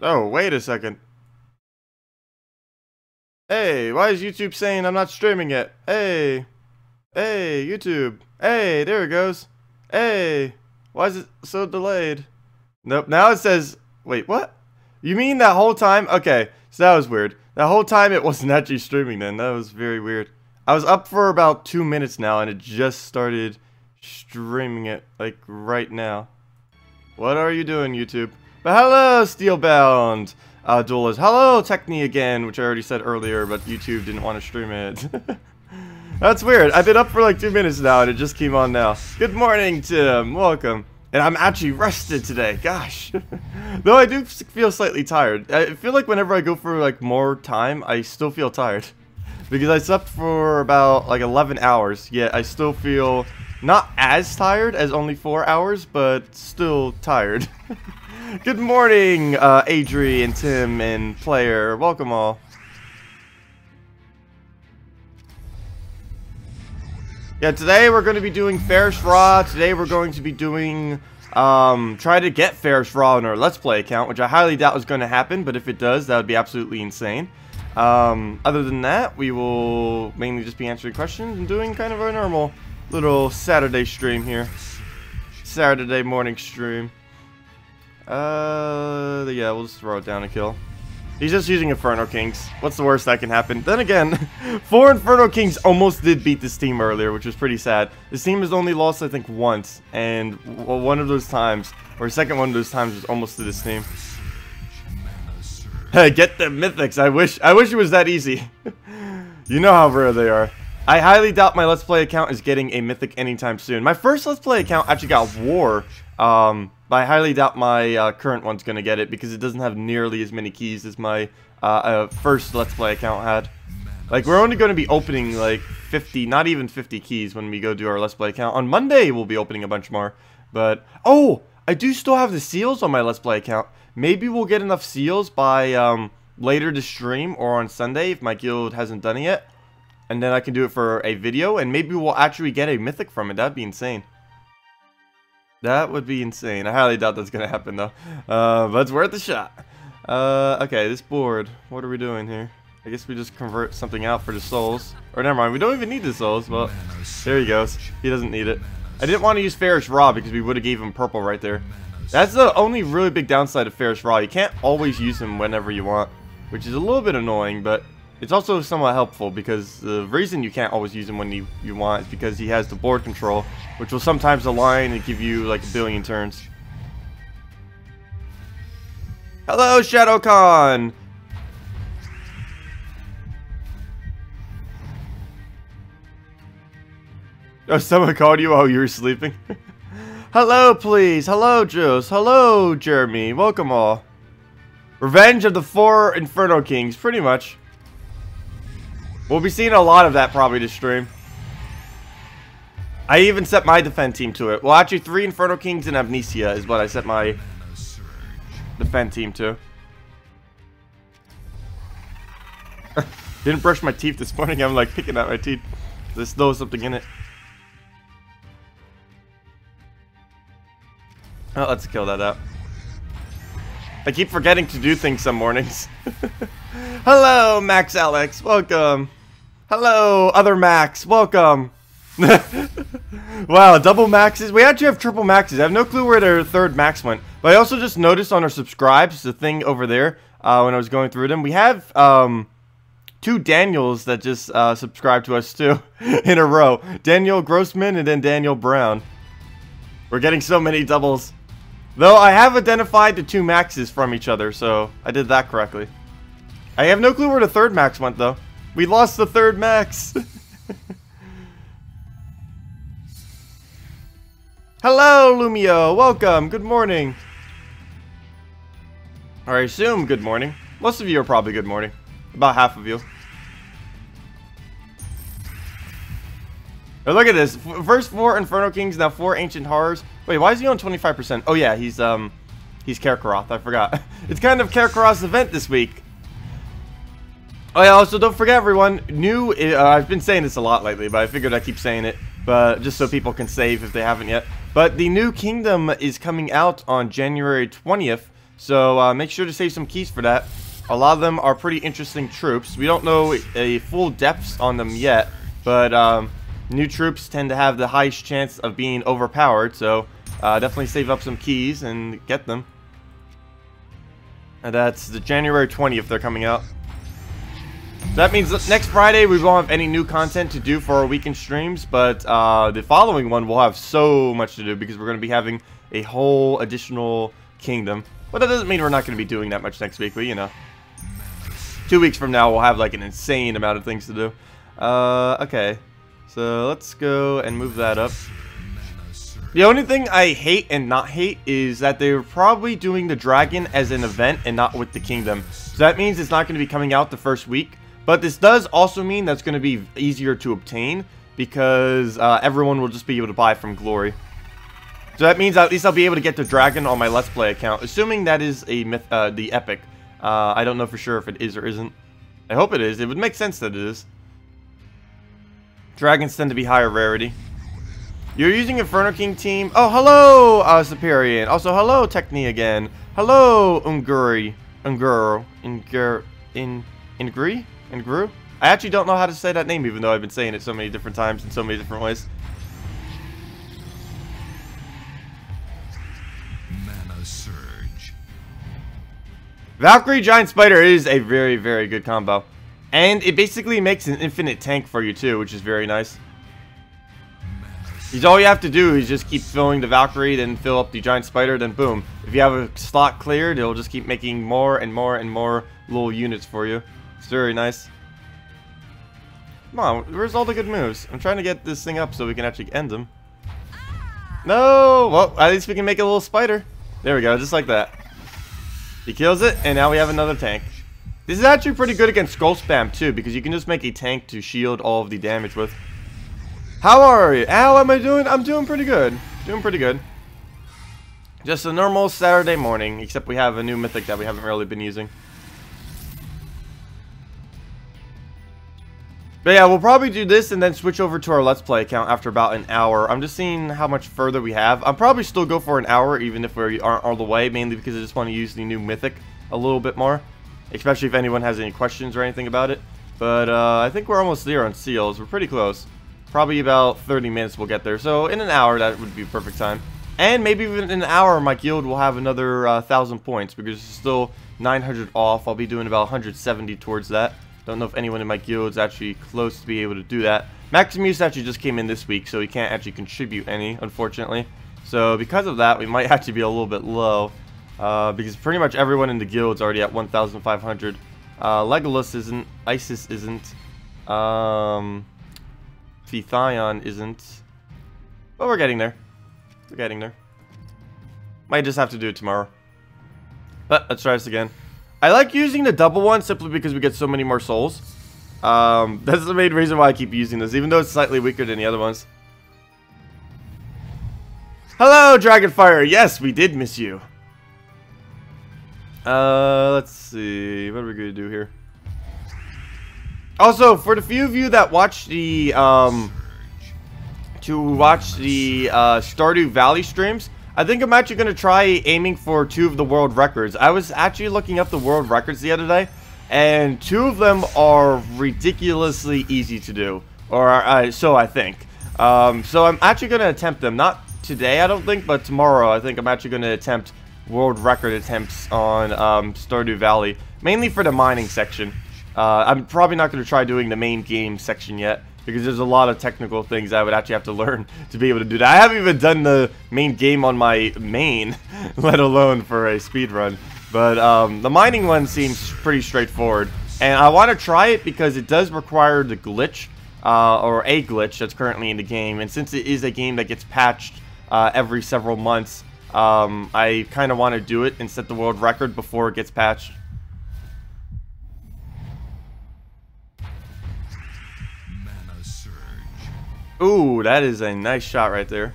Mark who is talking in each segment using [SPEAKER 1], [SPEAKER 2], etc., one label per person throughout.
[SPEAKER 1] Oh, wait a second. Hey, why is YouTube saying I'm not streaming yet? Hey. Hey, YouTube. Hey, there it goes. Hey. Why is it so delayed? Nope, now it says... Wait, what? You mean that whole time? Okay, so that was weird. That whole time it wasn't actually streaming then. That was very weird. I was up for about two minutes now and it just started streaming it, like, right now. What are you doing, YouTube? But hello, Steelbound! Uh, Duelist. Hello, Techni again, which I already said earlier, but YouTube didn't want to stream it. That's weird. I've been up for like two minutes now, and it just came on now. Good morning, Tim. Welcome. And I'm actually rested today. Gosh. Though I do feel slightly tired. I feel like whenever I go for like more time, I still feel tired. Because I slept for about like 11 hours, yet I still feel not as tired as only 4 hours, but still tired. Good morning, uh, Adri and Tim and Player. Welcome all. Yeah, today we're going to be doing Pharos-Ra. Today we're going to be doing, um, try to get Pharos-Ra on our Let's Play account, which I highly doubt is going to happen, but if it does, that would be absolutely insane. Um, other than that, we will mainly just be answering questions and doing kind of our normal little Saturday stream here. Saturday morning stream. Uh, yeah, we'll just throw it down a kill. He's just using Inferno Kings. What's the worst that can happen? Then again, four Inferno Kings almost did beat this team earlier, which was pretty sad. This team has only lost, I think, once, and one of those times, or second one of those times, was almost to this team. Hey, get the mythics. I wish, I wish it was that easy. you know how rare they are. I highly doubt my Let's Play account is getting a mythic anytime soon. My first Let's Play account actually got War, um, but I highly doubt my uh, current one's going to get it because it doesn't have nearly as many keys as my uh, uh, first Let's Play account had. Like, we're only going to be opening, like, 50, not even 50 keys when we go do our Let's Play account. On Monday, we'll be opening a bunch more. But, oh, I do still have the seals on my Let's Play account. Maybe we'll get enough seals by um, later to stream or on Sunday if my guild hasn't done it yet and then I can do it for a video, and maybe we'll actually get a mythic from it. That'd be insane. That would be insane. I highly doubt that's going to happen, though. Uh, but it's worth a shot. Uh, okay, this board. What are we doing here? I guess we just convert something out for the souls. Or never mind, we don't even need the souls. Well, there he goes. He doesn't need it. I didn't want to use Pharos-Ra because we would have gave him purple right there. That's the only really big downside of Pharos-Ra. You can't always use him whenever you want, which is a little bit annoying, but it's also somewhat helpful because the reason you can't always use him when you, you want is because he has the board control, which will sometimes align and give you like a billion turns. Hello, Shadow Kahn! Oh, someone called you while you were sleeping? Hello, please. Hello, Juice. Hello, Jeremy. Welcome all. Revenge of the Four Inferno Kings, pretty much. We'll be seeing a lot of that probably this stream. I even set my defend team to it. Well, actually, three Inferno Kings and Amnesia is what I set my defend team to. Didn't brush my teeth this morning. I'm like picking at my teeth. There's still something in it. Oh, let's kill that up. I keep forgetting to do things some mornings. Hello, Max Alex. Welcome. Hello, other Max. Welcome. wow, double maxes. We actually have triple maxes. I have no clue where their third max went. But I also just noticed on our subscribes, the thing over there, uh, when I was going through them, we have um, two Daniels that just uh, subscribed to us too in a row. Daniel Grossman and then Daniel Brown. We're getting so many doubles. Though I have identified the two maxes from each other, so I did that correctly. I have no clue where the third max went though. We lost the third max. Hello, Lumio. Welcome. Good morning. Or I assume good morning. Most of you are probably good morning. About half of you. Oh, look at this. First four Inferno Kings, now four Ancient Horrors. Wait, why is he on 25%? Oh yeah, he's um he's Kakarot. I forgot. it's kind of Kakarot's event this week. Oh yeah, also don't forget everyone, new, uh, I've been saying this a lot lately, but I figured I'd keep saying it, but just so people can save if they haven't yet. But the new kingdom is coming out on January 20th, So uh, make sure to save some keys for that. A lot of them are pretty interesting troops. We don't know a full depths on them yet, but um, new troops tend to have the highest chance of being overpowered, so uh, definitely save up some keys and get them. And that's the January 20th they're coming out. That means next Friday we won't have any new content to do for our weekend streams, but uh, the following one we'll have so much to do because we're going to be having a whole additional kingdom. But that doesn't mean we're not going to be doing that much next week, but you know. Two weeks from now we'll have like an insane amount of things to do. Uh, okay. So let's go and move that up. The only thing I hate and not hate is that they're probably doing the dragon as an event and not with the kingdom. So that means it's not going to be coming out the first week. But this does also mean that's going to be easier to obtain because uh, everyone will just be able to buy from Glory. So that means at least I'll be able to get the dragon on my Let's Play account, assuming that is a myth, uh, the epic. Uh, I don't know for sure if it is or isn't. I hope it is. It would make sense that it is. Dragons tend to be higher rarity. You're using a Inferno King team. Oh, hello, uh, Superior. Also, hello, Techni again. Hello, Unguri. Unguro. Ingur. In. Ingri? Ingru? I actually don't know how to say that name, even though I've been saying it so many different times in so many different ways. Mana Surge. Valkyrie Giant Spider is a very, very good combo. And it basically makes an infinite tank for you too, which is very nice. Because all you have to do is just keep filling the Valkyrie, then fill up the Giant Spider, then boom. If you have a slot cleared, it'll just keep making more and more and more little units for you. It's very nice. Come on, where's all the good moves? I'm trying to get this thing up so we can actually end them. No! Well, at least we can make a little spider. There we go, just like that. He kills it, and now we have another tank. This is actually pretty good against Skull Spam, too, because you can just make a tank to shield all of the damage with. How are you? How am I doing? I'm doing pretty good. Doing pretty good. Just a normal Saturday morning, except we have a new mythic that we haven't really been using. But yeah, we'll probably do this and then switch over to our Let's Play account after about an hour. I'm just seeing how much further we have. I'll probably still go for an hour even if we aren't all the way, mainly because I just want to use the new Mythic a little bit more. Especially if anyone has any questions or anything about it. But uh, I think we're almost there on seals. We're pretty close. Probably about 30 minutes we'll get there. So in an hour, that would be perfect time. And maybe even in an hour, my guild will have another uh, 1,000 points because it's still 900 off. I'll be doing about 170 towards that. Don't know if anyone in my guild is actually close to be able to do that. Maximus actually just came in this week, so he can't actually contribute any, unfortunately. So because of that, we might actually be a little bit low. Uh, because pretty much everyone in the guild is already at 1,500. Uh, Legolas isn't. Isis isn't. Um, Thethion isn't. But we're getting there. We're getting there. Might just have to do it tomorrow. But let's try this again. I like using the double one simply because we get so many more souls. Um, that's the main reason why I keep using this, even though it's slightly weaker than the other ones. Hello, Dragonfire! Yes, we did miss you. Uh, let's see. What are we going to do here? Also, for the few of you that watch the, um, to watch the, uh, Stardew Valley streams, I think I'm actually going to try aiming for two of the world records. I was actually looking up the world records the other day, and two of them are ridiculously easy to do. Or, uh, so I think. Um, so I'm actually going to attempt them. Not today, I don't think, but tomorrow I think I'm actually going to attempt world record attempts on um, Stardew Valley, mainly for the mining section. Uh, I'm probably not going to try doing the main game section yet, because there's a lot of technical things I would actually have to learn to be able to do that. I haven't even done the main game on my main, let alone for a speed run. But um, the mining one seems pretty straightforward. And I want to try it because it does require the glitch, uh, or a glitch that's currently in the game. And since it is a game that gets patched uh, every several months, um, I kind of want to do it and set the world record before it gets patched. Ooh, that is a nice shot right there.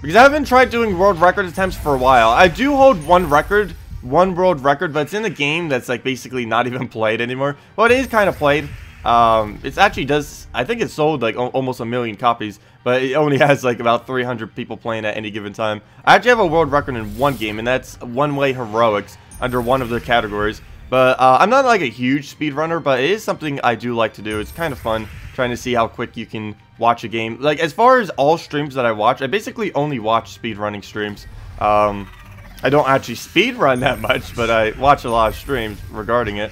[SPEAKER 1] Because I haven't tried doing world record attempts for a while. I do hold one record, one world record, but it's in a game that's like basically not even played anymore. Well, it is kind of played. Um, it actually does, I think it sold like almost a million copies, but it only has like about 300 people playing at any given time. I actually have a world record in one game, and that's One Way Heroics, under one of their categories. But uh, I'm not like a huge speedrunner, but it is something I do like to do. It's kind of fun trying to see how quick you can watch a game. Like, as far as all streams that I watch, I basically only watch speedrunning streams. Um, I don't actually speedrun that much, but I watch a lot of streams regarding it.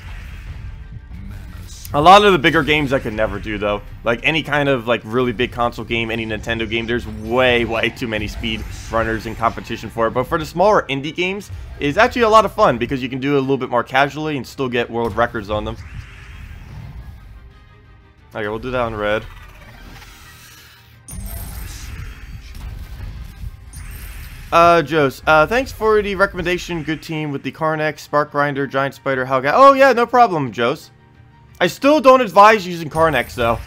[SPEAKER 1] A lot of the bigger games I could never do though. Like any kind of like really big console game, any Nintendo game, there's way, way too many speed runners in competition for it. But for the smaller indie games, it's actually a lot of fun because you can do it a little bit more casually and still get world records on them. Okay, we'll do that on red. Uh, Joes, uh, thanks for the recommendation. Good team with the Carnex, Spark Grinder, Giant Spider, Hellcat. Oh, yeah, no problem, Joes. I still don't advise using Carnex, though.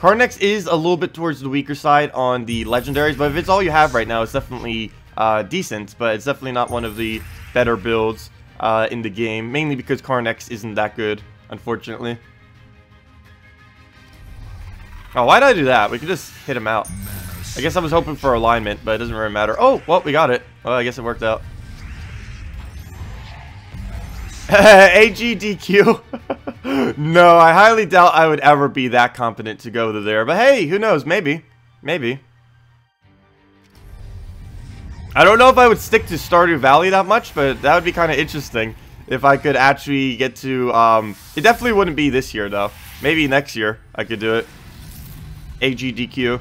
[SPEAKER 1] Carnex is a little bit towards the weaker side on the legendaries, but if it's all you have right now, it's definitely uh, decent, but it's definitely not one of the better builds uh, in the game, mainly because Carnex isn't that good, unfortunately. Oh, why did I do that? We could just hit him out. I guess I was hoping for alignment, but it doesn't really matter. Oh, well, we got it. Well, I guess it worked out. AGDQ. no, I highly doubt I would ever be that competent to go to there. But hey, who knows? Maybe. Maybe. I don't know if I would stick to Stardew Valley that much, but that would be kind of interesting if I could actually get to... Um, it definitely wouldn't be this year, though. Maybe next year I could do it. AGDQ.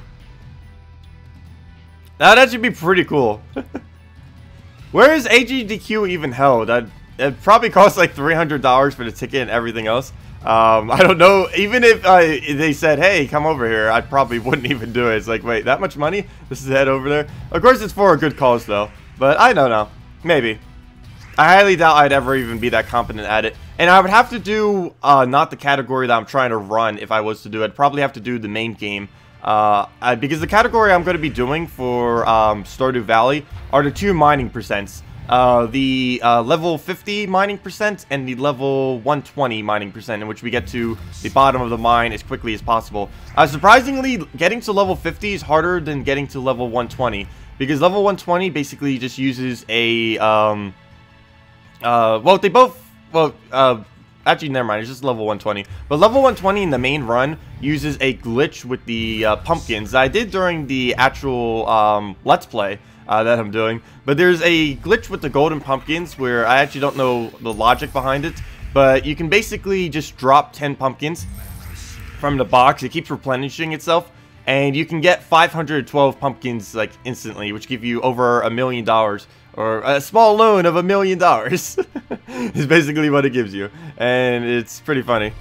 [SPEAKER 1] That'd actually be pretty cool. Where is AGDQ even held? I'd it probably costs like $300 for the ticket and everything else. Um, I don't know. Even if uh, they said, hey, come over here, I probably wouldn't even do it. It's like, wait, that much money? This is head over there? Of course, it's for a good cause, though. But I don't know. Maybe. I highly doubt I'd ever even be that competent at it. And I would have to do uh, not the category that I'm trying to run if I was to do it. I'd probably have to do the main game. Uh, I, because the category I'm going to be doing for um, Stardew Valley are the two mining percents uh, the uh, level 50 mining percent and the level 120 mining percent, in which we get to the bottom of the mine as quickly as possible. Uh, surprisingly, getting to level 50 is harder than getting to level 120, because level 120 basically just uses a, um, uh, well, they both, well, uh, actually, never mind, it's just level 120. But level 120 in the main run uses a glitch with the uh, pumpkins that I did during the actual um, Let's Play uh, that I'm doing. But there's a glitch with the golden pumpkins where I actually don't know the logic behind it. But you can basically just drop 10 pumpkins from the box. It keeps replenishing itself. And you can get 512 pumpkins like instantly, which give you over a million dollars. Or a small loan of a million dollars. is basically what it gives you. And it's pretty funny.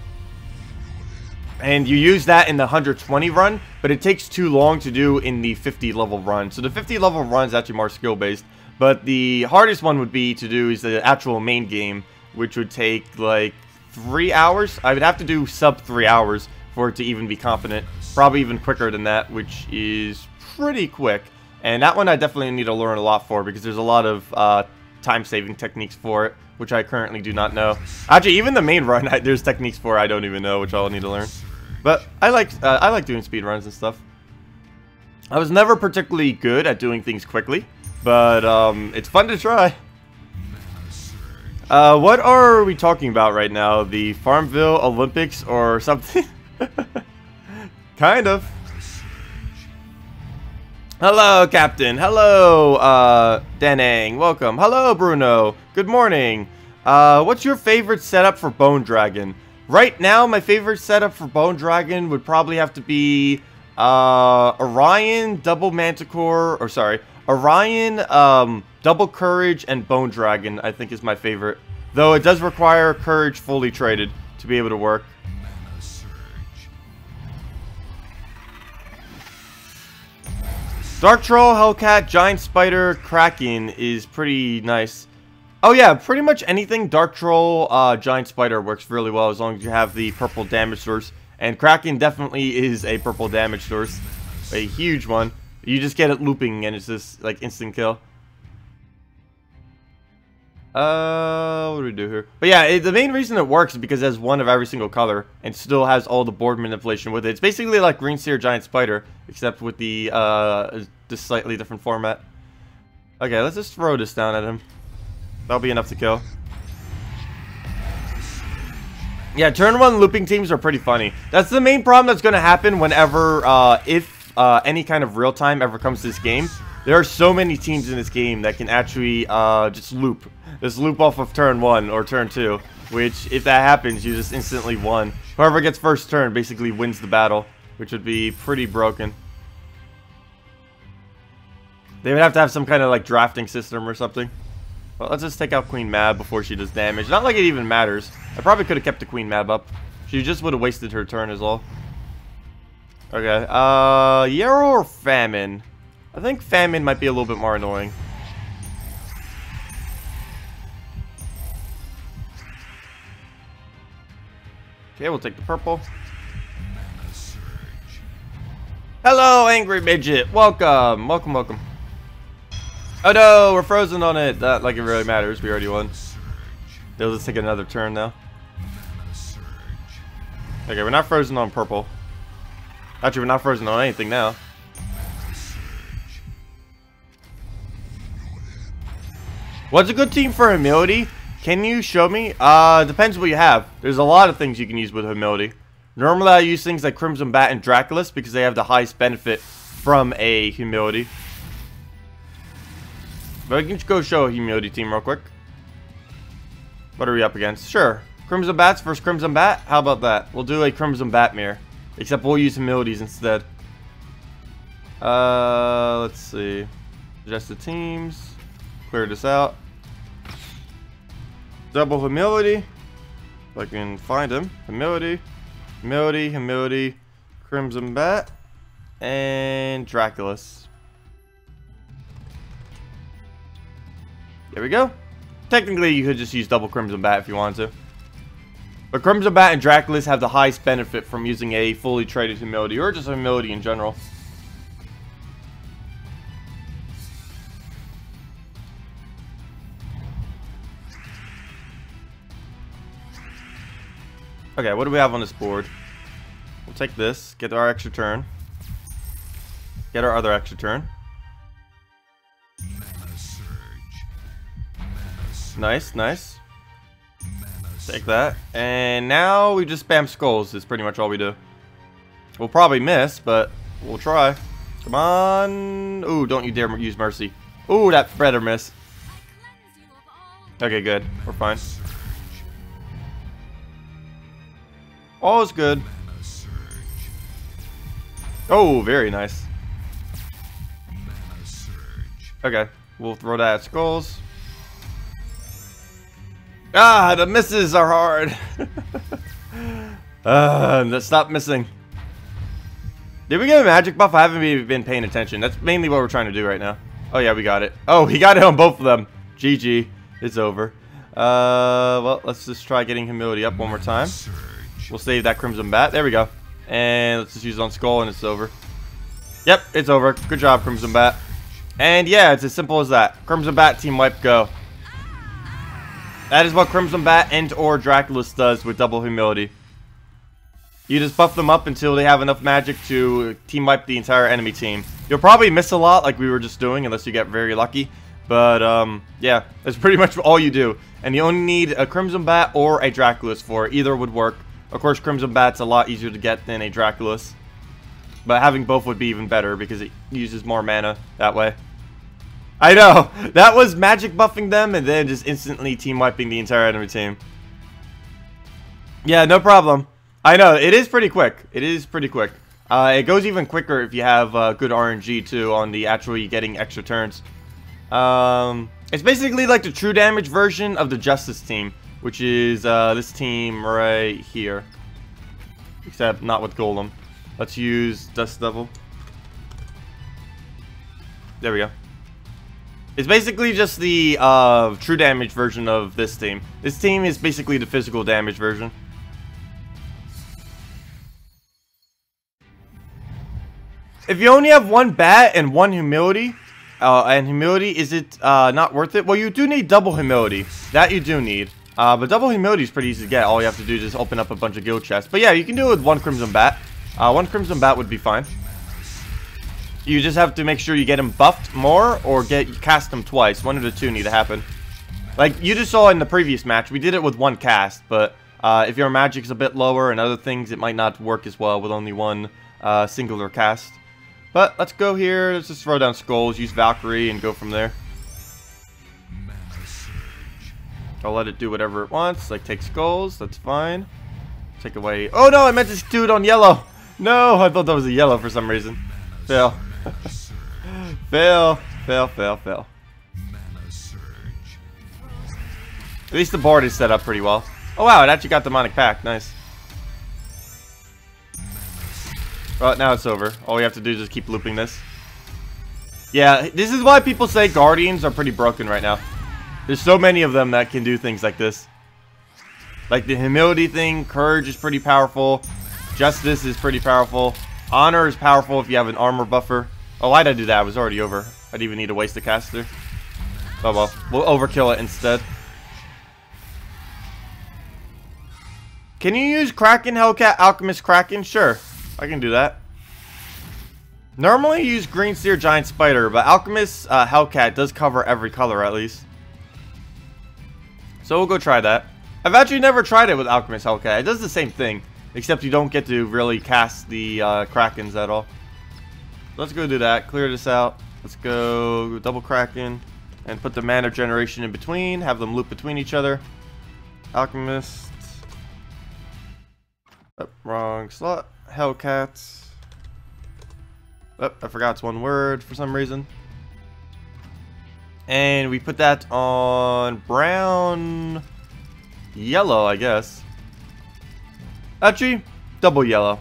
[SPEAKER 1] And you use that in the 120 run, but it takes too long to do in the 50 level run. So the 50 level run is actually more skill based. But the hardest one would be to do is the actual main game, which would take like three hours. I would have to do sub three hours for it to even be competent. Probably even quicker than that, which is pretty quick. And that one I definitely need to learn a lot for because there's a lot of uh, time-saving techniques for it, which I currently do not know. Actually, even the main run, I, there's techniques for I don't even know, which I'll need to learn. But I like uh, I like doing speed runs and stuff. I was never particularly good at doing things quickly, but um, it's fun to try. Uh, what are we talking about right now? The Farmville Olympics or something? kind of. Hello, Captain. Hello, uh, Denang. Welcome. Hello, Bruno. Good morning. Uh, what's your favorite setup for Bone Dragon? Right now, my favorite setup for Bone Dragon would probably have to be uh, Orion, Double Manticore, or sorry, Orion, um, Double Courage, and Bone Dragon, I think is my favorite. Though it does require Courage fully traded to be able to work. Dark Troll, Hellcat, Giant Spider, Kraken is pretty nice. Oh yeah, pretty much anything Dark Troll, uh, Giant Spider works really well as long as you have the purple damage source. And Kraken definitely is a purple damage source. A huge one. You just get it looping and it's just like instant kill. Uh, what do we do here? But yeah, it, the main reason it works is because it has one of every single color and still has all the board manipulation with it. It's basically like Green Seer Giant Spider, except with the, uh, the slightly different format. Okay, let's just throw this down at him. That'll be enough to kill. Yeah, turn one looping teams are pretty funny. That's the main problem that's going to happen whenever, uh, if uh, any kind of real time ever comes to this game. There are so many teams in this game that can actually uh, just loop. Just loop off of turn one or turn two. Which, if that happens, you just instantly won. Whoever gets first turn basically wins the battle. Which would be pretty broken. They would have to have some kind of like drafting system or something. Well, let's just take out Queen Mab before she does damage. Not like it even matters. I probably could have kept the Queen Mab up. She just would have wasted her turn as well. Okay, uh, Yarrow or Famine? I think Famine might be a little bit more annoying. Okay, we'll take the purple. Hello, Angry Midget. Welcome. Welcome, welcome. Oh no, we're frozen on it. That like it really matters. We already won. They'll just take another turn now. Okay, we're not frozen on purple. Actually, we're not frozen on anything now. What's a good team for humility? Can you show me? Uh, depends what you have. There's a lot of things you can use with humility. Normally, I use things like Crimson Bat and Draculus because they have the highest benefit from a humility. But I can just go show a humility team real quick. What are we up against? Sure. Crimson Bats versus Crimson Bat? How about that? We'll do a Crimson Bat mirror. Except we'll use humilities instead. Uh, let's see. Adjust the teams. Clear this out. Double humility. If I can find him. Humility. Humility, humility, Crimson Bat, and Draculus. There we go. Technically, you could just use double Crimson Bat if you wanted to. But Crimson Bat and Draculus have the highest benefit from using a fully traded humility, or just humility in general. Okay, what do we have on this board? We'll take this, get our extra turn. Get our other extra turn. Nice, nice. Take that. And now we just spam skulls is pretty much all we do. We'll probably miss, but we'll try. Come on. Ooh, don't you dare use Mercy. Ooh, that better miss. Okay, good. We're fine. All is good. Oh, very nice. Okay, we'll throw that at skulls. Ah, the misses are hard. uh, stop missing. Did we get a magic buff? I haven't even been paying attention. That's mainly what we're trying to do right now. Oh, yeah, we got it. Oh, he got it on both of them. GG. It's over. Uh, well, let's just try getting humility up one more time. We'll save that Crimson Bat. There we go. And let's just use it on Skull and it's over. Yep, it's over. Good job, Crimson Bat. And yeah, it's as simple as that. Crimson Bat, Team Wipe, go. That is what Crimson Bat and or Draculus does with double humility. You just buff them up until they have enough magic to team wipe the entire enemy team. You'll probably miss a lot like we were just doing unless you get very lucky. But um, yeah, that's pretty much all you do. And you only need a Crimson Bat or a Draculus for it. Either would work. Of course, Crimson Bat's a lot easier to get than a Draculus. But having both would be even better because it uses more mana that way. I know. That was magic buffing them and then just instantly team wiping the entire enemy team. Yeah, no problem. I know. It is pretty quick. It is pretty quick. Uh, it goes even quicker if you have uh, good RNG too on the actually getting extra turns. Um, it's basically like the true damage version of the Justice team, which is uh, this team right here. Except not with Golem. Let's use Dust Devil. There we go. It's basically just the uh, true damage version of this team. This team is basically the physical damage version. If you only have one bat and one humility, uh, and humility, is it uh, not worth it? Well, you do need double humility. That you do need. Uh, but double humility is pretty easy to get. All you have to do is just open up a bunch of guild chests. But yeah, you can do it with one Crimson Bat. Uh, one Crimson Bat would be fine. You just have to make sure you get him buffed more or get cast him twice. One of the two need to happen. Like you just saw in the previous match, we did it with one cast, but Uh, if your magic's a bit lower and other things, it might not work as well with only one uh, singular cast. But let's go here, let's just throw down skulls, use Valkyrie, and go from there. I'll let it do whatever it wants, like take skulls, that's fine. Take away... Oh no, I meant to do it on yellow! No, I thought that was a yellow for some reason. Fail. fail, fail, fail, fail. At least the board is set up pretty well. Oh wow, it actually got Demonic Pack. nice. Well, now it's over. All we have to do is just keep looping this. Yeah, this is why people say Guardians are pretty broken right now. There's so many of them that can do things like this. Like the humility thing, courage is pretty powerful. Justice is pretty powerful. Honor is powerful if you have an armor buffer. Oh, why'd I do that? I was already over. I didn't even need to waste a caster. Oh well, we'll overkill it instead. Can you use Kraken, Hellcat, Alchemist, Kraken? Sure, I can do that. Normally use Green Seer, Giant Spider, but Alchemist, uh, Hellcat does cover every color at least. So we'll go try that. I've actually never tried it with Alchemist Hellcat. It does the same thing, except you don't get to really cast the uh, Krakens at all. Let's go do that. Clear this out. Let's go double Kraken and put the mana generation in between. Have them loop between each other. Alchemist. Oh, wrong slot. Hellcats. Oh, I forgot it's one word for some reason. And we put that on brown, yellow, I guess. Actually, double yellow.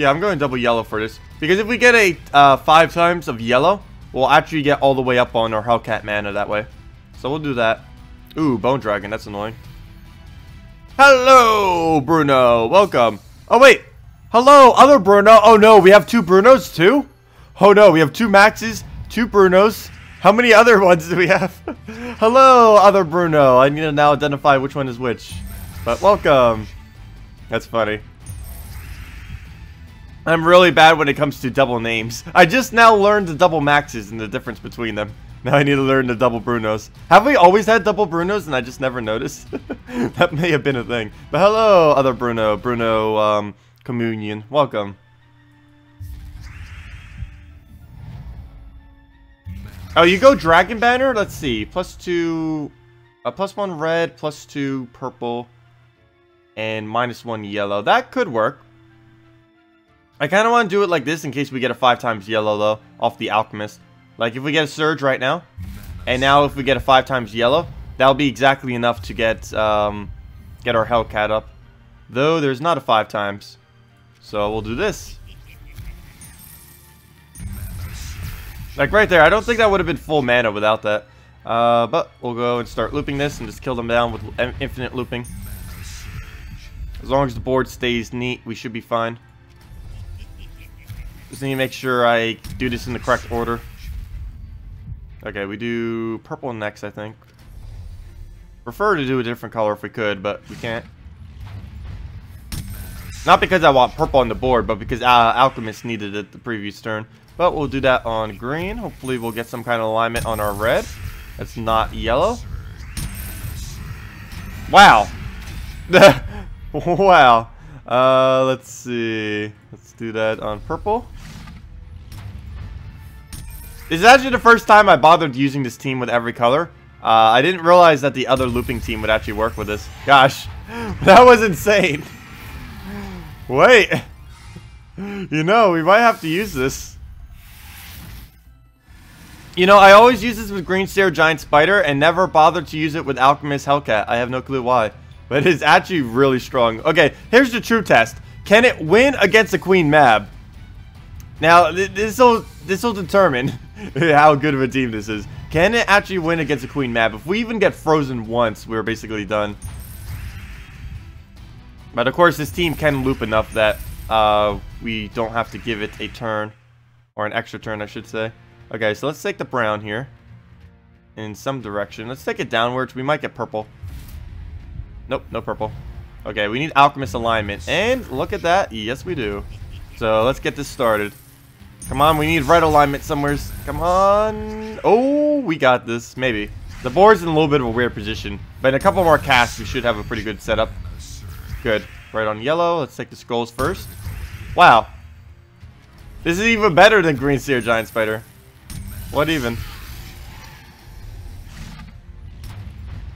[SPEAKER 1] Yeah, I'm going double yellow for this. Because if we get a uh, five times of yellow, we'll actually get all the way up on our Hellcat mana that way. So we'll do that. Ooh, Bone Dragon, that's annoying. Hello, Bruno. Welcome. Oh, wait. Hello, other Bruno. Oh, no, we have two Brunos, too? Oh, no, we have two Maxes Two Brunos. How many other ones do we have? Hello, other Bruno. I need to now identify which one is which. But welcome. That's funny. I'm really bad when it comes to double names. I just now learned the double maxes and the difference between them. Now I need to learn the double Brunos. Have we always had double Brunos and I just never noticed? that may have been a thing. But hello, other Bruno. Bruno, um, Communion. Welcome. Oh, you go Dragon Banner? Let's see. Plus two... Uh, plus one red, plus two purple, and minus one yellow. That could work. I kind of want to do it like this in case we get a five times yellow, though, off the Alchemist. Like, if we get a Surge right now, and now if we get a five times yellow, that'll be exactly enough to get, um, get our Hellcat up. Though, there's not a five times. So, we'll do this. Like right there, I don't think that would have been full mana without that. Uh, but we'll go and start looping this and just kill them down with infinite looping. As long as the board stays neat, we should be fine. Just need to make sure I do this in the correct order. Okay, we do purple next, I think. Prefer to do a different color if we could, but we can't. Not because I want purple on the board, but because uh, Alchemist needed it the previous turn. But we'll do that on green. Hopefully we'll get some kind of alignment on our red. That's not yellow. Wow. wow. Uh, let's see. Let's do that on purple. This is actually the first time I bothered using this team with every color. Uh, I didn't realize that the other looping team would actually work with this. Gosh, that was insane. Wait. You know, we might have to use this. You know, I always use this with Green Seer Giant Spider and never bothered to use it with Alchemist Hellcat. I have no clue why. But it's actually really strong. Okay, here's the true test. Can it win against a Queen Mab? Now, this will this will determine how good of a team this is. Can it actually win against a Queen Mab? If we even get frozen once, we're basically done. But of course, this team can loop enough that uh, we don't have to give it a turn. Or an extra turn, I should say. Okay, so let's take the brown here. In some direction. Let's take it downwards. We might get purple. Nope, no purple. Okay, we need alchemist alignment. And look at that. Yes, we do. So let's get this started. Come on, we need red alignment somewhere. Come on. Oh, we got this. Maybe. The board's in a little bit of a weird position, but in a couple more casts, we should have a pretty good setup. Good. Right on yellow. Let's take the scrolls first. Wow. This is even better than Green Seer Giant Spider. What even?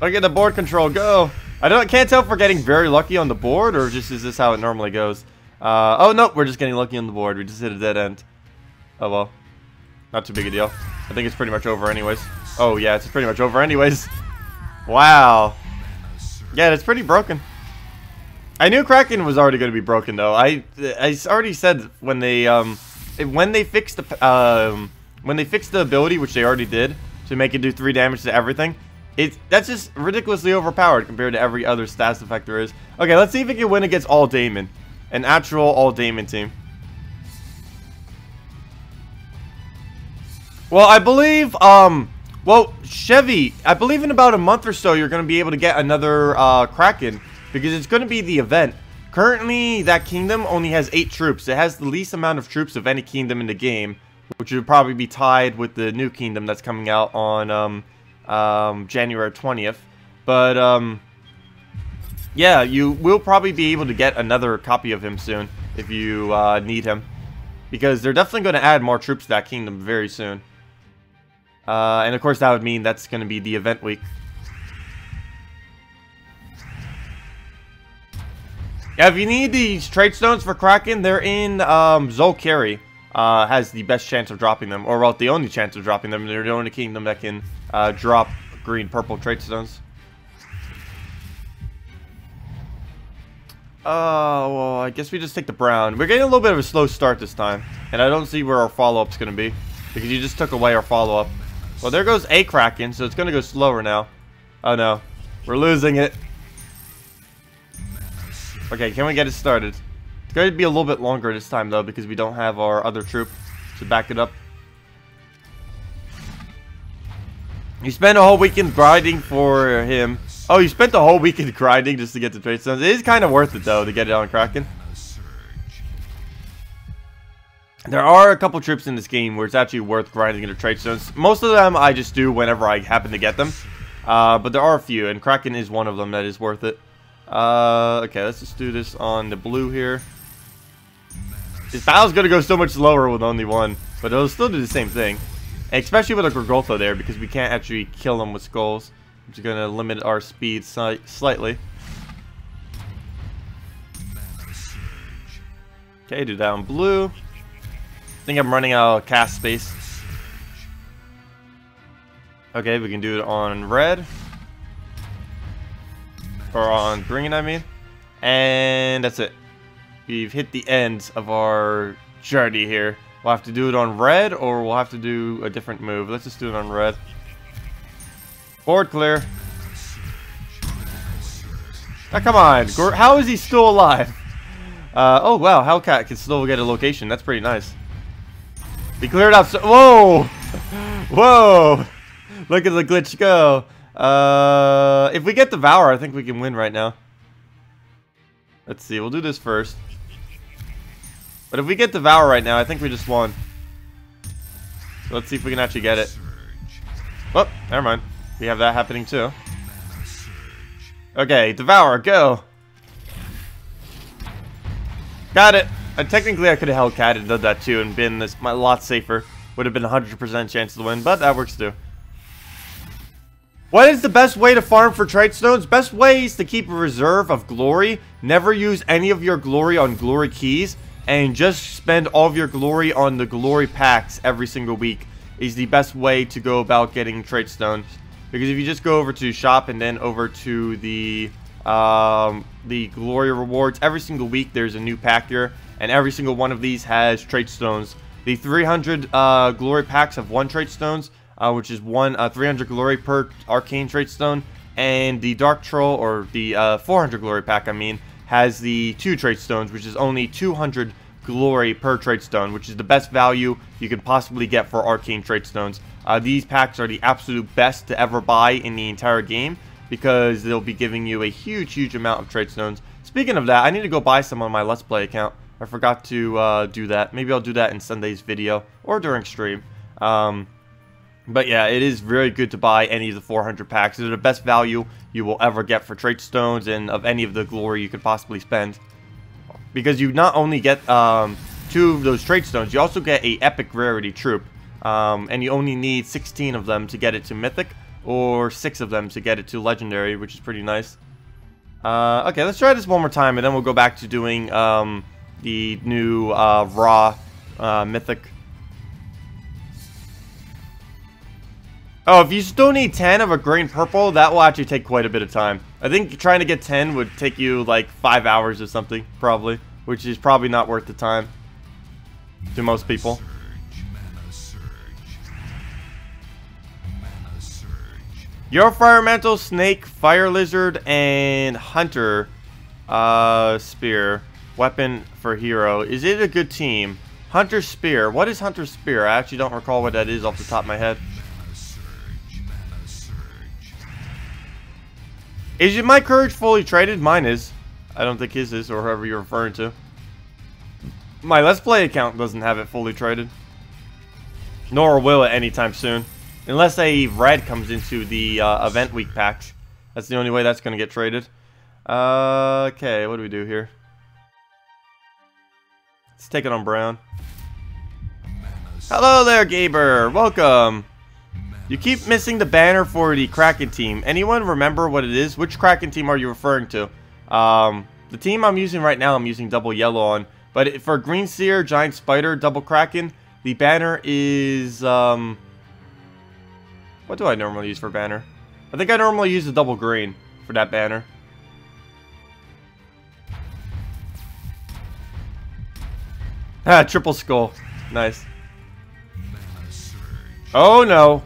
[SPEAKER 1] Look at the board control, go! I don't can't tell if we're getting very lucky on the board or just is this how it normally goes. Uh, oh no, we're just getting lucky on the board. We just hit a dead end. Oh well. Not too big a deal. I think it's pretty much over anyways. Oh yeah, it's pretty much over anyways. Wow. Yeah, it's pretty broken. I knew Kraken was already going to be broken though. I I already said when they um when they fixed the um when they fixed the ability, which they already did, to make it do three damage to everything, it that's just ridiculously overpowered compared to every other stats effect there is. Okay, let's see if it can win against all Damon, an actual all Damon team. Well, I believe um well Chevy, I believe in about a month or so you're going to be able to get another uh, Kraken because it's going to be the event. Currently, that kingdom only has 8 troops. It has the least amount of troops of any kingdom in the game, which would probably be tied with the new kingdom that's coming out on um, um, January 20th. But, um, yeah, you will probably be able to get another copy of him soon if you uh, need him. Because they're definitely going to add more troops to that kingdom very soon. Uh, and of course that would mean that's going to be the event week. Yeah, if you need these trait stones for Kraken, they're in um, Zhul'Kari. Uh, has the best chance of dropping them, or well, the only chance of dropping them. They're the only kingdom that can uh, drop green, purple trade stones. Oh, uh, well, I guess we just take the brown. We're getting a little bit of a slow start this time, and I don't see where our follow-up's going to be, because you just took away our follow-up. Well, there goes a Kraken, so it's going to go slower now. Oh, no. We're losing it. Okay, can we get it started? It's going to be a little bit longer this time, though, because we don't have our other troop to back it up. You spent a whole weekend grinding for him. Oh, you spent the whole weekend grinding just to get the trait stones. It is kind of worth it, though, to get it on Kraken. There are a couple trips in this game where it's actually worth grinding into trait stones. Most of them I just do whenever I happen to get them. Uh, but there are a few, and Kraken is one of them that is worth it. Uh, okay, let's just do this on the blue here. This battle's gonna go so much slower with only one, but it'll still do the same thing. Especially with a Grogoltho there, because we can't actually kill them with skulls. Which is gonna limit our speed slightly. Okay, do that on blue. I think I'm running out of cast space. Okay, we can do it on red. Or on green, I mean. And that's it. We've hit the end of our journey here. We'll have to do it on red, or we'll have to do a different move. Let's just do it on red. Board clear. Now, come on. How is he still alive? Uh, oh, wow. Hellcat can still get a location. That's pretty nice. He cleared out so- Whoa! Whoa! Look at the glitch go. Uh, if we get Devour, I think we can win right now. Let's see, we'll do this first. But if we get Devour right now, I think we just won. So let's see if we can actually get it. Oh, never mind. We have that happening too. Okay, Devour, go! Got it! And technically, I could have held cat and done that too and been this a lot safer. Would have been 100% chance to win, but that works too. What is the best way to farm for trait stones? Best way is to keep a reserve of glory. Never use any of your glory on glory keys. And just spend all of your glory on the glory packs every single week. Is the best way to go about getting trait stones. Because if you just go over to shop and then over to the um, the glory rewards, every single week there's a new pack here and every single one of these has trait stones. The 300 uh, glory packs have one trait stones, uh, which is one uh, 300 glory per arcane trait stone, and the dark troll or the uh, 400 glory pack, I mean, has the two trait stones, which is only 200 glory per trait stone, which is the best value you can possibly get for arcane trait stones. Uh, these packs are the absolute best to ever buy in the entire game because they'll be giving you a huge, huge amount of trait stones. Speaking of that, I need to go buy some on my Let's Play account. I forgot to uh, do that. Maybe I'll do that in Sunday's video or during stream. Um, But yeah, it is very good to buy any of the 400 packs. They're the best value you will ever get for trait stones and of any of the glory you could possibly spend. Because you not only get um, two of those trait stones, you also get a epic rarity troop. Um, and you only need 16 of them to get it to mythic, or 6 of them to get it to legendary, which is pretty nice. Uh, okay, let's try this one more time, and then we'll go back to doing um, the new uh, Ra uh, mythic Oh, if you still need 10 of a green purple, that will actually take quite a bit of time. I think trying to get 10 would take you like 5 hours or something, probably. Which is probably not worth the time. To most people. Your Firemental, Snake, Fire Lizard, and Hunter uh, Spear. Weapon for Hero. Is it a good team? Hunter Spear. What is Hunter Spear? I actually don't recall what that is off the top of my head. Is my courage fully traded? Mine is. I don't think his is, or whoever you're referring to. My Let's Play account doesn't have it fully traded. Nor will it anytime soon. Unless a red comes into the uh, event week packs. That's the only way that's going to get traded. Uh, okay, what do we do here? Let's take it on Brown. Hello there, Gaber. Welcome. You keep missing the banner for the Kraken team. Anyone remember what it is? Which Kraken team are you referring to? Um, the team I'm using right now, I'm using double yellow on. But for Green Seer, Giant Spider, Double Kraken, the banner is... Um, what do I normally use for banner? I think I normally use the double green for that banner. Ah, triple skull. Nice. Oh no.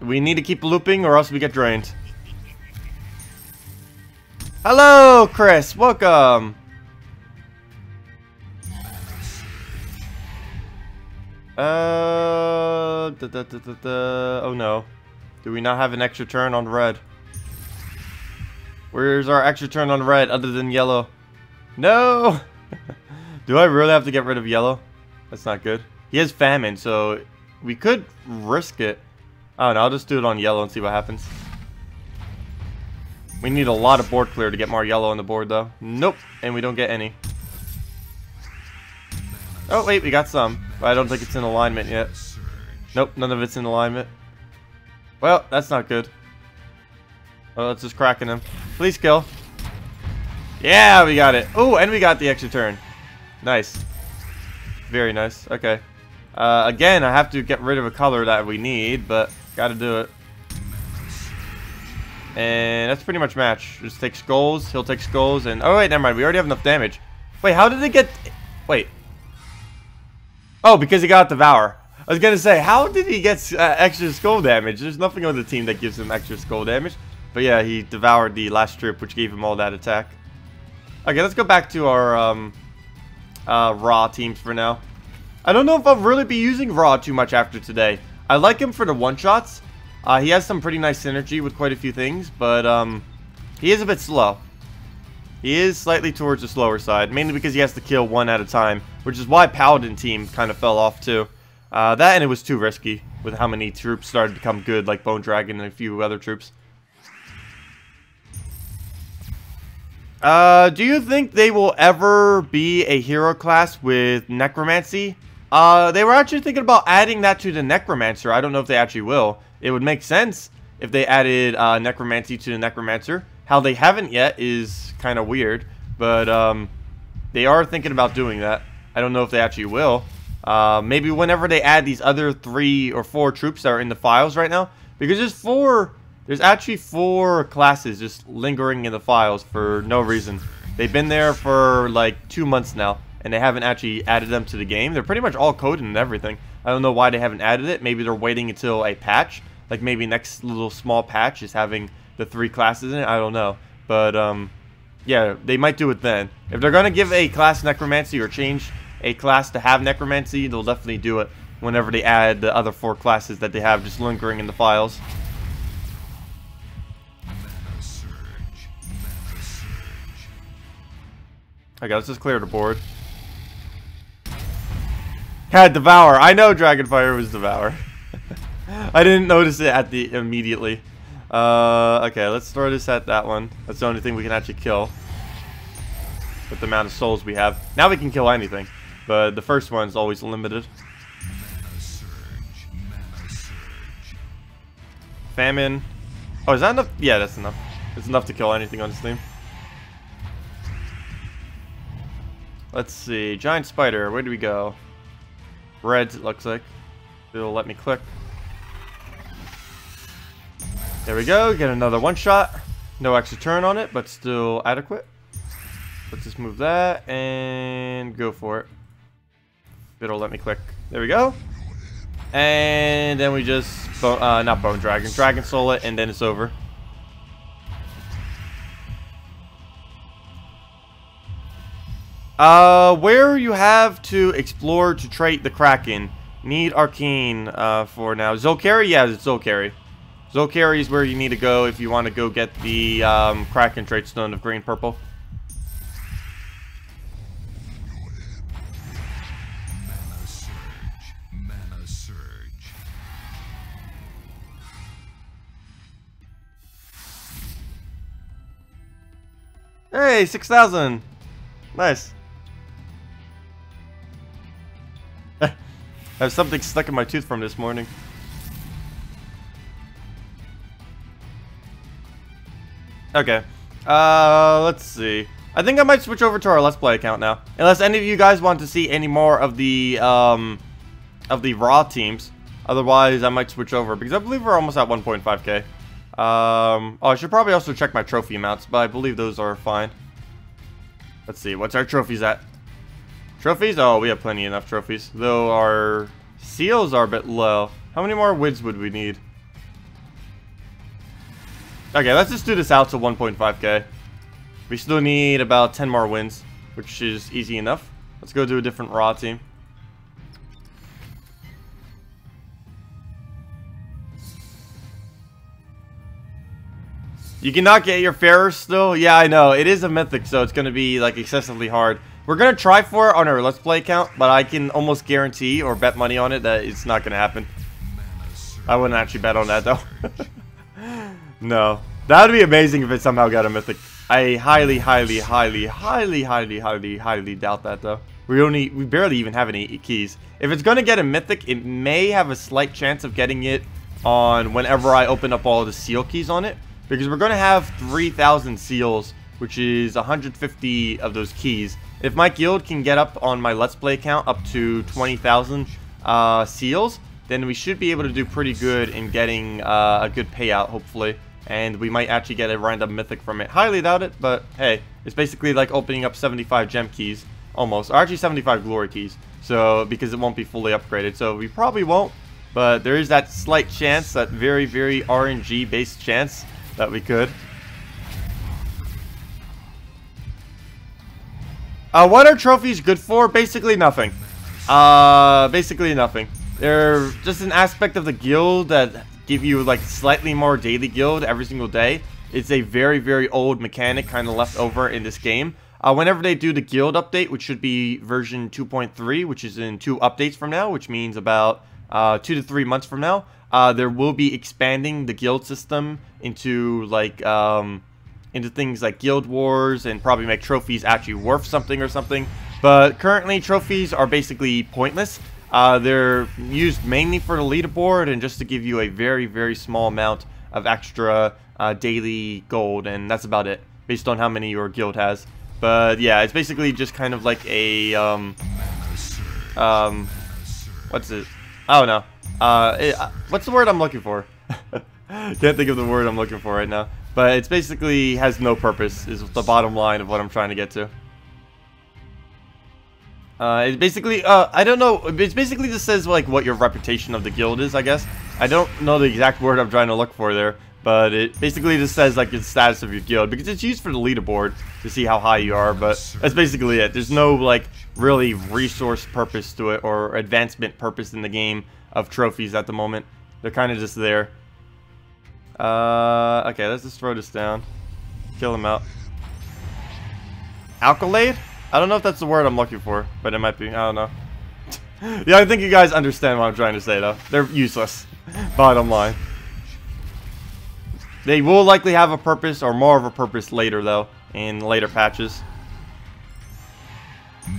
[SPEAKER 1] We need to keep looping or else we get drained. Hello, Chris. Welcome. Uh, da, da, da, oh no. Do we not have an extra turn on red? Where's our extra turn on red other than yellow? No! Do I really have to get rid of yellow? That's not good. He has famine, so we could risk it. Oh no, I'll just do it on yellow and see what happens. We need a lot of board clear to get more yellow on the board though. Nope, and we don't get any. Oh wait, we got some. But I don't think it's in alignment yet. Nope, none of it's in alignment. Well, that's not good. Well, let's just cracking him. Please kill. Yeah, we got it. Oh, and we got the extra turn. Nice. Very nice. Okay. Uh, again, I have to get rid of a color that we need, but Gotta do it. And that's pretty much match. Just take skulls, he'll take skulls, and... Oh, wait, never mind. We already have enough damage. Wait, how did it get... Wait. Oh, because he got Devour. I was gonna say, how did he get uh, extra skull damage? There's nothing on the team that gives him extra skull damage. But yeah, he devoured the last strip, which gave him all that attack. Okay, let's go back to our um, uh, Ra teams for now. I don't know if I'll really be using Ra too much after today. I like him for the one-shots. Uh, he has some pretty nice synergy with quite a few things, but um, he is a bit slow. He is slightly towards the slower side, mainly because he has to kill one at a time, which is why Paladin team kind of fell off too. Uh, that and it was too risky with how many troops started to come good, like Bone Dragon and a few other troops. Uh, do you think they will ever be a hero class with Necromancy? Uh, they were actually thinking about adding that to the Necromancer. I don't know if they actually will. It would make sense if they added uh, Necromancy to the Necromancer. How they haven't yet is kind of weird, but um, they are thinking about doing that. I don't know if they actually will. Uh, maybe whenever they add these other three or four troops that are in the files right now, because there's four, there's actually four classes just lingering in the files for no reason. They've been there for like two months now and they haven't actually added them to the game. They're pretty much all coded and everything. I don't know why they haven't added it. Maybe they're waiting until a patch. Like maybe next little small patch is having the three classes in it. I don't know. But, um, yeah, they might do it then. If they're going to give a class Necromancy or change a class to have Necromancy, they'll definitely do it whenever they add the other four classes that they have just lingering in the files. Okay, let's just clear the board. Had Devour. I know Dragonfire was Devour. I didn't notice it at the immediately. Uh, okay, let's throw this at that one. That's the only thing we can actually kill. With the amount of souls we have. Now we can kill anything. But the first one's always limited. Famine. Oh, is that enough? Yeah, that's enough. It's enough to kill anything on this team. Let's see. Giant spider. Where do we go? Reds, it looks like. It'll let me click. There we go. Get another one shot. No extra turn on it, but still adequate. Let's just move that and go for it. It'll let me click. There we go. And then we just, uh, not Bone Dragon, Dragon Soul it, and then it's over. Uh, where you have to explore to trait the Kraken. Need Arcane, uh, for now. Zhul'Kari? Yeah, it's Zhul'Kari. Zhul'Kari is where you need to go if you want to go get the um, Kraken trait stone of green purple. Hey, 6,000! Nice. Have something stuck in my tooth from this morning. Okay. Uh, let's see. I think I might switch over to our Let's Play account now. Unless any of you guys want to see any more of the, um, of the Ra teams. Otherwise, I might switch over because I believe we're almost at 1.5k. Um, oh, I should probably also check my trophy amounts, but I believe those are fine. Let's see, what's our trophies at? Trophies? Oh, we have plenty enough trophies. Though our seals are a bit low. How many more wins would we need? Okay, let's just do this out to 1.5k. We still need about 10 more wins, which is easy enough. Let's go to a different Ra team. You cannot get your Pharos still? Yeah, I know. It is a mythic, so it's going to be like excessively hard. We're to try for it on our Let's Play account, but I can almost guarantee or bet money on it that it's not to happen. I wouldn't actually bet on that, though. No. That would be amazing if it somehow got a mythic. I highly, highly, highly, highly, highly, highly, highly doubt that though. We only, we barely even have any keys. If it's gonna get a mythic, it may have a slight chance of getting it on whenever I open up all the seal keys on it. Because we're gonna have 3,000 seals, which is 150 of those keys. If my guild can get up on my Let's Play account up to 20,000 uh, seals, then we should be able to do pretty good in getting uh, a good payout, hopefully and we might actually get a random mythic from it. Highly doubt it, but hey, it's basically like opening up 75 gem keys, almost, or actually 75 glory keys, so because it won't be fully upgraded, so we probably won't, but there is that slight chance, that very, very RNG based chance that we could. Uh, what are trophies good for? Basically nothing. Uh, basically nothing. They're just an aspect of the guild that give you like slightly more daily guild every single day. It's a very, very old mechanic kind of left over in this game. Uh, whenever they do the guild update, which should be version 2.3, which is in two updates from now, which means about uh, two to three months from now, uh, there will be expanding the guild system into like um, into things like guild wars and probably make trophies actually worth something or something. But currently, trophies are basically pointless. Uh, they're used mainly for the leaderboard and just to give you a very, very small amount of extra uh, daily gold, and that's about it, based on how many your guild has. But yeah, it's basically just kind of like a, um, um, what's it? I don't know. Uh, it, uh, what's the word I'm looking for? Can't think of the word I'm looking for right now. But it's basically has no purpose, is the bottom line of what I'm trying to get to. Uh, it's basically, uh, I don't know, it's basically just says, like, what your reputation of the guild is, I guess. I don't know the exact word I'm trying to look for there, but it basically just says, like, the status of your guild, because it's used for the leaderboard to see how high you are, but that's basically it. There's no, like, really resource purpose to it, or advancement purpose in the game of trophies at the moment. They're kind of just there. Uh, okay, let's just throw this down. Kill him out. Alkalade? I don't know if that's the word I'm looking for, but it might be. I don't know. yeah, I think you guys understand what I'm trying to say, though. They're useless. Bottom line. They will likely have a purpose, or more of a purpose later, though, in later patches.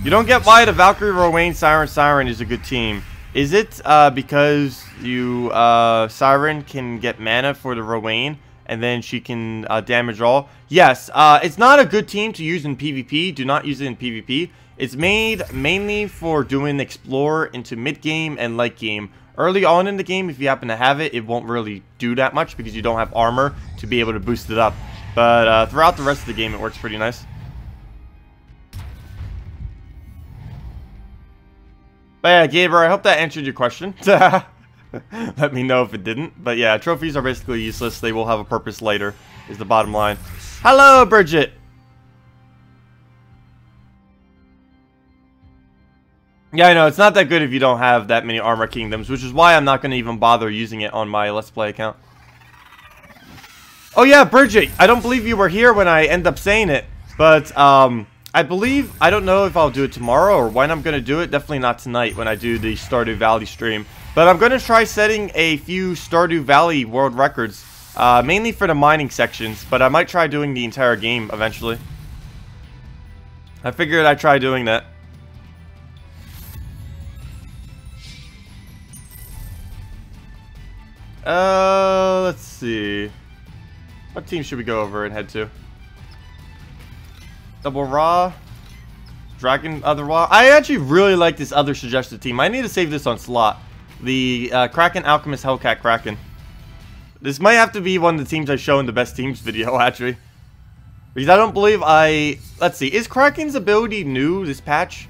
[SPEAKER 1] You don't get why the Valkyrie, Rowanne, Siren, Siren is a good team. Is it uh, because you uh, Siren can get mana for the Rowanne, and then she can uh, damage all? Yes, uh, it's not a good team to use in PvP. Do not use it in PvP. It's made mainly for doing Explore into mid-game and late game. Early on in the game, if you happen to have it, it won't really do that much because you don't have armor to be able to boost it up. But uh, throughout the rest of the game, it works pretty nice. But yeah, Gaber, I hope that answered your question. Let me know if it didn't. But yeah, trophies are basically useless. They will have a purpose later, is the bottom line. Hello, Bridget! Yeah, I know, it's not that good if you don't have that many Armor Kingdoms, which is why I'm not going to even bother using it on my Let's Play account. Oh yeah, Bridget, I don't believe you were here when I end up saying it, but, um, I believe, I don't know if I'll do it tomorrow or when I'm going to do it, definitely not tonight when I do the Stardew Valley stream, but I'm going to try setting a few Stardew Valley world records, uh, mainly for the mining sections, but I might try doing the entire game eventually. I figured I'd try doing that. Uh, let's see. What team should we go over and head to? Double Ra. Dragon Other Ra. I actually really like this other suggested team. I need to save this on slot. The uh, Kraken Alchemist Hellcat Kraken. This might have to be one of the teams I show in the best teams video, actually. Because I don't believe I... Let's see. Is Kraken's ability new this patch?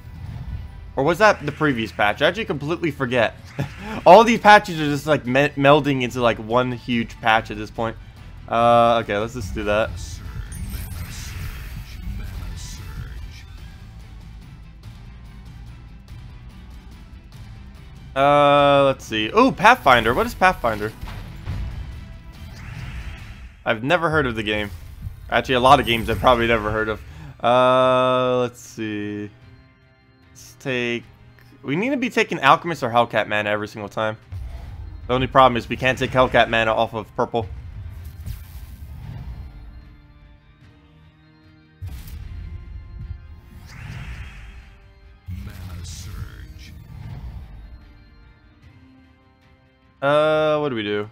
[SPEAKER 1] Or was that the previous patch? I actually completely forget. All these patches are just like me melding into like one huge patch at this point. Uh, okay, let's just do that. Uh, let's see. Oh, Pathfinder. What is Pathfinder? I've never heard of the game. Actually, a lot of games I've probably never heard of. Uh, let's see. Let's take we need to be taking Alchemist or Hellcat mana every single time. The only problem is we can't take Hellcat mana off of purple. Uh, what do we do?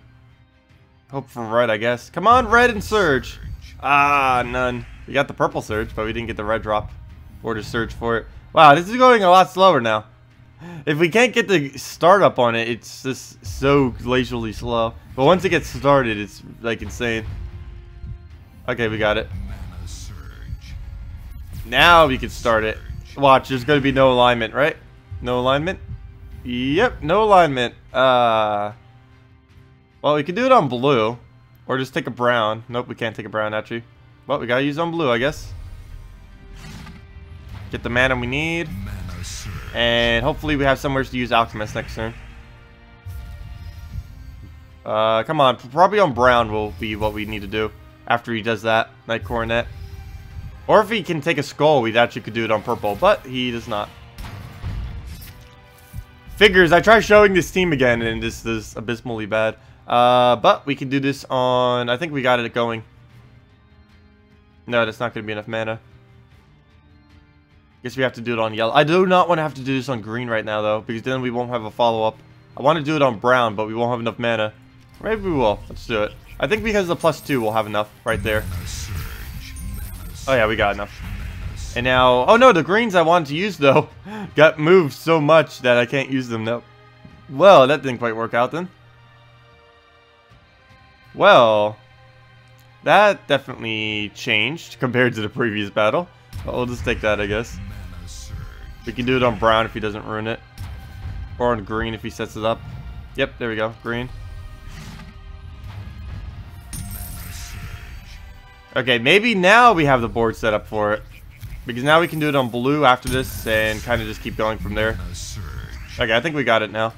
[SPEAKER 1] Hope for red, I guess. Come on, red and surge. Ah, none. We got the purple surge, but we didn't get the red drop. Or to surge for it. Wow, this is going a lot slower now. If we can't get the startup on it, it's just so glacially slow. But once it gets started, it's like insane. Okay, we got it. Now we can start it. Watch, there's going to be no alignment, right? No alignment? Yep, no alignment. Uh, well, we can do it on blue. Or just take a brown. Nope, we can't take a brown, actually. Well, we gotta use on blue, I guess. Get the mana we need. And hopefully we have somewhere to use Alchemist next turn. Uh, come on. Probably on Brown will be what we need to do after he does that. Knight Coronet. Or if he can take a Skull, we actually could do it on Purple. But he does not. Figures, I try showing this team again and this is abysmally bad. Uh, but we can do this on... I think we got it going. No, that's not going to be enough mana. Guess we have to do it on yellow. I do not want to have to do this on green right now, though, because then we won't have a follow-up. I want to do it on brown, but we won't have enough mana. Maybe we will. Let's do it. I think because of the plus two, we'll have enough right there. Oh, yeah, we got enough. And now... Oh, no, the greens I wanted to use, though, got moved so much that I can't use them now. Well, that didn't quite work out, then. Well... That definitely changed compared to the previous battle. I'll just take that, I guess. We can do it on brown if he doesn't ruin it. Or on green if he sets it up. Yep, there we go. Green. Okay, maybe now we have the board set up for it. Because now we can do it on blue after this and kind of just keep going from there. Okay, I think we got it now.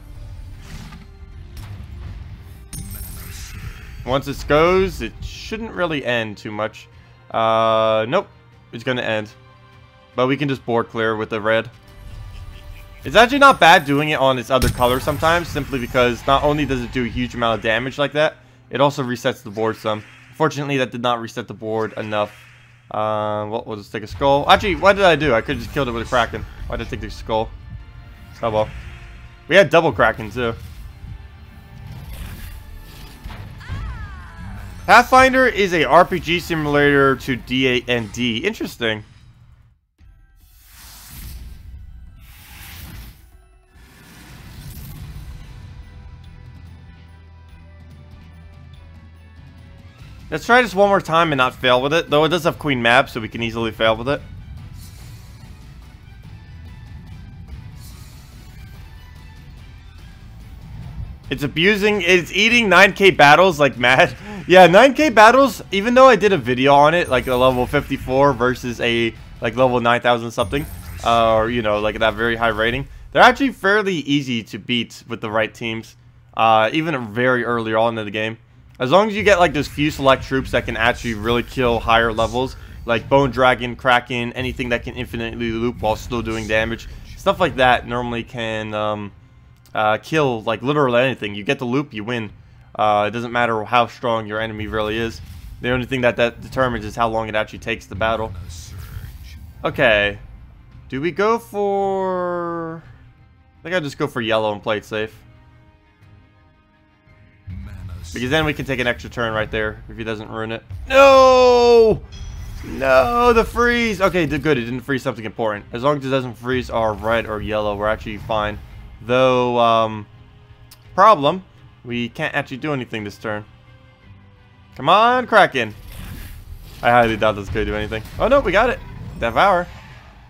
[SPEAKER 1] Once this goes, it shouldn't really end too much. Uh, nope. It's going to end. But we can just board clear with the red. It's actually not bad doing it on its other color sometimes, simply because not only does it do a huge amount of damage like that, it also resets the board some. Fortunately, that did not reset the board enough. Uh, well, we'll just take a skull. Actually, what did I do? I could have just killed it with a Kraken. Why did I take the skull? Oh well. We had double Kraken, too. Pathfinder is a RPG simulator to D&D. Interesting. Let's try this one more time and not fail with it. Though it does have Queen Mab, so we can easily fail with it. It's abusing, it's eating 9k battles like mad. Yeah, 9k battles, even though I did a video on it, like a level 54 versus a like level 9000 something, uh, or you know, like that very high rating, they're actually fairly easy to beat with the right teams, uh, even very early on in the game. As long as you get like those few select troops that can actually really kill higher levels, like Bone Dragon, Kraken, anything that can infinitely loop while still doing damage, stuff like that normally can um, uh, kill like literally anything. You get the loop, you win. Uh, it doesn't matter how strong your enemy really is. The only thing that that determines is how long it actually takes the battle. Okay. Do we go for... I think I'll just go for yellow and play it safe. Because then we can take an extra turn right there if he doesn't ruin it. No! No, the freeze! Okay, good, it didn't freeze something important. As long as it doesn't freeze our red or yellow, we're actually fine. Though, um, problem, we can't actually do anything this turn. Come on, Kraken! I highly doubt this could do anything. Oh no, we got it! Devour.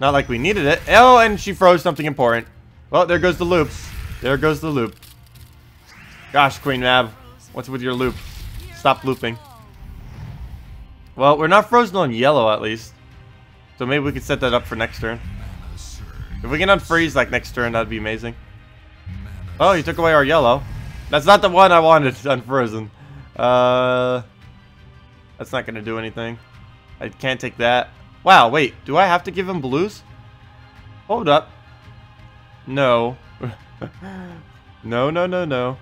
[SPEAKER 1] Not like we needed it. Oh, and she froze something important. Well, there goes the loop. There goes the loop. Gosh, Queen Mab. What's with your loop? Stop looping. Well, we're not frozen on yellow, at least. So maybe we could set that up for next turn. If we can unfreeze, like, next turn, that'd be amazing. Oh, you took away our yellow. That's not the one I wanted unfrozen. Uh, that's not going to do anything. I can't take that. Wow, wait. Do I have to give him blues? Hold up. No. no, no, no, no.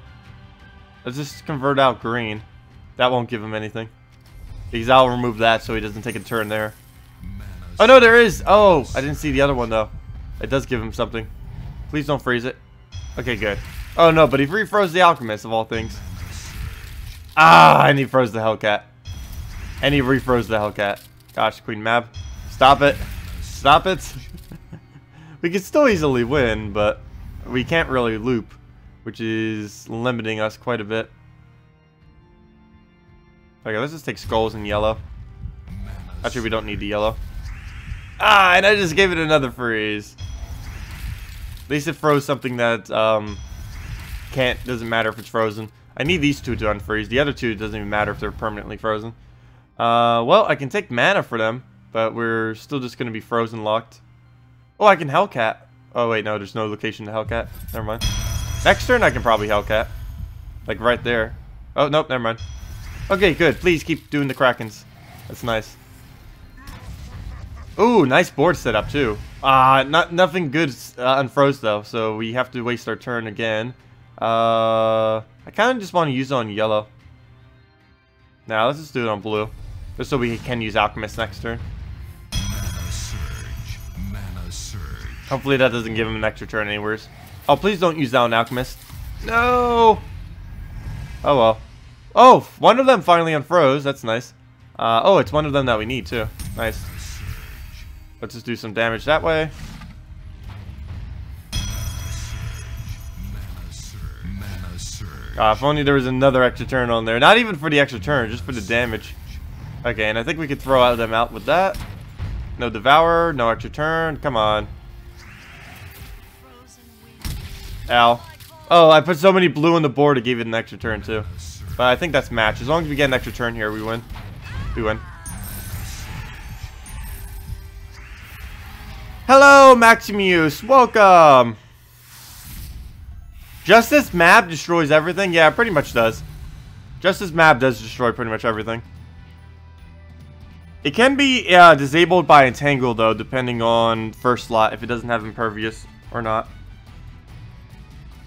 [SPEAKER 1] Let's just convert out green. That won't give him anything. Because I'll remove that so he doesn't take a turn there. Oh, no, there is. Oh, I didn't see the other one, though. It does give him something. Please don't freeze it. Okay, good. Oh, no, but he refroze the Alchemist, of all things. Ah, and he froze the Hellcat. And he refroze the Hellcat. Gosh, Queen Mab. Stop it. Stop it. we can still easily win, but we can't really loop which is limiting us quite a bit. Okay, let's just take skulls in yellow. Actually, we don't need the yellow. Ah, and I just gave it another freeze. At least it froze something that um, can't, doesn't matter if it's frozen. I need these two to unfreeze. The other two doesn't even matter if they're permanently frozen. Uh, well, I can take mana for them, but we're still just going to be frozen locked. Oh, I can Hellcat. Oh, wait, no, there's no location to Hellcat. Never mind. Next turn I can probably Hellcat. Like right there. Oh, nope, never mind. Okay, good. Please keep doing the Krakens. That's nice. Ooh, nice board setup too. Uh, not nothing good uh, unfroze though, so we have to waste our turn again. Uh, I kind of just want to use it on yellow. Now let's just do it on blue, just so we can use Alchemist next turn. Mana surge. Mana surge. Hopefully that doesn't give him an extra turn anyways. Oh, please don't use Down Alchemist. No! Oh, well. Oh, one of them finally unfroze. That's nice. Uh, oh, it's one of them that we need, too. Nice. Let's just do some damage that way. Uh, if only there was another extra turn on there. Not even for the extra turn, just for the damage. Okay, and I think we could throw out them out with that. No Devour, no extra turn. Come on. Ow. Oh, I put so many blue on the board it gave it an extra turn too. But I think that's match. As long as we get an extra turn here, we win. We win. Hello, Maximus. Welcome. Justice Mab destroys everything? Yeah, pretty much does. Justice Mab does destroy pretty much everything. It can be uh, disabled by Entangle, though, depending on first slot, if it doesn't have Impervious or not.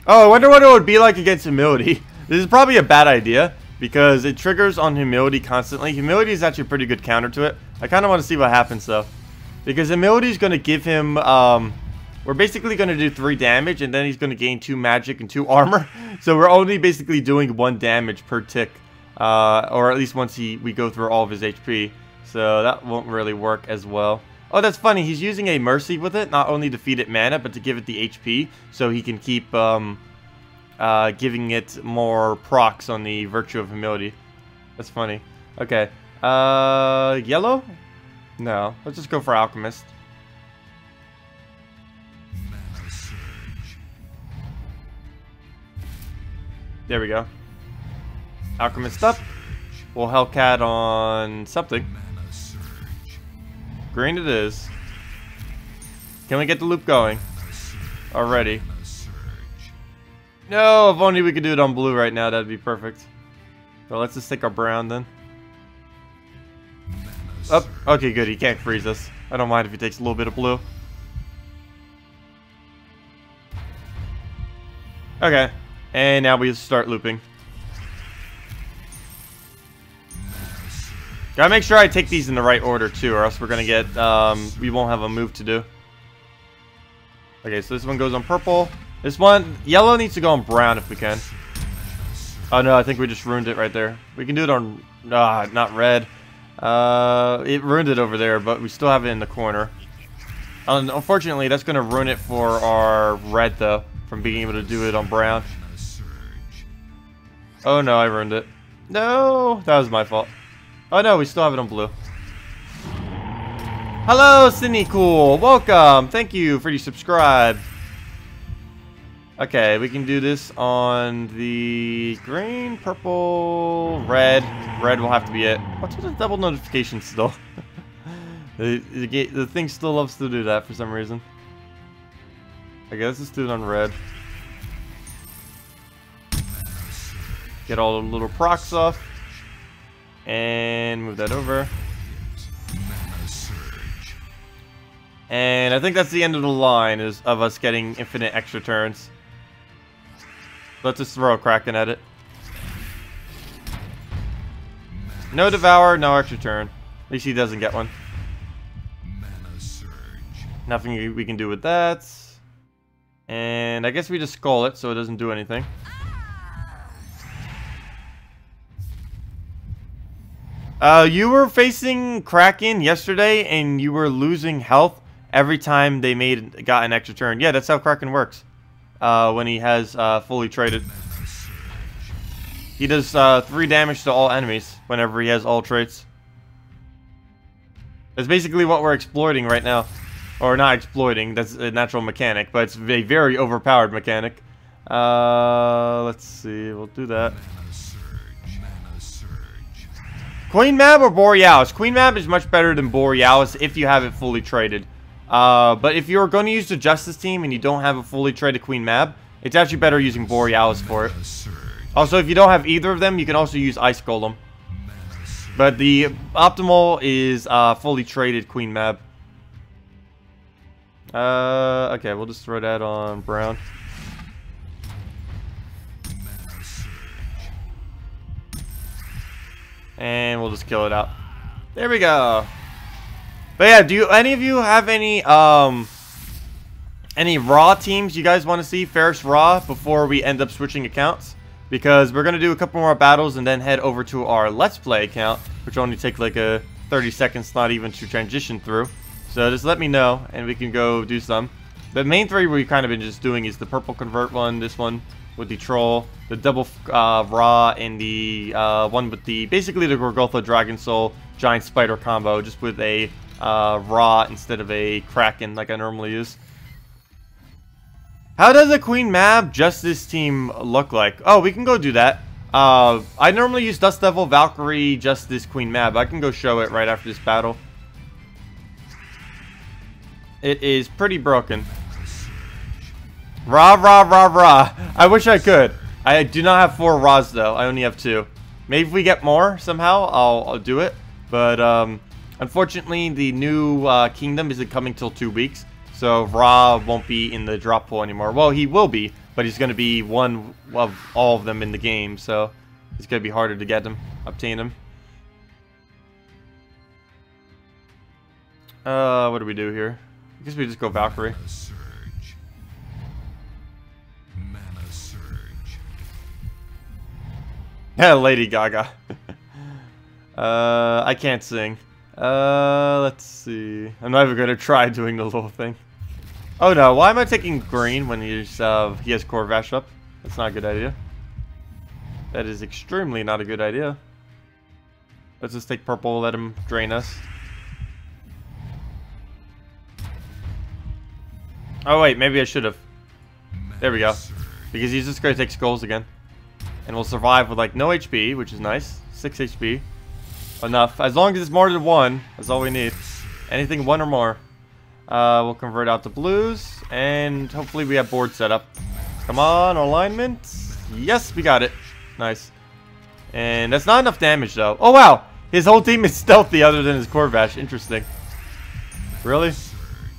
[SPEAKER 1] Oh, I wonder what it would be like against Humility. This is probably a bad idea because it triggers on Humility constantly. Humility is actually a pretty good counter to it. I kind of want to see what happens though. Because Humility is going to give him, um, we're basically going to do 3 damage and then he's going to gain 2 magic and 2 armor. So we're only basically doing 1 damage per tick. Uh, or at least once he we go through all of his HP. So that won't really work as well. Oh, that's funny. He's using a Mercy with it, not only to feed it mana, but to give it the HP, so he can keep um, uh, giving it more procs on the Virtue of Humility. That's funny. Okay. Uh, yellow? No. Let's just go for Alchemist. There we go. Alchemist up. We'll Hellcat on something. Green it is. Can we get the loop going? Already. No, if only we could do it on blue right now, that'd be perfect. So let's just take our brown then. Oh, okay, good. He can't freeze us. I don't mind if he takes a little bit of blue. Okay. And now we start looping. Gotta make sure I take these in the right order too, or else we're gonna get, um, we won't have a move to do. Okay, so this one goes on purple. This one, yellow needs to go on brown if we can. Oh no, I think we just ruined it right there. We can do it on, ah, not red. Uh, it ruined it over there, but we still have it in the corner. Um, unfortunately, that's to ruin it for our red, though, from being able to do it on brown. Oh no, I ruined it. No, that was my fault. Oh no, we still have it on blue. Hello, Sydney Cool. Welcome. Thank you for you subscribe. Okay, we can do this on the green, purple, red. Red will have to be it. What's with the double notification still? the, the, the thing still loves to do that for some reason. I guess let's do it on red. Get all the little procs off. And move that over. And I think that's the end of the line is of us getting infinite extra turns. Let's just throw a Kraken at it. No Devour, no extra turn. At least he doesn't get one. Nothing we can do with that. And I guess we just Skull it so it doesn't do anything. Uh, you were facing Kraken yesterday and you were losing health every time they made got an extra turn. Yeah, that's how Kraken works uh, when he has uh, fully traded. He does uh, 3 damage to all enemies whenever he has all traits. That's basically what we're exploiting right now. Or not exploiting, that's a natural mechanic, but it's a very overpowered mechanic. Uh, let's see, we'll do that. Queen Mab or Borealis? Queen Mab is much better than Borealis if you have it fully traded. Uh, but if you're going to use the Justice team and you don't have a fully traded Queen Mab, it's actually better using Borealis for it. Also, if you don't have either of them, you can also use Ice Golem. But the optimal is uh, fully traded Queen Mab. Uh, okay, we'll just throw that on Brown. And we'll just kill it out. There we go. But yeah, do you any of you have any um any Ra teams you guys want to see Pharos-Ra before we end up switching accounts? Because we're gonna do a couple more battles and then head over to our Let's Play account, which only take like a 30 seconds, not even to transition through. So just let me know and we can go do some. The main three we've kind of been just doing is the purple convert one, this one with the troll, the double uh, Ra, and the uh, one with the basically the Gorgotha Dragon Soul giant spider combo, just with a uh, Ra instead of a kraken like I normally use. How does a Queen Mab Justice team look like? Oh, we can go do that. Uh, I normally use Dust Devil, Valkyrie, Justice, Queen Mab. I can go show it right after this battle. It is pretty broken. Rah, rah, rah, rah. I wish I could. I do not have four Rahs, though. I only have two. Maybe if we get more somehow, I'll, I'll do it. But, um, Unfortunately, the new uh, kingdom isn't coming till two weeks, so Ra won't be in the drop pool anymore. Well, he will be, but he's going to be one of all of them in the game, so it's going to be harder to get him, obtain him. Uh, what do we do here? I guess we just go Valkyrie. Lady Gaga. uh, I can't sing. Uh, let's see. I'm not even gonna try doing the little thing. Oh no, why am I taking green when he's, uh, he has Khorvash up? That's not a good idea. That is extremely not a good idea. Let's just take purple, let him drain us. Oh wait, maybe I should have. There we go. Because he's just gonna take skulls again. And we'll survive with like no HP, which is nice. 6 HP. Enough. As long as it's more than one, that's all we need. Anything one or more. Uh, we'll convert out the blues, and hopefully we have board set up. Come on, alignment. Yes, we got it. Nice. And that's not enough damage, though. Oh, wow. His whole team is stealthy other than his Khorvash. Interesting. Really?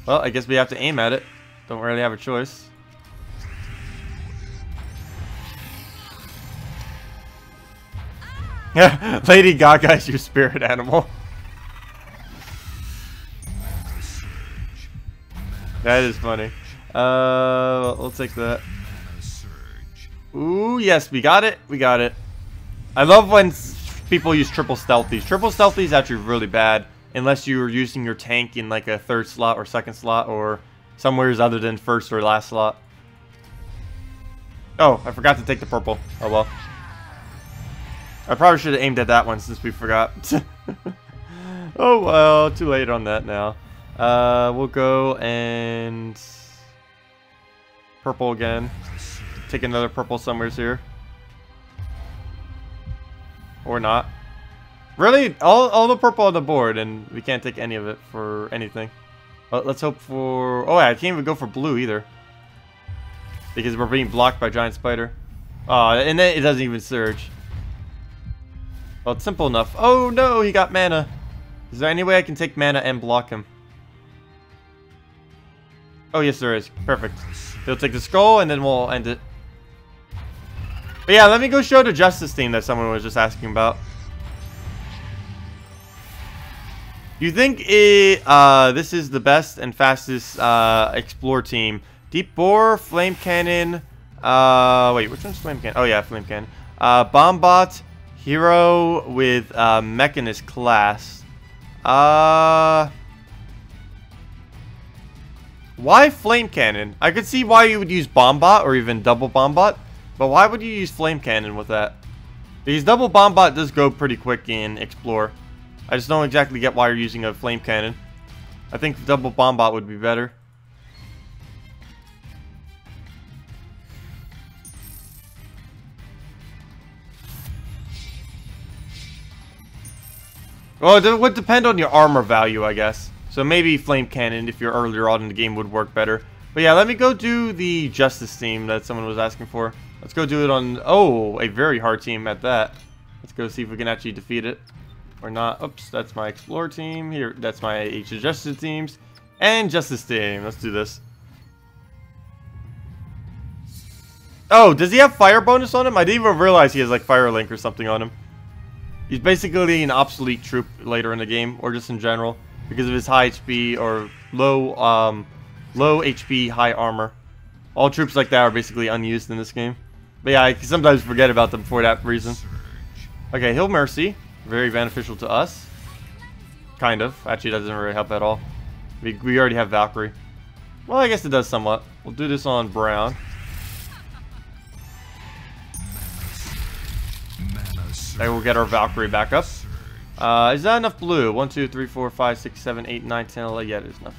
[SPEAKER 1] Well, I guess we have to aim at it. Don't really have a choice. Lady Gaga is your spirit animal. That is funny. Uh, we'll take that. Ooh, yes, we got it. We got it. I love when people use triple stealthies. Triple stealthy is actually really bad unless you're using your tank in like a third slot or second slot or somewheres other than first or last slot. Oh, I forgot to take the purple. Oh well. I probably should have aimed at that one since we forgot. oh well, too late on that now. Uh, we'll go and purple again. Take another purple somewheres here. Or not. Really? All, all the purple on the board, and we can't take any of it for anything. But let's hope for... Oh, yeah, I can't even go for blue either. Because we're being blocked by Giant Spider. Oh, and then it doesn't even surge. Well, it's simple enough. Oh, no, he got mana. Is there any way I can take mana and block him? Oh, yes, there is. Perfect. He'll take the skull, and then we'll end it. But yeah, let me go show the Justice team that someone was just asking about. You think it, uh, this is the best and fastest uh, Explore team? Deep Bore, Flame Cannon, uh, wait, which one's Flame Cannon? Oh yeah, Flame Cannon. Uh, Bombot, Hero with uh, Mechanist class. Uh, why Flame Cannon? I could see why you would use Bombot or even Double Bombot, but why would you use Flame Cannon with that? Because Double Bombot does go pretty quick in Explore. I just don't exactly get why you're using a Flame Cannon. I think Double Bombot would be better. Well, it would depend on your armor value, I guess. So maybe Flame Cannon, if you're earlier on in the game, would work better. But yeah, let me go do the Justice team that someone was asking for. Let's go do it on, oh, a very hard team at that. Let's go see if we can actually defeat it. Or not. Oops, that's my Explorer team. Here, that's my H Justice teams. And Justice team. Let's do this. Oh, does he have fire bonus on him? I didn't even realize he has like Fire Link or something on him. He's basically an obsolete troop later in the game, or just in general, because of his high HP or low, um, low HP, high armor. All troops like that are basically unused in this game. But yeah, I sometimes forget about them for that reason. Okay, Hill Mercy. Very beneficial to us. Kind of. Actually, doesn't really help at all. We, we already have Valkyrie. Well, I guess it does somewhat. We'll do this on Brown.
[SPEAKER 2] Mana
[SPEAKER 1] we'll get our Valkyrie back up. Uh, is that enough blue? 1, 2, 3, 4, 5, 6, 7, 8, 9, 10, 11. Yeah, there's enough.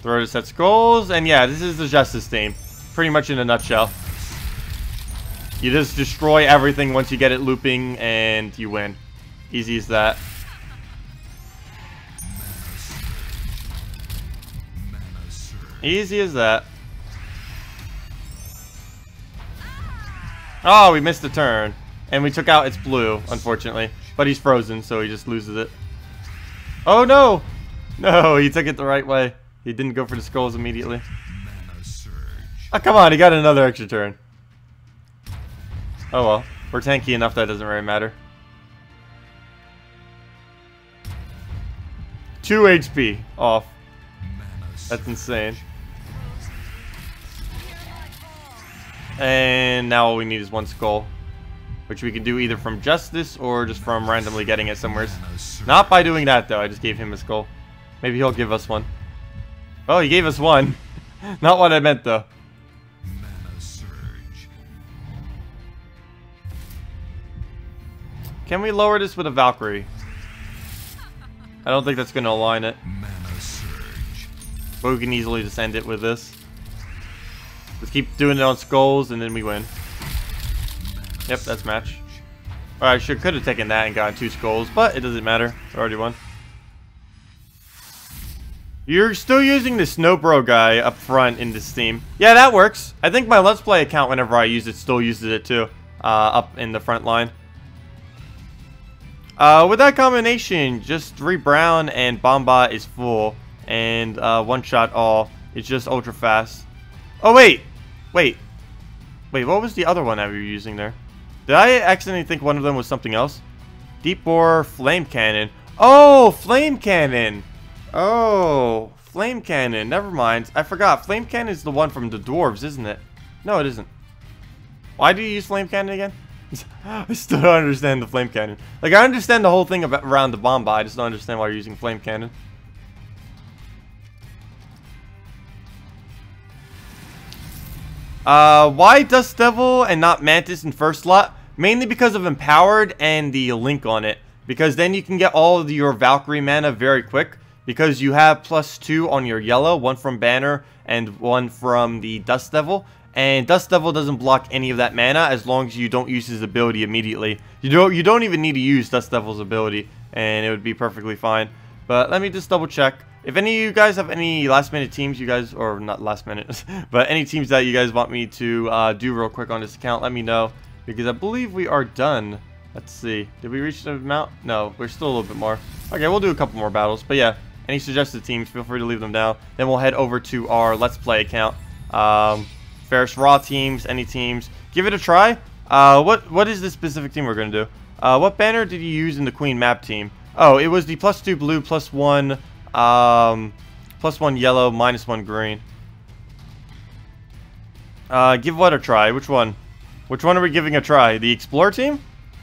[SPEAKER 1] Throw to set skulls. And yeah, this is the Justice theme. Pretty much in a nutshell. You just destroy everything once you get it looping and you win. Easy as that. Easy as that. Oh, we missed a turn. And we took out its blue, unfortunately. But he's frozen, so he just loses it. Oh, no! No, he took it the right way. He didn't go for the skulls immediately. Oh, come on, he got another extra turn. Oh well, we're tanky enough that doesn't really matter. 2 HP off. That's insane. And now all we need is one skull. Which we can do either from Justice or just from randomly getting it somewhere. Not by doing that though, I just gave him a skull. Maybe he'll give us one. Oh, he gave us one. Not what I meant though. Can we lower this with a Valkyrie? I don't think that's going to align it. But we can easily just end it with this. Let's keep doing it on skulls and then we win. Yep, that's match. Alright, sure could have taken that and gotten two skulls, but it doesn't matter. I already won. You're still using the Snowbro guy up front in this team. Yeah, that works. I think my Let's Play account, whenever I use it, still uses it too. Uh, up in the front line. Uh, with that combination, just 3 Brown and Bomba is full. And uh, one shot all. It's just ultra fast. Oh, wait! Wait. Wait, what was the other one that we were using there? Did I accidentally think one of them was something else? Deep Borer flame cannon. Oh, flame cannon! Oh, flame cannon. Never mind. I forgot. Flame cannon is the one from the dwarves, isn't it? No, it isn't. Why do you use flame cannon again? I still don't understand the flame cannon. Like, I understand the whole thing about around the bomb, but I just don't understand why you're using flame cannon. Uh, why Dust Devil and not Mantis in first slot? Mainly because of Empowered and the link on it. Because then you can get all of your Valkyrie mana very quick. Because you have plus two on your yellow, one from Banner and one from the Dust Devil. And Dust Devil doesn't block any of that mana as long as you don't use his ability immediately. You don't you don't even need to use Dust Devil's ability and it would be perfectly fine. But let me just double check. If any of you guys have any last minute teams you guys, or not last minute, but any teams that you guys want me to uh, do real quick on this account, let me know. Because I believe we are done. Let's see. Did we reach the amount? No, we're still a little bit more. Okay, we'll do a couple more battles. But yeah, any suggested teams, feel free to leave them down. Then we'll head over to our Let's Play account. Um, Pharos-Ra teams, any teams. Give it a try. Uh, what What is the specific team we're going to do? Uh, what banner did you use in the Queen Mab team? Oh, it was the plus two blue, plus one, um, plus one yellow, minus one green. Uh, give what a try? Which one? Which one are we giving a try? The Explorer team?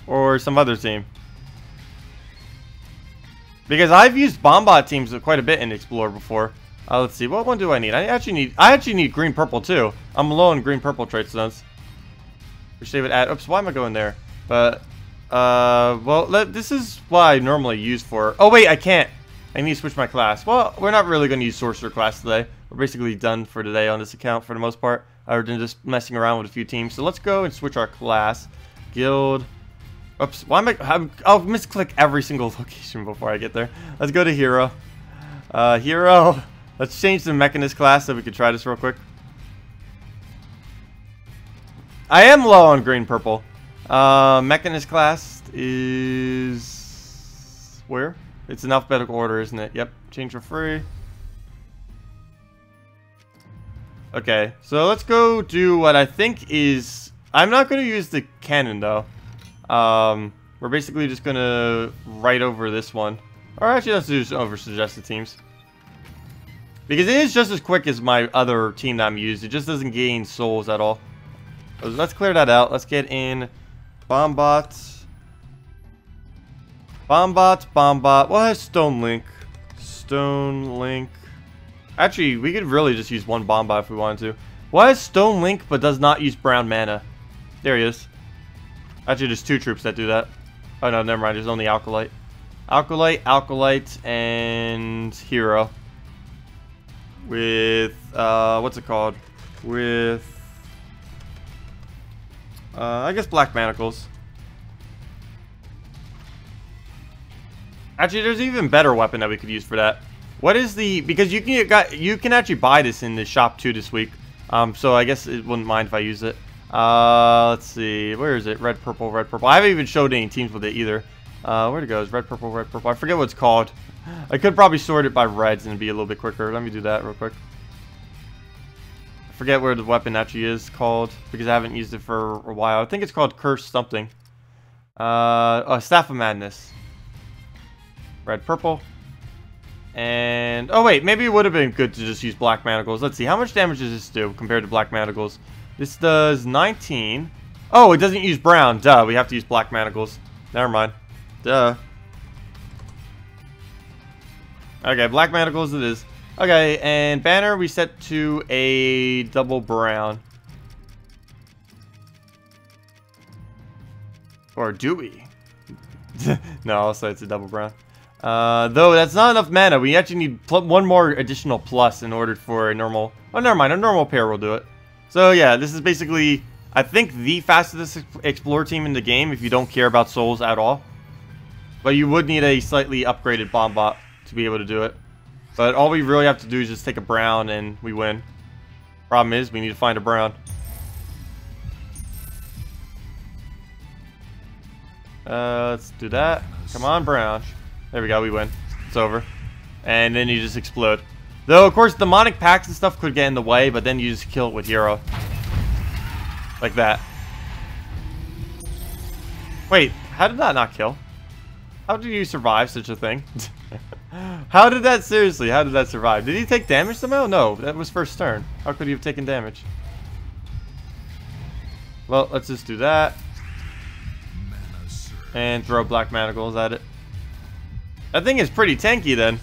[SPEAKER 1] Or some other team? Because I've used Bombot teams quite a bit in Explorer before. Uh, let's see, what one do I need? I actually need, I actually need green purple too. I'm low on green purple trait stones. Which they would add, oops, why am I going there? But, uh, well, this is what I normally use for, oh wait, I can't. I need to switch my class. Well, we're not really going to use Sorcerer class today. We're basically done for today on this account for the most part. Other than just messing around with a few teams. So let's go and switch our class. Guild. Oops, why am I, I'm, I'll misclick every single location before I get there. Let's go to Hero. Uh, Hero. Let's change the Mechanist class so we can try this real quick. I am low on green purple. Uh, Mechanist class is where? It's in alphabetical order, isn't it? Yep. Change for free. Okay, so let's go do what I think is... I'm not going to use the cannon, though. Um, we're basically just going to write over this one. Or actually, let's do over suggested teams. Because it is just as quick as my other team that I'm used. It just doesn't gain souls at all. Let's clear that out. Let's get in Bombot. Bombot, Bombot. What has Stone Link? Stone Link. Actually, we could really just use one Bombot if we wanted to. What has Stone Link but does not use brown mana? There he is. Actually, there's two troops that do that. Oh no, never mind. There's only Alkalite. Alkalite, Alkalite, and Hero. With, uh, what's it called? With, uh, I guess Black Manacles. Actually, there's even better weapon that we could use for that. What is the, because you can got you can actually buy this in the shop too this week. Um, so I guess it wouldn't mind if I use it. Uh, let's see, where is it? Red, purple, red, purple. I haven't even showed any teams with it either. Uh, where'd it go? It's red, purple, red, purple. I forget what it's called. I could probably sort it by reds and be a little bit quicker. Let me do that real quick. Forget where the weapon actually is called because I haven't used it for a while. I think it's called Curse something. Uh, oh, Staff of Madness. Red, purple. And, oh wait, maybe it would have been good to just use Black Manacles. Let's see, how much damage does this do compared to Black Manacles? This does 19. Oh, it doesn't use brown. Duh, we have to use Black Manacles. Never mind. Duh. Okay, Black Manacles it is. Okay, and banner we set to a double brown. Or do we? no, say it's a double brown. Uh, though that's not enough mana. We actually need one more additional plus in order for a normal... Oh, never mind. A normal pair will do it. So yeah, this is basically, I think, the fastest Explorer team in the game if you don't care about souls at all. But you would need a slightly upgraded Bombot to be able to do it. But all we really have to do is just take a brown and we win. Problem is, we need to find a brown. Uh, let's do that. Come on, brown. There we go, we win. It's over. And then you just explode. Though, of course, demonic packs and stuff could get in the way, but then you just kill it with hero. Like that. Wait, how did that not kill? How did you survive such a thing? how did that, seriously, how did that survive? Did he take damage somehow? No, that was first turn. How could he have taken damage? Well, let's just do that. And throw black manacles at it. That thing is pretty tanky then.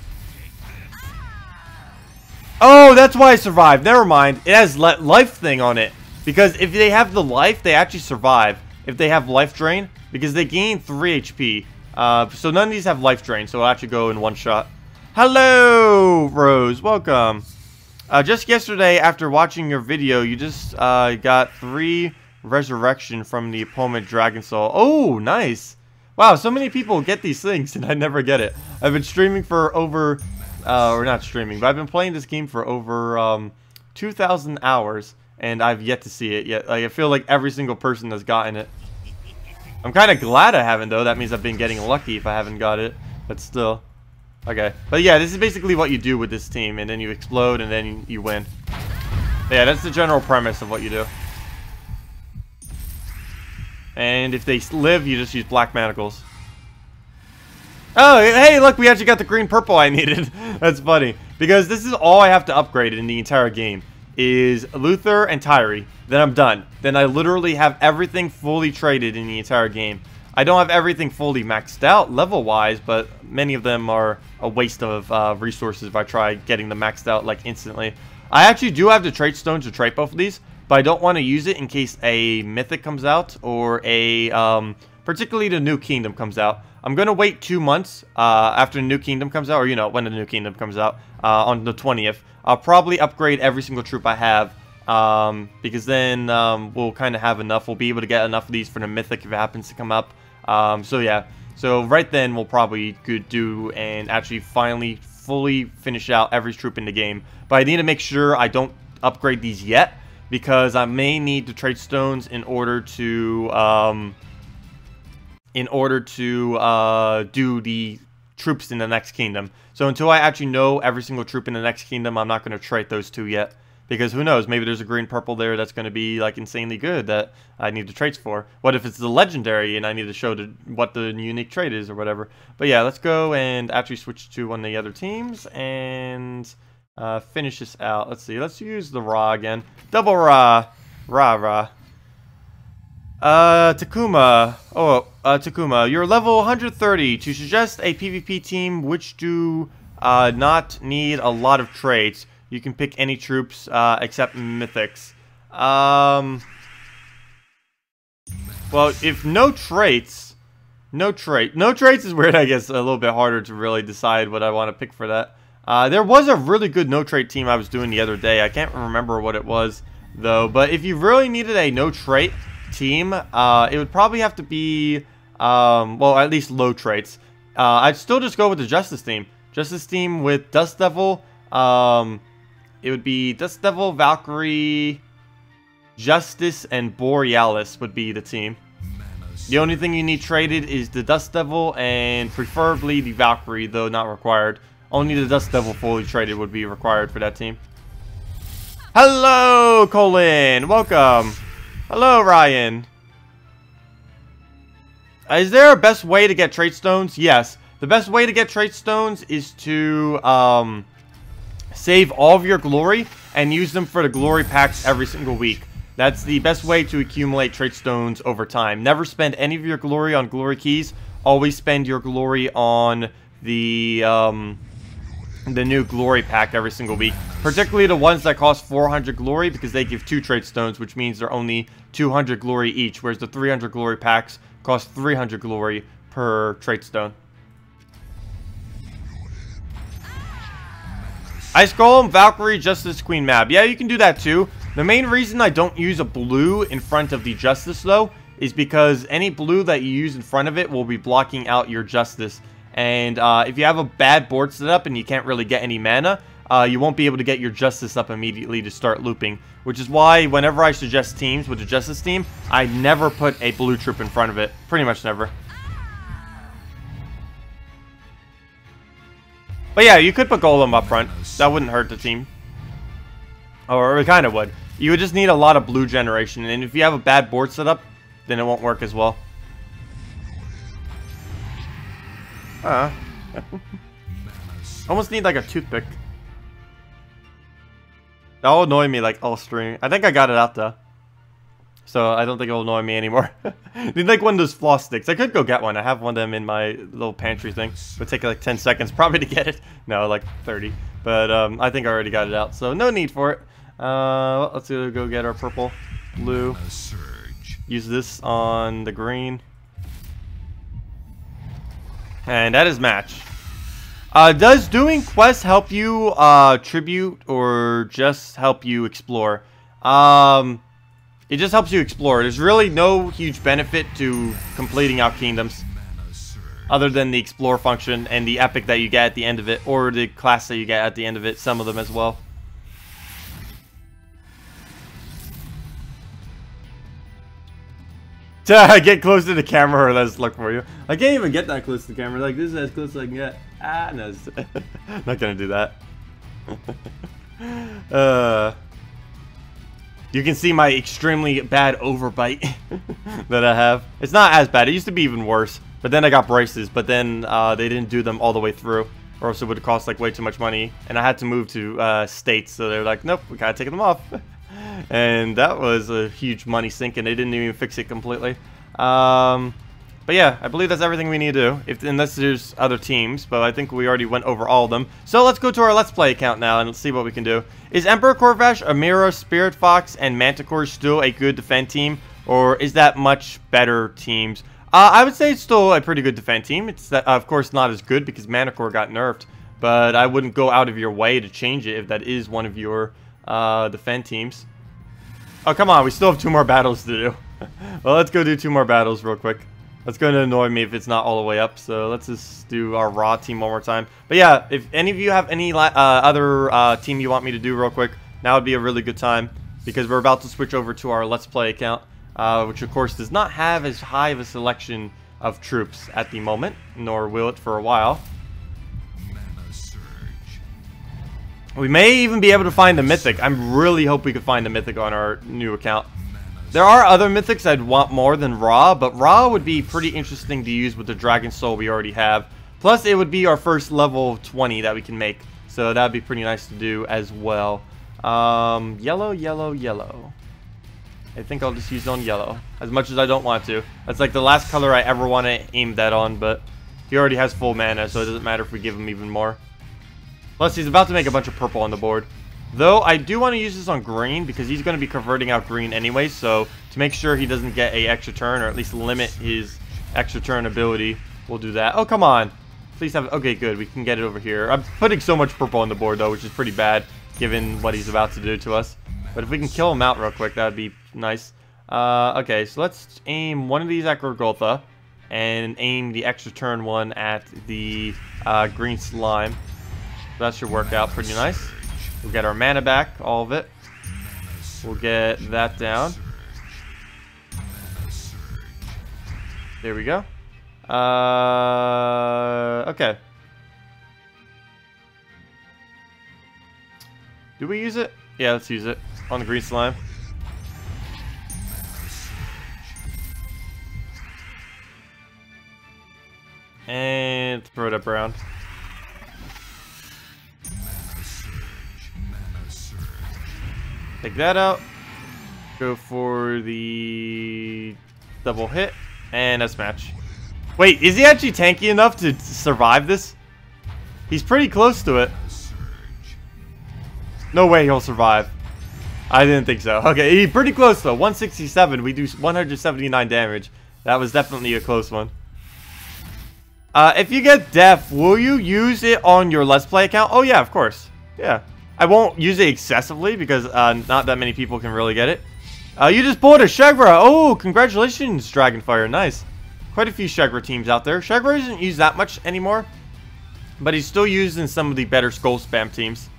[SPEAKER 1] Oh, that's why I survived. Never mind. It has life thing on it. Because if they have the life, they actually survive. If they have life drain. Because they gain 3 HP. Uh, so none of these have life drain. So I'll actually go in one shot. Hello, Rose. Welcome. Uh, just yesterday, after watching your video, you just uh, got 3 resurrection from the opponent Dragon Soul. Oh, nice. Wow, so many people get these things and I never get it. I've been streaming for over, uh, or not streaming, but I've been playing this game for over um, 2,000 hours and I've yet to see it yet. Like, I feel like every single person has gotten it. I'm kind of glad I haven't though. That means I've been getting lucky if I haven't got it. But still. Okay. But yeah, this is basically what you do with this team. And then you explode and then you win. But yeah, that's the general premise of what you do. And if they live, you just use black manacles. Oh, hey, look, we actually got the green purple I needed. That's funny. Because this is all I have to upgrade in the entire game. Is Luther and Tyree. Then I'm done. Then I literally have everything fully traded in the entire game. I don't have everything fully maxed out level-wise, but many of them are a waste of uh, resources if I try getting them maxed out like instantly. I actually do have the trait stone to trade both of these, but I don't want to use it in case a mythic comes out or a um, particularly the new kingdom comes out. I'm gonna wait two months uh, after the new kingdom comes out, or you know when the new kingdom comes out uh, on the 20th. I'll probably upgrade every single troop I have um, because then um, we'll kind of have enough. We'll be able to get enough of these for the mythic if it happens to come up. Um, so yeah, so right then we'll probably could do and actually finally fully finish out every troop in the game. But I need to make sure I don't upgrade these yet because I may need to trade stones in order to um, in order to uh, do the troops in the next kingdom. So until I actually know every single troop in the next kingdom, I'm not going to trait those two yet. Because who knows, maybe there's a green purple there that's going to be like insanely good that I need the traits for. What if it's the legendary and I need to show the, what the unique trait is or whatever. But yeah, let's go and actually switch to one of the other teams and uh, finish this out. Let's see. Let's use the Ra again. Double Ra. Ra Ra. Uh, Takuma. Oh, uh, Takuma. You're level 130. To suggest a PvP team which do uh, not need a lot of traits, you can pick any troops uh, except Mythics. Um, well, if no traits, no trait, no traits is weird. I guess a little bit harder to really decide what I want to pick for that. Uh, there was a really good no trait team I was doing the other day. I can't remember what it was, though. But if you really needed a no trait team, uh, it would probably have to be, um, well, at least low traits. Uh, I'd still just go with the Justice team. Justice team with Dust Devil. Um, it would be Dust Devil, Valkyrie, Justice, and Borealis would be the team. The only thing you need traded is the Dust Devil and preferably the Valkyrie, though not required. Only the Dust Devil fully traded would be required for that team. Hello, Colin. Welcome. Hello, Ryan. Is there a best way to get trait stones? Yes. The best way to get trait stones is to um, save all of your glory and use them for the glory packs every single week. That's the best way to accumulate trait stones over time. Never spend any of your glory on glory keys. Always spend your glory on the um, the new glory pack every single week. Particularly the ones that cost 400 glory because they give two trait stones, which means they're only 200 glory each, whereas the 300 glory packs cost 300 glory per trait stone. Ice Golem, Valkyrie, Justice, Queen Mab. Yeah, you can do that too. The main reason I don't use a blue in front of the Justice, though, is because any blue that you use in front of it will be blocking out your Justice. And uh, if you have a bad board setup and you can't really get any mana, uh, you won't be able to get your Justice up immediately to start looping. Which is why whenever I suggest teams with the Justice team, I never put a blue troop in front of it. Pretty much never. But yeah, you could put Golem up front. That wouldn't hurt the team. Or it kind of would. You would just need a lot of blue generation. And if you have a bad board setup, then it won't work as well. Uh. Almost need like a toothpick. That'll annoy me like all stream. I think I got it out though. So I don't think it'll annoy me anymore. Need like one of those floss sticks. I could go get one. I have one of them in my little pantry thing. It would take like 10 seconds probably to get it. No, like 30. But um, I think I already got it out. So no need for it. Uh, let's go get our purple, blue. Use this on the green. And that is match. Uh, does doing quests help you uh, tribute or just help you explore? Um, it just helps you explore. There's really no huge benefit to completing out kingdoms other than the explore function and the epic that you get at the end of it or the class that you get at the end of it. Some of them as well. To get close to the camera or let's look for you. I can't even get that close to the camera. Like, this is as close as I can get. Ah, no. Not gonna do that. uh, you can see my extremely bad overbite that I have. It's not as bad. It used to be even worse. But then I got braces, but then uh, they didn't do them all the way through. Or else it would cost like way too much money. And I had to move to uh, states, so they're like, nope, we gotta take them off. And that was a huge money sink, and they didn't even fix it completely. Um, but yeah, I believe that's everything we need to do, if unless there's other teams, but I think we already went over all of them. So let's go to our Let's Play account now and let's see what we can do. Is Emperor Khorvash, Amira, Spirit Fox, and Manticore still a good defend team, or is that much better teams? Uh, I would say it's still a pretty good defend team. It's, that, of course, not as good because Manticore got nerfed, but I wouldn't go out of your way to change it if that is one of your uh, defend teams. Oh, come on. We still have two more battles to do. well, let's go do two more battles real quick. That's going to annoy me if it's not all the way up. So let's just do our Ra team one more time. But yeah, if any of you have any uh, other uh, team you want me to do real quick, now would be a really good time. Because we're about to switch over to our Let's Play account. Uh, which, of course, does not have as high of a selection of troops at the moment. Nor will it for a while. We may even be able to find a mythic. I am really hope we could find a mythic on our new account. There are other mythics I'd want more than Ra, but Ra would be pretty interesting to use with the Dragon Soul we already have. Plus, it would be our first level 20 that we can make. So that'd be pretty nice to do as well. Um, yellow, yellow, yellow. I think I'll just use on yellow. As much as I don't want to. That's like the last color I ever want to aim that on, but he already has full mana, so it doesn't matter if we give him even more. Plus, he's about to make a bunch of purple on the board. Though, I do want to use this on green because he's going to be converting out green anyway. So, to make sure he doesn't get a extra turn or at least limit his extra turn ability, we'll do that. Oh, come on. Please have... Okay, good. We can get it over here. I'm putting so much purple on the board, though, which is pretty bad given what he's about to do to us. But if we can kill him out real quick, that would be nice. Uh, okay, so let's aim one of these at Gorgotha and aim the extra turn one at the uh, green slime. That should work out pretty nice. We'll get our mana back, all of it. We'll get that down. There we go. Uh, okay. Do we use it? Yeah, let's use it on the green slime. And throw it up around. Take that out. Go for the double hit. And a smash. Wait, is he actually tanky enough to survive this? He's pretty close to it. No way he'll survive. I didn't think so. Okay, he's pretty close though. 167. We do 179 damage. That was definitely a close one. Uh, if you get deaf, will you use it on your Let's Play account? Oh yeah, of course. Yeah. I won't use it excessively because uh, not that many people can really get it. Uh, you just bought a Sheggra. Oh, congratulations, Dragonfire. Nice. Quite a few Sheggra teams out there. Sheggra isn't used that much anymore, but he's still used in some of the better Skull Spam teams.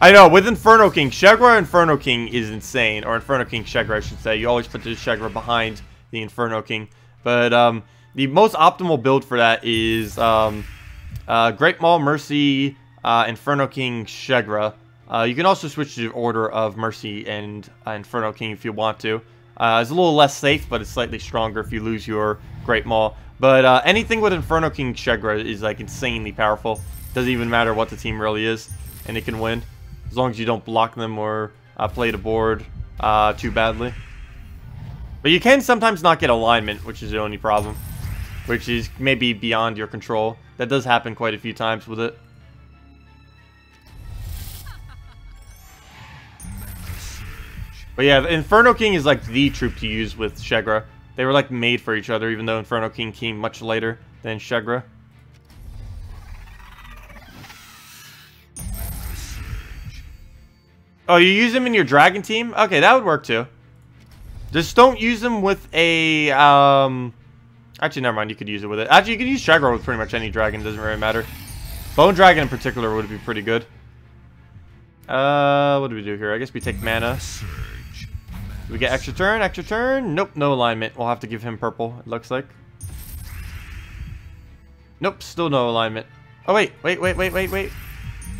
[SPEAKER 1] I know, with Inferno King, Sheggra Inferno King is insane. Or Inferno King Sheggra, I should say. You always put the Sheggra behind the Inferno King. But um, the most optimal build for that is um, uh, Great Maul, Mercy, uh, Inferno King, Sheggra. Uh, you can also switch to the order of Mercy and uh, Inferno King if you want to. Uh, it's a little less safe, but it's slightly stronger if you lose your Great Maul. But uh, anything with Inferno King Sheggra is like insanely powerful. Doesn't even matter what the team really is, and it can win. As long as you don't block them or uh, play the board too badly. But you can sometimes not get alignment, which is the only problem. Which is maybe beyond your control. That does happen quite a few times with it. But yeah, Inferno King is like the troop to use with Sheggra. They were like made for each other, even though Inferno King came much later than
[SPEAKER 2] Sheggra.
[SPEAKER 1] Oh, you use them in your dragon team? Okay, that would work too. Just don't use them with a, um... Actually, never mind, you could use it with it. Actually, you could use Sheggra with pretty much any dragon, doesn't really matter. Bone Dragon in particular would be pretty good. Uh, what do we do here? I guess we take mana. Do we get extra turn? Extra turn? Nope, no alignment. We'll have to give him purple, it looks like. Nope, still no alignment. Oh, wait, wait, wait, wait, wait, wait.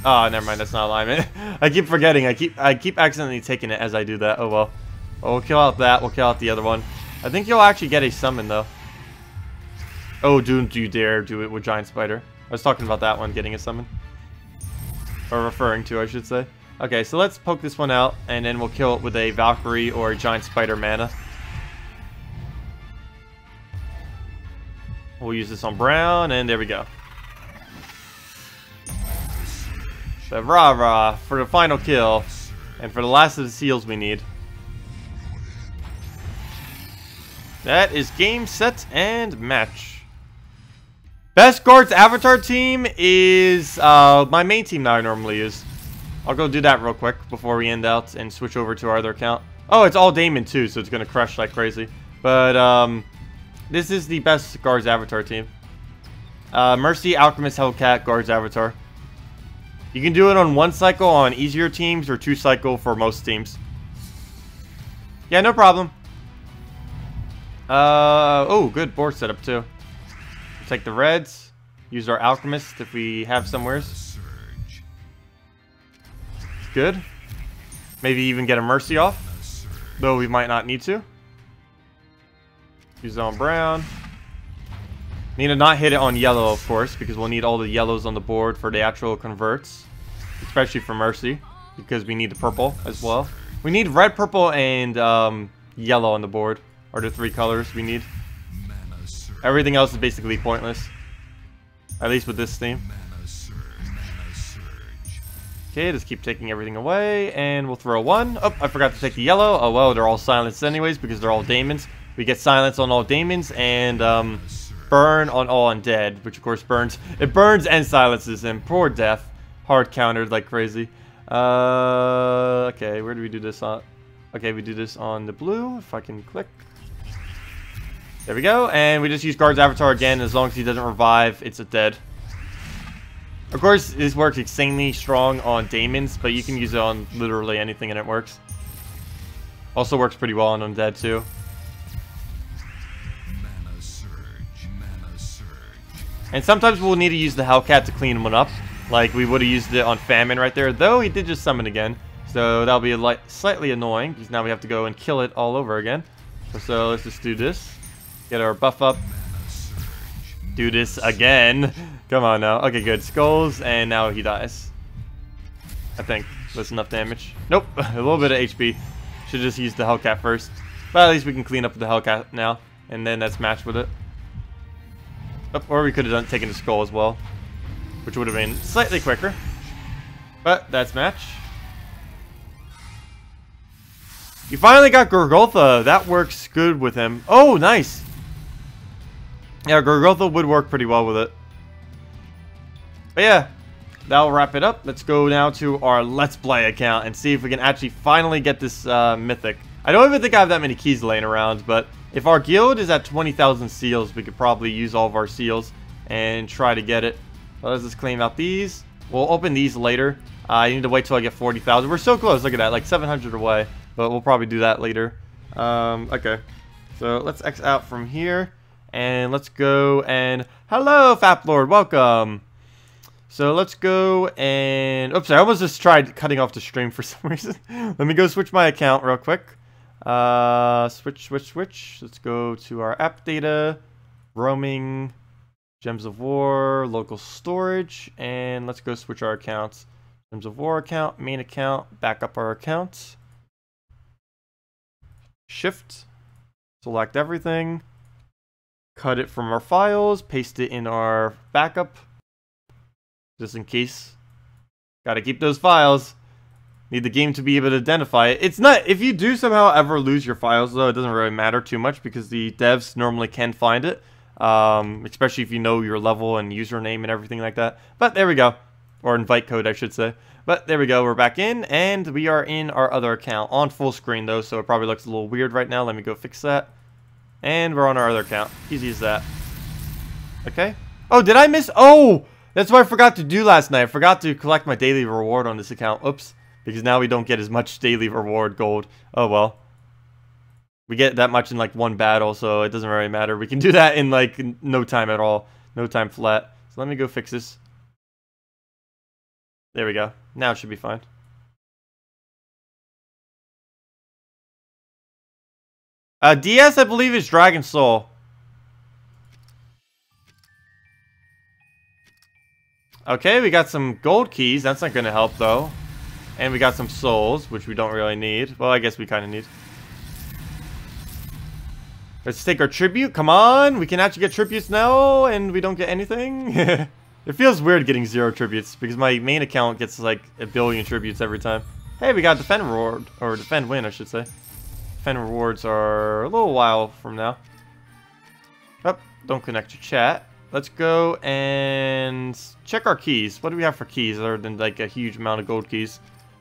[SPEAKER 1] Oh, never mind, that's not alignment. I keep forgetting. I keep I keep accidentally taking it as I do that. Oh, well. well. We'll kill out that. We'll kill out the other one. I think you'll actually get a summon, though. Oh, don't you dare do it with Giant Spider. I was talking about that one getting a summon. Or referring to, I should say. Okay, so let's poke this one out, and then we'll kill it with a Valkyrie or a Giant Spider mana. We'll use this on Brown, and there we go. The Ra Ra for the final kill, and for the last of the seals we need. That is game, set, and match. Best Gard's Avatar team is uh, my main team that I normally use. I'll go do that real quick before we end out and switch over to our other account. Oh, it's all Damon too, so it's gonna crush like crazy. But um, this is the best Gard's Avatar team. Uh, Mercy, Alchemist, Hellcat, Gard's Avatar. You can do it on one cycle on easier teams or two cycle for most teams. Yeah, no problem. Uh, oh, good board setup too. Take the reds. Use our alchemist if we have somewheres. Good. Maybe even get a mercy off, though we might not need to. Use on brown. Need to not hit it on yellow, of course, because we'll need all the yellows on the board for the actual converts, especially for mercy, because we need the purple as well. We need red, purple, and um, yellow on the board, are the three colors we need. Everything else is basically pointless. At least with this team. Okay, just keep taking everything away, and we'll throw one. Oh, I forgot to take the yellow. Oh well, they're all silenced anyways because they're all daemons. We get silence on all daemons and um, burn on all undead, which of course burns. It burns and silences him. Poor death. Hard countered like crazy. Uh, okay, where do we do this on? Okay, we do this on the blue. If I can click. There we go, and we just use Gard's Avatar again. As long as he doesn't revive, it's a dead. Of course, this works insanely strong on Daemons, but you can use it on literally anything and it works. Also works pretty well on Undead too.
[SPEAKER 2] Mana surge. Mana surge.
[SPEAKER 1] And sometimes we'll need to use the Hellcat to clean one up. Like we would have used it on Famine right there, though he did just summon again. So that'll be slightly annoying because now we have to go and kill it all over again. So let's just do this. Get our buff up. Do this again. Come on now. Okay, good. Skulls, and now he dies. I think. That's enough damage. Nope. A little bit of HP. Should just use the Hellcat first. But at least we can clean up the Hellcat now. And then that's matched with it. Oh, or we could have done taken the skull as well. Which would have been slightly quicker. But that's match. You finally got Gorgotha. That works good with him. Oh, nice. Yeah, Gorgotha would work pretty well with it. But yeah, that'll wrap it up. Let's go now to our Let's Play account and see if we can actually finally get this uh, Mythic. I don't even think I have that many keys laying around, but if our guild is at 20,000 seals, we could probably use all of our seals and try to get it. let's just claim out these. We'll open these later. Uh, I need to wait till I get 40,000. We're so close. Look at that, like 700 away. But we'll probably do that later. Um, okay. So let's X out from here. And let's go and... Hello, Fap Lord. Welcome. So let's go and... Oops, I almost just tried cutting off the stream for some reason. Let me go switch my account real quick. Uh, switch, switch, switch. Let's go to our app data, roaming, gems of war, local storage, and let's go switch our accounts. Gems of war account, main account, back up our accounts. Shift, select everything, cut it from our files, paste it in our backup, just in case. Gotta keep those files. Need the game to be able to identify it. It's not, if you do somehow ever lose your files though, it doesn't really matter too much because the devs normally can find it. Um, especially if you know your level and username and everything like that. But there we go. Or invite code, I should say. But there we go, we're back in, and we are in our other account. On full screen, though, so it probably looks a little weird right now. Let me go fix that. And we're on our other account. Easy as that. Okay. Oh, did I miss? Oh! That's what I forgot to do last night. I forgot to collect my daily reward on this account. Oops. Because now we don't get as much daily reward gold. Oh, well. We get that much in, like, one battle, so it doesn't really matter. We can do that in, like, no time at all. No time flat. So let me go fix this. There we go. Now it should be fine. Uh, DS, I believe, is Dragon Soul. Okay, we got some gold keys. That's not going to help, though. And we got some souls, which we don't really need. Well, I guess we kind of need. Let's take our tribute. Come on. We can actually get tributes now, and we don't get anything. It feels weird getting zero tributes because my main account gets like a billion tributes every time. Hey, we got defend reward, or defend win, I should say. Defend rewards are a little while from now. Oh, don't connect to chat. Let's go and check our keys. What do we have for keys other than like a huge amount of gold keys?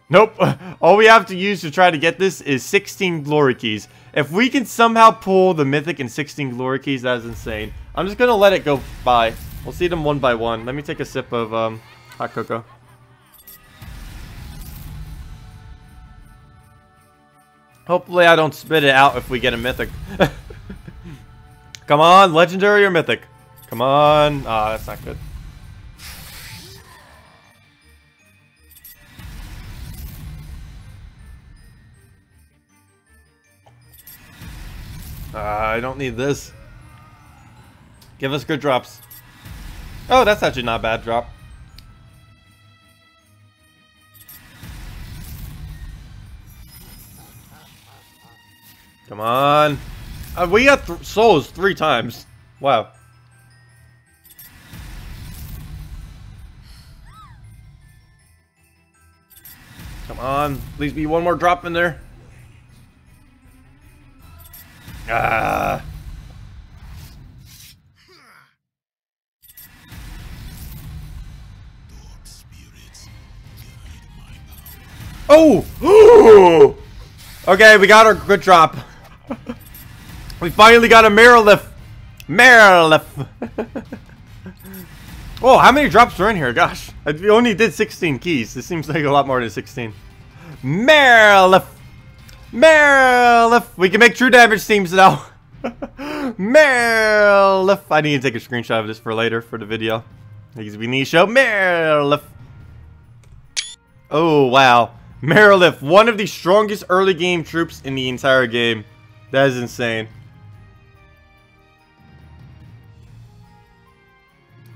[SPEAKER 1] Nope. All we have to use to try to get this is 16 glory keys. If we can somehow pull the mythic and 16 glory keys, that is insane. I'm just going to let it go by. We'll see them one by one. Let me take a sip of um, hot cocoa. Hopefully I don't spit it out if we get a mythic. Come on, legendary or mythic? Come on. Ah, oh, that's not good. Uh, I don't need this. Give us good drops. Oh, that's actually not a bad drop. Come on. Uh, we got th souls three times. Wow. Come on. Please be one more drop in there. Ah. Oh! okay, we got our good drop. we finally got a Marilith. Marilith. oh, how many drops are in here? Gosh, we only did 16 keys. This seems like a lot more than 16. Marilith. Marilith. We can make true damage teams now. Marilith. I need to take a screenshot of this for later for the video. Because we need to show Marilith. Oh, wow. Marilith, one of the strongest early game troops in the entire game. That is insane.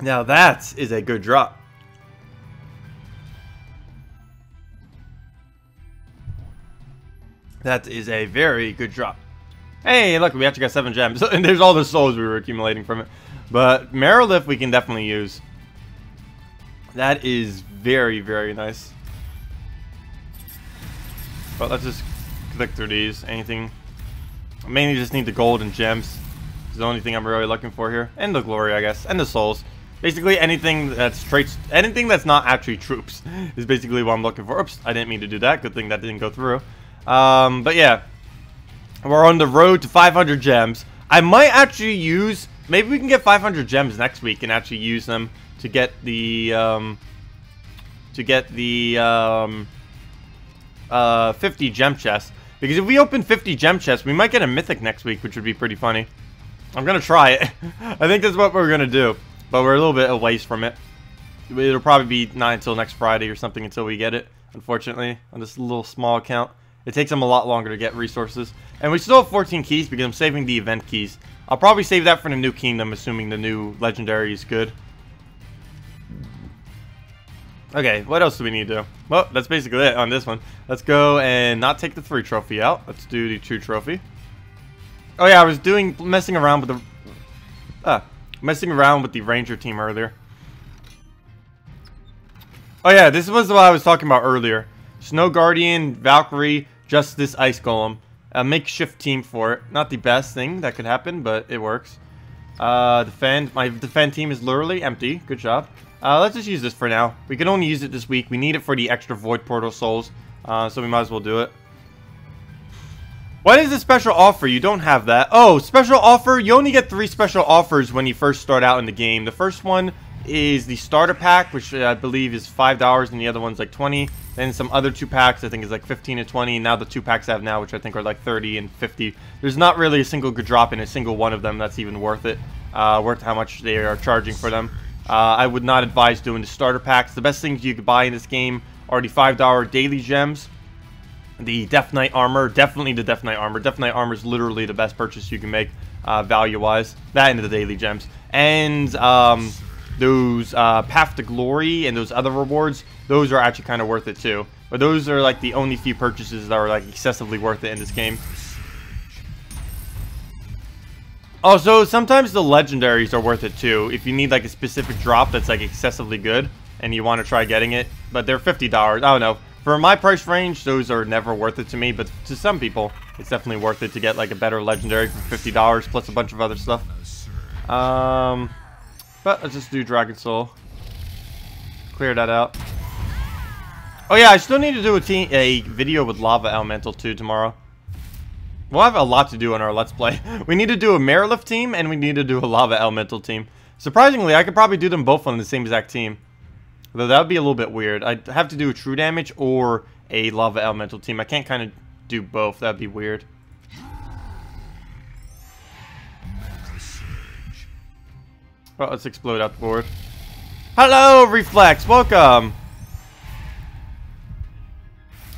[SPEAKER 1] Now that is a good drop. That is a very good drop. Hey, look, we actually got seven gems. and there's all the souls we were accumulating from it. But Marilith we can definitely use. That is very, very nice. But let's just click through these. Anything. I mainly just need the gold and gems. It's the only thing I'm really looking for here. And the glory, I guess. And the souls. Basically anything that's traits, anything that's not actually troops is basically what I'm looking for. Oops, I didn't mean to do that. Good thing that didn't go through. Um, but yeah, we're on the road to 500 gems. I might actually use, maybe we can get 500 gems next week and actually use them to get the, um, to get the, um, uh, 50 gem chests. Because if we open 50 gem chests, we might get a mythic next week, which would be pretty funny. I'm gonna try it. I think that's what we're gonna do. But we're a little bit a ways from it. It'll probably be not until next Friday or something until we get it, unfortunately, on this little small account. It takes them a lot longer to get resources. And we still have 14 keys because I'm saving the event keys. I'll probably save that for the new kingdom, assuming the new legendary is good. Okay, what else do we need to do? Well, that's basically it on this one. Let's go and not take the 3 trophy out. Let's do the 2 trophy. Oh yeah, I was doing, messing around with the... Ah, messing around with the ranger team earlier. Oh yeah, this was what I was talking about earlier. Snow Guardian, Valkyrie, Justice, Ice Golem. A makeshift team for it. Not the best thing that could happen, but it works. Uh, defend. My defend team is literally empty. Good job. Uh, let's just use this for now. We can only use it this week. We need it for the extra Void Portal souls. Uh, so we might as well do it. What is the special offer? You don't have that. Oh, special offer. You only get three special offers when you first start out in the game. The first one is the starter pack, which I believe is $5, and the other one's like 20 Then some other two packs, I think is like 15 to 20 Now the two packs I have now, which I think are like 30 and 50 There's not really a single good drop in a single one of them that's even worth it. Uh, worth how much they are charging for them. Uh, I would not advise doing the starter packs. The best things you could buy in this game are the $5 daily gems. The Death Knight armor, definitely the Death Knight armor. Death Knight armor is literally the best purchase you can make uh, value-wise. That and the daily gems. And um, those uh, Path to Glory and those other rewards, those are actually kind of worth it too. But those are like the only few purchases that are like excessively worth it in this game. Also, sometimes the legendaries are worth it too. If you need like a specific drop that's like excessively good and you want to try getting it, but they're $50. I don't know. For my price range, those are never worth it to me, but to some people, it's definitely worth it to get like a better legendary for $50 plus a bunch of other stuff. Um, but let's just do Dragon Soul. Clear that out. Oh yeah, I still need to do a, team, a video with Lava Elemental too tomorrow. We'll have a lot to do on our Let's Play. We need to do a Marilith team, and we need to do a Lava Elemental team. Surprisingly, I could probably do them both on the same exact team. Though that would be a little bit weird. I'd have to do a True Damage or a Lava Elemental team. I can't kind of do both. That'd be weird. Well, let's explode out the board. Hello, Reflex. Welcome.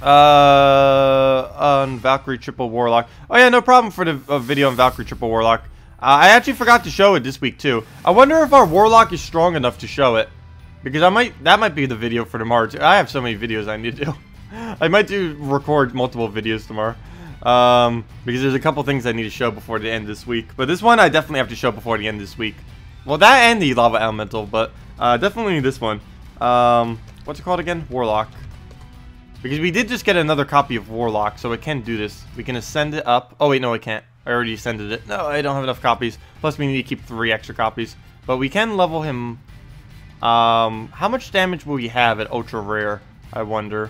[SPEAKER 1] Uh, on Valkyrie Triple Warlock. Oh yeah, no problem for the uh, video on Valkyrie Triple Warlock. Uh, I actually forgot to show it this week too. I wonder if our Warlock is strong enough to show it. Because I might, that might be the video for tomorrow too. I have so many videos I need to do. I might do record multiple videos tomorrow. Um, because there's a couple things I need to show before the end of this week. But this one I definitely have to show before the end of this week. Well, that and the Lava Elemental, but uh, definitely this one. Um, what's it called again? Warlock. Because we did just get another copy of Warlock, so it can do this. We can ascend it up. Oh, wait, no, I can't. I already ascended it. No, I don't have enough copies. Plus, we need to keep three extra copies. But we can level him. Um, how much damage will he have at Ultra Rare? I wonder.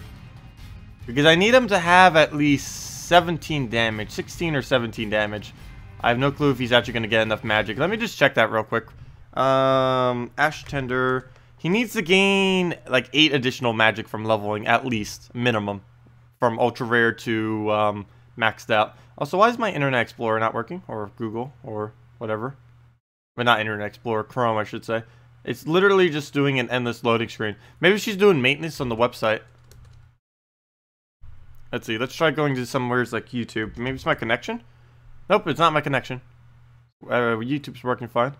[SPEAKER 1] Because I need him to have at least 17 damage. 16 or 17 damage. I have no clue if he's actually going to get enough magic. Let me just check that real quick. Um, Ashtender. He needs to gain like eight additional magic from leveling, at least, minimum. From ultra rare to um, maxed out. Also, why is my Internet Explorer not working? Or Google, or whatever. But not Internet Explorer, Chrome, I should say. It's literally just doing an endless loading screen. Maybe she's doing maintenance on the website. Let's see. Let's try going to somewheres like YouTube. Maybe it's my connection? Nope, it's not my connection. Uh, YouTube's working fine.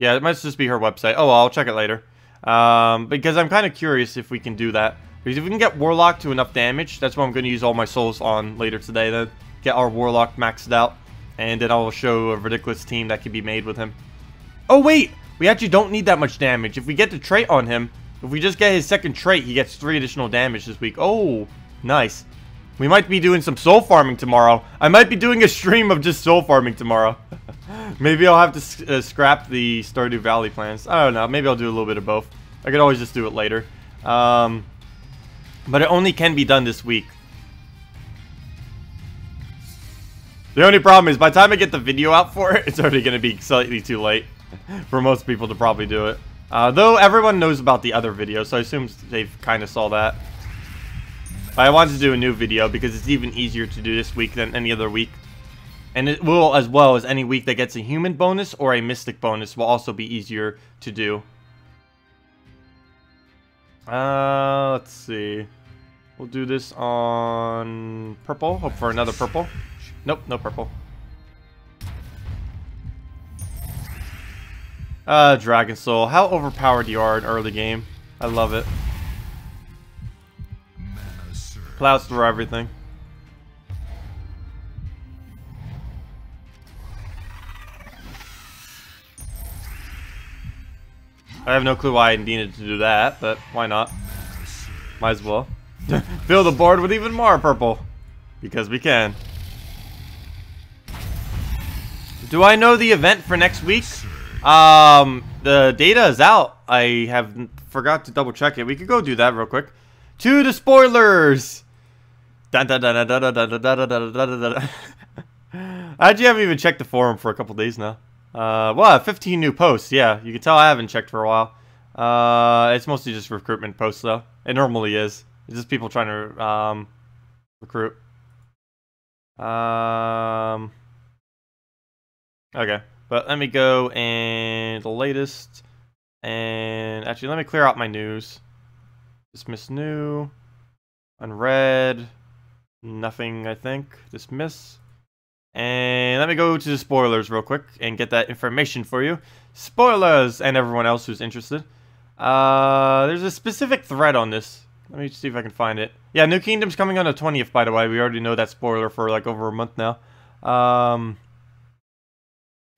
[SPEAKER 1] Yeah, it must just be her website. Oh, well, I'll check it later. Um, because I'm kind of curious if we can do that. Because if we can get Warlock to enough damage, that's what I'm going to use all my souls on later today. Then get our Warlock maxed out, and then I'll show a ridiculous team that can be made with him. Oh wait, we actually don't need that much damage. If we get the trait on him, if we just get his second trait, he gets three additional damage this week. Oh, nice. We might be doing some soul farming tomorrow. I might be doing a stream of just soul farming tomorrow. maybe I'll have to uh, scrap the Stardew Valley plans. I don't know. Maybe I'll do a little bit of both. I could always just do it later. Um, but it only can be done this week. The only problem is by the time I get the video out for it, it's already going to be slightly too late for most people to probably do it. Uh, though everyone knows about the other video, so I assume they've kind of saw that. But I wanted to do a new video because it's even easier to do this week than any other week. And it will, as well as any week that gets a human bonus or a mystic bonus, will also be easier to do. Uh, let's see. We'll do this on purple. Hope for another purple. Nope, no purple. Uh, Dragon Soul. How overpowered you are in early game. I love it. Plows through everything. I have no clue why I needed to do that, but why not? Might as well. Fill the board with even more purple. Because we can. Do I know the event for next week? Um, the data is out. I have forgot to double check it. We could go do that real quick. To the spoilers. I haven't even checked the forum for a couple days now. Uh, well, 15 new posts. Yeah, you can tell I haven't checked for a while. Uh, it's mostly just recruitment posts though. It normally is. It's just people trying to um recruit. Um. Okay but let me go and the latest, and actually let me clear out my news. Dismiss new, unread, nothing. I think dismiss. And let me go to the spoilers real quick and get that information for you. Spoilers and everyone else who's interested. Uh, there's a specific thread on this. Let me see if I can find it. Yeah, New Kingdom's coming on the 20th, by the way. We already know that spoiler for like over a month now. Um,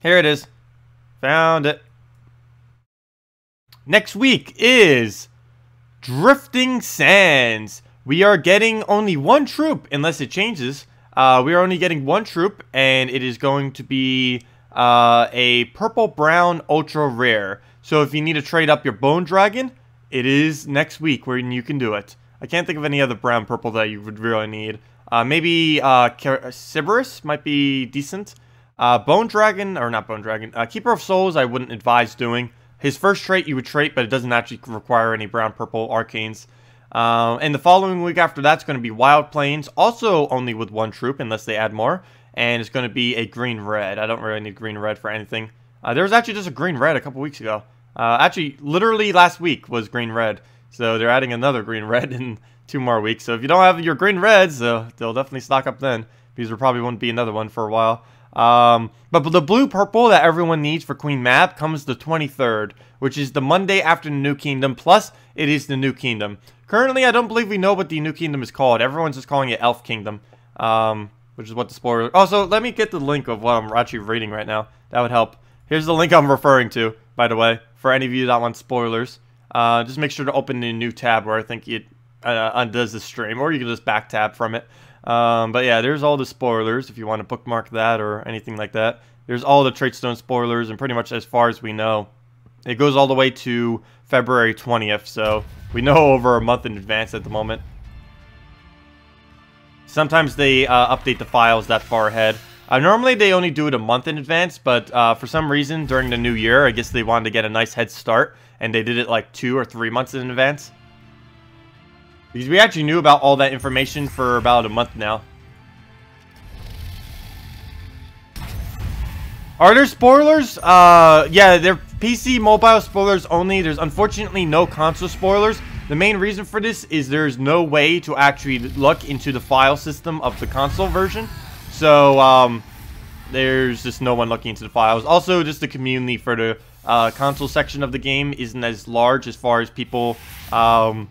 [SPEAKER 1] here it is. Found it. Next week is Drifting Sands. We are getting only one troop, unless it changes. Uh, we are only getting one troop, and it is going to be uh, a purple brown ultra rare. So if you need to trade up your bone dragon, it is next week when you can do it. I can't think of any other brown purple that you would really need. Uh, maybe uh, Sybaris might be decent. Uh, bone dragon or not bone dragon. Uh, Keeper of Souls, I wouldn't advise doing. His first trait you would trait, but it doesn't actually require any brown purple arcanes. Um, and the following week after that's going to be Wild Plains, also only with one troop unless they add more. And it's going to be a green red. I don't really need green red for anything. Uh, there was actually just a green red a couple weeks ago. Uh, actually, literally last week was green red. So they're adding another green red in two more weeks. So if you don't have your green reds, uh, they'll definitely stock up then. Because there probably won't be another one for a while. Um, but the blue purple that everyone needs for Queen Mab comes the 23rd, which is the Monday after the New Kingdom. Plus, it is the New Kingdom. Currently, I don't believe we know what the New Kingdom is called. Everyone's just calling it Elf Kingdom, um, which is what the spoiler. Also, let me get the link of what I'm actually reading right now. That would help. Here's the link I'm referring to, by the way, for any of you that want spoilers. Uh, just make sure to open a new tab where I think it uh, undoes the stream, or you can just back tab from it. Um, but yeah, there's all the spoilers if you want to bookmark that or anything like that. There's all the Tradestone spoilers, and pretty much as far as we know, it goes all the way to February 20th, so we know over a month in advance at the moment. Sometimes they uh, update the files that far ahead. Uh, normally they only do it a month in advance, but uh, for some reason during the new year, I guess they wanted to get a nice head start, and they did it like two or three months in advance. Because we actually knew about all that information for about a month now. Are there spoilers? Uh, yeah, they're PC mobile spoilers only. There's unfortunately no console spoilers. The main reason for this is there's no way to actually look into the file system of the console version. So, um, there's just no one looking into the files. Also, just the community for the uh, console section of the game isn't as large as far as people um,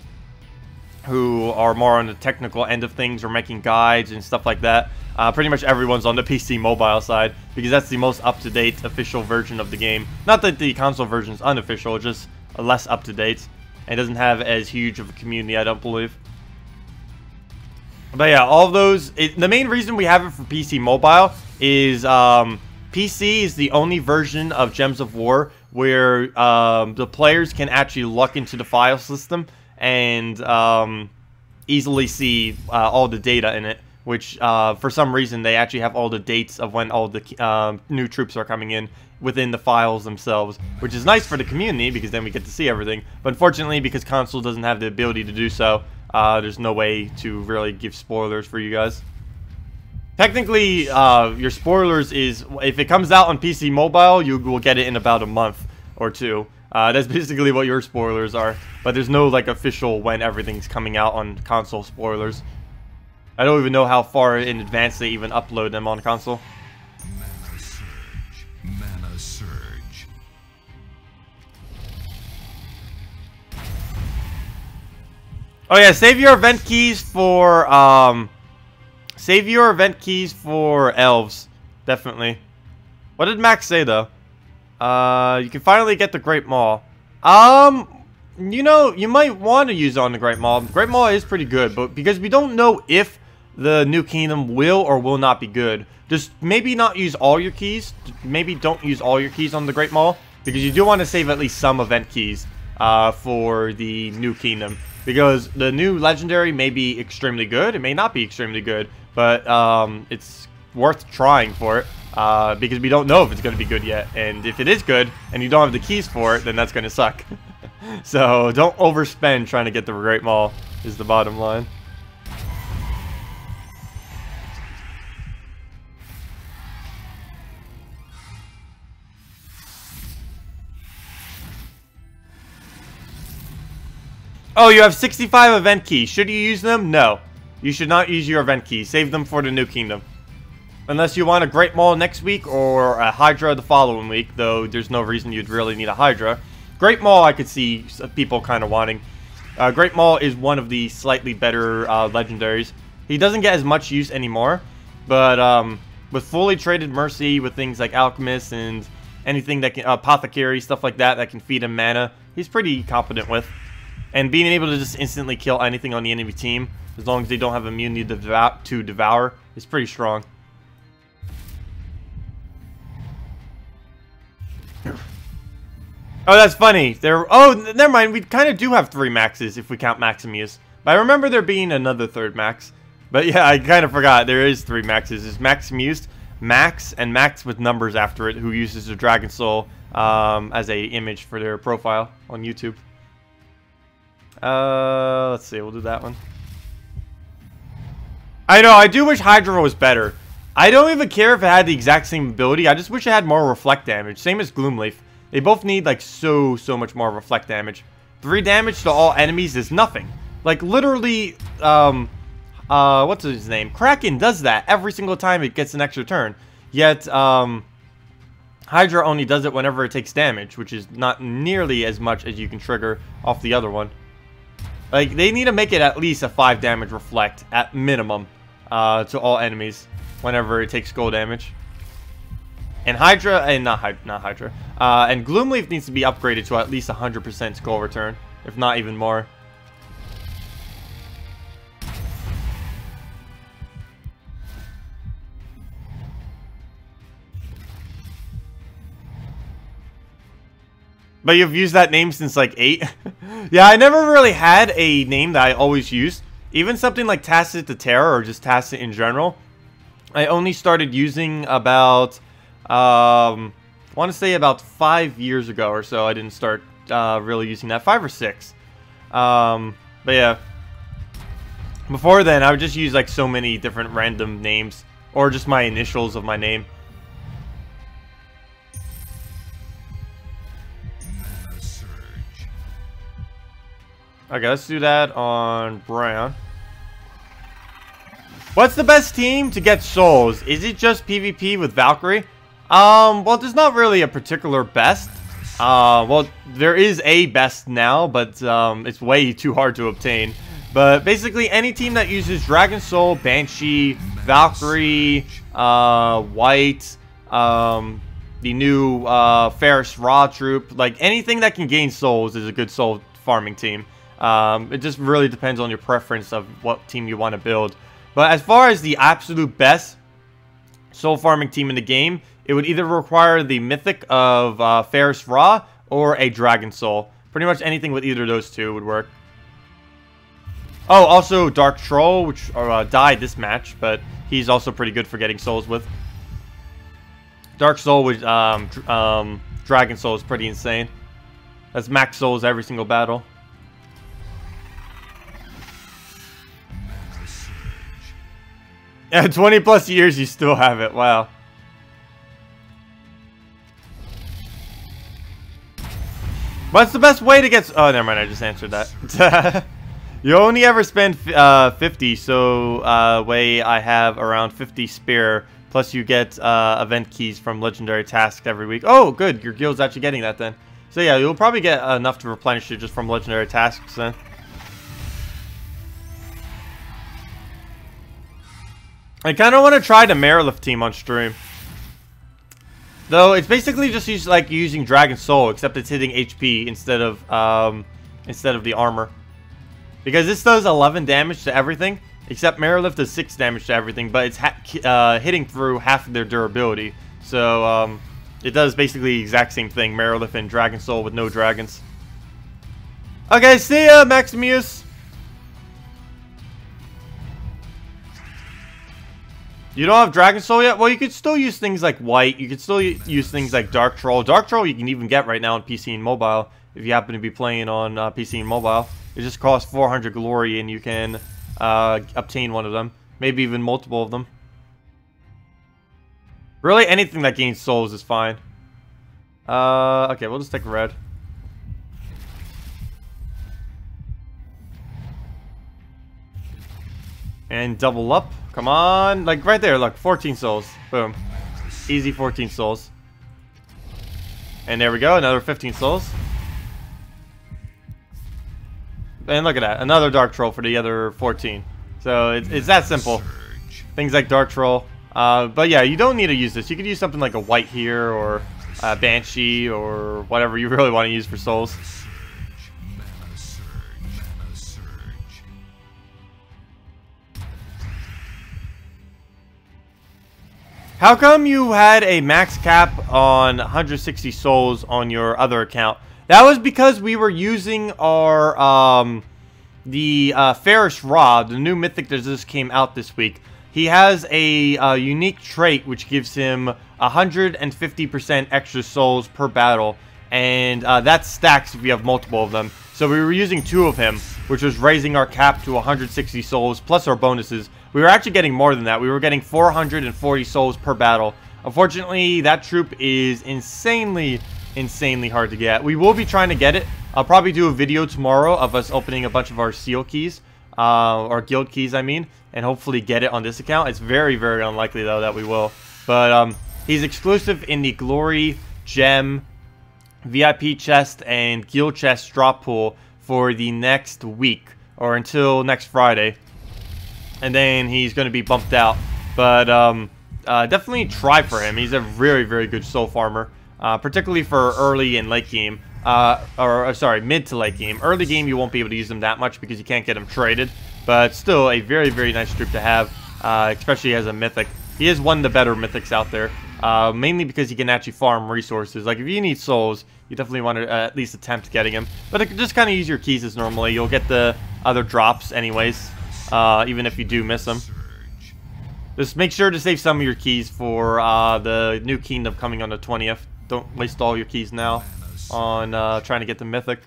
[SPEAKER 1] who are more on the technical end of things or making guides and stuff like that. Uh, pretty much everyone's on the PC mobile side because that's the most up-to-date official version of the game. Not that the console version is unofficial, just less up-to-date. And doesn't have as huge of a community, I don't believe. But yeah, all those... It, the main reason we have it for PC mobile is um, PC is the only version of Gems of War where um, the players can actually look into the file system and um, easily see uh, all the data in it. Which, uh, for some reason, they actually have all the dates of when all the uh, new troops are coming in within the files themselves, which is nice for the community because then we get to see everything. But unfortunately, because console doesn't have the ability to do so, uh, there's no way to really give spoilers for you guys. Technically, uh, your spoilers is, if it comes out on PC Mobile, you will get it in about a month or two. Uh, that's basically what your spoilers are. But there's no, like, official when everything's coming out on console spoilers. I don't even know how far in advance they even upload them on console.
[SPEAKER 2] Mana surge. Mana surge.
[SPEAKER 1] Oh yeah, save your event keys for, um... Save your event keys for elves. Definitely. What did Max say, though? Uh, you can finally get the Great Maul. Um, you know, you might want to use on the Great Maul. Great Maul is pretty good, but because we don't know if the New Kingdom will or will not be good, just maybe not use all your keys. Maybe don't use all your keys on the Great Maul, because you do want to save at least some event keys uh, for the New Kingdom. Because the new Legendary may be extremely good, it may not be extremely good, but um, it's worth trying for it. Uh, because we don't know if it's going to be good yet. And if it is good, and you don't have the keys for it, then that's going to suck. so don't overspend trying to get the Great Maul is the bottom line. Oh, you have 65 event keys. Should you use them? No. You should not use your event keys. Save them for the New Kingdom. Unless you want a Great Maul next week or a Hydra the following week, though there's no reason you'd really need a Hydra. Great Maul I could see people kind of wanting. Uh, Great Maul is one of the slightly better uh, legendaries. He doesn't get as much use anymore, but um, with fully traded Mercy, with things like Alchemist and anything that can, uh, Apothecary, stuff like that, that can feed him mana, he's pretty competent with. And being able to just instantly kill anything on the enemy team, as long as they don't have immunity to, devour, to devour, is pretty strong. Oh, that's funny. There. Oh, never mind. We kind of do have three maxes if we count Maximus. But I remember there being another third max. But yeah, I kind of forgot. There is three maxes. There's Maximus, Max, and Max with numbers after it, who uses the Dragon Soul um, as a image for their profile on YouTube. Uh, let's see. We'll do that one. I know. I do wish Hydra was better. I don't even care if it had the exact same ability. I just wish it had more reflect damage. Same as Gloomleaf. They both need like so, so much more reflect damage. 3 damage to all enemies is nothing. Like literally, um, uh, what's his name? Kraken does that every single time it gets an extra turn. Yet, um, Hydra only does it whenever it takes damage, which is not nearly as much as you can trigger off the other one. Like, they need to make it at least a 5 damage reflect, at minimum, uh, to all enemies whenever it takes skull damage. And Hydra, and not, Hydra, not Hydra, uh, and Gloomleaf needs to be upgraded to at least 100% skull return, if not even more. But you've used that name since like 8? yeah, I never really had a name that I always used. Even something like Tacet the Terror or just Tacet in general. I only started using about um, I want to say about five years ago or so. I didn't start uh, really using that. Five or six. Um, but yeah. Before then, I would just use like so many different random names. Or just my initials of my name. Okay, let's do that on Brown. What's the best team to get souls? Is it just PvP with Valkyrie? Um, well, there's not really a particular best. Uh, well, there is a best now, but um, it's way too hard to obtain. But basically, any team that uses Dragon Soul, Banshee, Valkyrie, uh, White, um, the new uh, Pharos-Ra troop, like anything that can gain souls is a good soul farming team. Um, it just really depends on your preference of what team you want to build. But as far as the absolute best soul farming team in the game, it would either require the Mythic of uh, Pharos-Ra or a Dragon Soul. Pretty much anything with either of those two would work. Oh, also Dark Troll, which uh, died this match, but he's also pretty good for getting souls with. Dark Soul with um, um, Dragon Soul is pretty insane. That's max souls every single battle. Yeah, 20 plus years you still have it. Wow. What's the best way to get... Oh, never mind. I just answered that. you only ever spend uh, 50, so uh, way I have around 50 spare. Plus you get uh, event keys from Legendary Tasks every week. Oh, good. Your guild's actually getting that then. So yeah, you'll probably get enough to replenish it just from Legendary Tasks then. I kind of want to try the Marilith team on stream. Though it's basically just use, like using Dragon Soul, except it's hitting HP instead of um, instead of the armor. Because this does 11 damage to everything, except Marilith does 6 damage to everything, but it's uh, hitting through half of their durability. So um, it does basically the exact same thing, Marilith and Dragon Soul with no dragons. Okay, see ya, Maximus! You don't have Dragon Soul yet? Well, you could still use things like White. You could still use things like Dark Troll. Dark Troll you can even get right now on PC and mobile if you happen to be playing on uh, PC and mobile. It just costs 400 glory and you can uh, obtain one of them. Maybe even multiple of them. Really, anything that gains souls is fine. Uh, okay, we'll just take red. And double up. Come on. Like right there, look. 14 souls. Boom. Easy 14 souls. And there we go. Another 15 souls. And look at that. Another Dark Troll for the other 14. So it's, it's that simple. Things like Dark Troll. Uh, but yeah, you don't need to use this. You could use something like a White here or a Banshee or whatever you really want to use for souls. How come you had a max cap on 160 souls on your other account? That was because we were using our, um, the uh, Pharos-Ra, the new mythic that just came out this week. He has a uh, unique trait which gives him 150% extra souls per battle. And uh, that stacks if you have multiple of them. So we were using two of him, which was raising our cap to 160 souls, plus our bonuses. We were actually getting more than that. We were getting 440 souls per battle. Unfortunately, that troop is insanely, insanely hard to get. We will be trying to get it. I'll probably do a video tomorrow of us opening a bunch of our seal keys. Uh, or guild keys, I mean. And hopefully get it on this account. It's very, very unlikely, though, that we will. But um, he's exclusive in the Glory, Gem, VIP chest, and guild chest drop pool for the next week. Or until next Friday and then he's going to be bumped out. But um, uh, definitely try for him. He's a very, very good soul farmer, uh, particularly for early and late game. Uh, or, uh, sorry, mid to late game. Early game, you won't be able to use him that much because you can't get him traded. But still, a very, very nice troop to have, uh, especially as a mythic. He is one of the better mythics out there, uh, mainly because he can actually farm resources. Like, if you need souls, you definitely want to at least attempt getting him. But just kind of use your keys as normally. You'll get the other drops anyways uh, even if you do miss them. Just make sure to save some of your keys for uh, the new kingdom coming on the 20th. Don't waste all your keys now on uh, trying to get the mythic.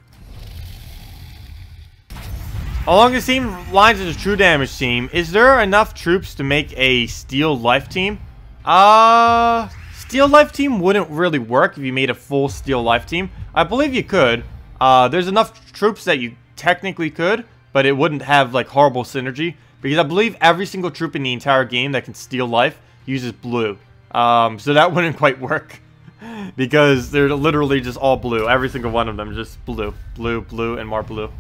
[SPEAKER 1] Along the same lines as the true damage team, is there enough troops to make a steel life team? Uh, steel life team wouldn't really work if you made a full steel life team. I believe you could. Uh, there's enough troops that you technically could, but it wouldn't have like horrible synergy because I believe every single troop in the entire game that can steal life uses blue. Um, so that wouldn't quite work because they're literally just all blue. Every single one of them just blue, blue, blue, and more blue.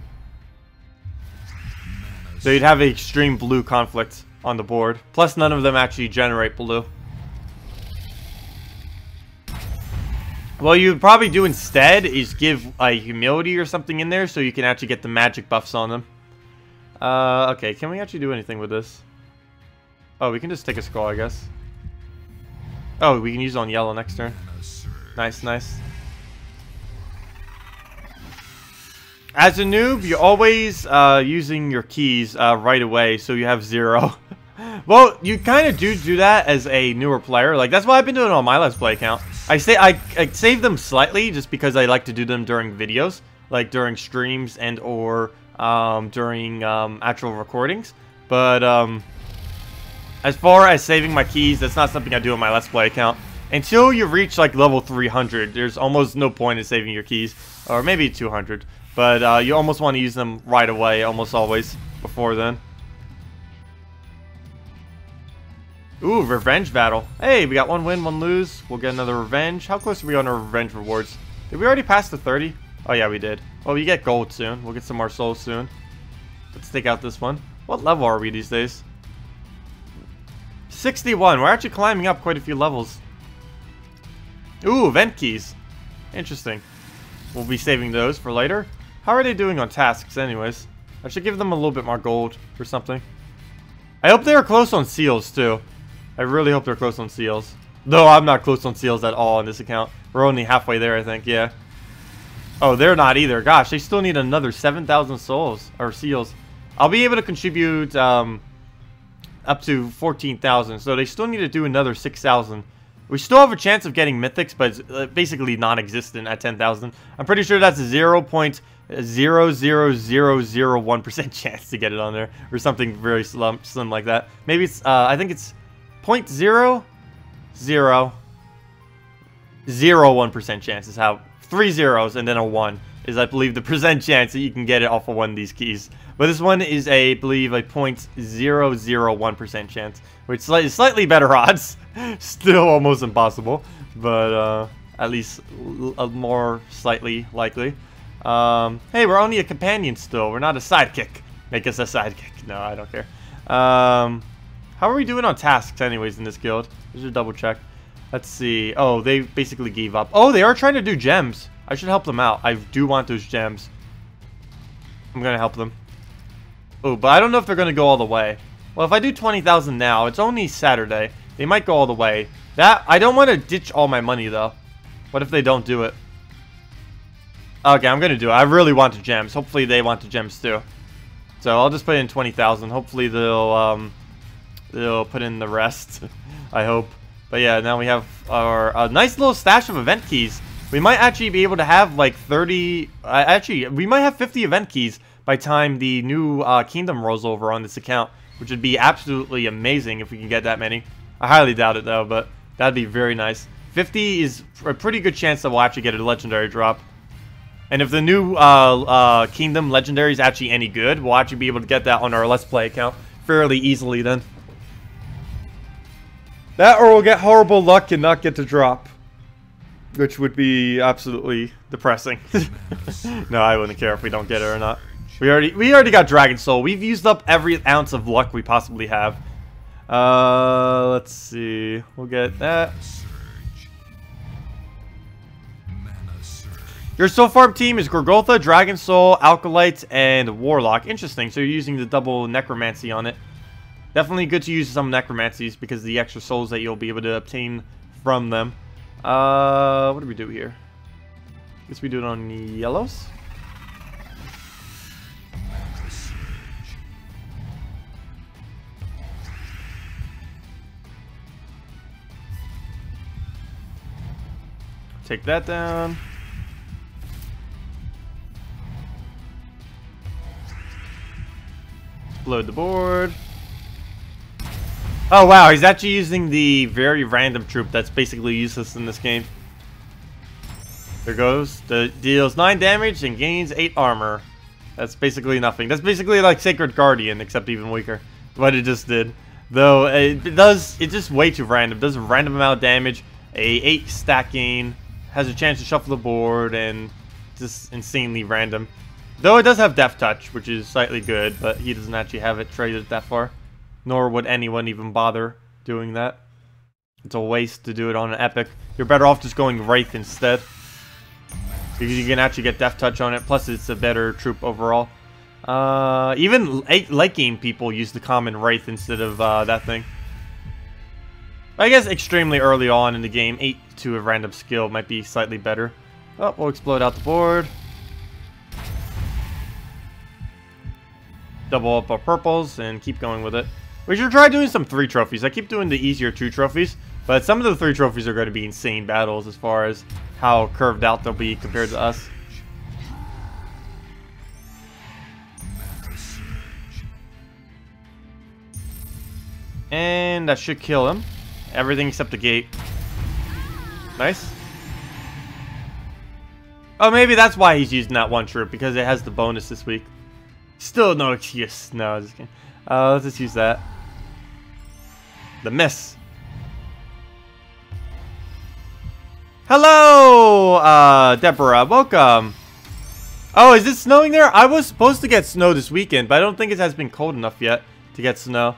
[SPEAKER 1] So you'd have an extreme blue conflict on the board. Plus, none of them actually generate blue. What you'd probably do instead is give a humility or something in there so you can actually get the magic buffs on them. Uh, okay, can we actually do anything with this? Oh, we can just take a skull, I guess. Oh, we can use it on yellow next turn. Nice, nice. As a noob, you're always uh, using your keys uh, right away, so you have zero. well, you kind of do do that as a newer player. Like, that's what I've been doing on my Let's Play account. I say I, I save them slightly just because I like to do them during videos, like during streams and or um, during um, actual recordings. But um, as far as saving my keys, that's not something I do on my Let's Play account. Until you reach like level 300, there's almost no point in saving your keys. Or maybe 200. But uh, you almost want to use them right away, almost always, before then. Ooh, revenge battle. Hey, we got one win, one lose. We'll get another revenge. How close are we on our revenge rewards? Did we already pass the 30? Oh, yeah, we did. Well, we get gold soon. We'll get some more souls soon. Let's take out this one. What level are we these days? 61. We're actually climbing up quite a few levels. Ooh, vent keys. Interesting. We'll be saving those for later. How are they doing on tasks anyways? I should give them a little bit more gold or something. I hope they're close on seals too. I really hope they're close on seals. Though I'm not close on seals at all on this account. We're only halfway there, I think, yeah. Oh, they're not either. Gosh, they still need another 7,000 souls, or seals. I'll be able to contribute um, up to 14,000, so they still need to do another 6,000. We still have a chance of getting mythics, but it's uh, basically non-existent at 10,000. I'm pretty sure that's 0 zero zero zero zero one percent chance to get it on there, or something very slim, slim like that. Maybe it's uh, I think it's point zero zero zero one percent chance is how three zeros and then a one is I believe the percent chance that you can get it off of one of these keys. But this one is a I believe a 0.001% chance, which is slightly better odds. Still almost impossible, but uh, at least more slightly likely. Um, hey, we're only a companion still. We're not a sidekick. Make us a sidekick. No, I don't care. Um, how are we doing on tasks anyways in this guild? Just double check. Let's see. Oh, they basically gave up. Oh, they are trying to do gems. I should help them out. I do want those gems. I'm going to help them. Oh, but I don't know if they're going to go all the way. Well, if I do 20,000 now, it's only Saturday. They might go all the way. That I don't want to ditch all my money, though. What if they don't do it? Okay, I'm gonna do it. I really want the gems. Hopefully they want the gems too. So I'll just put in 20,000. Hopefully they'll um, they'll put in the rest. I hope. But yeah, now we have our nice little stash of event keys. We might actually be able to have like 30. Uh, actually, we might have 50 event keys by time the new uh, kingdom rolls over on this account, which would be absolutely amazing if we can get that many. I highly doubt it though, but that'd be very nice. 50 is a pretty good chance that we'll actually get a legendary drop. And if the new uh, uh, Kingdom Legendary is actually any good, we'll actually be able to get that on our Let's Play account fairly easily then. That or we'll get horrible luck and not get to drop. Which would be absolutely depressing. no, I wouldn't care if we don't get it or not. We already we already got Dragon Soul. We've used up every ounce of luck we possibly have. Uh, let's see. We'll get that. Your soul farm team is Gorgotha, Dragon Soul, Alkalite, and Warlock. Interesting, so you're using the double Necromancy on it. Definitely good to use some Necromancies because the extra souls that you'll be able to obtain from them. Uh, what do we do here? Guess we do it on yellows? Take that down. Load the board. Oh wow, he's actually using the very random troop that's basically useless in this game. There goes. The deals 9 damage and gains 8 armor. That's basically nothing. That's basically like Sacred Guardian, except even weaker. What it just did. Though, it does, it's just way too random. Does a random amount of damage, a 8 stack gain, has a chance to shuffle the board, and just insanely random. Though it does have Death Touch, which is slightly good, but he doesn't actually have it traded that far. Nor would anyone even bother doing that. It's a waste to do it on an Epic. You're better off just going Wraith instead. Because you can actually get Death Touch on it, plus it's a better troop overall. Uh, even late game people use the common Wraith instead of uh, that thing. I guess extremely early on in the game, 8 to a random skill might be slightly better. Oh, we'll explode out the board. Double up our purples and keep going with it. We should try doing some 3 trophies. I keep doing the easier 2 trophies, but some of the 3 trophies are going to be insane battles as far as how curved out they'll be compared to us. And that should kill him. Everything except the gate. Nice. Oh, maybe that's why he's using that one troop, because it has the bonus this week. Still no excuse. No, I just kidding. Uh, let's just use that. The miss. Hello, uh, Deborah. Welcome. Oh, is it snowing there? I was supposed to get snow this weekend, but I don't think it has been cold enough yet to get snow.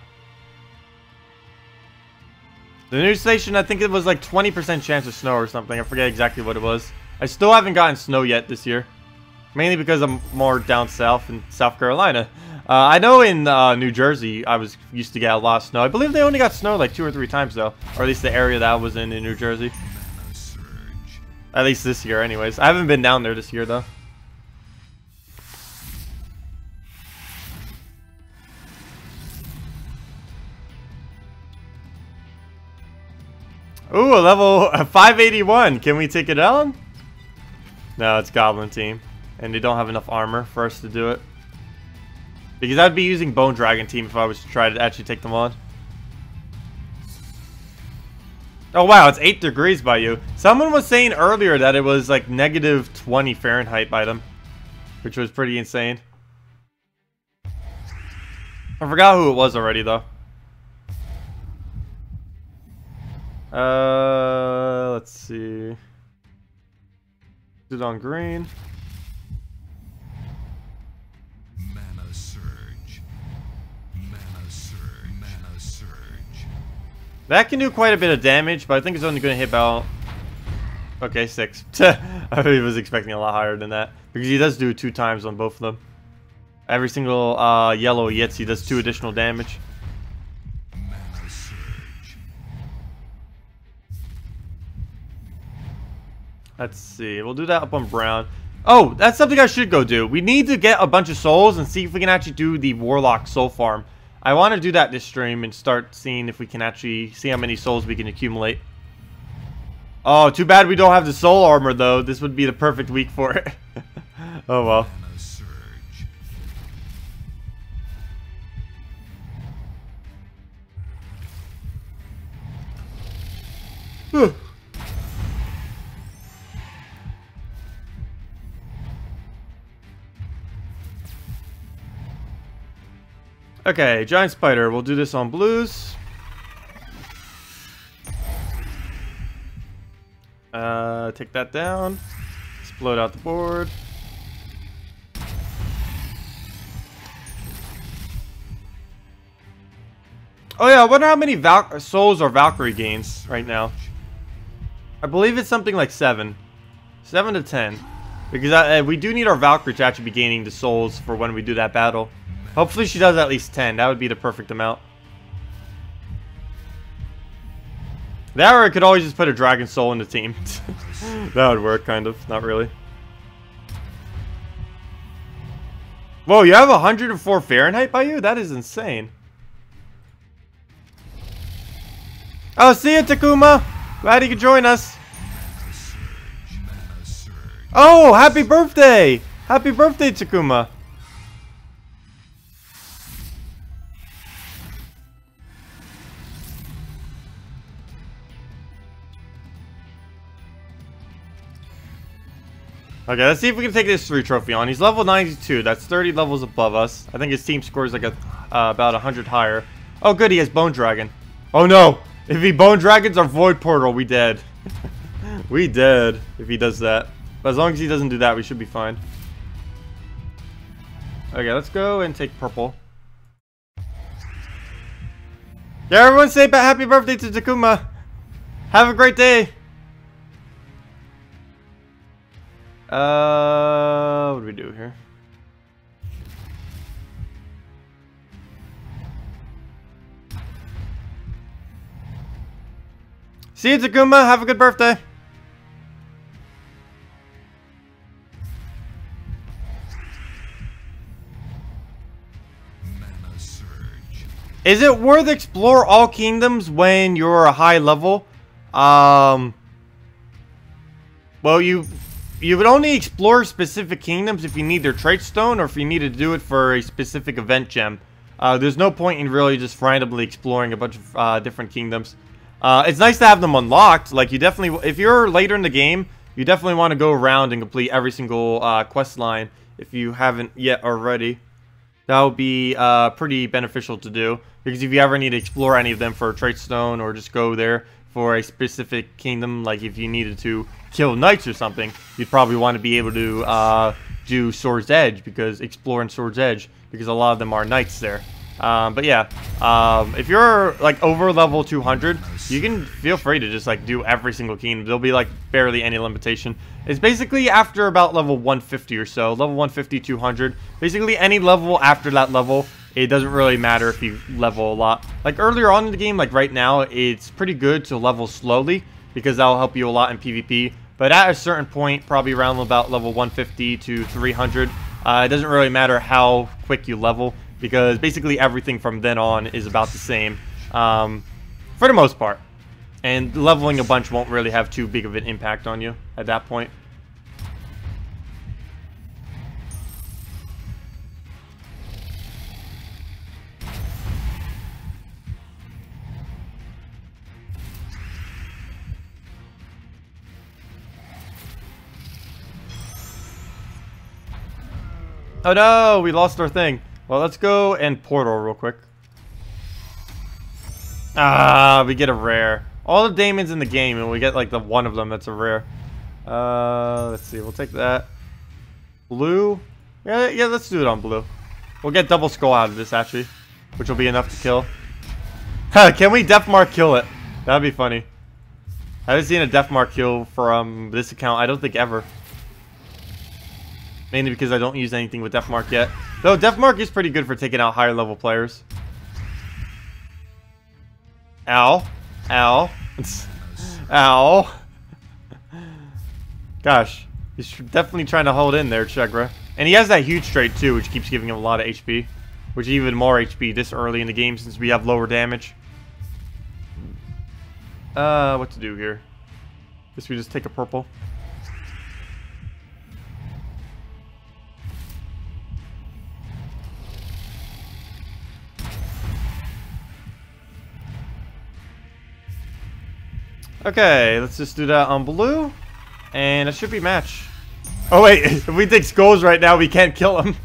[SPEAKER 1] The news station, I think it was like 20% chance of snow or something. I forget exactly what it was. I still haven't gotten snow yet this year. Mainly because I'm more down south in South Carolina. Uh, I know in uh, New Jersey, I was used to get a lot of snow. I believe they only got snow like two or three times though. Or at least the area that I was in in New Jersey. At least this year anyways. I haven't been down there this year though. Ooh, a level 581. Can we take it down? No, it's Goblin Team. And they don't have enough armor for us to do it. Because I'd be using Bone Dragon Team if I was to try to actually take them on. Oh wow, it's 8 degrees by you. Someone was saying earlier that it was like negative 20 Fahrenheit by them. Which was pretty insane. I forgot who it was already though. Uh, let's see. Is it on green? That can do quite a bit of damage, but I think it's only going to hit about... Okay, six. I was expecting a lot higher than that. Because he does do two times on both of them. Every single uh, yellow he does two additional damage. Let's see. We'll do that up on brown. Oh, that's something I should go do. We need to get a bunch of souls and see if we can actually do the Warlock soul farm. I want to do that this stream and start seeing if we can actually see how many souls we can accumulate. Oh, too bad we don't have the soul armor, though. This would be the perfect week for it. oh, well. Okay, Giant Spider. We'll do this on blues. Uh, take that down. Explode out the board. Oh yeah, I wonder how many Val souls or Valkyrie gains right now. I believe it's something like 7. 7 to 10. Because I, uh, we do need our Valkyrie to actually be gaining the souls for when we do that battle. Hopefully she does at least 10. That would be the perfect amount. That or I could always just put a Dragon Soul in the team. that would work, kind of. Not really. Whoa, you have 104 Fahrenheit by you? That is insane. Oh, see you, Takuma. Glad you could join us. Oh, happy birthday! Happy birthday, Takuma. Okay, let's see if we can take this 3 trophy on. He's level 92. That's 30 levels above us. I think his team scores like a uh, about 100 higher. Oh, good. He has Bone Dragon. Oh, no. If he Bone Dragons our Void Portal, we dead. we dead if he does that. But as long as he doesn't do that, we should be fine. Okay, let's go and take purple. Yeah, everyone say happy birthday to Takuma. Have a great day. Uh, what do we do here? See you, Takuma. Have a good birthday. Is it worth explore all kingdoms when you're a high level? Um. Well, you you would only explore specific kingdoms if you need their trait stone or if you need to do it for a specific event gem. Uh, there's no point in really just randomly exploring a bunch of uh, different kingdoms. Uh, it's nice to have them unlocked. Like you definitely, if you're later in the game, you definitely want to go around and complete every single uh, quest line if you haven't yet already. That would be uh, pretty beneficial to do because if you ever need to explore any of them for a trait stone or just go there for a specific kingdom, like if you needed to kill knights or something, you'd probably want to be able to uh, do Sword's Edge because exploring Sword's Edge because a lot of them are knights there. Um, but yeah, um, if you're like over level 200, you can feel free to just like do every single kingdom. There'll be like barely any limitation. It's basically after about level 150 or so, level 150, 200. Basically any level after that level, it doesn't really matter if you level a lot. Like earlier on in the game, like right now, it's pretty good to level slowly because that'll help you a lot in PvP. But at a certain point, probably around about level 150 to 300, uh, it doesn't really matter how quick you level because basically everything from then on is about the same um, for the most part. And leveling a bunch won't really have too big of an impact on you at that point. Oh no, we lost our thing. Well, let's go and portal real quick. Ah, we get a rare. All the daemons in the game, and we get like the one of them that's a rare. Uh, let's see. We'll take that. Blue. Yeah, yeah. Let's do it on blue. We'll get double skull out of this actually, which will be enough to kill. Can we Deathmark kill it? That'd be funny. I haven't seen a Deathmark kill from this account. I don't think ever. Mainly because I don't use anything with Deathmark yet. Though Deathmark is pretty good for taking out higher level players. Ow. Ow. Ow. Gosh. He's definitely trying to hold in there, Sheggra. And he has that huge trait too, which keeps giving him a lot of HP. Which even more HP this early in the game since we have lower damage. Uh, what to do here? Guess we just take a purple. Okay, let's just do that on blue. And it should be match. Oh wait, if we take skulls right now, we can't kill him.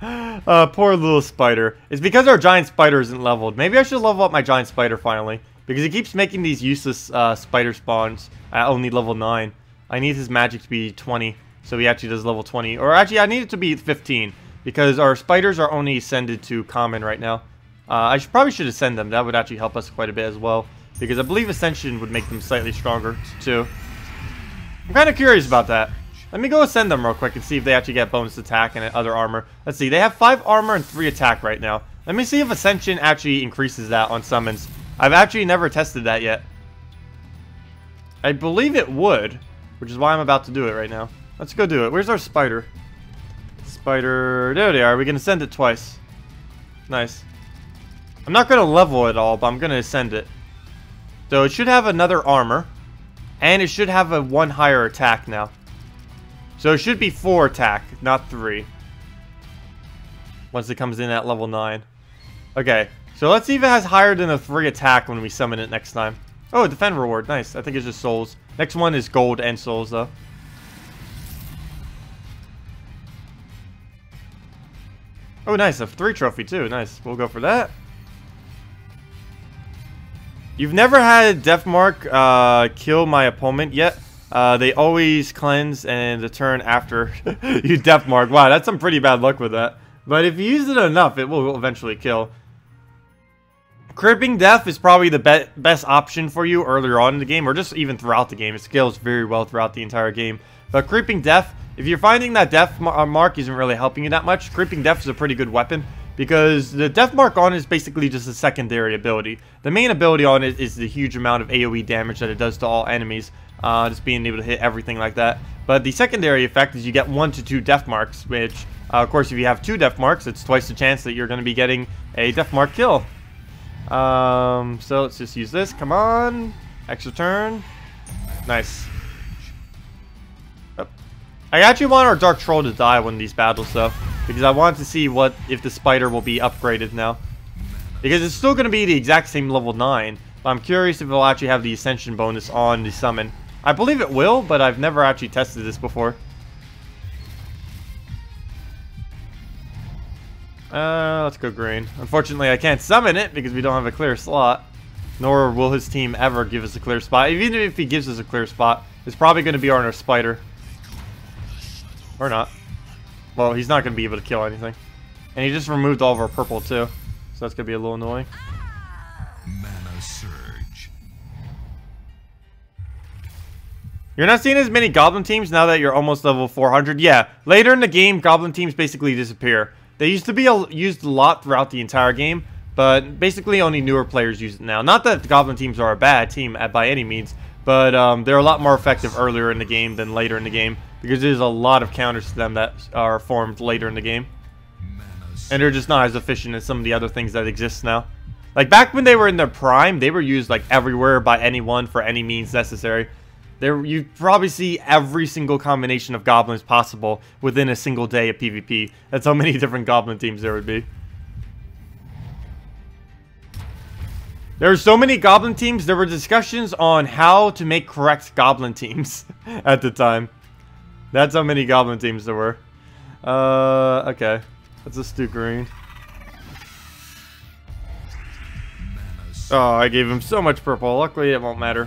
[SPEAKER 1] uh, poor little spider. It's because our giant spider isn't leveled. Maybe I should level up my giant spider finally. Because he keeps making these useless uh, spider spawns at only level 9. I need his magic to be 20. So he actually does level 20. Or actually, I need it to be 15. Because our spiders are only ascended to common right now. Uh, I should, probably should ascend them. That would actually help us quite a bit as well. Because I believe Ascension would make them slightly stronger, too. I'm kind of curious about that. Let me go ascend them real quick and see if they actually get bonus attack and other armor. Let's see, they have 5 armor and 3 attack right now. Let me see if Ascension actually increases that on summons. I've actually never tested that yet. I believe it would, which is why I'm about to do it right now. Let's go do it. Where's our spider? Spider, there they are. We can ascend it twice. Nice. I'm not going to level it all, but I'm going to ascend it. So it should have another armor. And it should have a one higher attack now. So it should be four attack, not three. Once it comes in at level nine. Okay, so let's see if it has higher than a three attack when we summon it next time. Oh, defend reward. Nice. I think it's just souls. Next one is gold and souls, though. Oh, nice. A three trophy, too. Nice. We'll go for that. You've never had Death Mark uh, kill my opponent yet. Uh, they always cleanse and the turn after you Death Mark. Wow, that's some pretty bad luck with that. But if you use it enough, it will eventually kill. Creeping Death is probably the be best option for you earlier on in the game, or just even throughout the game. It scales very well throughout the entire game. But Creeping Death, if you're finding that Death Mark isn't really helping you that much, Creeping Death is a pretty good weapon because the Death Mark on is basically just a secondary ability. The main ability on it is the huge amount of AoE damage that it does to all enemies, uh, just being able to hit everything like that. But the secondary effect is you get one to two Death Marks, which, uh, of course, if you have two Death Marks, it's twice the chance that you're going to be getting a Death Mark kill. Um, so let's just use this. Come on. Extra turn. Nice. I actually want our Dark Troll to die of these battles, though. Because I want to see what if the Spider will be upgraded now. Because it's still going to be the exact same level 9. But I'm curious if it'll actually have the Ascension bonus on the summon. I believe it will, but I've never actually tested this before. Uh, let's go green. Unfortunately, I can't summon it because we don't have a clear slot. Nor will his team ever give us a clear spot. Even if he gives us a clear spot, it's probably going to be on our spider. Or not. Well, he's not going to be able to kill anything. And he just removed all of our purple too. So that's going to be a little annoying.
[SPEAKER 2] Mana Surge.
[SPEAKER 1] You're not seeing as many Goblin teams now that you're almost level 400. Yeah, later in the game, Goblin teams basically disappear. They used to be used a lot throughout the entire game, but basically only newer players use it now. Not that the Goblin teams are a bad team by any means, but um, they're a lot more effective earlier in the game than later in the game because there's a lot of counters to them that are formed later in the game. And they're just not as efficient as some of the other things that exist now. Like back when they were in their prime, they were used like everywhere by anyone for any means necessary. There, you probably see every single combination of goblins possible within a single day of PvP. That's how many different goblin teams there would be. There are so many goblin teams, there were discussions on how to make correct goblin teams at the time. That's how many goblin teams there were. Uh, okay. Let's just do green. Oh, I gave him so much purple. Luckily, it won't matter.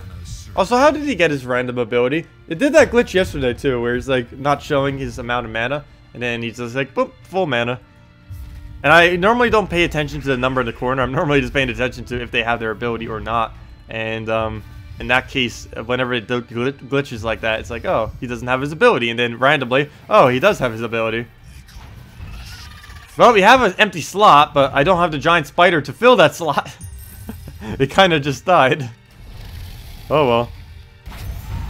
[SPEAKER 1] Also, how did he get his random ability? It did that glitch yesterday, too, where he's, like, not showing his amount of mana. And then he's just like, boop, full mana. And I normally don't pay attention to the number in the corner. I'm normally just paying attention to if they have their ability or not. And, um, in that case, whenever it glitches like that, it's like, oh, he doesn't have his ability. And then randomly, oh, he does have his ability. Well, we have an empty slot, but I don't have the giant spider to fill that slot. it kind of just died. Oh, well.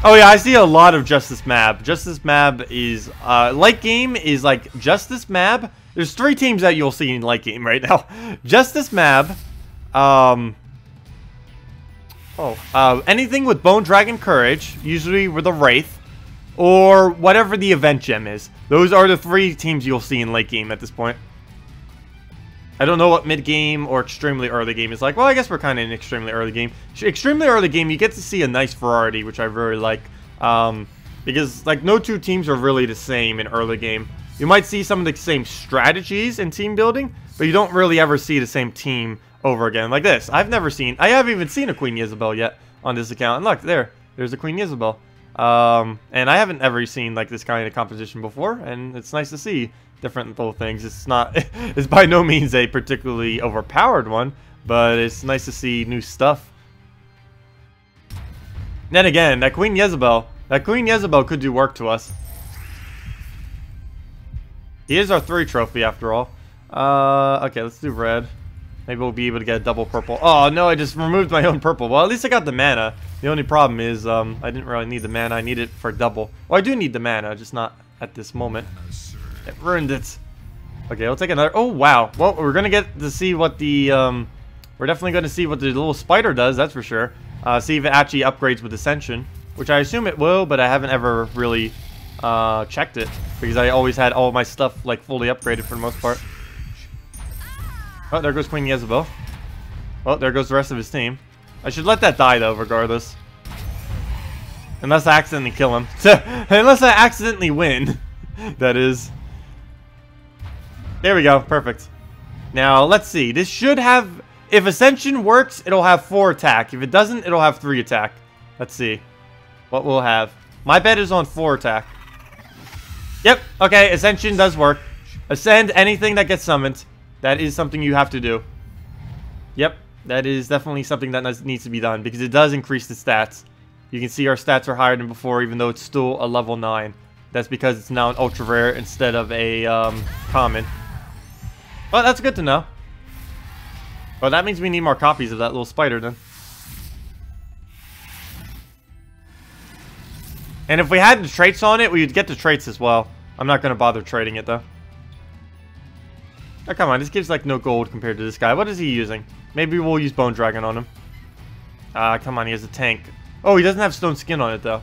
[SPEAKER 1] Oh, yeah, I see a lot of Justice Mab. Justice Mab is, uh, late game is like Justice Mab. There's three teams that you'll see in late game right now. Justice Mab, um, Oh, uh, anything with Bone Dragon Courage, usually with a Wraith, or whatever the event gem is. Those are the three teams you'll see in late game at this point. I don't know what mid game or extremely early game is like. Well, I guess we're kind of in extremely early game. Extremely early game, you get to see a nice variety, which I really like. Um, because, like, no two teams are really the same in early game. You might see some of the same strategies in team building, but you don't really ever see the same team over again like this. I've never seen, I haven't even seen a Queen Isabel yet on this account. And look, there, there's a Queen Isabel. Um, and I haven't ever seen like this kind of composition before, and it's nice to see different little things. It's not, it's by no means a particularly overpowered one, but it's nice to see new stuff. then again, that Queen Jezebel, that Queen Jezebel could do work to us. He is our three trophy after all. Uh, okay, let's do red. Maybe we'll be able to get a double purple. Oh, no, I just removed my own purple. Well, at least I got the mana. The only problem is um, I didn't really need the mana. I need it for double. Well, I do need the mana, just not at this moment. It ruined it. Okay, we'll take another. Oh, wow. Well, we're going to get to see what the... Um, we're definitely going to see what the little spider does, that's for sure. Uh, see if it actually upgrades with Ascension. Which I assume it will, but I haven't ever really uh, checked it. Because I always had all my stuff like fully upgraded for the most part. Oh, there goes Queen Jezebel. Oh, there goes the rest of his team. I should let that die, though, regardless. Unless I accidentally kill him. Unless I accidentally win. that is. There we go. Perfect. Now, let's see. This should have... If Ascension works, it'll have 4 attack. If it doesn't, it'll have 3 attack. Let's see. What we'll have. My bet is on 4 attack. Yep. Okay, Ascension does work. Ascend anything that gets summoned. That is something you have to do. Yep. That is definitely something that needs to be done. Because it does increase the stats. You can see our stats are higher than before, even though it's still a level 9. That's because it's now an ultra rare instead of a um, common. Well, that's good to know. Well, that means we need more copies of that little spider then. And if we had the traits on it, we would get the traits as well. I'm not going to bother trading it though. Oh, come on. This gives like no gold compared to this guy. What is he using? Maybe we'll use Bone Dragon on him. Ah, uh, come on. He has a tank. Oh, he doesn't have stone skin on it though.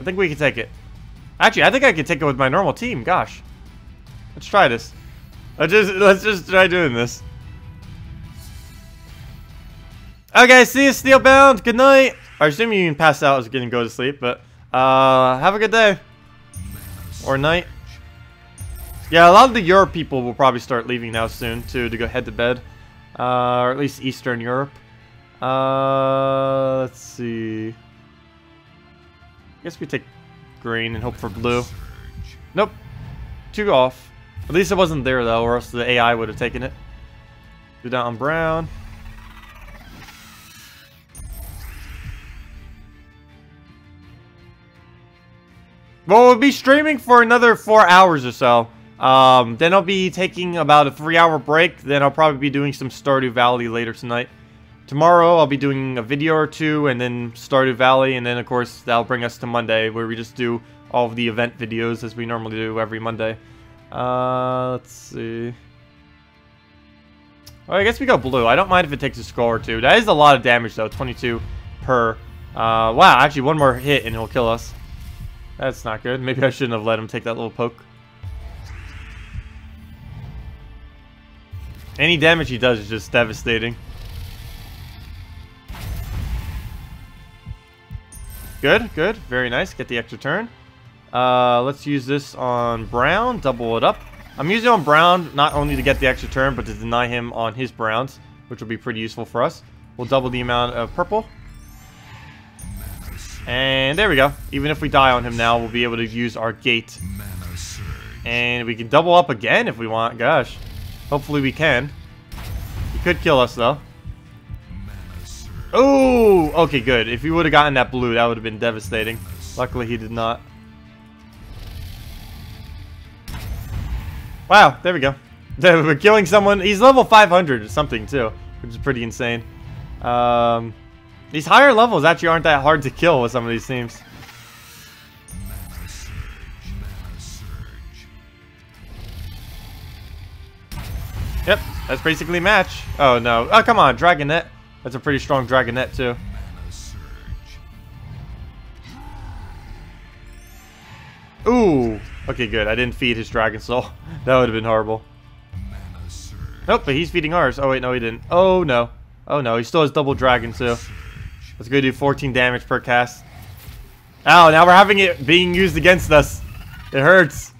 [SPEAKER 1] I think we can take it. Actually, I think I could take it with my normal team. Gosh. Let's try this. Let's just, let's just try doing this. Okay, see you, Steelbound. Good night. I assume you can pass out as getting go to sleep, but uh, have a good day. Or night. Yeah, a lot of the Europe people will probably start leaving now soon, too, to go head to bed. Uh, or at least Eastern Europe. Uh, let's see. I guess we take green and hope for blue. Nope. Two off. At least it wasn't there though, or else the AI would have taken it. Do that on brown. Well, we'll be streaming for another four hours or so. Um, then I'll be taking about a three-hour break. Then I'll probably be doing some Stardew Valley later tonight. Tomorrow I'll be doing a video or two and then Stardew Valley and then of course that'll bring us to Monday where we just do all of the event videos as we normally do every Monday. Uh, let's see. Well, I guess we go blue. I don't mind if it takes a score or two. That is a lot of damage though, 22 per. Uh, wow, actually one more hit and he'll kill us. That's not good. Maybe I shouldn't have let him take that little poke. Any damage he does is just devastating. Good, good. Very nice. Get the extra turn. Uh, let's use this on Brown. Double it up. I'm using on Brown not only to get the extra turn, but to deny him on his Browns, which will be pretty useful for us. We'll double the amount of purple. And there we go. Even if we die on him now, we'll be able to use our gate. And we can double up again if we want. Gosh. Hopefully we can. He could kill us, though. Oh, okay, good. If he would have gotten that blue, that would have been devastating. Luckily, he did not. Wow, there we go. We're killing someone. He's level 500 or something, too, which is pretty insane. Um, these higher levels actually aren't that hard to kill with some of these teams. Yep, that's basically match. Oh, no. Oh, come on, Dragonet. That's a pretty strong Dragonet too. Ooh. Okay, good. I didn't feed his Dragon Soul. that would have been horrible. Nope, but he's feeding ours. Oh, wait, no, he didn't. Oh, no. Oh, no. He still has double Dragon, too. Let's go do 14 damage per cast. Ow, now we're having it being used against us. It hurts.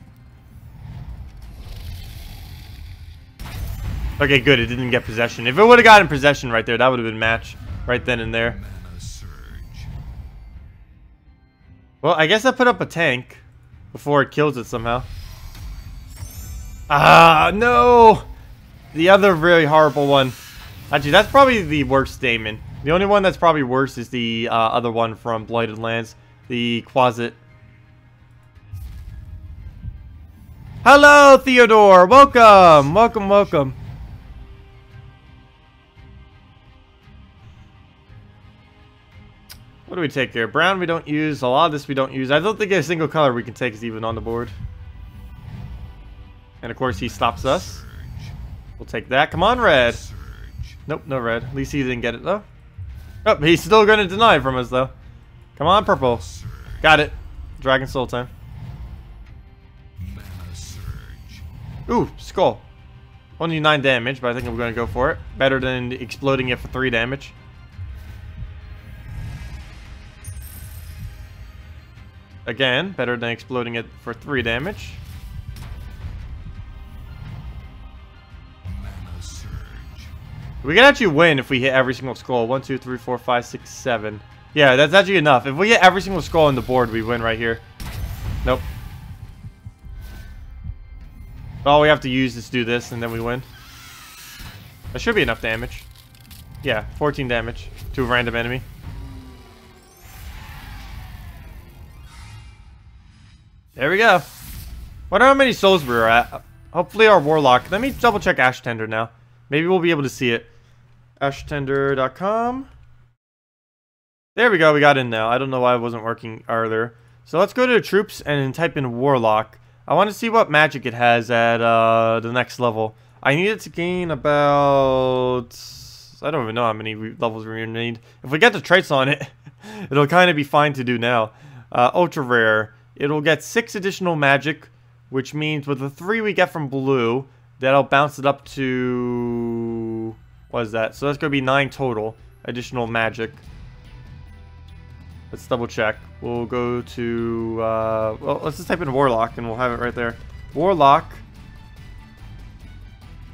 [SPEAKER 1] Okay, good. It didn't get possession. If it would have gotten possession right there, that would have been match right then and there. Well, I guess I put up a tank before it kills it somehow. Ah, no! The other really horrible one. Actually, that's probably the worst Daemon. The only one that's probably worse is the uh, other one from Blighted Lands. The Quasit. Hello, Theodore! Welcome! Welcome, welcome. What do we take here? Brown we don't use. A lot of this we don't use. I don't think a single color we can take is even on the board. And of course he stops us. We'll take that. Come on, red. Nope, no red. At least he didn't get it, though. Oh, he's still going to deny from us, though. Come on, purple. Got it. Dragon Soul time. Ooh, skull. Only 9 damage, but I think I'm going to go for it. Better than exploding it for 3 damage. Again, better than exploding it for 3 damage. We can actually win if we hit every single skull. One, two, three, four, five, six, seven. Yeah, that's actually enough. If we hit every single skull on the board, we win right here. Nope. All we have to use is do this, and then we win. That should be enough damage. Yeah, 14 damage to a random enemy. There we go. Wonder how many souls we're at. Hopefully our Warlock. Let me double check Ashtender now. Maybe we'll be able to see it. Ashtender.com. There we go. We got in now. I don't know why it wasn't working earlier. So let's go to the troops and type in Warlock. I want to see what magic it has at uh, the next level. I need it to gain about... I don't even know how many levels we need. If we get the traits on it, it'll kind of be fine to do now. Uh, ultra rare. It'll get 6 additional magic, which means with the 3 we get from blue, that'll bounce it up to... What is that? So that's going to be 9 total additional magic. Let's double check. We'll go to, uh, well, let's just type in Warlock and we'll have it right there. Warlock.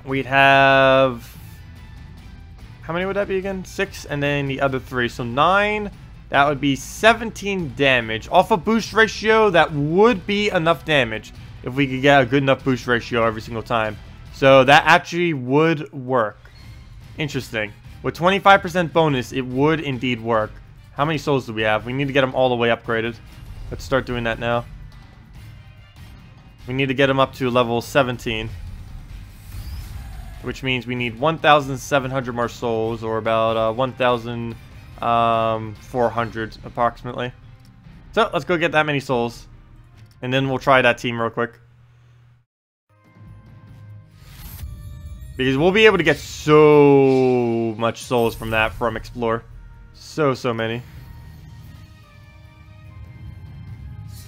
[SPEAKER 1] We'd have, how many would that be again? Six, and then the other three. So nine, that would be 17 damage. Off a boost ratio, that would be enough damage if we could get a good enough boost ratio every single time. So that actually would work. Interesting. With 25% bonus, it would indeed work. How many souls do we have? We need to get them all the way upgraded. Let's start doing that now. We need to get them up to level 17. Which means we need 1,700 more souls, or about uh, 1,400 um, approximately. So, let's go get that many souls. And then we'll try that team real quick. Because we'll be able to get so much souls from that from Explore. So, so many.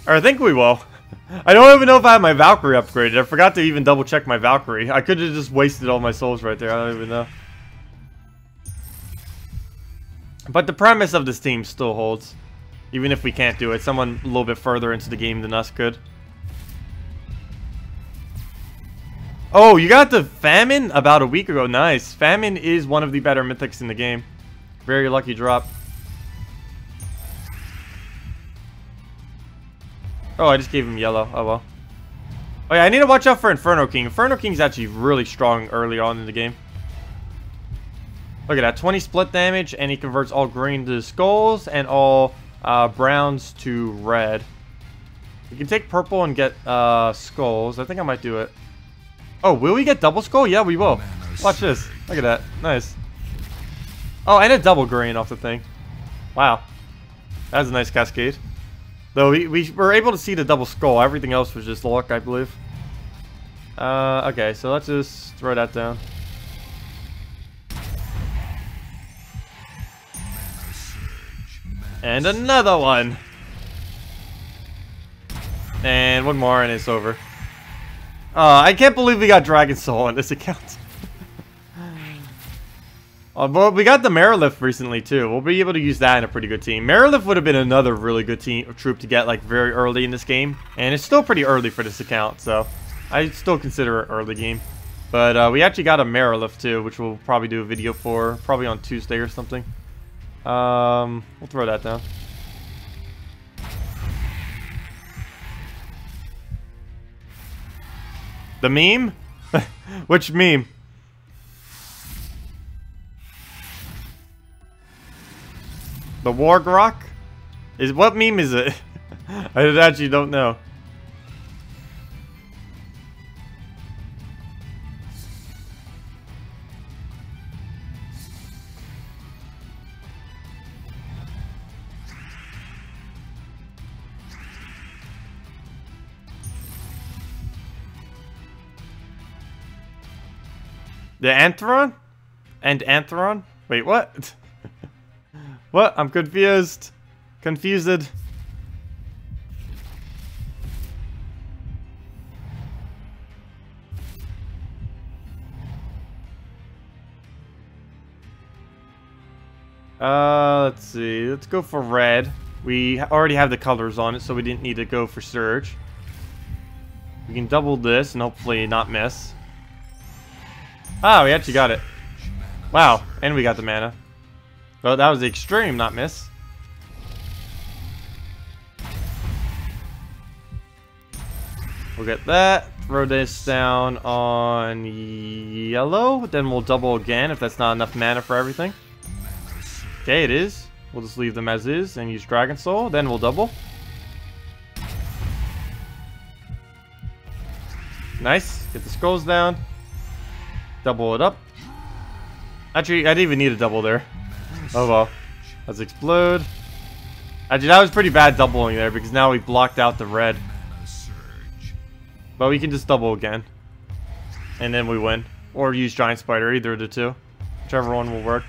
[SPEAKER 1] Or I think we will. I don't even know if I have my Valkyrie upgraded. I forgot to even double check my Valkyrie. I could have just wasted all my souls right there. I don't even know. But the premise of this team still holds. Even if we can't do it. Someone a little bit further into the game than us could. Oh, you got the Famine about a week ago. Nice. Famine is one of the better mythics in the game. Very lucky drop. Oh, I just gave him yellow. Oh, well. Oh, yeah, I need to watch out for Inferno King. Inferno King's actually really strong early on in the game. Look at that. 20 split damage, and he converts all green to skulls and all uh, browns to red. We can take purple and get uh, skulls. I think I might do it. Oh, will we get double skull? Yeah, we will. Watch this. Look at that. Nice. Oh, and a double green off the thing. Wow. That was a nice cascade. Though we, we were able to see the double skull. Everything else was just luck, I believe. Uh, okay, so let's just throw that down. And another one. And one more and it's over. Uh, I can't believe we got Dragon Soul on this account. uh, but we got the Marilith recently too. We'll be able to use that in a pretty good team. Marilith would have been another really good team troop to get like very early in this game. And it's still pretty early for this account, so I still consider it early game. But uh, we actually got a Marilith too, which we'll probably do a video for, probably on Tuesday or something. Um, we'll throw that down. The meme? Which meme? The Wargrok? Is what meme is it? I actually don't know. The Anthron? And Anthron? Wait, what? what? I'm confused. Confused. Uh, let's see. Let's go for red. We already have the colors on it, so we didn't need to go for surge. We can double this and hopefully not miss. Ah, we actually got it. Wow, and we got the mana. Well, that was the extreme, not miss. We'll get that. Throw this down on yellow. Then we'll double again if that's not enough mana for everything. Okay, it is. We'll just leave them as is and use Dragon Soul. Then we'll double. Nice. Get the skulls down. Double it up. Actually, I didn't even need a double there. Oh well. Let's explode. Actually, that was pretty bad doubling there because now we blocked out the red. But we can just double again. And then we win. Or use Giant Spider, either of the two. Whichever one will work.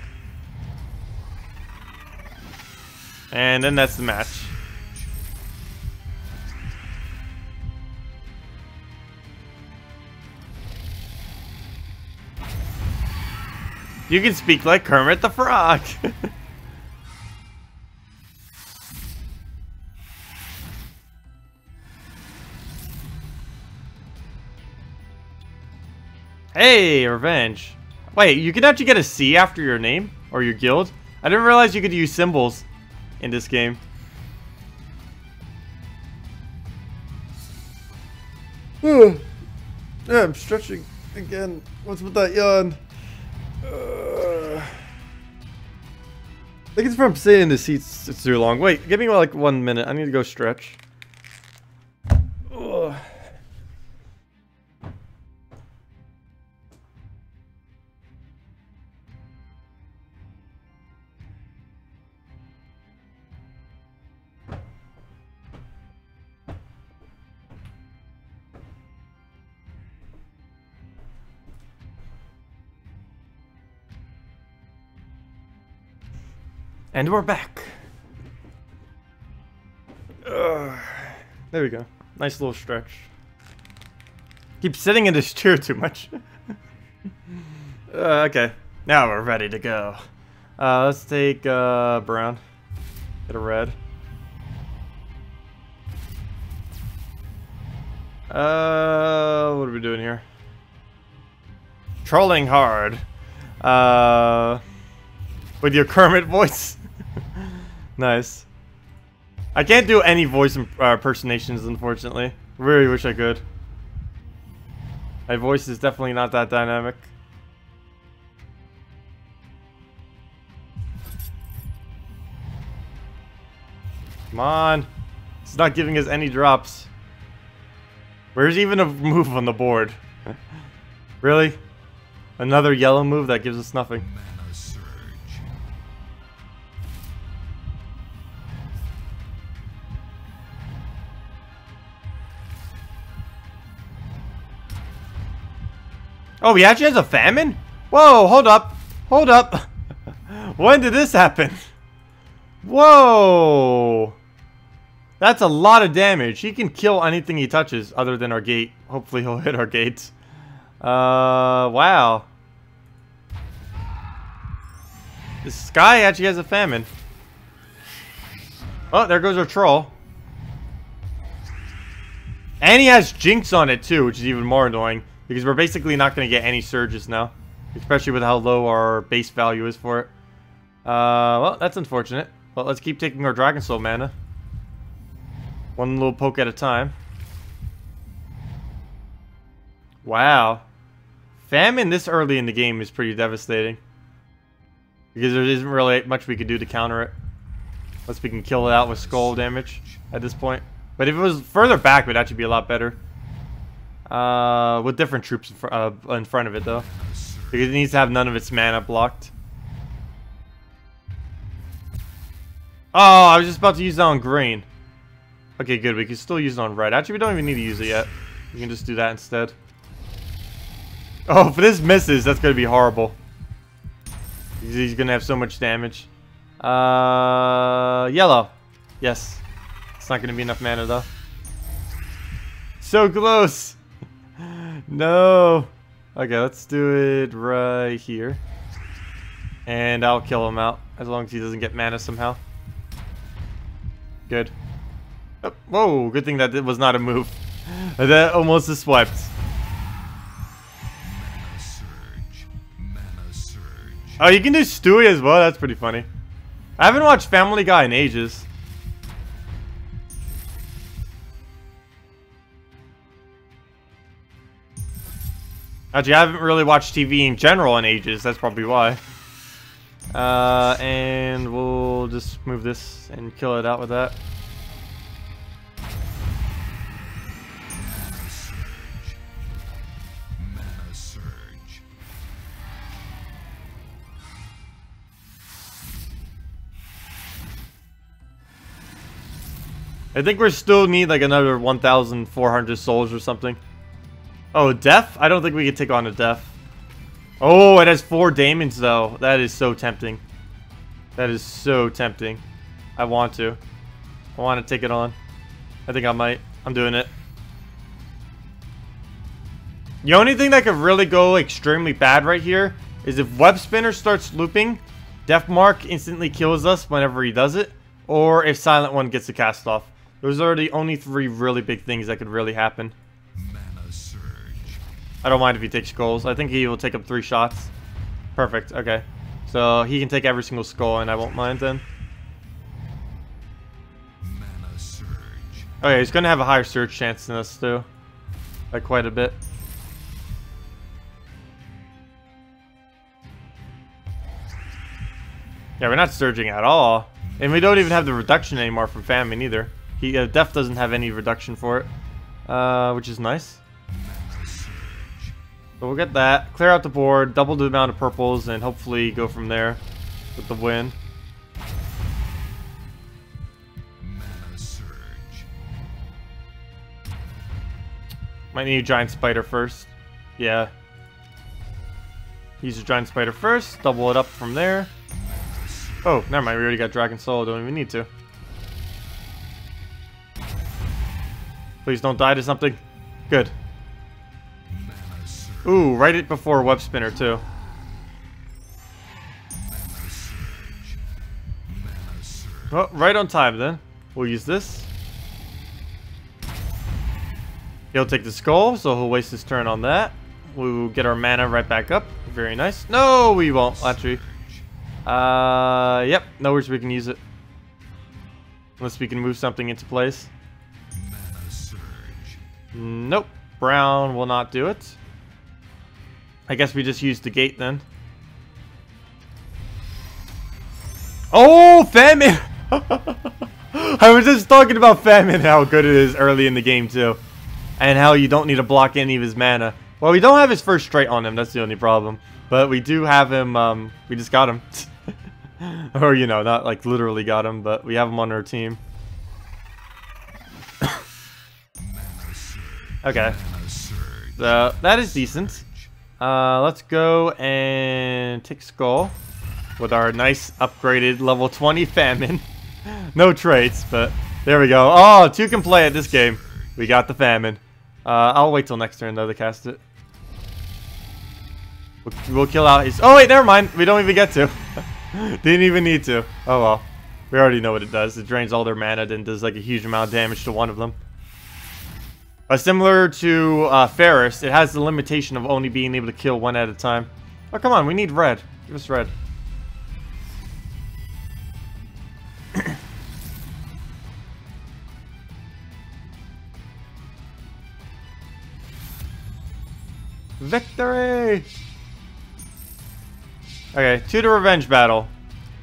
[SPEAKER 1] And then that's the match. You can speak like Kermit the Frog. hey, revenge. Wait, you can actually get a C after your name? Or your guild? I didn't realize you could use symbols in this game. Hmm.
[SPEAKER 3] yeah, I'm stretching again. What's with that yawn? Uh, I think it's from sitting in the seats it's too long. Wait, give me like one minute. I need to go stretch.
[SPEAKER 1] And we're back.
[SPEAKER 3] Ugh. There we go.
[SPEAKER 1] Nice little stretch. Keep sitting in this chair too much. uh, okay, now we're ready to go. Uh, let's take uh, brown. Get a red. Uh, what are we doing here? Trolling hard. Uh, with your Kermit voice. Nice. I can't do any voice uh, impersonations, unfortunately. Really wish I could. My voice is definitely not that dynamic. Come on. It's not giving us any drops. Where's even a move on the board? really? Another yellow move that gives us nothing. Oh, he actually has a famine? Whoa, hold up. Hold up. when did this happen? Whoa. That's a lot of damage. He can kill anything he touches other than our gate. Hopefully he'll hit our gates. Uh, wow. This guy actually has a famine. Oh, there goes our troll. And he has Jinx on it too, which is even more annoying. Because we're basically not going to get any surges now. Especially with how low our base value is for it. Uh, well, that's unfortunate. But let's keep taking our Dragon Soul mana. One little poke at a time. Wow. Famine this early in the game is pretty devastating. Because there isn't really much we could do to counter it. Unless we can kill it out with skull damage at this point. But if it was further back, it would actually be a lot better. Uh, with different troops in, fr uh, in front of it, though. Because it needs to have none of its mana blocked. Oh, I was just about to use that on green. Okay, good. We can still use it on red. Actually, we don't even need to use it yet. We can just do that instead. Oh, if this misses, that's going to be horrible. He's going to have so much damage. Uh, yellow. Yes. It's not going to be enough mana, though. So close. No. Okay, let's do it right here. And I'll kill him out, as long as he doesn't get mana somehow. Good. Oh, whoa, good thing that was not a move. That almost is swept.
[SPEAKER 2] Mana surge. Mana surge.
[SPEAKER 1] Oh, you can do Stewie as well. That's pretty funny. I haven't watched Family Guy in ages. Actually, I haven't really watched TV in general in ages. That's probably why. Uh, and we'll just move this and kill it out with that. I think we still need like another 1,400 souls or something. Oh, Death? I don't think we can take on a Death. Oh, it has four Daemons though. That is so tempting. That is so tempting. I want to. I want to take it on. I think I might. I'm doing it. The only thing that could really go extremely bad right here is if Web Spinner starts looping, Death Mark instantly kills us whenever he does it, or if Silent One gets the cast off. Those are the only three really big things that could really happen. I don't mind if he takes skulls. I think he will take up three shots. Perfect. Okay. So he can take every single skull and I won't mind then.
[SPEAKER 2] Mana surge.
[SPEAKER 1] Okay, he's going to have a higher surge chance than us too. By quite a bit. Yeah, we're not surging at all. And we don't even have the reduction anymore from famine either. He uh, Death doesn't have any reduction for it. Uh, which is nice. So we'll get that, clear out the board, double the amount of purples, and hopefully go from there with the win. Might need a giant spider first. Yeah. Use a giant spider first, double it up from there. Oh, never mind, we already got Dragon Soul, don't even need to. Please don't die to something. Good. Ooh, right it before Web Spinner too. Oh, right on time then. We'll use this. He'll take the skull, so he'll waste his turn on that. We'll get our mana right back up. Very nice. No, we won't, actually. Uh, yep, nowhere we can use it. Unless we can move something into place. Nope. Brown will not do it. I guess we just use the gate then. Oh, famine! I was just talking about famine, how good it is early in the game too, and how you don't need to block any of his mana. Well, we don't have his first straight on him. That's the only problem. But we do have him. Um, we just got him, or you know, not like literally got him, but we have him on our team. Okay. So that is decent. Uh, let's go and take Skull with our nice upgraded level 20 Famine. no traits, but there we go. Oh, two can play at this game. We got the Famine. Uh, I'll wait till next turn though to cast it. We'll, we'll kill out his. Oh wait, never mind. We don't even get to. Didn't even need to. Oh well. We already know what it does. It drains all their mana, then does like a huge amount of damage to one of them. Uh, similar to uh, Pharos, it has the limitation of only being able to kill one at a time. Oh, come on, we need red. Give us red. Victory! Okay, two to revenge battle.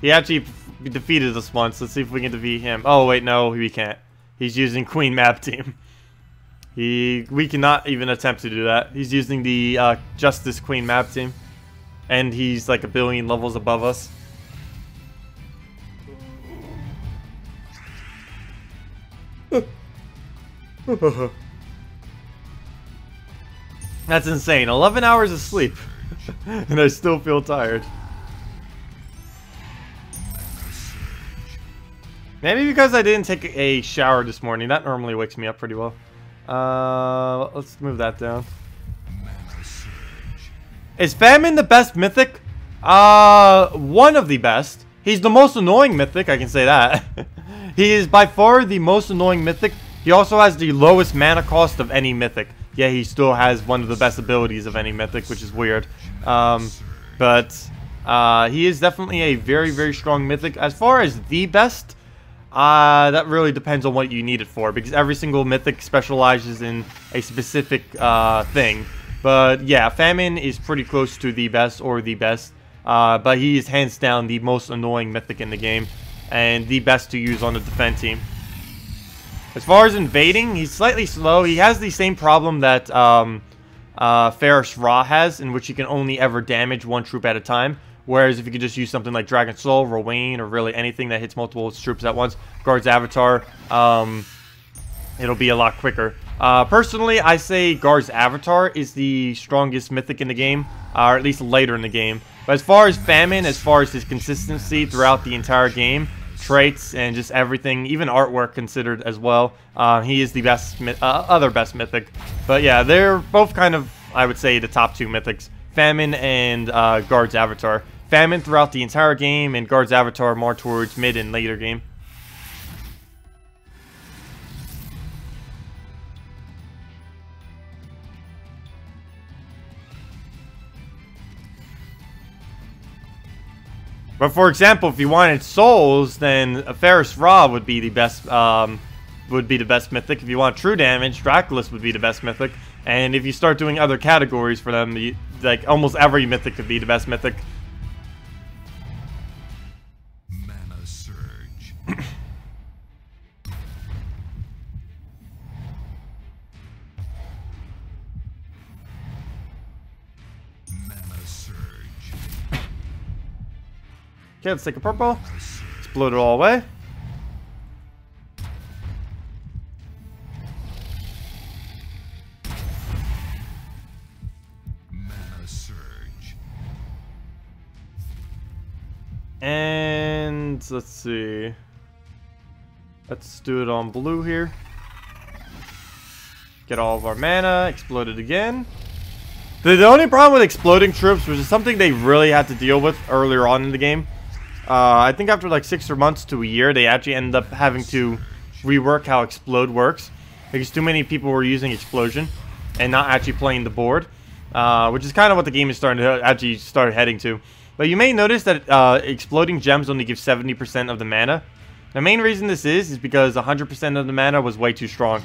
[SPEAKER 1] He actually defeated us once. Let's see if we can defeat him. Oh, wait, no, we can't. He's using Queen Mab Team. He, we cannot even attempt to do that. He's using the uh, Justice Queen Mab team, and he's like a billion levels above us. That's insane. 11 hours of sleep, and I still feel tired. Maybe because I didn't take a shower this morning. That normally wakes me up pretty well. Uh, let's move that down. Is Famine the best mythic? Uh, one of the best. He's the most annoying mythic, I can say that. he is by far the most annoying mythic. He also has the lowest mana cost of any mythic. Yeah, he still has one of the best abilities of any mythic, which is weird. Um, but Uh, he is definitely a very, very strong mythic. As far as the best, uh, that really depends on what you need it for, because every single mythic specializes in a specific uh, thing. But yeah, Famine is pretty close to the best or the best. Uh, but he is hands down the most annoying mythic in the game, and the best to use on the defense team. As far as invading, he's slightly slow. He has the same problem that um, uh, Pharos-Ra has, in which he can only ever damage one troop at a time. Whereas if you could just use something like Dragon Soul, Rowanne, or really anything that hits multiple troops at once, Gard's Avatar, um, it'll be a lot quicker. Uh, personally, I say Gard's Avatar is the strongest mythic in the game, uh, or at least later in the game. But as far as Famine, as far as his consistency throughout the entire game, traits, and just everything, even artwork considered as well, uh, he is the best, uh, other best mythic. But yeah, they're both kind of, I would say, the top two mythics. Famine and uh, Gard's Avatar. Famine throughout the entire game, and Gard's Avatar more towards mid and later game. But for example, if you wanted souls, then a Pharos-Ra would be the best um, would be the best mythic. If you want true damage, Draculus would be the best mythic. And if you start doing other categories for them, you, like almost every mythic could be the best mythic. Okay, let's take a purple.
[SPEAKER 2] Surge.
[SPEAKER 1] Explode it all away. And let's see. Let's do it on blue here. Get all of our mana, explode it again. The, the only problem with exploding troops was something they really had to deal with earlier on in the game. Uh, I think after like six or months to a year, they actually ended up having to rework how explode works because too many people were using explosion and not actually playing the board, uh, which is kind of what the game is starting to actually start heading to. But you may notice that uh, exploding gems only give 70% of the mana. The main reason this is is because 100% of the mana was way too strong.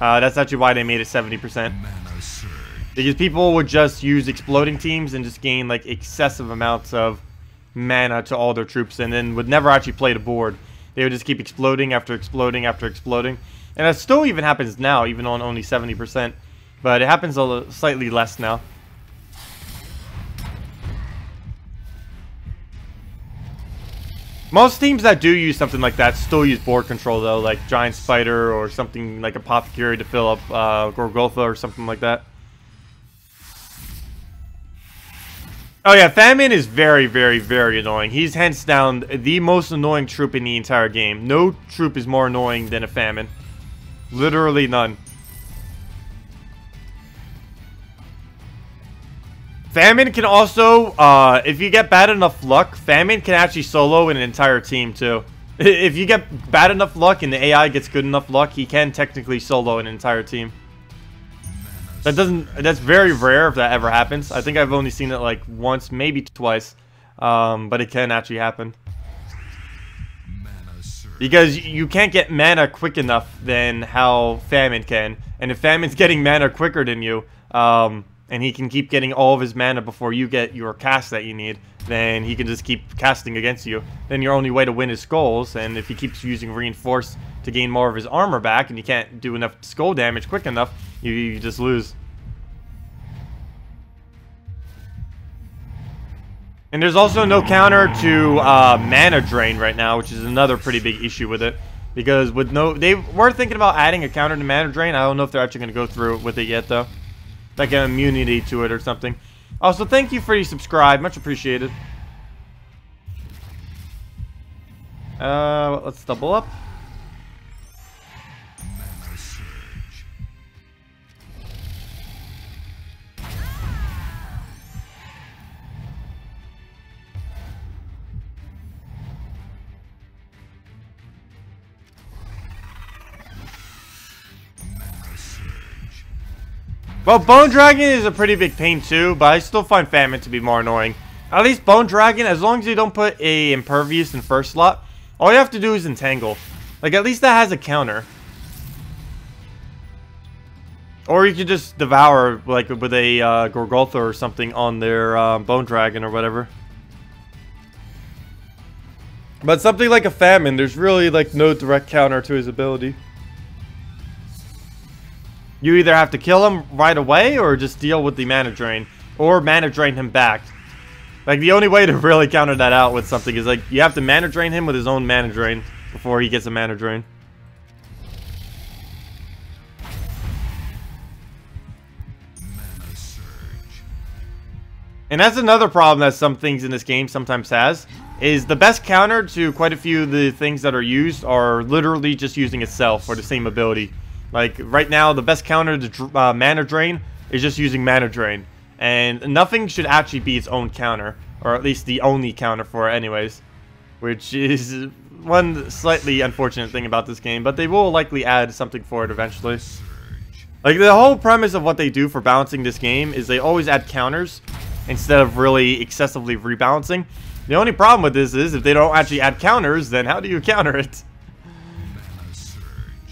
[SPEAKER 1] Uh, that's actually why they made it 70%. Because people would just use exploding teams and just gain like excessive amounts of mana to all their troops and then would never actually play the board. They would just keep exploding after exploding after exploding. And that still even happens now, even on only 70%. But it happens a li- slightly less now. Most teams that do use something like that still use board control though, like Giant Spider or something like Apothecary to fill up uh, Gorgotha or something like that. Oh yeah, Famine is very, very, very annoying. He's hands down the most annoying troop in the entire game. No troop is more annoying than a Famine. Literally none. Famine can also, uh, if you get bad enough luck, Famine can actually solo an entire team too. If you get bad enough luck and the AI gets good enough luck, he can technically solo an entire team. That doesn't, that's very rare if that ever happens. I think I've only seen it like once, maybe twice. Um, but it can actually happen. Because you can't get mana quick enough than how Famine can. And if Famine's getting mana quicker than you, um, and he can keep getting all of his mana before you get your cast that you need, then he can just keep casting against you. Then your only way to win is skulls, and if he keeps using reinforce to gain more of his armor back, and you can't do enough skull damage quick enough, you, you just lose. And there's also no counter to uh, mana drain right now, which is another pretty big issue with it. Because with no, they were thinking about adding a counter to mana drain. I don't know if they're actually going to go through with it yet, though. Like an immunity to it or something. Also, thank you for your subscribe, much appreciated. Uh, let's double up. Well, Bone Dragon is a pretty big pain too, but I still find Famine to be more annoying. At least Bone Dragon, as long as you don't put a Impervious in first slot, all you have to do is Entangle. Like, at least that has a counter. Or you could just Devour, like, with a uh, Gorgotha or something on their um, Bone Dragon or whatever.
[SPEAKER 3] But something like a famine, there's really like no direct counter to his ability.
[SPEAKER 1] You either have to kill him right away or just deal with the mana drain. Or mana drain him back. Like, the only way to really counter that out with something is, like, you have to mana drain him with his own mana drain before he gets a mana drain. And that's another problem that some things in this game sometimes has, is the best counter to quite a few of the things that are used are literally just using itself for the same ability. Like, right now, the best counter to uh, mana drain is just using mana drain. And nothing should actually be its own counter, or at least the only counter for it anyways. Which is one slightly unfortunate thing about this game, but they will likely add something for it eventually. Like, the whole premise of what they do for balancing this game is they always add counters instead of really excessively rebalancing. The only problem with this is if they don't actually add counters, then how do you counter it?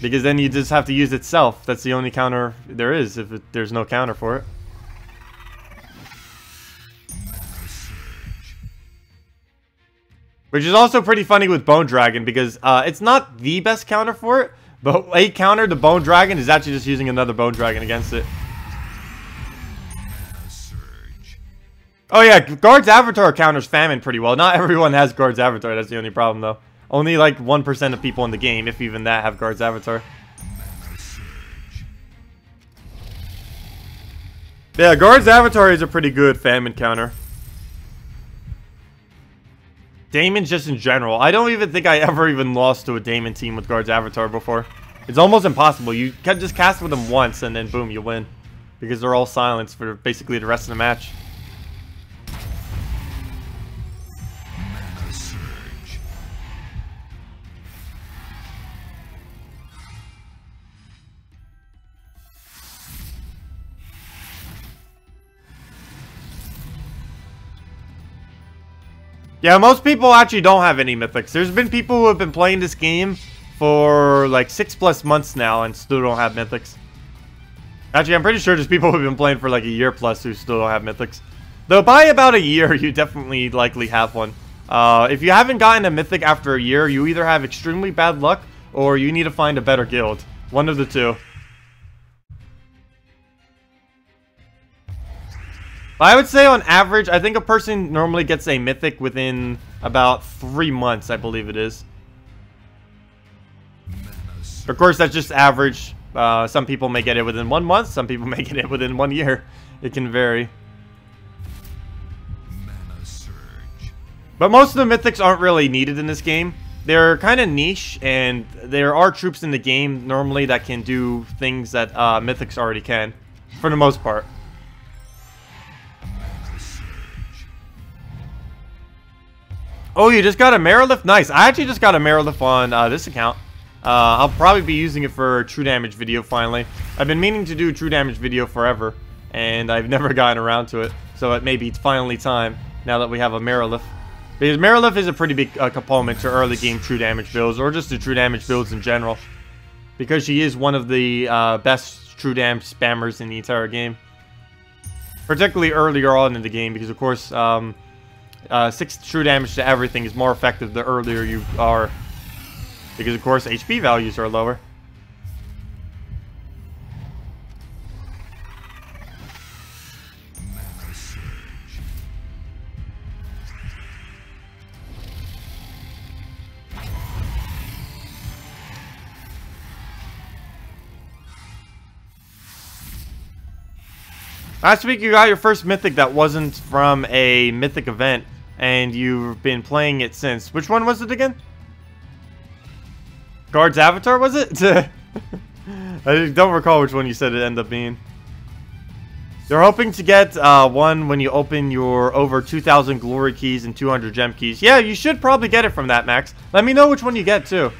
[SPEAKER 1] Because then you just have to use itself. That's the only counter there is if it, there's no counter for it. Which is also pretty funny with Bone Dragon because uh, it's not the best counter for it, but a counter to Bone Dragon is actually just using another Bone Dragon against it. Oh yeah, Gard's Avatar counters Famine pretty well. Not everyone has Gard's Avatar, that's the only problem though. Only like 1% of people in the game, if even that, have Gard's Avatar. Yeah, Gard's Avatar is a pretty good Famine counter. Daemon's just in general. I don't even think I ever even lost to a Daemon team with Gard's Avatar before. It's almost impossible. You can just cast with them once and then boom, you win. Because they're all silenced for basically the rest of the match. Yeah, most people actually don't have any mythics. There's been people who have been playing this game for like six plus months now and still don't have mythics. Actually, I'm pretty sure there's people who've been playing for like a year plus who still don't have mythics. Though by about a year, you definitely likely have one. Uh, if you haven't gotten a mythic after a year, you either have extremely bad luck or you need to find a better guild. One of the two. I would say on average, I think a person normally gets a mythic within about three months, I believe it is. Of course, that's just average. Uh, some people may get it within one month, some people may get it within one year. It can vary. But most of the mythics aren't really needed in this game. They're kind of niche, and there are troops in the game normally that can do things that uh, mythics already can, for the most part. Oh, you just got a Marilith? Nice. I actually just got a Marilith on uh, this account. Uh, I'll probably be using it for true damage video finally. I've been meaning to do true damage video forever, and I've never gotten around to it. So it may be finally time now that we have a Marilith. Because Marilith is a pretty big uh, component to early game true damage builds, or just the true damage builds in general. Because she is one of the uh, best true damage spammers in the entire game. Particularly earlier on in the game, because of course, um, uh, 6 true damage to everything is more effective the earlier you are. Because of course HP values are lower. Last week you got your first mythic that wasn't from a mythic event, and you've been playing it since. Which one was it again? Gard's Avatar, was it? I don't recall which one you said it ended up being. You're hoping to get uh, one when you open your over 2,000 glory keys and 200 gem keys. Yeah, you should probably get it from that, Max. Let me know which one you get, too.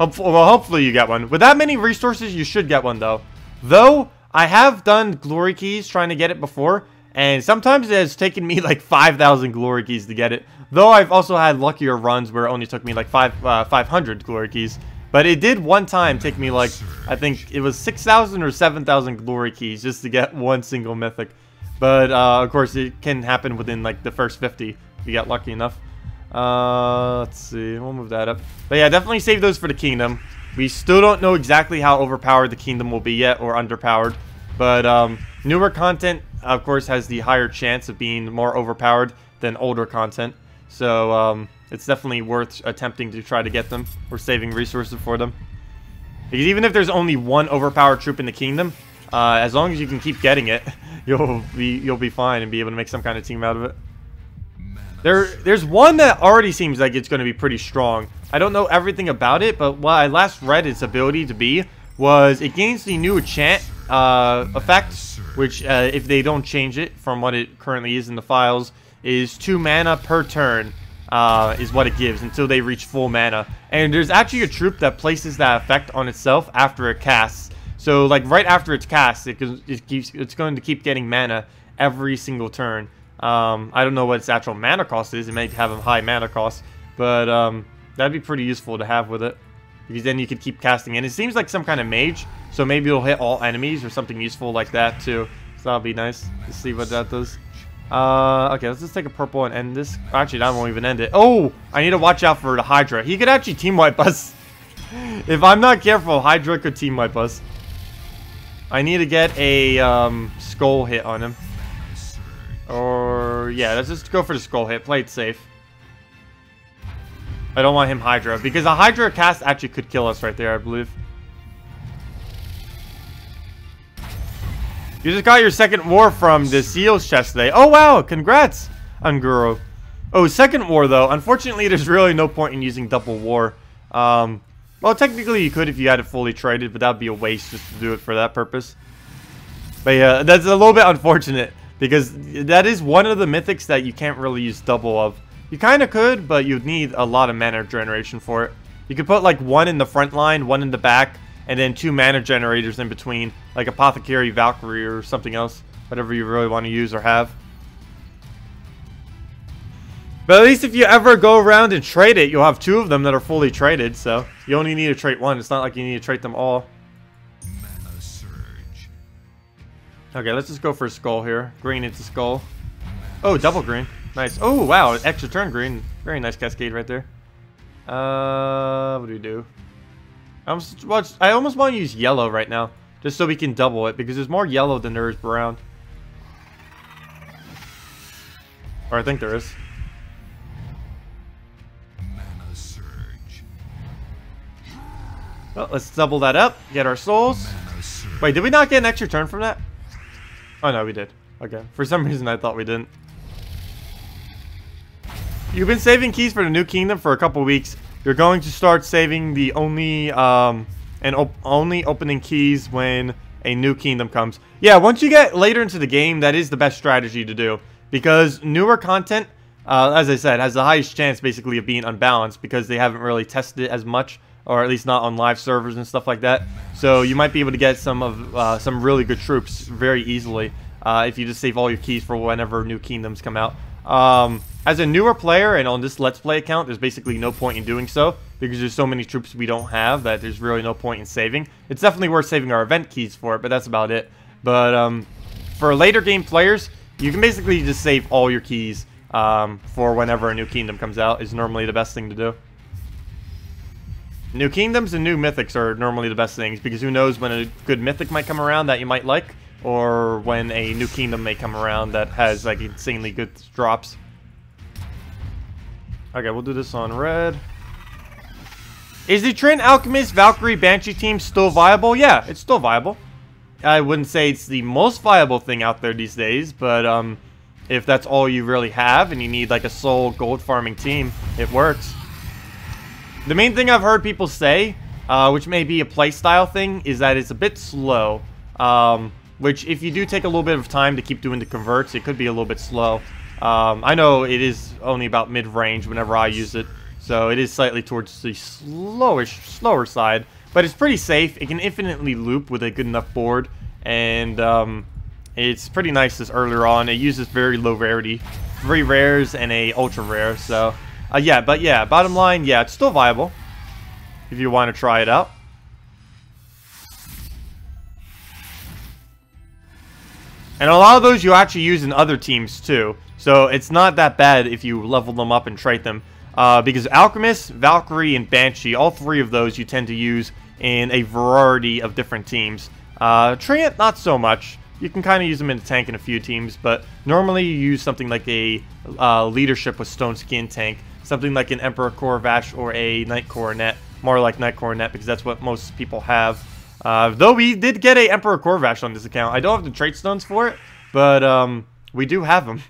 [SPEAKER 1] Well, hopefully you get one. With that many resources, you should get one, though. Though, I have done glory keys trying to get it before, And sometimes it has taken me like 5,000 glory keys to get it. Though I've also had luckier runs where it only took me like five, uh, 500 glory keys. But it did one time take me like, I think it was 6,000 or 7,000 glory keys just to get one single mythic. But uh, of course it can happen within like the first 50 if you get lucky enough. Uh, let's see, we'll move that up. But yeah, definitely save those for the kingdom. We still don't know exactly how overpowered the kingdom will be yet or underpowered. But um, newer content, of course, has the higher chance of being more overpowered than older content. So um, it's definitely worth attempting to try to get them or saving resources for them. Because even if there's only one overpowered troop in the kingdom, uh, as long as you can keep getting it, you'll be you'll be fine and be able to make some kind of team out of it. There, there's one that already seems like it's going to be pretty strong. I don't know everything about it, but what I last read its ability to be was it gains the new enchant uh, effect, which uh, if they don't change it from what it currently is in the files, is 2 mana per turn uh, is what it gives until they reach full mana. And there's actually a troop that places that effect on itself after it casts. So like right after it's cast, it, it keeps it's going to keep getting mana every single turn. Um, I don't know what its actual mana cost is. It may have a high mana cost, but um, that'd be pretty useful to have with it. Because then you could keep casting. And it seems like some kind of mage, so maybe it'll hit all enemies or something useful like that too. So that'll be nice to see what that does. Uh, okay, let's just take a purple and end this. Actually, that won't even end it. Oh, I need to watch out for the Hydra. He could actually team wipe us. if I'm not careful, Hydra could team wipe us. I need to get a um, skull hit on him. Or, yeah, let's just go for the skull hit. Play it safe. I don't want him Hydra, because a Hydra cast actually could kill us right there, I believe. You just got your second war from the Seals chest today. Oh, wow, congrats, Anguro. Oh, second war, though. Unfortunately, there's really no point in using double war. Um, well, technically you could if you had it fully traded, but that would be a waste just to do it for that purpose. But yeah, that's a little bit unfortunate. Because that is one of the mythics that you can't really use double of. You kind of could, but you'd need a lot of mana generation for it. You could put like one in the front line, one in the back, and then two mana generators in between. Like Apothecary Valkyrie or something else. Whatever you really want to use or have. But at least if you ever go around and trade it, you'll have two of them that are fully traded. So you only need to trade one. It's not like you need to trade them all. Mana surge. Okay, let's just go for a skull here. Green into skull. Oh, double green. Nice. Oh, wow. Extra turn green. Very nice cascade right there. Uh, what do we do? I almost, well, I almost want to use yellow right now. Just so we can double it. Because there's more yellow than there is brown. Or I think there is.
[SPEAKER 2] Mana surge.
[SPEAKER 1] Well, let's double that up. Get our souls. Wait, did we not get an extra turn from that? Oh, no, we did. Okay. For some reason, I thought we didn't. You've been saving keys for the new kingdom for a couple weeks. You're going to start saving the only um and op only opening keys when a new kingdom comes. Yeah, once you get later into the game, that is the best strategy to do because newer content, uh, as I said, has the highest chance basically of being unbalanced because they haven't really tested it as much, or at least not on live servers and stuff like that. So you might be able to get some of uh, some really good troops very easily uh, if you just save all your keys for whenever new kingdoms come out. Um, as a newer player and on this Let's Play account, there's basically no point in doing so because there's so many troops we don't have that there's really no point in saving. It's definitely worth saving our event keys for it, but that's about it. But um, for later game players, you can basically just save all your keys um, for whenever a new kingdom comes out is normally the best thing to do. New kingdoms and new mythics are normally the best things because who knows when a good mythic might come around that you might like or when a new kingdom may come around that has like insanely good drops. Okay, we'll do this on red. Is the Treant Alchemist Valkyrie Banshee team still viable? Yeah, it's still viable. I wouldn't say it's the most viable thing out there these days, but um, if that's all you really have and you need like a sole gold farming team, it works. The main thing I've heard people say, uh, which may be a playstyle thing, is that it's a bit slow. Um, which, if you do take a little bit of time to keep doing the converts, it could be a little bit slow. Um, I know it is only about mid-range whenever I use it, so it is slightly towards the slowish, slower side. But it's pretty safe. It can infinitely loop with a good enough board, and um, It's pretty nice this earlier on. It uses very low rarity. Three rares and a ultra rare, so... Uh, yeah, but yeah, bottom line, yeah, it's still viable. If you want to try it out. And a lot of those you actually use in other teams too. So it's not that bad if you level them up and trait them. Uh, because Alchemist, Valkyrie, and Banshee, all three of those you tend to use in a variety of different teams. Uh, Treant, not so much. You can kind of use them in a tank in a few teams, but normally you use something like a uh, Leadership with Stone Skin tank, something like an Emperor Khorvash or a Knight Coronet, more like Knight Coronet because that's what most people have. Uh, though we did get a Emperor Khorvash on this account. I don't have the trait stones for it, but um, we do have them.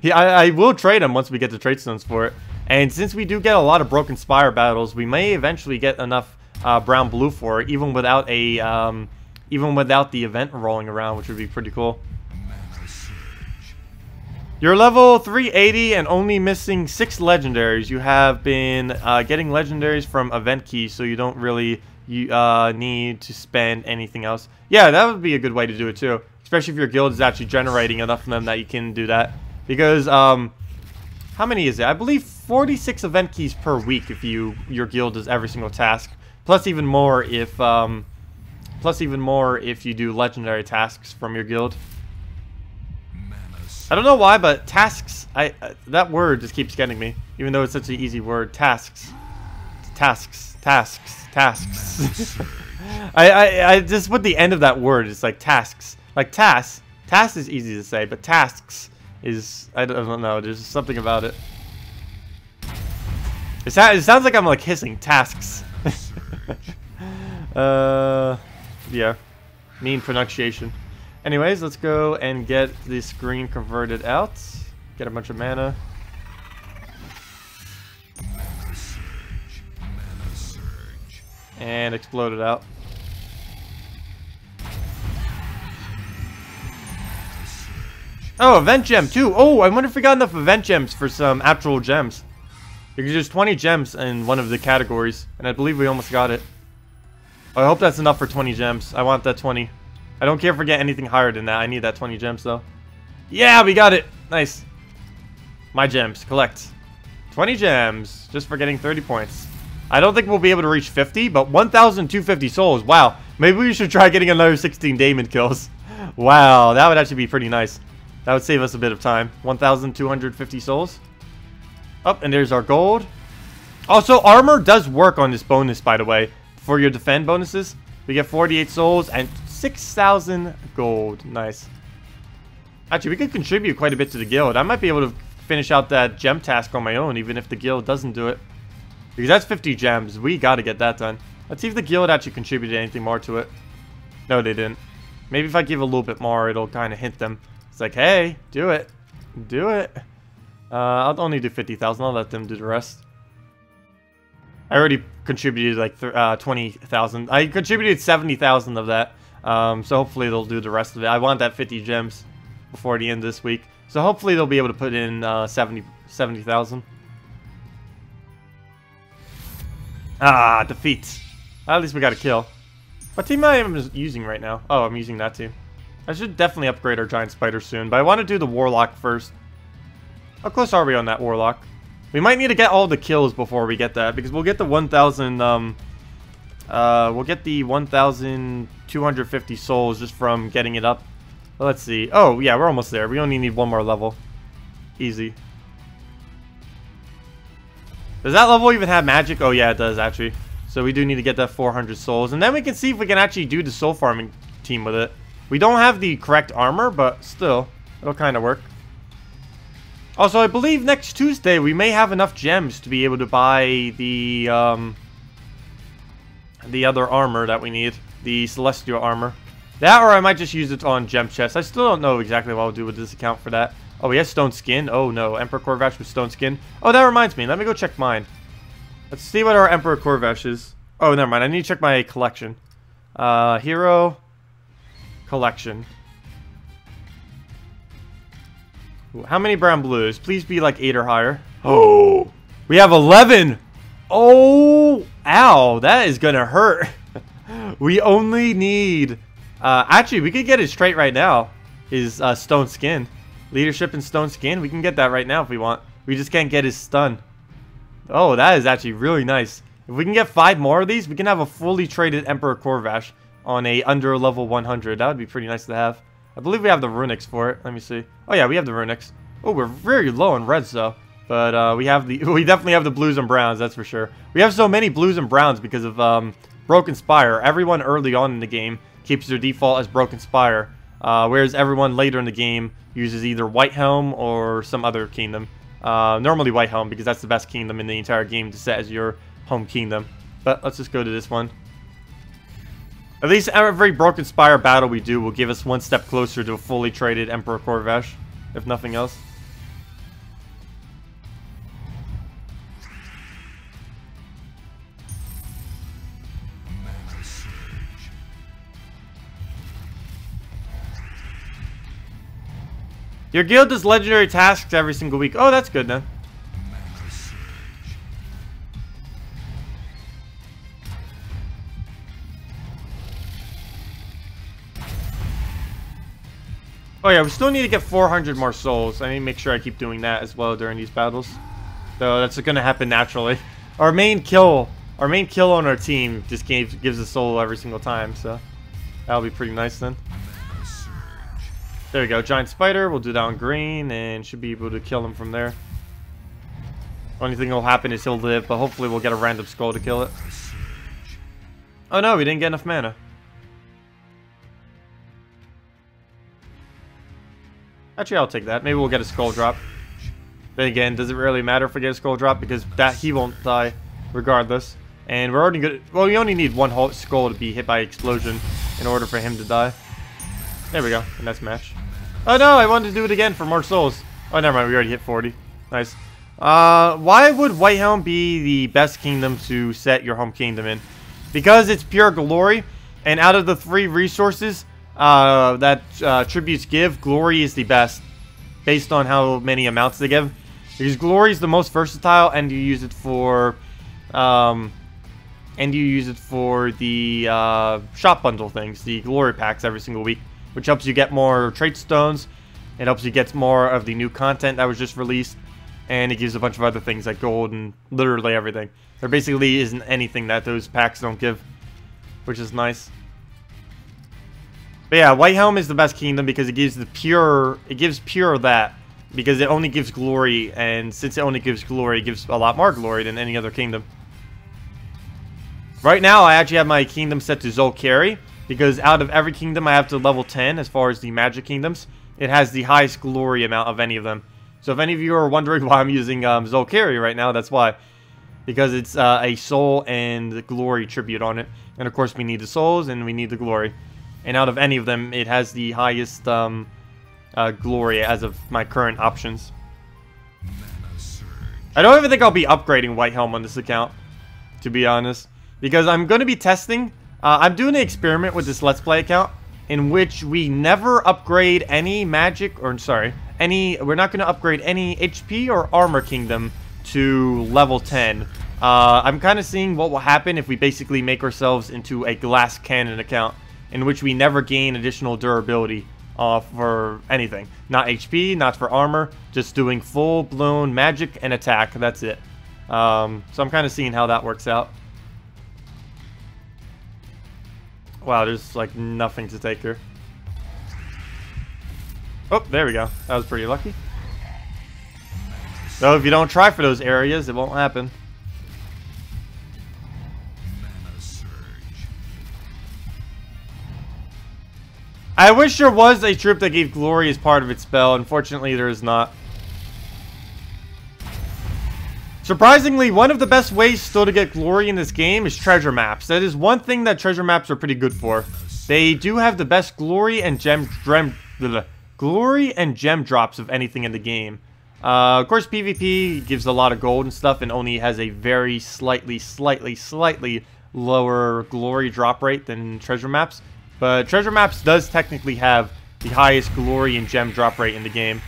[SPEAKER 1] he, I, I will trade them once we get the trait stones for it. And since we do get a lot of Broken Spire battles, we may eventually get enough uh, brown blue for it, even without a um, even without the event rolling around, which would be pretty cool. You're level 380 and only missing 6 legendaries. You have been uh, getting legendaries from event keys, so you don't really you, uh, need to spend anything else. Yeah, that would be a good way to do it too. Especially if your guild is actually generating enough of them that you can do that. Because, um, how many is it? I believe 46 event keys per week if you your guild does every single task. Plus even more if, um, plus even more if you do legendary tasks from your guild. I don't know why, but tasks, I uh, that word just keeps getting me, even though it's such an easy word. Tasks, tasks, tasks, tasks. I, I I just put the end of that word. It's like tasks, like tasks. Tasks is easy to say, but tasks is I don't, know. There's something about it. It, it sounds like I'm like hissing tasks. uh, yeah, mean pronunciation. Anyways, let's go and get the screen converted out. Get a bunch of mana. And explode it out. Oh, event gem too. Oh, I wonder if we got enough event gems for some actual gems. Because there's 20 gems in one of the categories, and I believe we almost got it. I hope that's enough for 20 gems. I want that 20. I don't care if we get anything higher than that. I need that 20 gems though. Yeah, we got it. Nice. My gems. Collect. 20 gems. Just for getting 30 points. I don't think we'll be able to reach 50, but 1,250 souls. Wow. Maybe we should try getting another 16 Daemon kills. Wow, that would actually be pretty nice. That would save us a bit of time. 1,250 souls. Up, oh, and there's our gold. Also, armor does work on this bonus, by the way. For your defend bonuses. We get 48 souls and 6,000 gold. Nice. Actually, we could contribute quite a bit to the guild. I might be able to finish out that gem task on my own, even if the guild doesn't do it. Because that's 50 gems. We gotta get that done. Let's see if the guild actually contributed anything more to it. No, they didn't. Maybe if I give a little bit more, it'll kind of hint them. It's like, hey, do it. Do it. Uh, I'll only do 50,000. I'll let them do the rest. I already contributed like uh, 20,000. I contributed 70,000 of that. Um, so hopefully they'll do the rest of it. I want that 50 gems before the end of this week. So hopefully they'll be able to put in uh, 70 ah, defeat. At least we got a kill. What team I am using right now? Oh, I'm using that too. I should definitely upgrade our giant spider soon, but I want to do the warlock first. How close are we on that warlock? We might need to get all the kills before we get that, because we'll get the 1,000, um... Uh, we'll get the 1,250 souls just from getting it up. Let's see. Oh, yeah, we're almost there. We only need one more level. Easy. Does that level even have magic? Oh, yeah, it does, actually. So we do need to get that 400 souls. And then we can see if we can actually do the soul farming team with it. We don't have the correct armor, but still, it'll kind of work. Also, I believe next Tuesday we may have enough gems to be able to buy the, um, the other armor that we need. The Celestial armor. That or I might just use it on gem chests. I still don't know exactly what I'll do with this account for that. Oh, he has stone skin. Oh, no. Emperor Khorvash with stone skin. Oh, that reminds me. Let me go check mine. Let's see what our Emperor Khorvash is. Oh, never mind. I need to check my collection. Uh, hero collection. How many brown blues? Please be like 8 or higher. Oh, we have 11. Oh, ow. That is going to hurt. we only need... Uh, actually, we could get it straight right now. Is uh, stone skin. Leadership and stone skin. We can get that right now if we want. We just can't get his stun. Oh, that is actually really nice. If we can get five more of these, we can have a fully traded Emperor Khorvash on a under level 100. That would be pretty nice to have. I believe we have the runics for it. Let me see. Oh yeah, we have the runics. Oh, we're very low on reds though. But uh, we have the we definitely have the blues and browns, that's for sure. We have so many blues and browns because of um, Broken Spire. Everyone early on in the game keeps their default as Broken Spire, uh, whereas everyone later in the game uses either White Helm or some other kingdom. Uh, normally White Helm because that's the best kingdom in the entire game to set as your home kingdom. But let's just go to this one. At least every Broken Spire battle we do will give us one step closer to a fully traded Emperor Khorvash, if nothing else. Your guild does legendary tasks every single week. Oh, that's good then. Oh yeah, we still need to get 400 more souls. I need to make sure I keep doing that as well during these battles. So that's going to happen naturally. Our main kill, our main kill on our team just gives a soul every single time, so that'll be pretty nice then. There we go, giant spider. We'll do that on green and should be able to kill him from there. Only thing that'll happen is he'll live, but hopefully we'll get a random skull to kill it. Oh no, we didn't get enough mana. Actually, I'll take that. Maybe we'll get a skull drop. Then again, does it really matter if we get a skull drop? Because that he won't die regardless. And we're already good. Well, we only need one skull to be hit by explosion in order for him to die. There we go. And that's match. Oh no, I wanted to do it again for more souls. Oh, never mind. We already hit 40. Nice. Uh, why would Whitehelm be the best kingdom to set your home kingdom in? Because it's pure glory, and out of the three resources uh, that uh, tributes give, glory is the best, based on how many amounts they give. Because glory is the most versatile, and you use it for, um, and you use it for the uh, shop bundle things, the glory packs every single week, which helps you get more trait stones. It helps you get more of the new content that was just released, and it gives a bunch of other things like gold and literally everything. There basically isn't anything that those packs don't give, which is nice. But yeah, White Helm is the best kingdom because it gives the pure, it gives pure that because it only gives glory, and since it only gives glory, it gives a lot more glory than any other kingdom. Right now, I actually have my kingdom set to Zhul'Kari because out of every kingdom I have to level 10 as far as the magic kingdoms, it has the highest glory amount of any of them. So if any of you are wondering why I'm using um, Zhul'Kari right now, that's why. Because it's uh, a soul and glory tribute on it. And of course we need the souls and we need the glory. And out of any of them, it has the highest um, uh, glory as of my current options. I don't even think I'll be upgrading White Helm on this account, to be honest. Because I'm going to be testing, uh, I'm doing an experiment with this Let's Play account, in which we never upgrade any magic, or sorry, any, we're not going to upgrade any HP or armor kingdom to level 10. Uh, I'm kind of seeing what will happen if we basically make ourselves into a glass cannon account, in which we never gain additional durability uh, for anything. Not HP, not for armor, just doing full-blown magic and attack, that's it. Um, so I'm kind of seeing how that works out. Wow, there's like nothing to take here. Oh, there we go. That was pretty lucky. So if you don't try for those areas, it won't happen. I wish there was a troop that gave glory as part of its spell. Unfortunately, there is not. Surprisingly, one of the best ways still to get glory in this game is treasure maps. That is one thing that treasure maps are pretty good for. They do have the best glory and gem, gem blah, glory and gem drops of anything in the game. Uh, of course, PvP gives a lot of gold and stuff and only has a very slightly, slightly, slightly lower glory drop rate than treasure maps. But treasure maps does technically have the highest glory and gem drop rate in the game.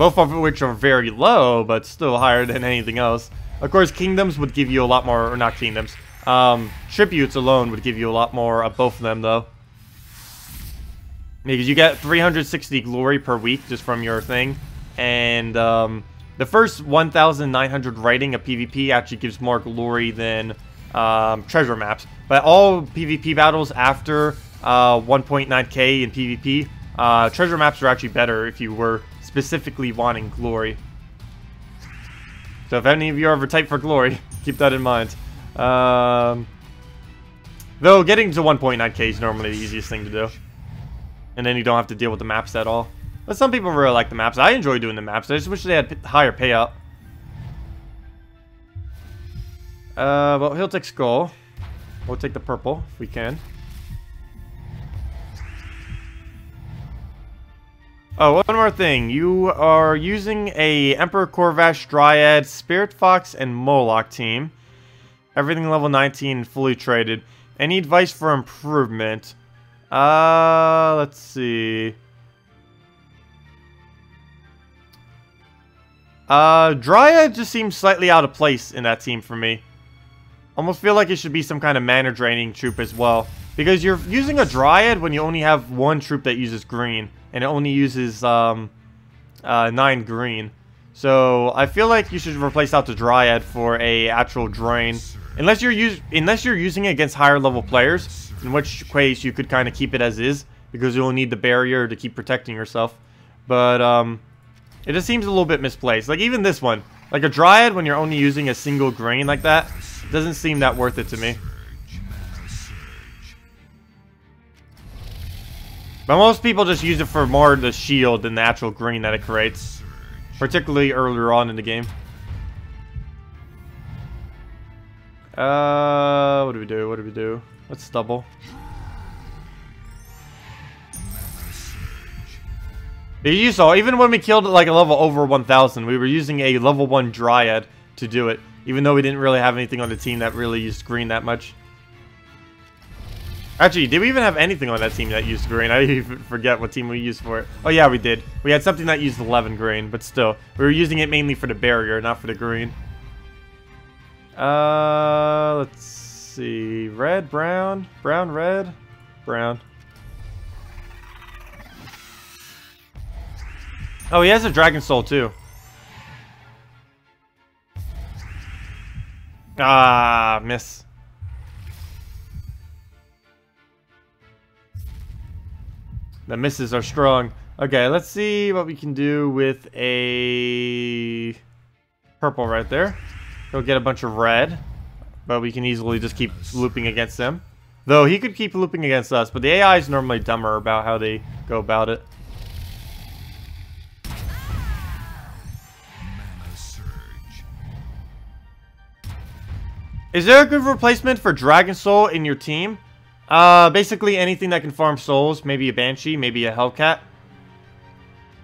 [SPEAKER 1] Both of which are very low, but still higher than anything else. Of course, kingdoms would give you a lot more, or not kingdoms. Um, tributes alone would give you a lot more of both of them, though. Because you get 360 glory per week just from your thing. And um, the first 1,900 rating of PvP actually gives more glory than um, treasure maps. But all PvP battles after uh, 1.9k in PvP, uh, treasure maps are actually better if you were specifically wanting glory. So if any of you are ever type for glory, keep that in mind. Um, though getting to 1.9k is normally the easiest thing to do. And then you don't have to deal with the maps at all. But some people really like the maps. I enjoy doing the maps. I just wish they had higher payout. Uh, well, he'll take skull. We'll take the purple if we can. Oh, one more thing. You are using a Emperor Khorvash, Dryad, Spirit Fox, and Moloch team. Everything level 19 fully traded. Any advice for improvement? Uh, let's see. Uh, Dryad just seems slightly out of place in that team for me. Almost feel like it should be some kind of mana draining troop as well. Because you're using a Dryad when you only have one troop that uses green. And it only uses, um, uh, 9 green. So, I feel like you should replace out the Dryad for a actual drain. Unless you're, use unless you're using it against higher level players. In which case, you could kind of keep it as is. Because you'll need the barrier to keep protecting yourself. But, um... It just seems a little bit misplaced. Like, even this one. Like, a Dryad, when you're only using a single grain like that, doesn't seem that worth it to me. But most people just use it for more the shield than the actual green that it creates. Particularly earlier on in the game. Uh, what do we do? What do we do? Let's double. You saw, even when we killed like a level over 1000, we were using a level 1 Dryad to do it. Even though we didn't really have anything on the team that really used green that much. Actually, did we even have anything on that team that used green? I even forget what team we used for it. Oh yeah, we did. We had something that used 11 green, but still. We were using it mainly for the barrier, not for the green. Uh, let's see. Red, brown, brown, red, brown. Oh, he has a Dragon Soul, too. Ah, miss. The misses are strong. Okay, let's see what we can do with a purple right there. He'll get a bunch of red, but we can easily just keep looping against them. Though he could keep looping against us, but the AI is normally dumber about how they go about it. Is there a good replacement for Dragon Soul in your team? Uh, basically anything that can farm souls. Maybe a Banshee, maybe a Hellcat.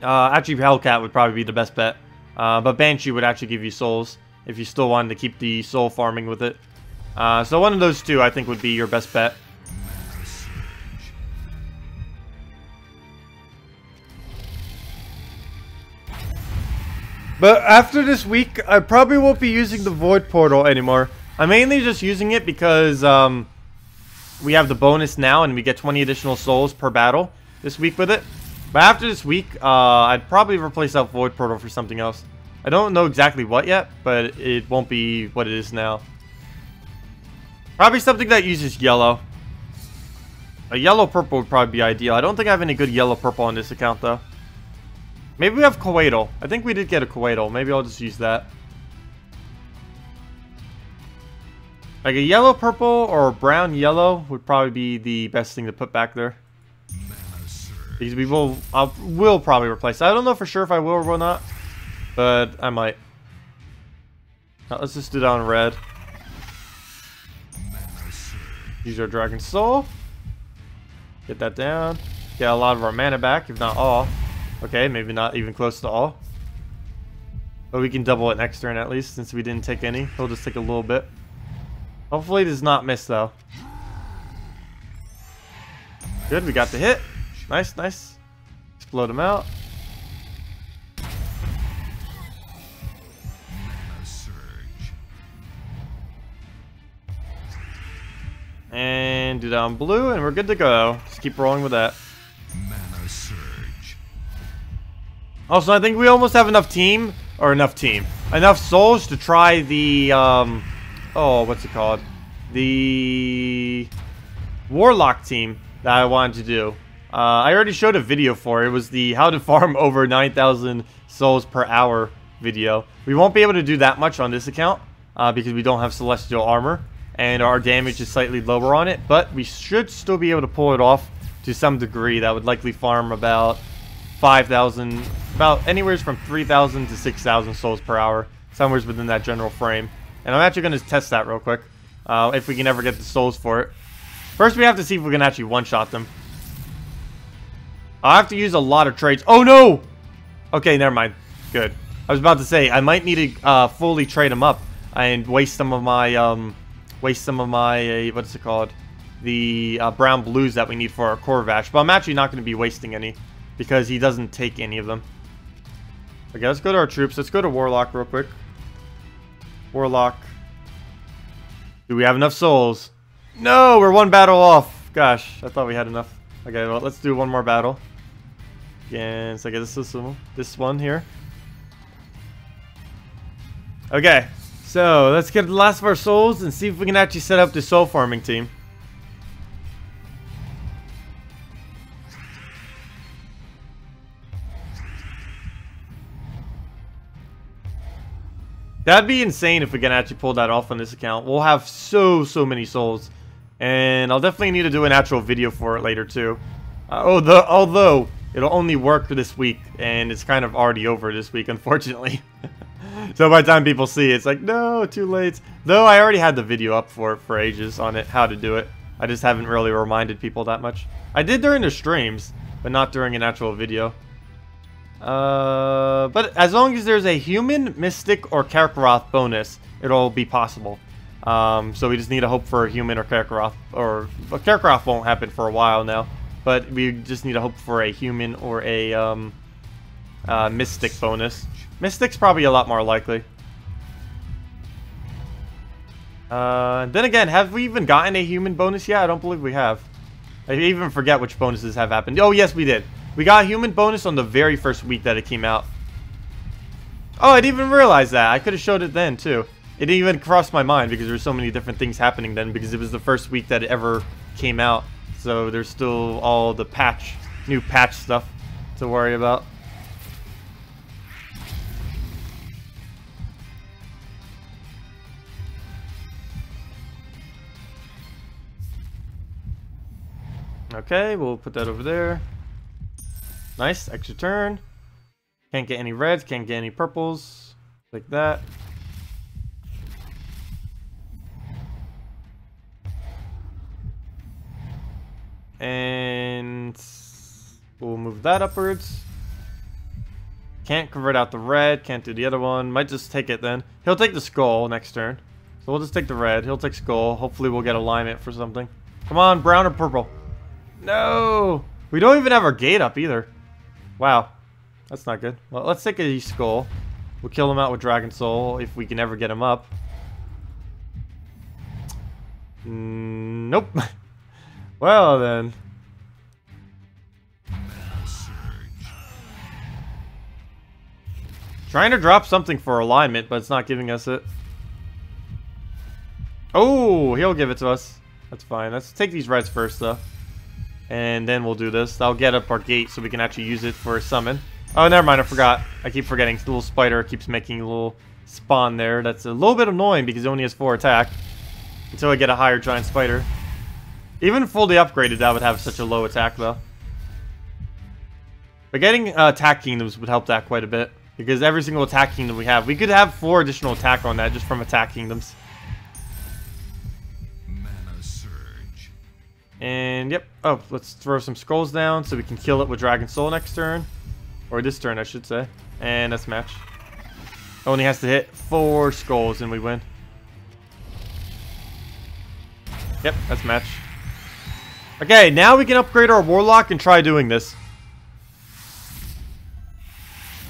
[SPEAKER 1] Uh, actually, Hellcat would probably be the best bet. Uh, but Banshee would actually give you souls if you still wanted to keep the soul farming with it. Uh, so one of those two, I think, would be your best bet. But after this week, I probably won't be using the Void Portal anymore. I'm mainly just using it because um, we have the bonus now and we get 20 additional souls per battle this week with it. But after this week, uh, I'd probably replace out Void Portal for something else. I don't know exactly what yet, but it won't be what it is now. Probably something that uses yellow. A yellow-purple would probably be ideal. I don't think I have any good yellow-purple on this account, though. Maybe we have Coatl. I think we did get a Coatl. Maybe I'll just use that. Like a yellow-purple or a brown-yellow would probably be the best thing to put back there. Because we will, I will probably replace. I don't know for sure if I will or will not, but I might. Now, let's just do that on red. Use our Dragon Soul. Get that down. Get a lot of our mana back, if not all. Okay, maybe not even close to all. But we can double it next turn at least, since we didn't take any. He'll just take a little bit. Hopefully does not miss, though. Good, we got the hit. Nice, nice. Explode him out. And do on blue, and we're good to go. Just keep rolling with that. Also, I think we almost have enough team, or enough team, enough souls to try the, um, oh, what's it called? The Warlock team that I wanted to do. Uh, I already showed a video for it. It was the how to farm over 9,000 souls per hour video. We won't be able to do that much on this account uh, because we don't have celestial armor and our damage is slightly lower on it, but we should still be able to pull it off to some degree. That would likely farm about 5,000, about anywhere from 3,000 to 6,000 souls per hour, somewhere within that general frame. And I'm actually going to test that real quick, uh, if we can ever get the souls for it. First, we have to see if we can actually one-shot them. i have to use a lot of trades. Oh, no! Okay, never mind. Good. I was about to say, I might need to uh, fully trade them up and waste some of my, um, waste some of my, uh, what's it called? The uh, brown blues that we need for our Khorvash. But I'm actually not going to be wasting any because he doesn't take any of them. Okay, let's go to our troops. Let's go to Warlock real quick. Warlock. Do we have enough souls? No, we're one battle off. Gosh, I thought we had enough. Okay, well, let's do one more battle. Against, I guess this one, this one here. Okay, so let's get the last of our souls and see if we can actually set up the soul farming team. That'd be insane if we can actually pull that off on this account. We'll have so, so many souls. And I'll definitely need to do an actual video for it later, too. Uh, the, although, it'll only work this week, and it's kind of already over this week, unfortunately. so by the time people see it, it's like, no, too late. Though I already had the video up for for ages on it, how to do it. I just haven't really reminded people that much. I did during the streams, but not during an actual video. Uh, but as long as there's a human, mystic, or Kakarot bonus, it'll be possible. Um, so we just need to hope for a human or Kakarot, or well, Kakarot won't happen for a while now, but we just need to hope for a human or a um, uh, mystic bonus. Mystic's probably a lot more likely. Uh, then again, have we even gotten a human bonus yet? I don't believe we have. I even forget which bonuses have happened. Oh, yes, we did. We got human bonus on the very first week that it came out. Oh, I didn't even realize that. I could have showed it then, too. It didn't even cross my mind because there's so many different things happening then because it was the first week that it ever came out. So there's still all the patch, new patch stuff to worry about. Okay, we'll put that over there. Nice, extra turn. Can't get any reds, can't get any purples. Like that. And we'll move that upwards. Can't convert out the red, can't do the other one. Might just take it then. He'll take the skull next turn. So we'll just take the red. He'll take skull. Hopefully we'll get alignment for something. Come on, brown or purple. No! We don't even have our gate up either. Wow. That's not good. Well, let's take a skull. We'll kill him out with Dragon Soul if we can ever get him up. Mm, nope. well then. Trying to drop something for alignment, but it's not giving us it. Oh, he'll give it to us. That's fine. Let's take these reds first, though. And then we'll do this. I'll get up our gate so we can actually use it for a summon. Oh, never mind. I forgot. I keep forgetting. The little spider keeps making a little spawn there. That's a little bit annoying because it only has 4 attack. Until I get a higher giant spider. Even fully upgraded, that would have such a low attack, though. But getting uh, attack kingdoms would help that quite a bit. Because every single attack kingdom we have, we could have 4 additional attack on that just from attack kingdoms. And yep. Oh, let's throw some scrolls down so we can kill it with Dragon Soul next turn. Or this turn, I should say. And that's match. Only has to hit four skulls and we win. Yep, that's match. Okay, now we can upgrade our Warlock and try doing this.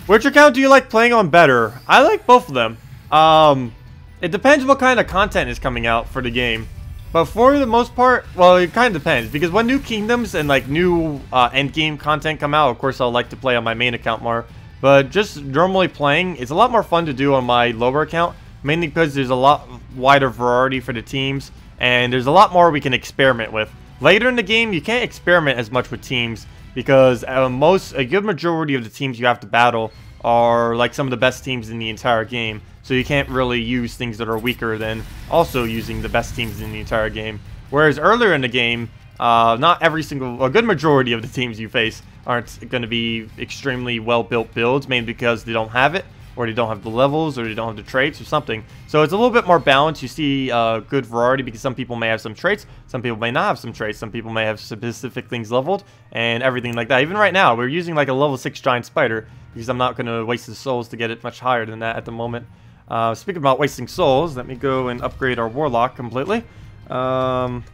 [SPEAKER 1] Which account do you like playing on better? I like both of them. Um, it depends what kind of content is coming out for the game. But for the most part, well, it kind of depends. Because when new kingdoms and like new uh, end game content come out, of course I'll like to play on my main account more. But just normally playing, it's a lot more fun to do on my lower account, mainly because there's a lot wider variety for the teams, and there's a lot more we can experiment with. Later in the game, you can't experiment as much with teams, because uh, most, a good majority of the teams you have to battle are like some of the best teams in the entire game. So you can't really use things that are weaker than also using the best teams in the entire game. Whereas earlier in the game, uh, not every single, a good majority of the teams you face aren't going to be extremely well-built builds, mainly because they don't have it, or they don't have the levels, or they don't have the traits, or something. So it's a little bit more balanced. You see uh, good variety because some people may have some traits, some people may not have some traits, some people may have specific things leveled, and everything like that. Even right now, we're using like a level 6 giant spider, because I'm not going to waste the souls to get it much higher than that at the moment. Uh, speaking about wasting souls, let me go and upgrade our warlock completely. Um,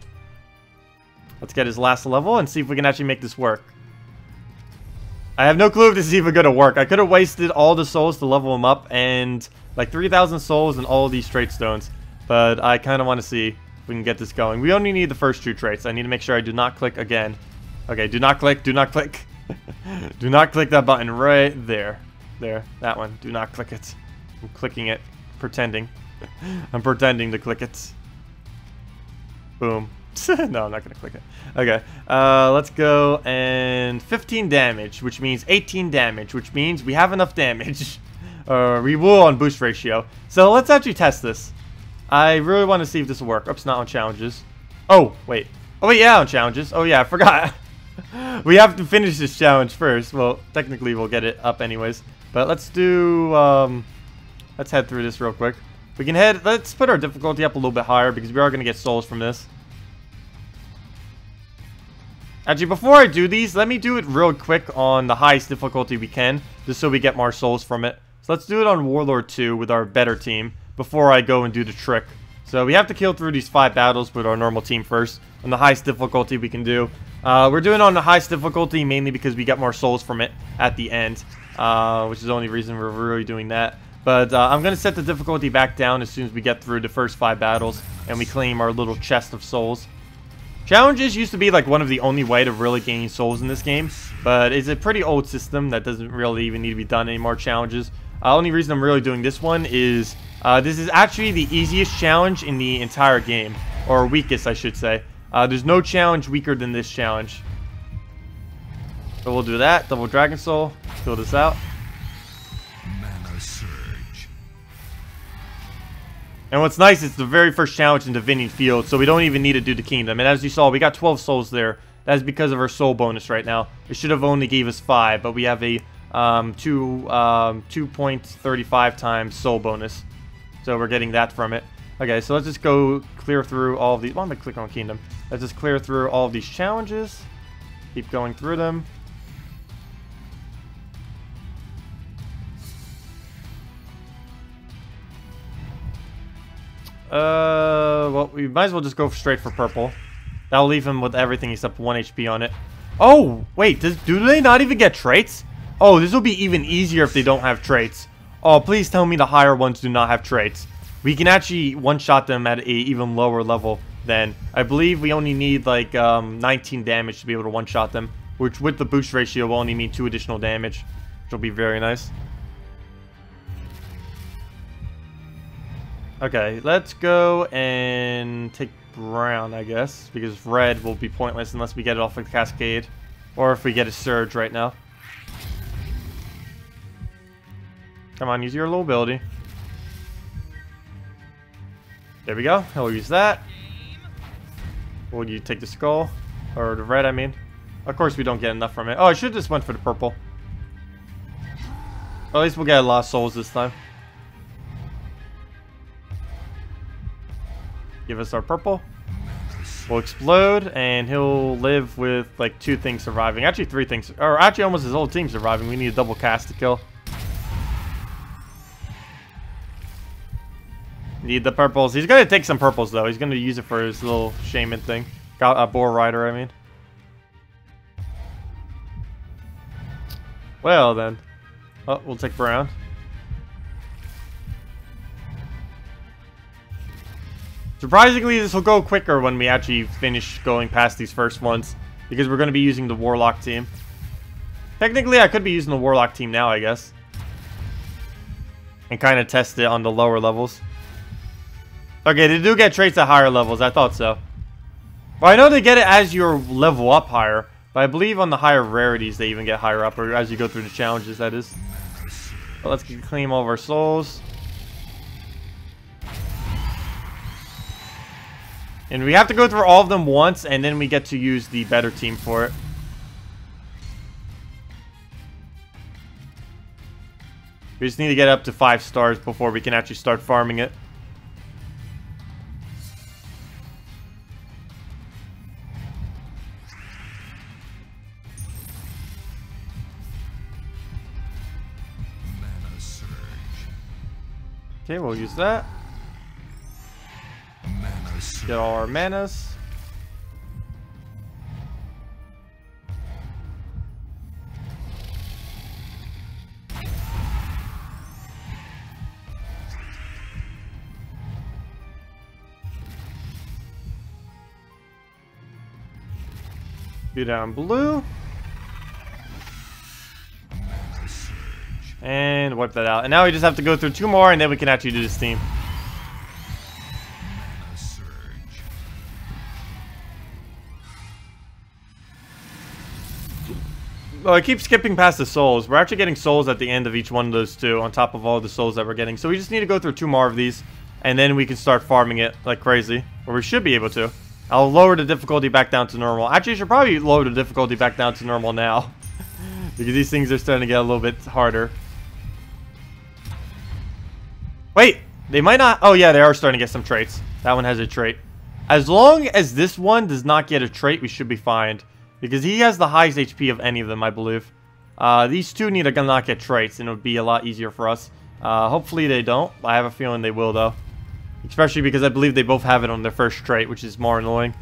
[SPEAKER 1] let's get his last level and see if we can actually make this work. I have no clue if this is even going to work. I could have wasted all the souls to level him up and like 3,000 souls and all these trait stones. But I kind of want to see if we can get this going. We only need the first two traits. I need to make sure I do not click again. Okay, do not click, do not click. do not click that button right there. There, that one. Do not click it. I'm clicking it, pretending. I'm pretending to click it. Boom. no, I'm not going to click it. Okay, uh, let's go and 15 damage, which means 18 damage, which means we have enough damage. uh, we will on boost ratio. So let's actually test this. I really want to see if this will work. Oops, not on challenges. Oh, wait. Oh, wait, yeah, on challenges. Oh, yeah, I forgot. we have to finish this challenge first. Well, technically, we'll get it up anyways. But let's do, um, let's head through this real quick. We can head, let's put our difficulty up a little bit higher because we are going to get souls from this. Actually, before I do these, let me do it real quick on the highest difficulty we can, just so we get more souls from it. So let's do it on Warlord 2 with our better team, before I go and do the trick. So we have to kill through these five battles with our normal team first, on the highest difficulty we can do. Uh, we're doing on the highest difficulty mainly because we get more souls from it at the end, uh, which is the only reason we're really doing that. But uh, I'm going to set the difficulty back down as soon as we get through the first five battles, and we claim our little chest of souls. Challenges used to be like one of the only way to really gain souls in this game, but it's a pretty old system that doesn't really even need to be done anymore, challenges. Uh, only reason I'm really doing this one is uh, this is actually the easiest challenge in the entire game, or weakest I should say. Uh, there's no challenge weaker than this challenge. So we'll do that, double dragon soul, fill this out. And what's nice is the very first challenge in Divinion Field, so we don't even need to do the Kingdom. And as you saw, we got 12 souls there. That's because of our soul bonus right now. It should have only gave us 5, but we have a um, um, 2.35 times soul bonus. So we're getting that from it. Okay, so let's just go clear through all of these. Why am I click on Kingdom? Let's just clear through all of these challenges. Keep going through them. Uh, well, we might as well just go straight for purple. That'll leave him with everything except 1 HP on it. Oh, wait, does, do they not even get traits? Oh, this will be even easier if they don't have traits. Oh, please tell me the higher ones do not have traits. We can actually one-shot them at a even lower level then. I believe we only need like um, 19 damage to be able to one-shot them, which with the boost ratio will only mean 2 additional damage, which will be very nice. Okay, let's go and take brown, I guess, because red will be pointless unless we get it off of the cascade, or if we get a surge right now. Come on, use your little ability. There we go. I'll use that. Will you take the skull? Or the red, I mean. Of course we don't get enough from it. Oh, I should just went for the purple. At least we'll get a lot of souls this time. Give us our purple. We'll explode, and he'll live with, like, two things surviving. Actually, three things. Or actually, almost his whole team surviving. We need a double cast to kill. Need the purples. He's gonna take some purples, though. He's gonna use it for his little shaman thing. Got a boar rider, I mean. Well, then. Oh, we'll take brown. Surprisingly, this will go quicker when we actually finish going past these first ones. Because we're going to be using the Warlock team. Technically, I could be using the Warlock team now, I guess. And kind of test it on the lower levels. Okay, they do get traits at higher levels. I thought so. Well, I know they get it as you level up higher. But I believe on the higher rarities, they even get higher up. Or as you go through the challenges, that is. But let's claim all of our souls. And we have to go through all of them once, and then we get to use the better team for it. We just need to get up to 5 stars before we can actually start farming it. Okay, we'll use that. Get all our manas. Be down blue. And wipe that out. And now we just have to go through two more and then we can actually do this team. Well, I keep skipping past the souls. We're actually getting souls at the end of each one of those two, on top of all the souls that we're getting. So we just need to go through two more of these, and then we can start farming it like crazy. Or we should be able to. I'll lower the difficulty back down to normal. Actually, I should probably lower the difficulty back down to normal now. because these things are starting to get a little bit harder. Wait, they might not... Oh, yeah, they are starting to get some traits. That one has a trait. As long as this one does not get a trait, we should be fine. Because he has the highest HP of any of them, I believe. Uh, these two need to not get traits, and it would be a lot easier for us. Uh, hopefully they don't. I have a feeling they will, though. Especially because I believe they both have it on their first trait, which is more annoying.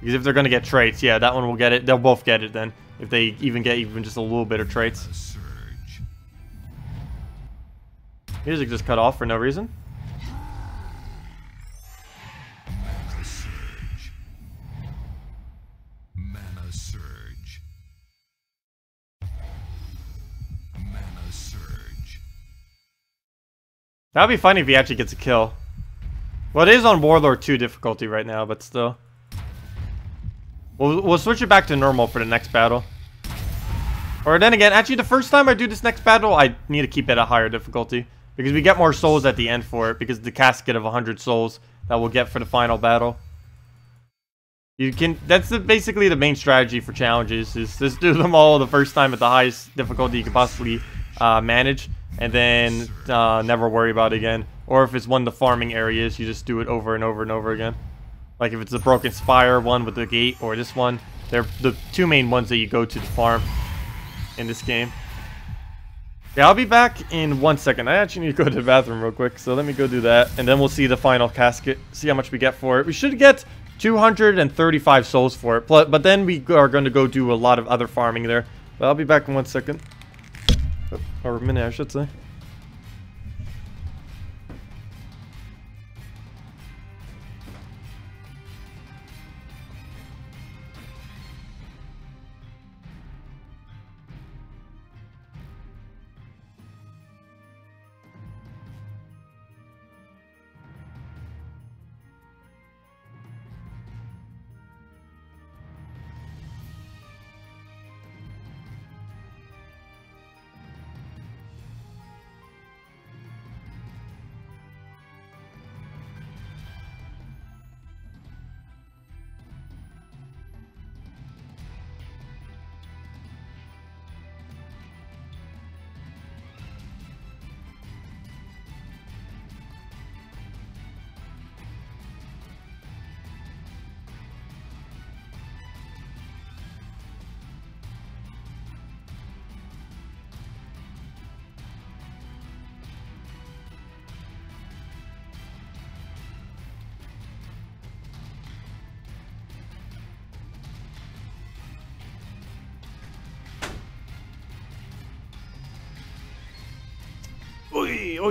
[SPEAKER 1] Because if they're going to get traits, yeah, that one will get it. They'll both get it then. If they even get even just a little bit of traits. Music just cut off for no reason. That'd be funny if he actually gets a kill. Well, it is on Warlord 2 difficulty right now, but still. We'll, we'll switch it back to normal for the next battle. Or then again, actually the first time I do this next battle, I need to keep it at a higher difficulty. Because we get more souls at the end for it, because the casket of 100 souls that we'll get for the final battle. You can, that's the, basically the main strategy for challenges, is just do them all the first time at the highest difficulty you can possibly uh, manage. And then uh, never worry about it again. Or if it's one of the farming areas, you just do it over and over and over again. Like if it's the Broken Spire one with the gate, or this one. They're the two main ones that you go to the farm in this game. Yeah, I'll be back in one second. I actually need to go to the bathroom real quick, so let me go do that. And then we'll see the final casket, see how much we get for it. We should get 235 souls for it, but then we are going to go do a lot of other farming there. But I'll be back in one second. Or a minute, I should say.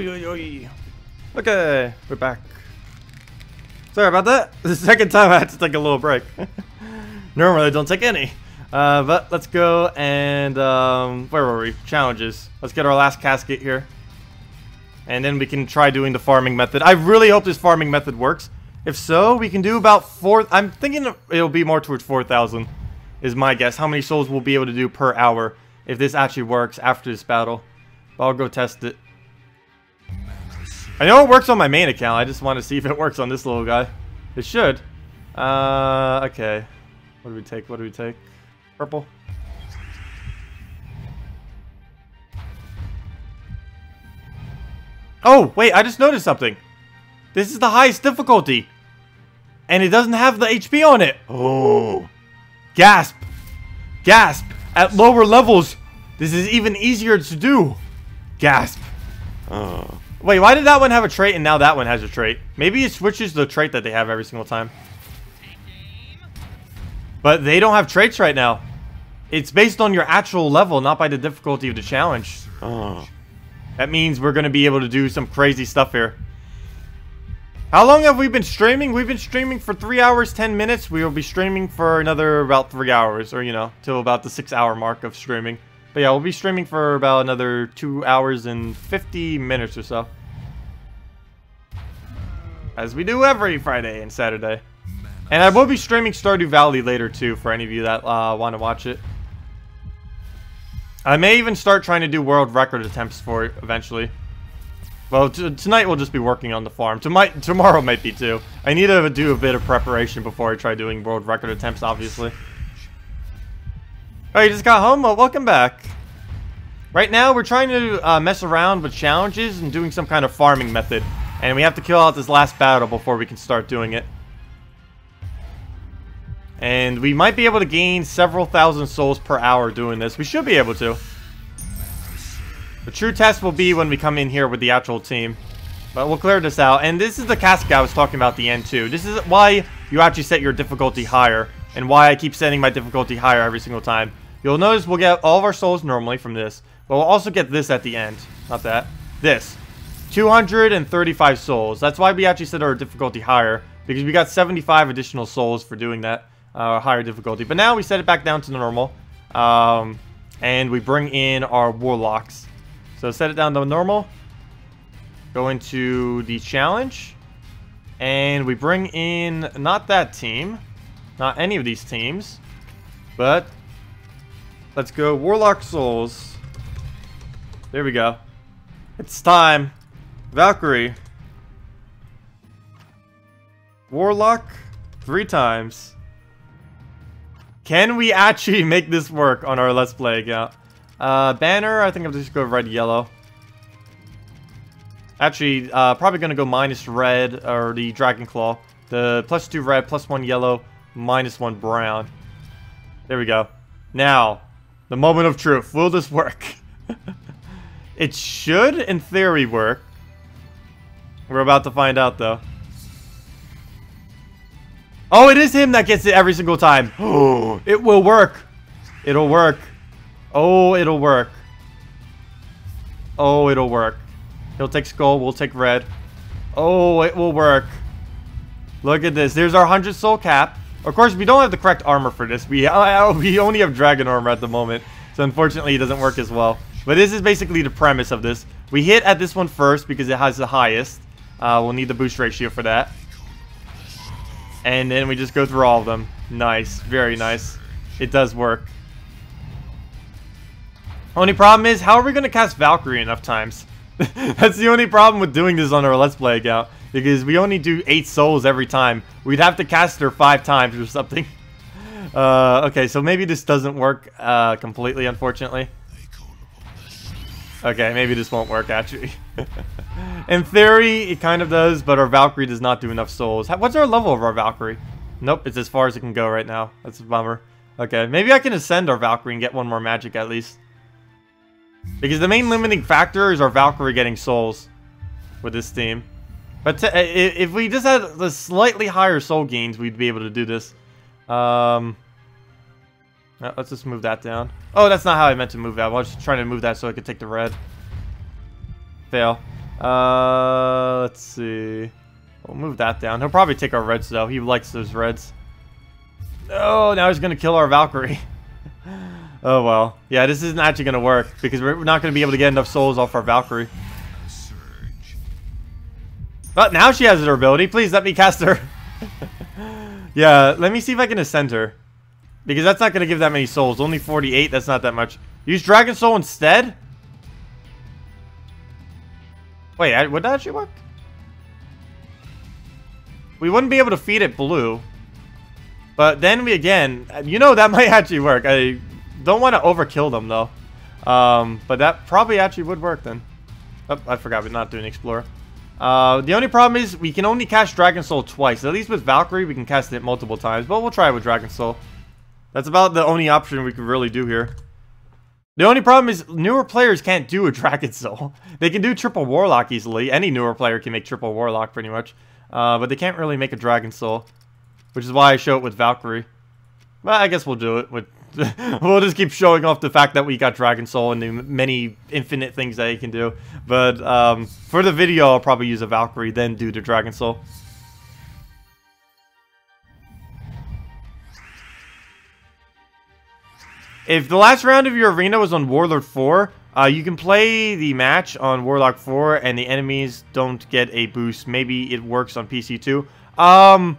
[SPEAKER 1] Oi, oi, oi. Okay, we're back. Sorry about that. The second time I had to take a little break. Normally I don't take any. Uh, but let's go and um, where were we? Challenges. Let's get our last casket here, and then we can try doing the farming method. I really hope this farming method works. If so, we can do about four. I'm thinking it'll be more towards four thousand, is my guess. How many souls we'll be able to do per hour if this actually works after this battle. But I'll go test it. I know it works on my main account. I just want to see if it works on this little guy. It should. Uh, okay. What do we take? What do we take? Purple. Oh, wait, I just noticed something. This is the highest difficulty. And it doesn't have the HP on it. Oh. Gasp. Gasp. At lower levels, this is even easier to do. Gasp. Oh. Wait, why did that one have a trait and now that one has a trait? Maybe it switches the trait that they have every single time. But they don't have traits right now. It's based on your actual level, not by the difficulty of the challenge. Oh. That means we're going to be able to do some crazy stuff here. How long have we been streaming? We've been streaming for 3 hours, 10 minutes. We will be streaming for another about 3 hours, or, you know, till about the 6 hour mark of streaming. But yeah, we'll be streaming for about another 2 hours and 50 minutes or so. As we do every Friday and Saturday. And I will be streaming Stardew Valley later too, for any of you that uh, want to watch it. I may even start trying to do world record attempts for it eventually. Well, tonight we'll just be working on the farm. Tomorrow might be too. I need to do a bit of preparation before I try doing world record attempts, obviously. Oh, you just got home? Well, welcome back. Right now, we're trying to uh, mess around with challenges and doing some kind of farming method. And we have to kill out this last battle before we can start doing it. And we might be able to gain several thousand souls per hour doing this. We should be able to. The true test will be when we come in here with the actual team. But we'll clear this out. And this is the casket I was talking about the end too. This is why you actually set your difficulty higher. And why I keep setting my difficulty higher every single time. You'll notice we'll get all of our souls normally from this. But we'll also get this at the end. Not that. This. 235 souls. That's why we actually set our difficulty higher. Because we got 75 additional souls for doing that. Uh, higher difficulty. But now we set it back down to normal. Um, and we bring in our warlocks. So set it down to normal. Go into the challenge. And we bring in not that team. Not any of these teams. But let's go Warlock Souls. There we go. It's time. Valkyrie. Warlock three times. Can we actually make this work on our Let's Play account? Uh, banner, I think I'll just going to go red, yellow. Actually, uh, probably going to go minus red, or the Dragon Claw. The plus two red, plus one yellow, minus one brown. There we go. Now, the moment of truth. Will this work? it should, in theory, work. We're about to find out, though. Oh, it is him that gets it every single time. Oh, it will work. It'll work. Oh, it'll work. Oh, it'll work. He'll take skull, we'll take red. Oh, it will work. Look at this. There's our 100 soul cap. Of course, we don't have the correct armor for this. We, uh, we only have dragon armor at the moment. So unfortunately, it doesn't work as well. But this is basically the premise of this. We hit at this one first because it has the highest. Uh, we'll need the boost ratio for that. And then we just go through all of them. Nice. Very nice. It does work. Only problem is, how are we going to cast Valkyrie enough times? That's the only problem with doing this on our Let's Play account. Because we only do 8 souls every time. We'd have to cast her 5 times or something. Uh, okay, so maybe this doesn't work uh, completely, unfortunately. Okay, maybe this won't work, actually. In theory, it kind of does, but our Valkyrie does not do enough souls. What's our level of our Valkyrie? Nope, it's as far as it can go right now. That's a bummer. Okay, maybe I can ascend our Valkyrie and get one more magic at least. Because the main limiting factor is our Valkyrie getting souls with this team. But if we just had the slightly higher soul gains, we'd be able to do this. Um, let's just move that down. Oh, that's not how I meant to move that. I was just trying to move that so I could take the red. Fail. Uh, let's see. We'll move that down. He'll probably take our reds, though. He likes those reds. Oh, now he's going to kill our Valkyrie. Oh well. Yeah, this isn't actually gonna work because we're not gonna be able to get enough souls off our Valkyrie. But now she has her ability. Please let me cast her. yeah, let me see if I can ascend her. Because that's not going to give that many souls. Only 48, that's not that much. Use Dragon Soul instead? Wait, would that actually work? We wouldn't be able to feed it blue. But then we again, you know that might actually work. I don't want to overkill them though. Um, but that probably actually would work then. Oh, I forgot we're not doing Explorer. Uh, the only problem is we can only cast Dragon Soul twice. At least with Valkyrie, we can cast it multiple times. But we'll try it with Dragon Soul. That's about the only option we can really do here. The only problem is newer players can't do a Dragon Soul. They can do triple Warlock easily. Any newer player can make triple Warlock pretty much. Uh, but they can't really make a Dragon Soul. Which is why I show it with Valkyrie. Well, I guess we'll do it with... we'll just keep showing off the fact that we got Dragon Soul and the many infinite things that he can do. But um, for the video, I'll probably use a Valkyrie, then do the Dragon Soul. If the last round of your arena was on Warlord 4, uh, you can play the match on Warlock 4 and the enemies don't get a boost. Maybe it works on PC too. Um,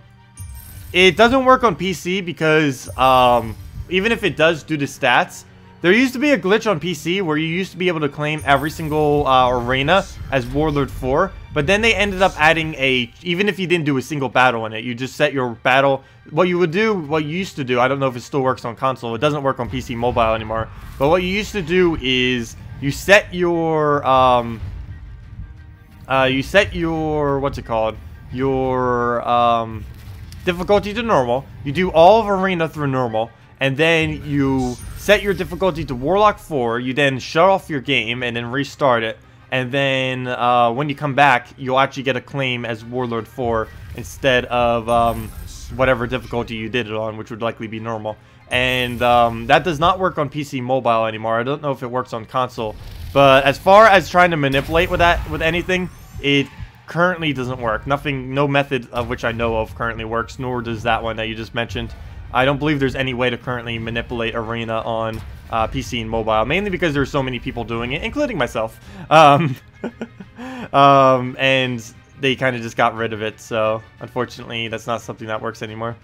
[SPEAKER 1] it doesn't work on PC because um, even if it does do the stats, there used to be a glitch on PC where you used to be able to claim every single uh, arena as Warlord 4, but then they ended up adding a, even if you didn't do a single battle in it, you just set your battle, what you would do, what you used to do, I don't know if it still works on console, it doesn't work on PC mobile anymore, but what you used to do is you set your, um, uh, you set your, what's it called, your, um, difficulty to normal, you do all of arena through normal, and then you set your difficulty to Warlock 4, you then shut off your game and then restart it, and then uh, when you come back, you'll actually get a claim as Warlord 4 instead of um, whatever difficulty you did it on, which would likely be normal. And um, that does not work on PC mobile anymore. I don't know if it works on console. But as far as trying to manipulate with that, with anything, it currently doesn't work. Nothing, no method of which I know of currently works, nor does that one that you just mentioned. I don't believe there's any way to currently manipulate Arena on uh, PC and mobile, mainly because there's so many people doing it, including myself. Um, um, and they kind of just got rid of it, so unfortunately that's not something that works anymore.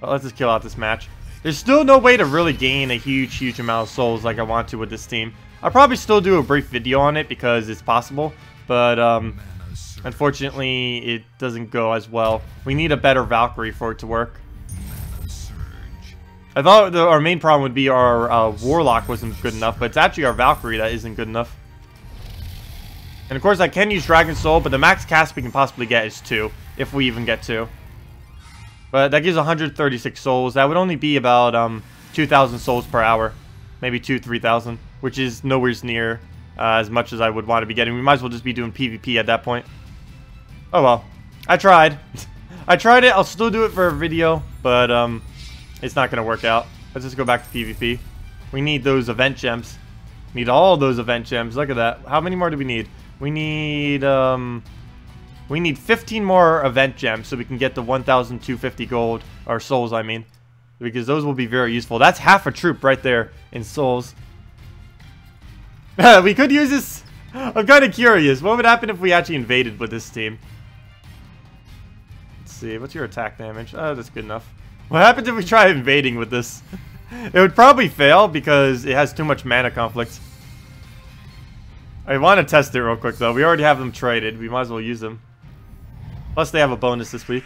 [SPEAKER 1] But let's just kill out this match. There's still no way to really gain a huge, huge amount of souls like I want to with this team. I'll probably still do a brief video on it because it's possible, but um, unfortunately it doesn't go as well. We need a better Valkyrie for it to work. I thought the, our main problem would be our uh, Warlock wasn't good enough, but it's actually our Valkyrie that isn't good enough. And of course I can use Dragon Soul, but the max cast we can possibly get is 2, if we even get 2. But that gives 136 souls. That would only be about um, 2,000 souls per hour. Maybe 2, 3,000, which is nowhere near uh, as much as I would want to be getting. We might as well just be doing PvP at that point. Oh well. I tried. I tried it. I'll still do it for a video, but um, it's not going to work out. Let's just go back to PvP. We need those event gems. Need all those event gems. Look at that. How many more do we need? We need, um... We need 15 more event gems so we can get the 1,250 gold, or souls, I mean. Because those will be very useful. That's half a troop right there in souls. we could use this... I'm kind of curious. What would happen if we actually invaded with this team? Let's see. What's your attack damage? Oh, that's good enough. What happens if we try invading with this? it would probably fail because it has too much mana conflict. I want to test it real quick though. We already have them traded. We might as well use them. Plus they have a bonus this week.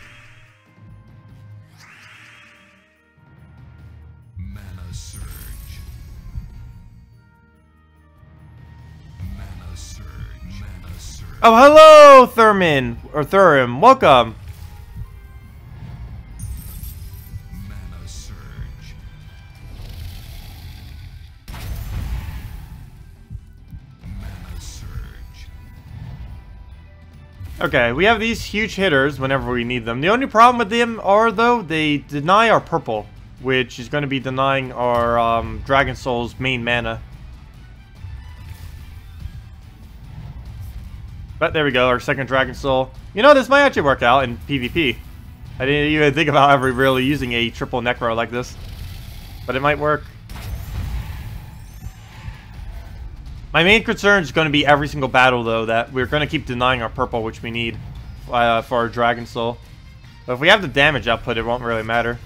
[SPEAKER 2] Mana surge. Mana surge. Mana surge.
[SPEAKER 1] Oh, hello, Thurman or Thurim. Welcome. Okay, we have these huge hitters whenever we need them. The only problem with them are, though, they deny our purple, which is going to be denying our um, Dragon Soul's main mana. But there we go, our second Dragon Soul. You know, this might actually work out in PvP. I didn't even think about ever really using a triple Necro like this. But it might work. My main concern is going to be every single battle, though, that we're going to keep denying our purple, which we need uh, for our Dragon Soul. But if we have the damage output, it won't really matter.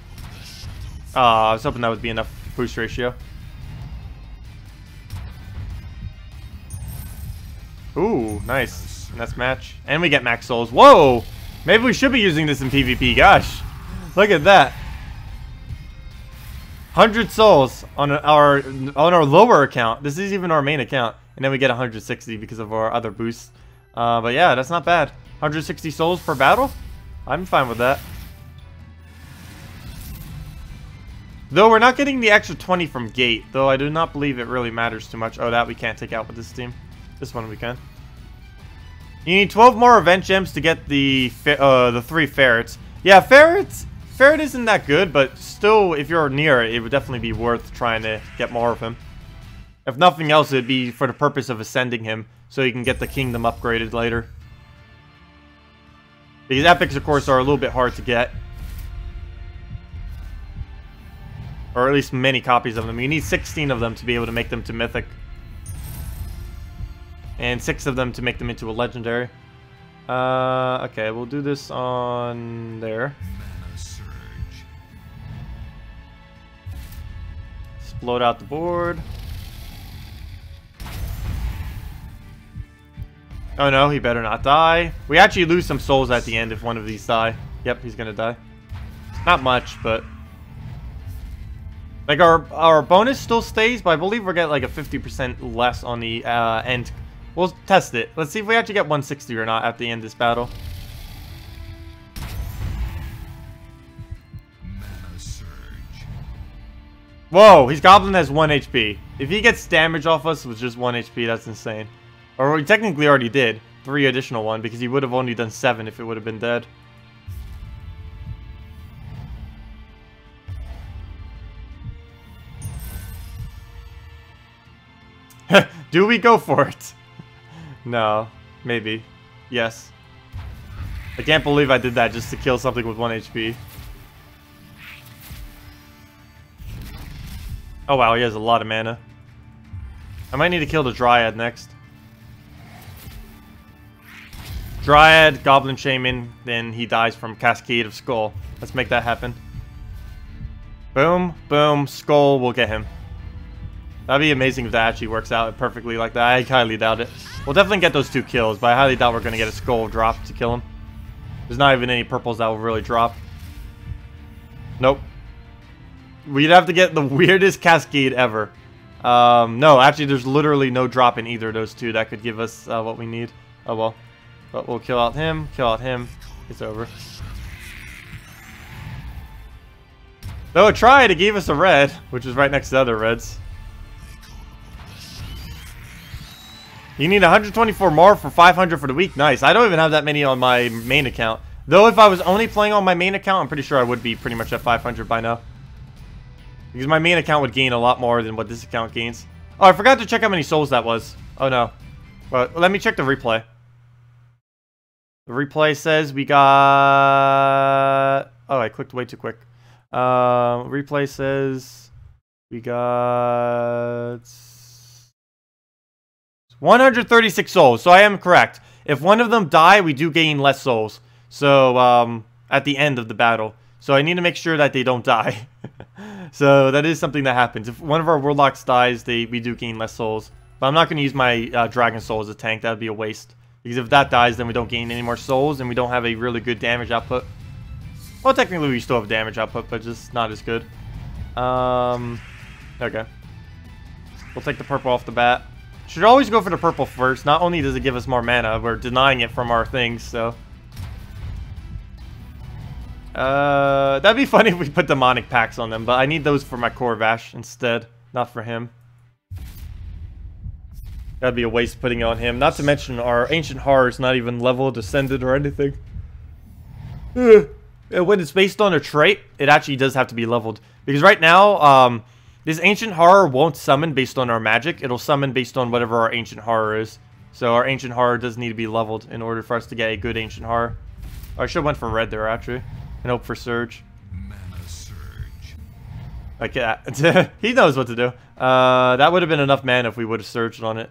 [SPEAKER 1] Uh, I was hoping that would be enough boost ratio. Ooh, nice. Nice match. And we get max souls. Whoa! Maybe we should be using this in PvP. Gosh. Look at that. 100 souls on our on our lower account. This is even our main account. And then we get 160 because of our other boosts. Uh, but yeah, that's not bad. 160 souls per battle? I'm fine with that. Though we're not getting the extra 20 from Gate, though I do not believe it really matters too much. Oh, that we can't take out with this team. This one we can. You need 12 more event gems to get the uh, the three ferrets. Yeah, ferrets. Ferret isn't that good, but still, if you're near it, it would definitely be worth trying to get more of him. If nothing else, it'd be for the purpose of ascending him, so you can get the kingdom upgraded later. These epics, of course, are a little bit hard to get. Or at least many copies of them. You need 16 of them to be able to make them to mythic. And 6 of them to make them into a legendary. Uh, okay, we'll do this on there. Explode out the board. Oh no, he better not die. We actually lose some souls at the end if one of these die. Yep, he's gonna die. Not much, but... Like, our, our bonus still stays, but I believe we're getting like a 50% less on the uh, end. We'll test it. Let's see if we actually get 160 or not at the end of this battle. Whoa, his goblin has 1 HP. If he gets damage off us with just 1 HP, that's insane. Or we technically already did. 3 additional 1, because he would have only done 7 if it would have been dead. Do we go for it? no. Maybe. Yes. I can't believe I did that just to kill something with 1 HP. Oh wow, he has a lot of mana. I might need to kill the Dryad next. Dryad, Goblin Shaman, then he dies from Cascade of Skull. Let's make that happen. Boom, boom, Skull We'll get him. That'd be amazing if that actually works out perfectly like that. I highly doubt it. We'll definitely get those two kills, but I highly doubt we're going to get a Skull drop to kill him. There's not even any purples that will really drop. Nope. We'd have to get the weirdest cascade ever. Um, no, actually, there's literally no drop in either of those two that could give us uh, what we need. Oh, well. But we'll kill out him, kill out him. It's over. Though it tried, it gave us a red, which is right next to the other reds. You need 124 more for 500 for the week. Nice. I don't even have that many on my main account. Though if I was only playing on my main account, I'm pretty sure I would be pretty much at 500 by now. Because my main account would gain a lot more than what this account gains. Oh, I forgot to check how many souls that was. Oh, no. But let me check the replay. The replay says we got... Oh, I clicked way too quick. Uh, replay says we got... 136 souls, so I am correct. If one of them die, we do gain less souls. So, um, at the end of the battle. So I need to make sure that they don't die. so that is something that happens. If one of our warlocks dies, they we do gain less souls. But I'm not going to use my uh, dragon soul as a tank. That would be a waste. Because if that dies, then we don't gain any more souls, and we don't have a really good damage output. Well, technically we still have damage output, but just not as good. Um, okay. We'll take the purple off the bat. Should always go for the purple first. Not only does it give us more mana, we're denying it from our things, so... Uh, that'd be funny if we put demonic packs on them, but I need those for my Khorvash instead, not for him. That'd be a waste putting it on him. Not to mention our Ancient Horror is not even leveled, descended or anything. When it's based on a trait, it actually does have to be leveled. Because right now, um, this Ancient Horror won't summon based on our magic. It'll summon based on whatever our Ancient Horror is. So our Ancient Horror does need to be leveled in order for us to get a good Ancient Horror. Oh, I should have went for red there, actually. And hope for Surge.
[SPEAKER 2] Mana surge.
[SPEAKER 1] Like that. he knows what to do. Uh, that would have been enough mana if we would have surged on it.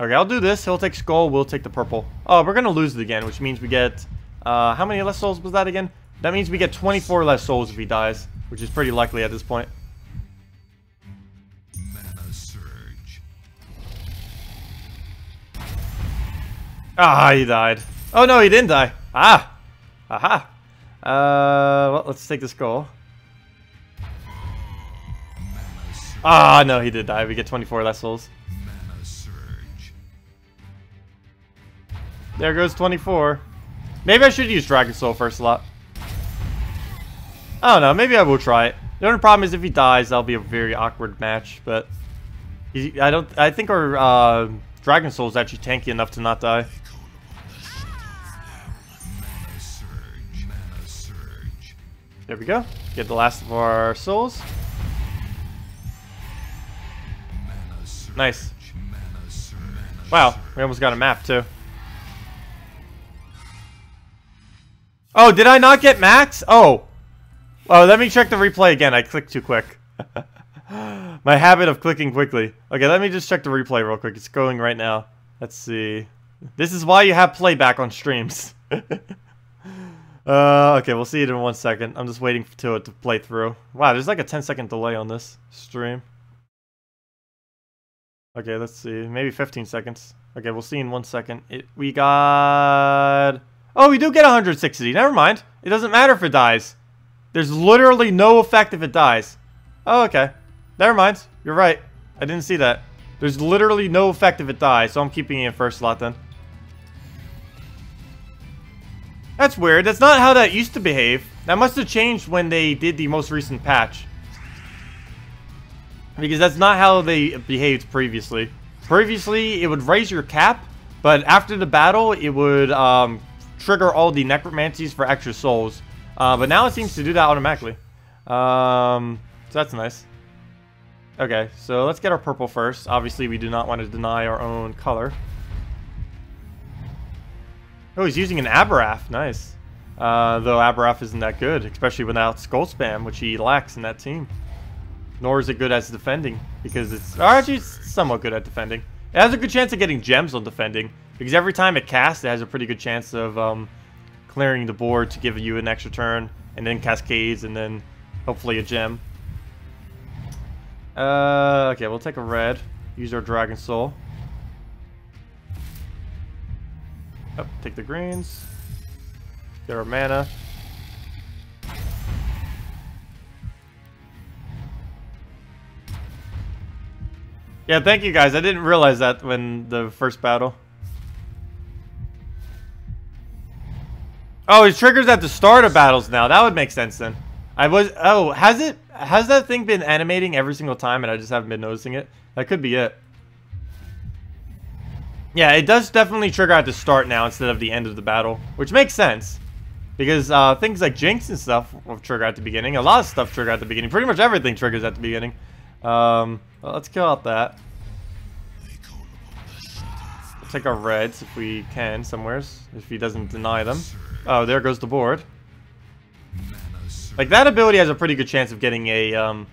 [SPEAKER 1] Okay, I'll do this. He'll take skull, we'll take the purple. Oh, we're gonna lose it again, which means we get... Uh, how many less souls was that again? That means we get 24 less souls if he dies, which is pretty likely at this point.
[SPEAKER 2] Mana surge.
[SPEAKER 1] Ah, he died. Oh no, he didn't die. Ah! Aha! Uh, well, let's take the skull. Ah, no, he did die. We get 24 less souls. There goes 24. Maybe I should use Dragon Soul first slot. I don't know. Maybe I will try it. The only problem is if he dies, that'll be a very awkward match. But he, I don't. I think our uh, Dragon Soul is actually tanky enough to not die. There we go. Get the last of our souls. Nice. Wow, we almost got a map too. Oh, did I not get max? Oh. Oh, let me check the replay again. I clicked too quick. My habit of clicking quickly. Okay, let me just check the replay real quick. It's going right now. Let's see. This is why you have playback on streams. uh, okay, we'll see it in one second. I'm just waiting for it to play through. Wow, there's like a 10 second delay on this stream. Okay, let's see. Maybe 15 seconds. Okay, we'll see in one second. It, we got... Oh, we do get 160. Never mind. It doesn't matter if it dies. There's literally no effect if it dies. Oh, okay. Never mind. You're right. I didn't see that. There's literally no effect if it dies, so I'm keeping it in first slot then. That's weird. That's not how that used to behave. That must have changed when they did the most recent patch. Because that's not how they behaved previously. Previously, it would raise your cap, but after the battle, it would um, trigger all the necromancies for extra souls. Uh, but now it seems to do that automatically. Um, so that's nice. Okay, so let's get our purple first. Obviously, we do not want to deny our own color. Oh, he's using an Abhorath. Nice. Uh, though Abhorath isn't that good, especially without Skull Spam, which he lacks in that team. Nor is it good as defending, because it's... Actually, somewhat good at defending. It has a good chance of getting gems on defending, because every time it casts, it has a pretty good chance of um, clearing the board to give you an extra turn, and then cascades, and then hopefully a gem. Uh, okay, we'll take a red. Use our Dragon Soul. Up, take the greens. Get our mana. Yeah, thank you guys. I didn't realize that when the first battle. Oh, it triggers at the start of battles now. That would make sense then. I was oh, has it has that thing been animating every single time and I just haven't been noticing it? That could be it. Yeah, it does definitely trigger at the start now instead of the end of the battle, which makes sense. Because uh, things like Jinx and stuff will trigger at the beginning. A lot of stuff trigger at the beginning. Pretty much everything triggers at the beginning. Um, well, let's kill out that. We'll take our reds if we can somewheres, if he doesn't deny them. Oh, there goes the board. Like that ability has a pretty good chance of getting a um,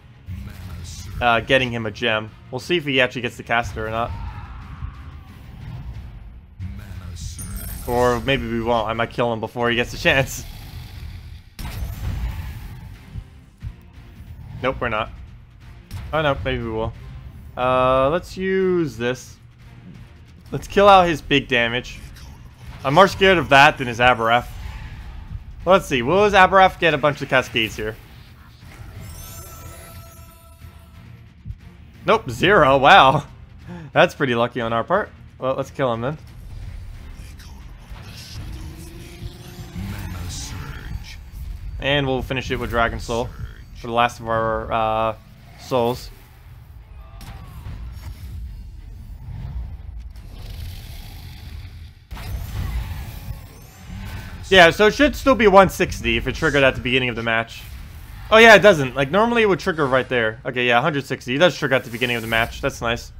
[SPEAKER 1] uh, getting him a gem. We'll see if he actually gets the caster or not. Or maybe we won't. I might kill him before he gets a chance. Nope, we're not. Oh no, maybe we will. Uh, let's use this. Let's kill out his big damage. I'm more scared of that than his Abhorath. Let's see, will his Abhorath get a bunch of cascades here? Nope, zero, wow. That's pretty lucky on our part. Well, let's kill him then. And we'll finish it with Dragon Soul for the last of our uh, souls. Yeah, so it should still be 160 if it triggered at the beginning of the match. Oh yeah, it doesn't. Like normally it would trigger right there. Okay, yeah, 160. It does trigger at the beginning of the match. That's nice.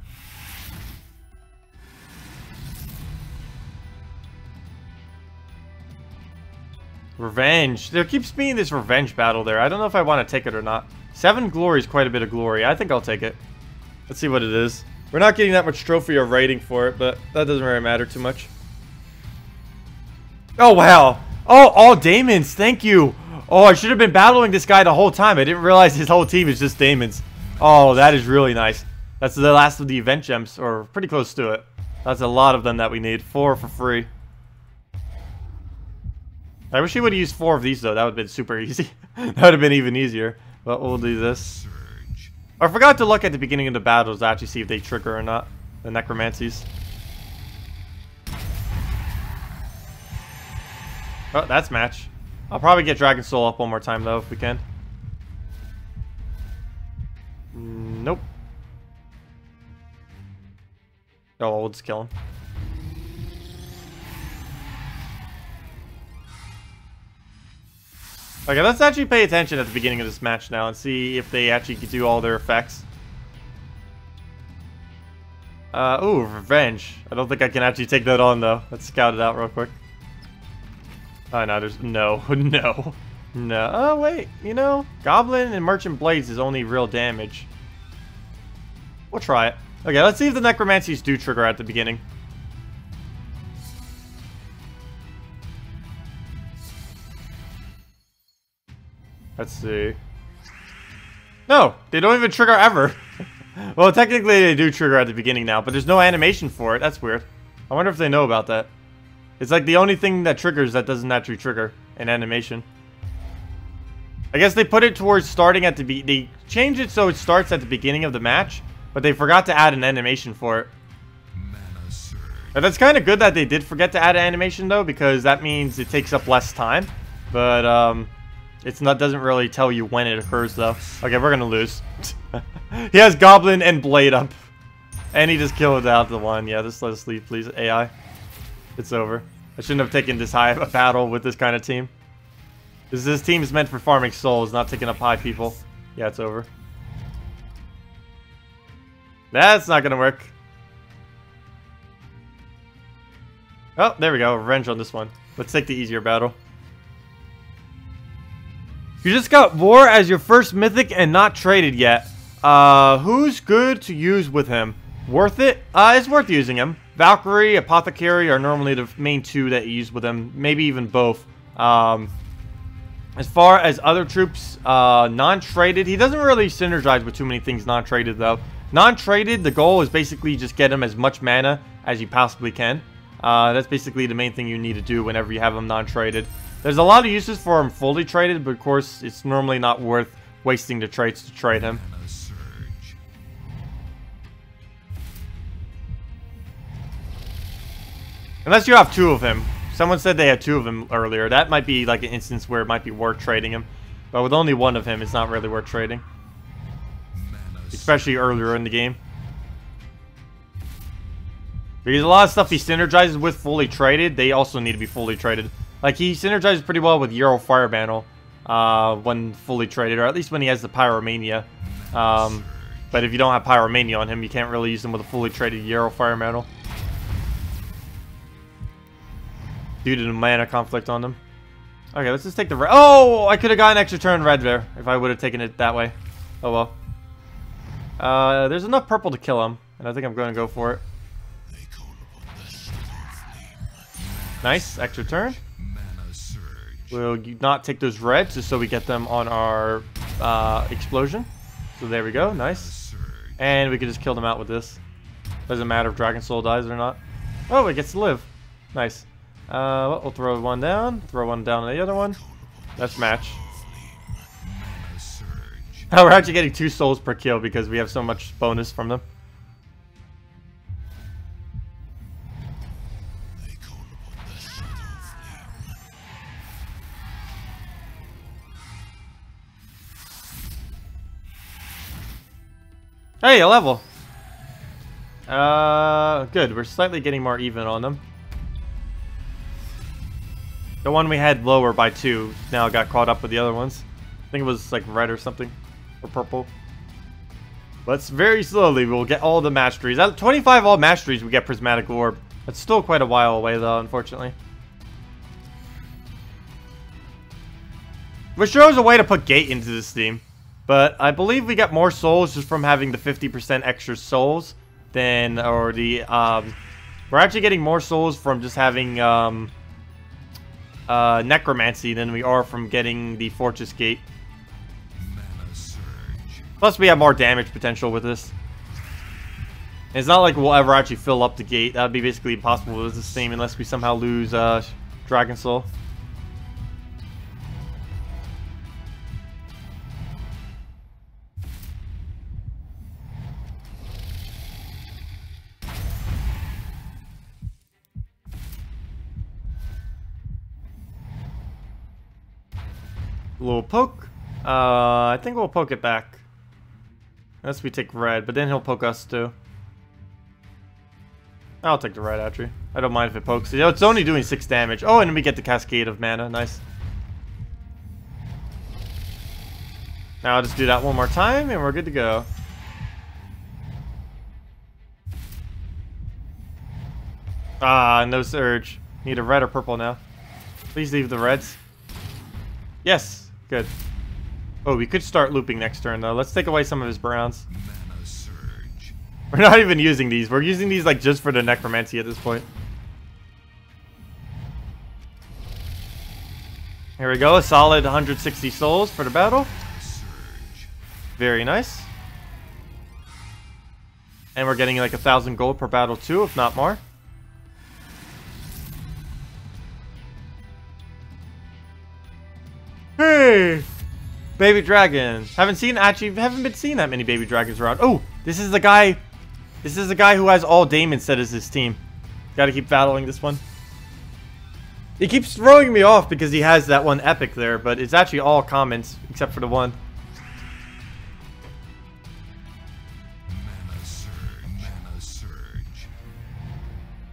[SPEAKER 1] Revenge. There keeps being this revenge battle there. I don't know if I want to take it or not. Seven glory is quite a bit of glory. I think I'll take it. Let's see what it is.
[SPEAKER 3] We're not getting that much trophy or rating for it, but that doesn't really matter too much.
[SPEAKER 1] Oh, wow. Oh, all Daemons. Thank you. Oh, I should have been battling this guy the whole time. I didn't realize his whole team is just Daemons. Oh, that is really nice. That's the last of the event gems, or pretty close to it. That's a lot of them that we need. Four for free. I wish he would have used four of these, though. That would have been super easy. that would have been even easier. But we'll do this. I forgot to look at the beginning of the battles to actually see if they trigger or not. The necromancies. Oh, that's match. I'll probably get Dragon Soul up one more time though if we can. Nope. Oh, we'll just kill him. Okay, let's actually pay attention at the beginning of this match now and see if they actually do all their effects. Uh, ooh, Revenge. I don't think I can actually take that on, though. Let's scout it out real quick. Oh, no, there's... No, no. No. Oh, wait. You know, Goblin and Merchant Blades is only real damage. We'll try it. Okay, let's see if the Necromancies do trigger at the beginning. Let's see. No, they don't even trigger ever. well, technically they do trigger at the beginning now, but there's no animation for it. That's weird. I wonder if they know about that. It's like the only thing that triggers that doesn't actually trigger an animation. I guess they put it towards starting at the be they change it so it starts at the beginning of the match, but they forgot to add an animation for it. That's kind of good that they did forget to add an animation though, because that means it takes up less time. But um, it's not doesn't really tell you when it occurs though. Okay, we're gonna lose. he has Goblin and Blade up, and he just killed out the one. Yeah, just let us leave, please. AI, it's over. I shouldn't have taken this high of a battle with this kind of team. This this team is meant for farming souls, not taking up high people. Yeah, it's over. That's not gonna work. Oh, there we go. Revenge on this one. Let's take the easier battle. You just got War as your first mythic and not traded yet. Uh, who's good to use with him? Worth it? Uh, it's worth using him. Valkyrie, Apothecary are normally the main two that you use with him. Maybe even both. Um, as far as other troops, uh, non-traded, he doesn't really synergize with too many things non-traded though. Non-traded, the goal is basically just get him as much mana as you possibly can. Uh, that's basically the main thing you need to do whenever you have him non-traded. There's a lot of uses for him fully traded, but of course, it's normally not worth wasting the traits to trade him. Unless you have two of him. Someone said they had two of him earlier. That might be like an instance where it might be worth trading him. But with only one of him, it's not really worth trading. Especially earlier in the game. Because a lot of stuff he synergizes with fully traded, they also need to be fully traded. Like, he synergizes pretty well with Euro Fire Banner uh, when fully traded, or at least when he has the Pyromania. Um, but if you don't have Pyromania on him, you can't really use him with a fully traded Euro Fire Mantle. Due to the mana conflict on them. Okay, let's just take the red. Oh, I could have gotten an extra turn red there if I would have taken it that way. Oh well. Uh, there's enough purple to kill him, and I think I'm going to go for it. Nice, extra turn. We'll not take those reds just so we get them on our uh, explosion. So there we go, nice. And we can just kill them out with this. Doesn't matter if Dragon Soul dies or not. Oh, it gets to live. Nice. Uh, well, throw one down. Throw one down on the other one. That's match. Now. We're actually getting two souls per kill because we have so much bonus from them. Hey, a level. Uh, good. We're slightly getting more even on them. The one we had lower by two now got caught up with the other ones. I think it was like red or something. Or purple. But very slowly we'll get all the masteries. At 25 all masteries we get Prismatic Orb. That's still quite a while away though, unfortunately. Which shows a way to put Gate into this team. But I believe we get more souls just from having the 50% extra souls than, or the, um, we're actually getting more souls from just having, um, uh, necromancy than we are from getting the fortress gate. Plus, we have more damage potential with this. It's not like we'll ever actually fill up the gate. That would be basically impossible with this team unless we somehow lose uh, Dragon Soul. Little poke. Uh, I think we'll poke it back. Unless we take red, but then he'll poke us too. I'll take the red actually. I don't mind if it pokes. It's only doing 6 damage. Oh, and we get the Cascade of Mana. Nice. Now I'll just do that one more time and we're good to go. Ah, no surge. Need a red or purple now. Please leave the reds. Yes, good. Oh, we could start looping next turn though. Let's take away some of his browns.
[SPEAKER 2] Mana surge.
[SPEAKER 1] We're not even using these. We're using these like just for the necromancy at this point. Here we go, a solid 160 souls for the battle. Very nice. And we're getting like a thousand gold per battle too, if not more. Hey! Baby dragons. Haven't seen actually haven't been seeing that many baby dragons around. Oh, this is the guy. This is the guy who has all Daemon set as his team. Got to keep battling this one. He keeps throwing me off because he has that one epic there, but it's actually all commons except for the one.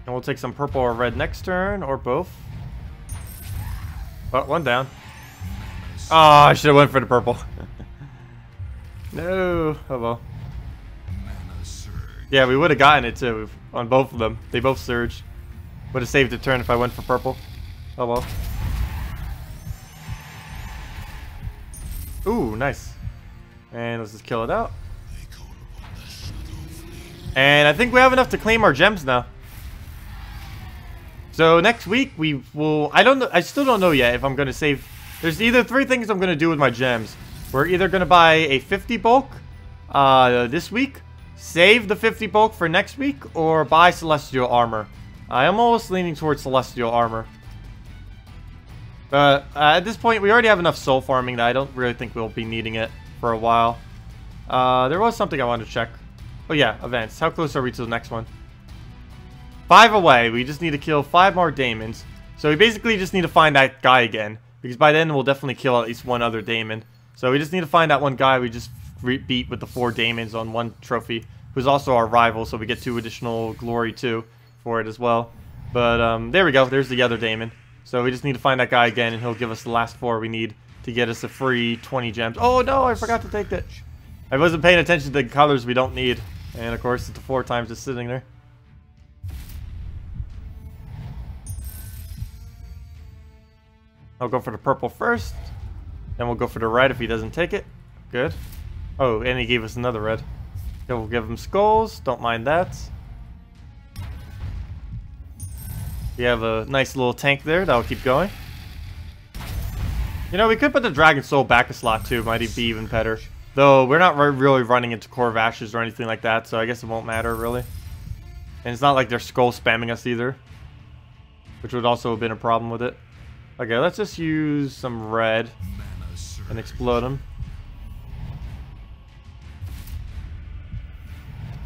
[SPEAKER 1] And we'll take some purple or red next turn, or both. But one down. Oh, I should have went for the purple. no. Oh well. Yeah, we would have gotten it too on both of them. They both surged. Would have saved a turn if I went for purple. Oh well. Ooh, nice. And let's just kill it out. And I think we have enough to claim our gems now. So next week we will. I don't know. I still don't know yet if I'm gonna save. There's either three things I'm gonna do with my gems. We're either gonna buy a 50 bulk uh, this week, save the 50 bulk for next week, or buy celestial armor. I am almost leaning towards celestial armor. But uh, at this point, we already have enough soul farming that I don't really think we'll be needing it for a while. Uh, there was something I wanted to check. Oh yeah, events. How close are we to the next one? Five away. We just need to kill five more Daemons. So we basically just need to find that guy again. Because by then we'll definitely kill at least one other Daemon. So we just need to find that one guy we just beat with the four Daemons on one trophy. Who's also our rival, so we get two additional glory too for it as well. But um, there we go. There's the other Daemon. So we just need to find that guy again, and he'll give us the last four we need to get us a free 20 gems. Oh no, I forgot to take that. I wasn't paying attention to the colors we don't need. And of course, it's the four times just sitting there. I'll go for the purple first. Then we'll go for the red if he doesn't take it. Good. Oh, and he gave us another red. Then we'll give him skulls. Don't mind that. We have a nice little tank there that'll keep going. You know, we could put the Dragon Soul back a slot too. Might be even better. Though, we're not really running into Core of Ashes or anything like that, so I guess it won't matter, really. And it's not like they're skull spamming us either. Which would also have been a problem with it. Okay, let's just use some red and explode them.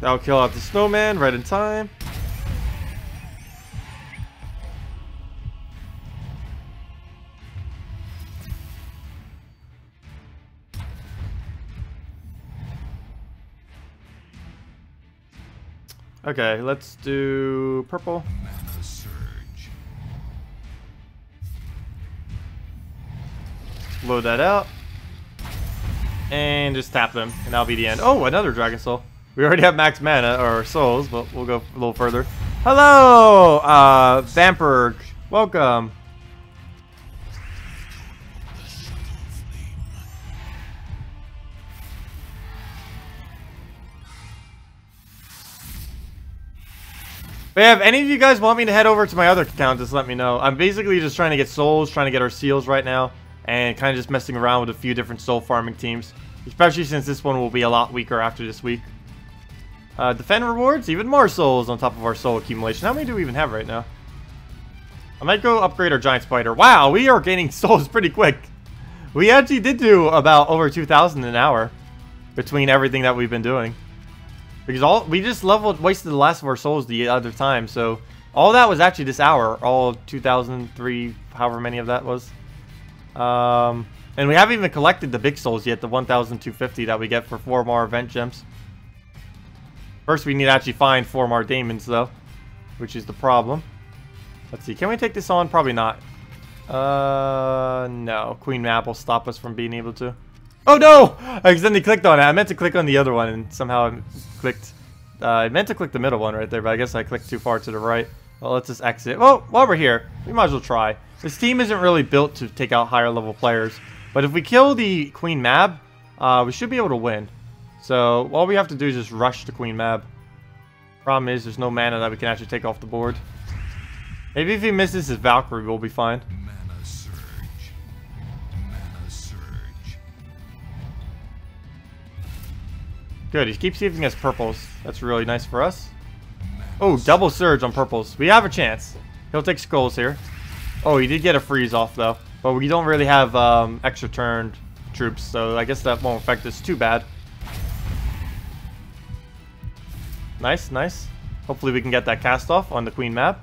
[SPEAKER 1] That'll kill out the snowman right in time. Okay, let's do purple. Load that out. And just tap them, and that'll be the end. Oh, another Dragon Soul. We already have max mana, or souls, but we'll go a little further. Hello, uh, Vamperg. Welcome. But yeah, if any of you guys want me to head over to my other account, just let me know. I'm basically just trying to get souls, trying to get our seals right now, and kind of just messing around with a few different soul farming teams. Especially since this one will be a lot weaker after this week. Uh, defend rewards, even more souls on top of our soul accumulation. How many do we even have right now? I might go upgrade our giant spider. Wow, we are gaining souls pretty quick. We actually did do about over 2,000 an hour between everything that we've been doing. Because all we just leveled, wasted the last of our souls the other time, so all that was actually this hour. All 2,003, however many of that was. Um, and we haven't even collected the big souls yet, the 1,250 that we get for four more event gems. First, we need to actually find four more daemons, though, which is the problem. Let's see, can we take this on? Probably not. Uh, no. Queen Mab will stop us from being able to. Oh no! I accidentally clicked on it. I meant to click on the other one and somehow I clicked. Uh, I meant to click the middle one right there, but I guess I clicked too far to the right. Well, let's just exit. Well, while we're here, we might as well try. This team isn't really built to take out higher level players, but if we kill the Queen Mab, uh, we should be able to win. So all we have to do is just rush the Queen Mab. Problem is, there's no mana that we can actually take off the board. Maybe if he misses his Valkyrie, we'll be fine.
[SPEAKER 2] Mana surge. Mana surge.
[SPEAKER 1] Good, he keeps giving us purples. That's really nice for us. Oh, double surge on purples. We have a chance. He'll take skulls here. Oh, he did get a freeze off though. But we don't really have um, extra turned troops, so I guess that won't affect us too bad. Nice, nice. Hopefully we can get that cast off on the Queen Mab.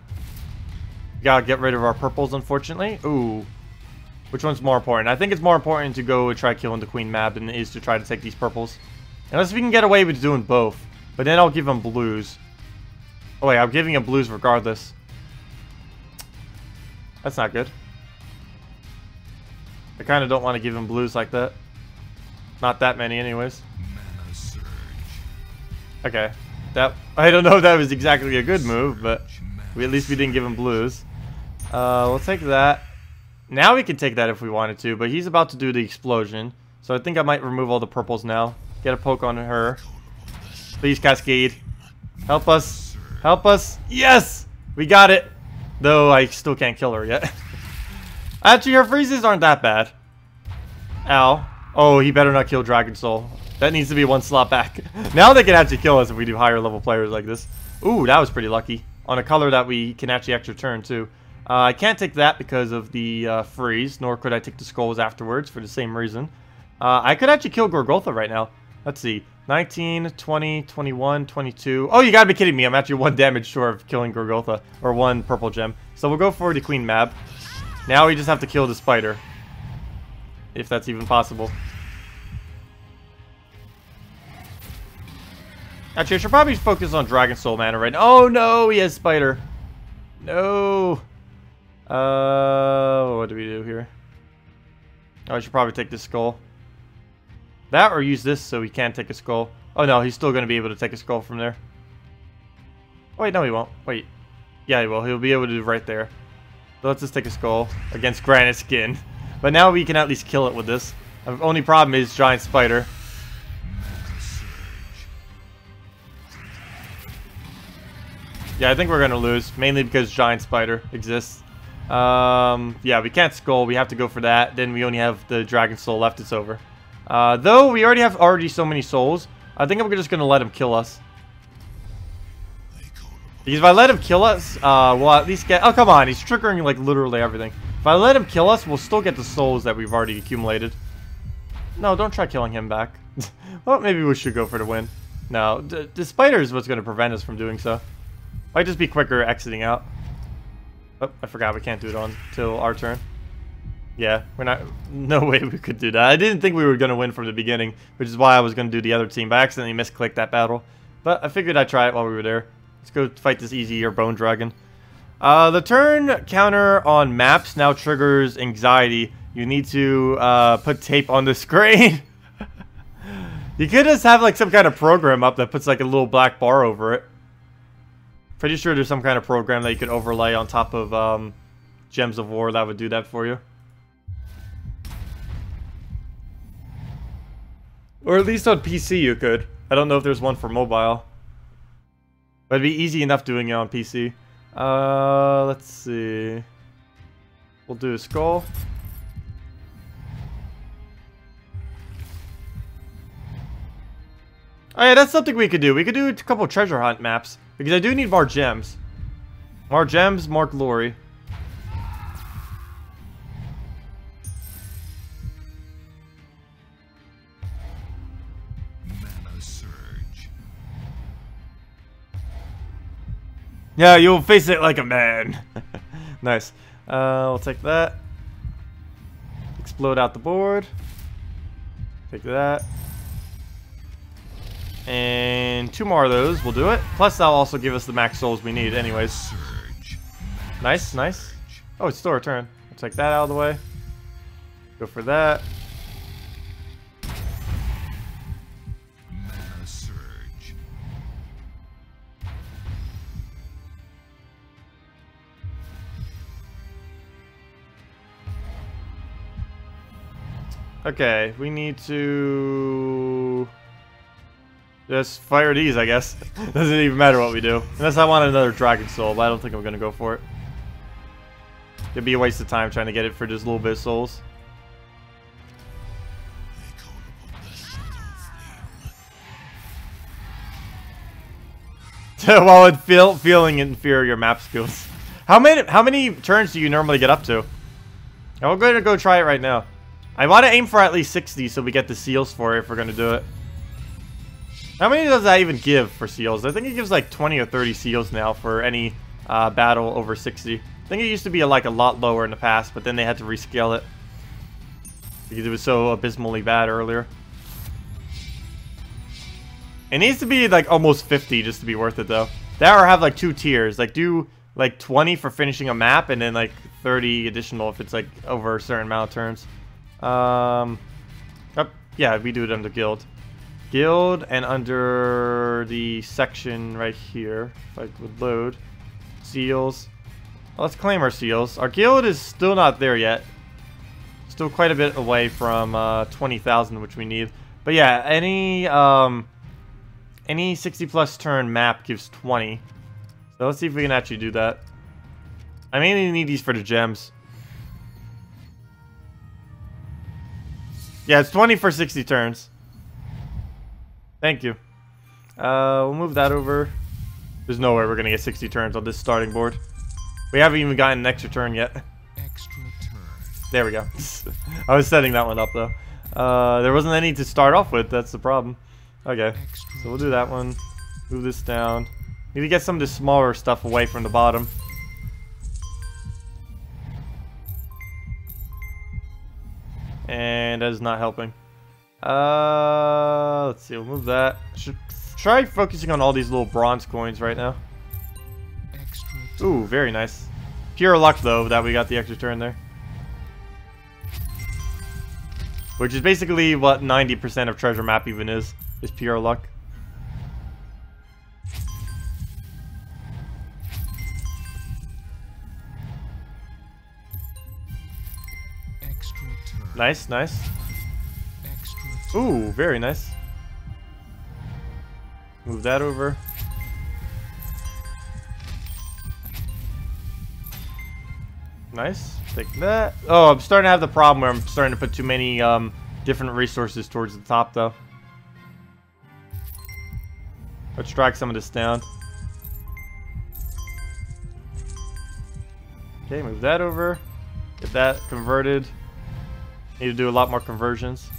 [SPEAKER 1] Gotta get rid of our purples, unfortunately. Ooh. Which one's more important? I think it's more important to go try killing the Queen Mab than it is to try to take these purples. Unless we can get away with doing both. But then I'll give him blues. Oh wait, I'm giving him blues regardless. That's not good. I kind of don't want to give him blues like that. Not that many anyways. Okay. That I don't know if that was exactly a good move, but we at least we didn't give him blues. Uh, we'll take that. Now we can take that if we wanted to, but he's about to do the explosion. So I think I might remove all the purples now. Get a poke on her. Please, Cascade. Help us. Help us. Yes! We got it. Though I still can't kill her yet. Actually, her freezes aren't that bad. Ow. Oh, he better not kill Dragon Soul. That needs to be one slot back. now they can actually kill us if we do higher level players like this. Ooh, that was pretty lucky. On a color that we can actually extra turn too. Uh, I can't take that because of the uh, freeze, nor could I take the skulls afterwards for the same reason. Uh, I could actually kill Gorgotha right now. Let's see. 19, 20, 21, 22. Oh, you gotta be kidding me. I'm actually one damage short of killing Gorgotha. Or one purple gem. So we'll go for the Queen Mab. Now we just have to kill the spider. If that's even possible. Actually, I should probably focus on Dragon Soul mana right now. Oh no, he has spider. No. Uh, what do we do here? Oh, I should probably take this skull. That or use this so he can't take a skull. Oh no, he's still going to be able to take a skull from there. Wait, no he won't. Wait. Yeah, he will. He'll be able to do right there. So let's just take a skull against Granite Skin. But now we can at least kill it with this. The only problem is Giant Spider. Yeah, I think we're going to lose. Mainly because Giant Spider exists. Um, yeah, we can't skull. We have to go for that. Then we only have the Dragon Soul left. It's over. Uh, though we already have already so many souls, I think I'm just going to let him kill us. Because if I let him kill us, uh, we'll at least get... Oh, come on. He's triggering, like, literally everything. If I let him kill us, we'll still get the souls that we've already accumulated. No, don't try killing him back. well, maybe we should go for the win. No, the spider is what's going to prevent us from doing so. Might just be quicker exiting out. Oh, I forgot we can't do it on till our turn. Yeah, we're not... No way we could do that. I didn't think we were going to win from the beginning, which is why I was going to do the other team, but I accidentally misclicked that battle. But I figured I'd try it while we were there. Let's go fight this easier Bone Dragon. Uh, the turn counter on maps now triggers anxiety. You need to uh, put tape on the screen. you could just have like some kind of program up that puts like a little black bar over it. Pretty sure there's some kind of program that you could overlay on top of um, Gems of War that would do that for you. Or at least on PC you could. I don't know if there's one for mobile. But it'd be easy enough doing it on PC. Uh, let's see. We'll do a skull. Oh yeah, that's something we could do. We could do a couple treasure hunt maps. Because I do need more gems. More gems, more glory. Yeah, you'll face it like a man. nice. Uh, we'll take that. Explode out the board. Take that. And two more of those will do it. Plus, that'll also give us the max souls we need anyways. Nice, nice. Oh, it's still a turn. We'll take that out of the way. Go for that. Okay, we need to just fire these, I guess. Doesn't even matter what we do. Unless I want another Dragon Soul, but I don't think I'm gonna go for it. It'd be a waste of time trying to get it for just a little bit of souls. While it feel feeling inferior map skills. How many how many turns do you normally get up to? I'm going to go try it right now. I want to aim for at least 60 so we get the seals for it if we're going to do it. How many does that even give for seals? I think it gives like 20 or 30 seals now for any uh, battle over 60. I think it used to be like a lot lower in the past, but then they had to rescale it. Because it was so abysmally bad earlier. It needs to be like almost 50 just to be worth it though. That or have like two tiers. Like do like 20 for finishing a map and then like 30 additional if it's like over a certain amount of turns. Um, oh, yeah, we do it under guild. Guild and under the section right here, if I would load. Seals. Let's claim our seals. Our guild is still not there yet. Still quite a bit away from uh, 20,000, which we need. But yeah, any um, any 60 plus turn map gives 20. So let's see if we can actually do that. I mainly need these for the gems. Yeah, it's 20 for 60 turns. Thank you. Uh, we'll move that over. There's no way we're going to get 60 turns on this starting board. We haven't even gotten an extra turn yet.
[SPEAKER 2] Extra turn.
[SPEAKER 1] There we go. I was setting that one up, though. Uh, there wasn't any to start off with. That's the problem. Okay.
[SPEAKER 2] Extra
[SPEAKER 1] So we'll do that one. Move this down. Need to get some of the smaller stuff away from the bottom. And that is not helping. Uh, let's see. We'll move that. Should try focusing on all these little bronze coins right now. Ooh, very nice. Pure luck though that we got the extra turn there. Which is basically what 90% of treasure map even is, is pure luck. Nice, nice. Ooh, very nice. Move that over. Nice. Take that. Oh, I'm starting to have the problem where I'm starting to put too many um, different resources towards the top, though. Let's drag some of this down. Okay, move that over. Get that converted. Need to do a lot more conversions.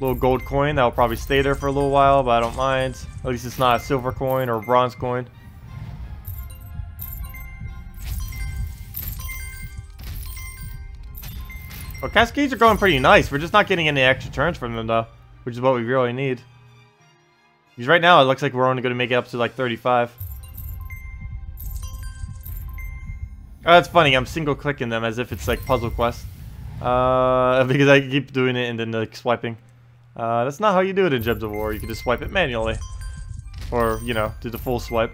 [SPEAKER 1] Little gold coin that will probably stay there for a little while, but I don't mind. At least it's not a silver coin or a bronze coin. Well, cascades are going pretty nice. We're just not getting any extra turns from them, though, which is what we really need. Because right now, it looks like we're only going to make it up to like 35. Oh, that's funny. I'm single clicking them as if it's like Puzzle Quest. Uh, because I keep doing it and then like swiping. Uh, that's not how you do it in Gems of War. You can just swipe it manually. Or, you know, do the full swipe.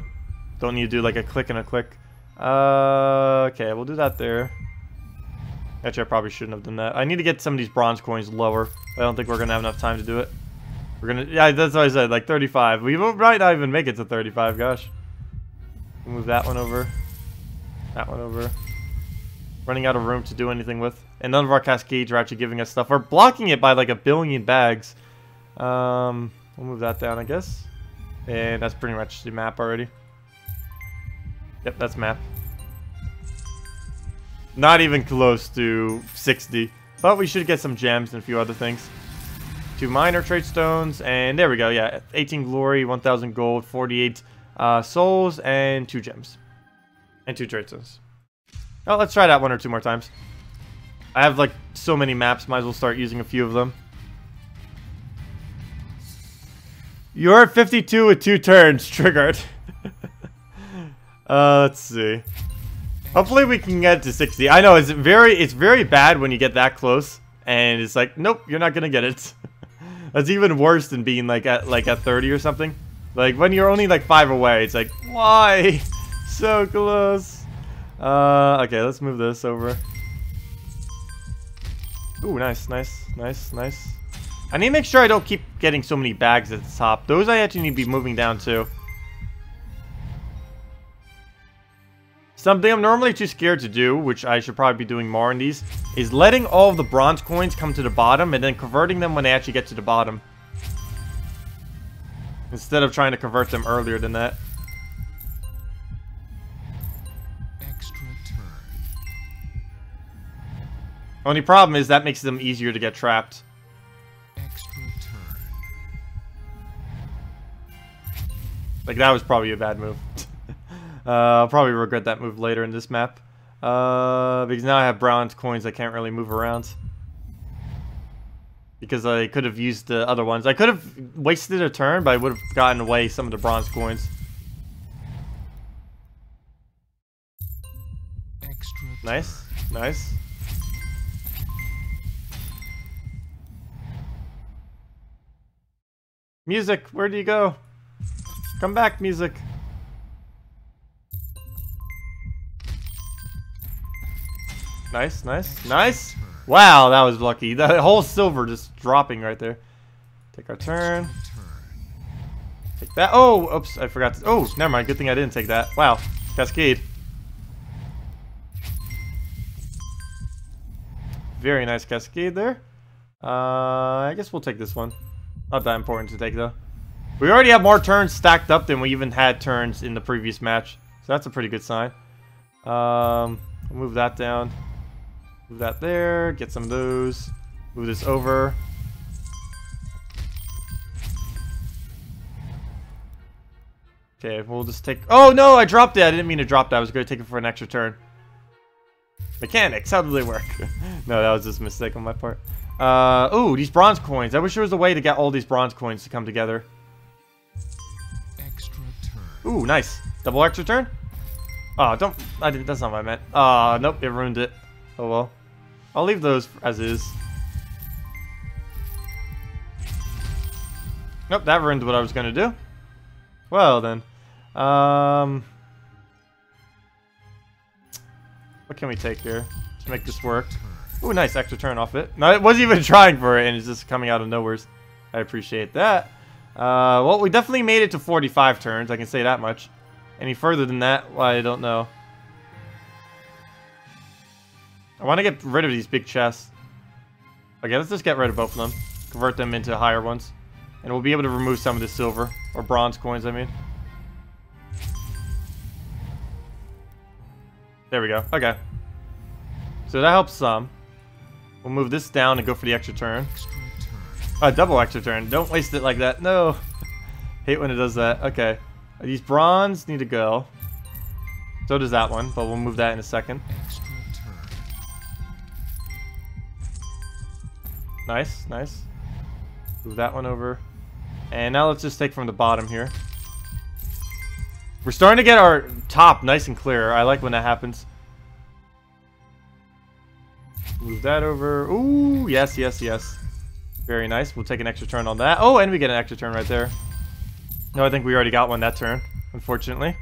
[SPEAKER 1] Don't need to do like a click and a click. Uh, okay, we'll do that there. Actually, I probably shouldn't have done that. I need to get some of these bronze coins lower. I don't think we're going to have enough time to do it. We're going to... Yeah, that's what I said. Like 35. We might not even make it to 35, gosh. Move that one over. That one over. Running out of room to do anything with. And none of our cascades are actually giving us stuff. We're blocking it by like a billion bags. Um, we'll move that down, I guess. And that's pretty much the map already. Yep, that's map. Not even close to 60. But we should get some gems and a few other things. Two minor trait stones, and there we go, yeah. 18 glory, 1000 gold, 48 uh, souls, and two gems. And two trait stones. Oh, let's try that one or two more times. I have like so many maps, might as well start using a few of them. You're at 52 with two turns triggered. uh, let's see. Hopefully we can get to 60. I know it's very it's very bad when you get that close and it's like, nope, you're not gonna get it. That's even worse than being like at like at 30 or something. Like when you're only like five away, it's like, why? so close. Uh, okay, let's move this over. Ooh, nice, nice, nice, nice. I need to make sure I don't keep getting so many bags at the top. Those I actually need to be moving down too. Something I'm normally too scared to do, which I should probably be doing more in these, is letting all of the bronze coins come to the bottom and then converting them when they actually get to the bottom. Instead of trying to convert them earlier than that. Only problem is that makes them easier to get trapped.
[SPEAKER 2] Extra turn.
[SPEAKER 1] Like, that was probably a bad move. uh, I'll probably regret that move later in this map. Uh, because now I have bronze coins I can't really move around. Because I could have used the other ones. I could have wasted a turn, but I would have gotten away some of the bronze coins.
[SPEAKER 2] Extra.
[SPEAKER 1] Nice, nice. Music, where do you go? Come back, music. Nice, nice, nice. Wow, that was lucky. The whole silver just dropping right there. Take our turn.
[SPEAKER 2] Turn.
[SPEAKER 1] Take that. Oh, oops, I forgot. To, oh, never mind. Good thing I didn't take that. Wow, cascade. Very nice cascade there. Uh, I guess we'll take this one. Not that important to take though. We already have more turns stacked up than we even had turns in the previous match, so that's a pretty good sign. Um, move that down. Move that there. Get some of those. Move this over. Okay, we'll just take... Oh, no! I dropped it! I didn't mean to drop that. I was going to take it for an extra turn. Mechanics, how do they work? no, that was just a mistake on my part. Uh, ooh, these bronze coins. I wish there was a way to get all these bronze coins to come together.
[SPEAKER 2] Extra turn.
[SPEAKER 1] Ooh, nice. Double extra turn? Oh, don't... I didn't... That's not what I meant. Uh, nope, it ruined it. Oh, well. I'll leave those as is. Nope, that ruined what I was going to do. Well, then. Um... What can we take here to make this work? Ooh, nice extra turn off it. No, it wasn't even trying for it, and it's just coming out of nowhere. I appreciate that. Uh, well, we definitely made it to 45 turns. I can say that much. Any further than that, I don't know. I want to get rid of these big chests. Okay, let's just get rid of both of them. Convert them into higher ones. And we'll be able to remove some of the silver. Or bronze coins, I mean. There we go. Okay. So that helps some. We'll move this down and go for the extra turn. A double extra turn. Don't waste it like that. No. Hate when it does that. Okay. These bronze need to go. So does that one, but we'll move that in a second. Nice, nice. Move that one over. And now let's just take from the bottom here. We're starting to get our top nice and clear. I like when that happens. Move that over. Ooh, yes, yes, yes. Very nice. We'll take an extra turn on that. Oh, and we get an extra turn right there. No, I think we already got one that turn, unfortunately.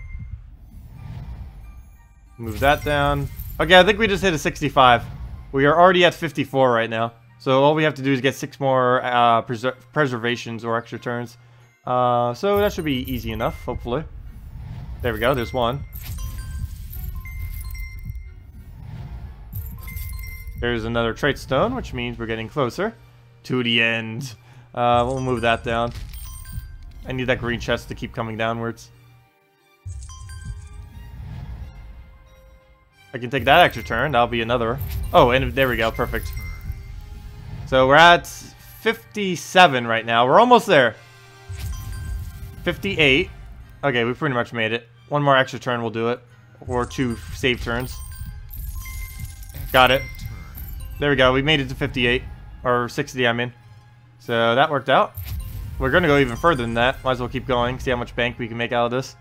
[SPEAKER 1] Move that down. Okay, I think we just hit a 65. We are already at 54 right now. So all we have to do is get six more uh, preser preservations or extra turns. Uh, so that should be easy enough, hopefully. There we go, there's one. There's another trait stone, which means we're getting closer to the end. Uh, we'll move that down. I need that green chest to keep coming downwards. I can take that extra turn. That'll be another. Oh, and there we go. Perfect. So we're at 57 right now. We're almost there. 58. Okay, we pretty much made it. One more extra turn will do it. Or two save turns. Got it. There we go. We made it to 58. Or 60, I mean. So that worked out. We're going to go even further than that. Might as well keep going. See how much bank we can make out of this.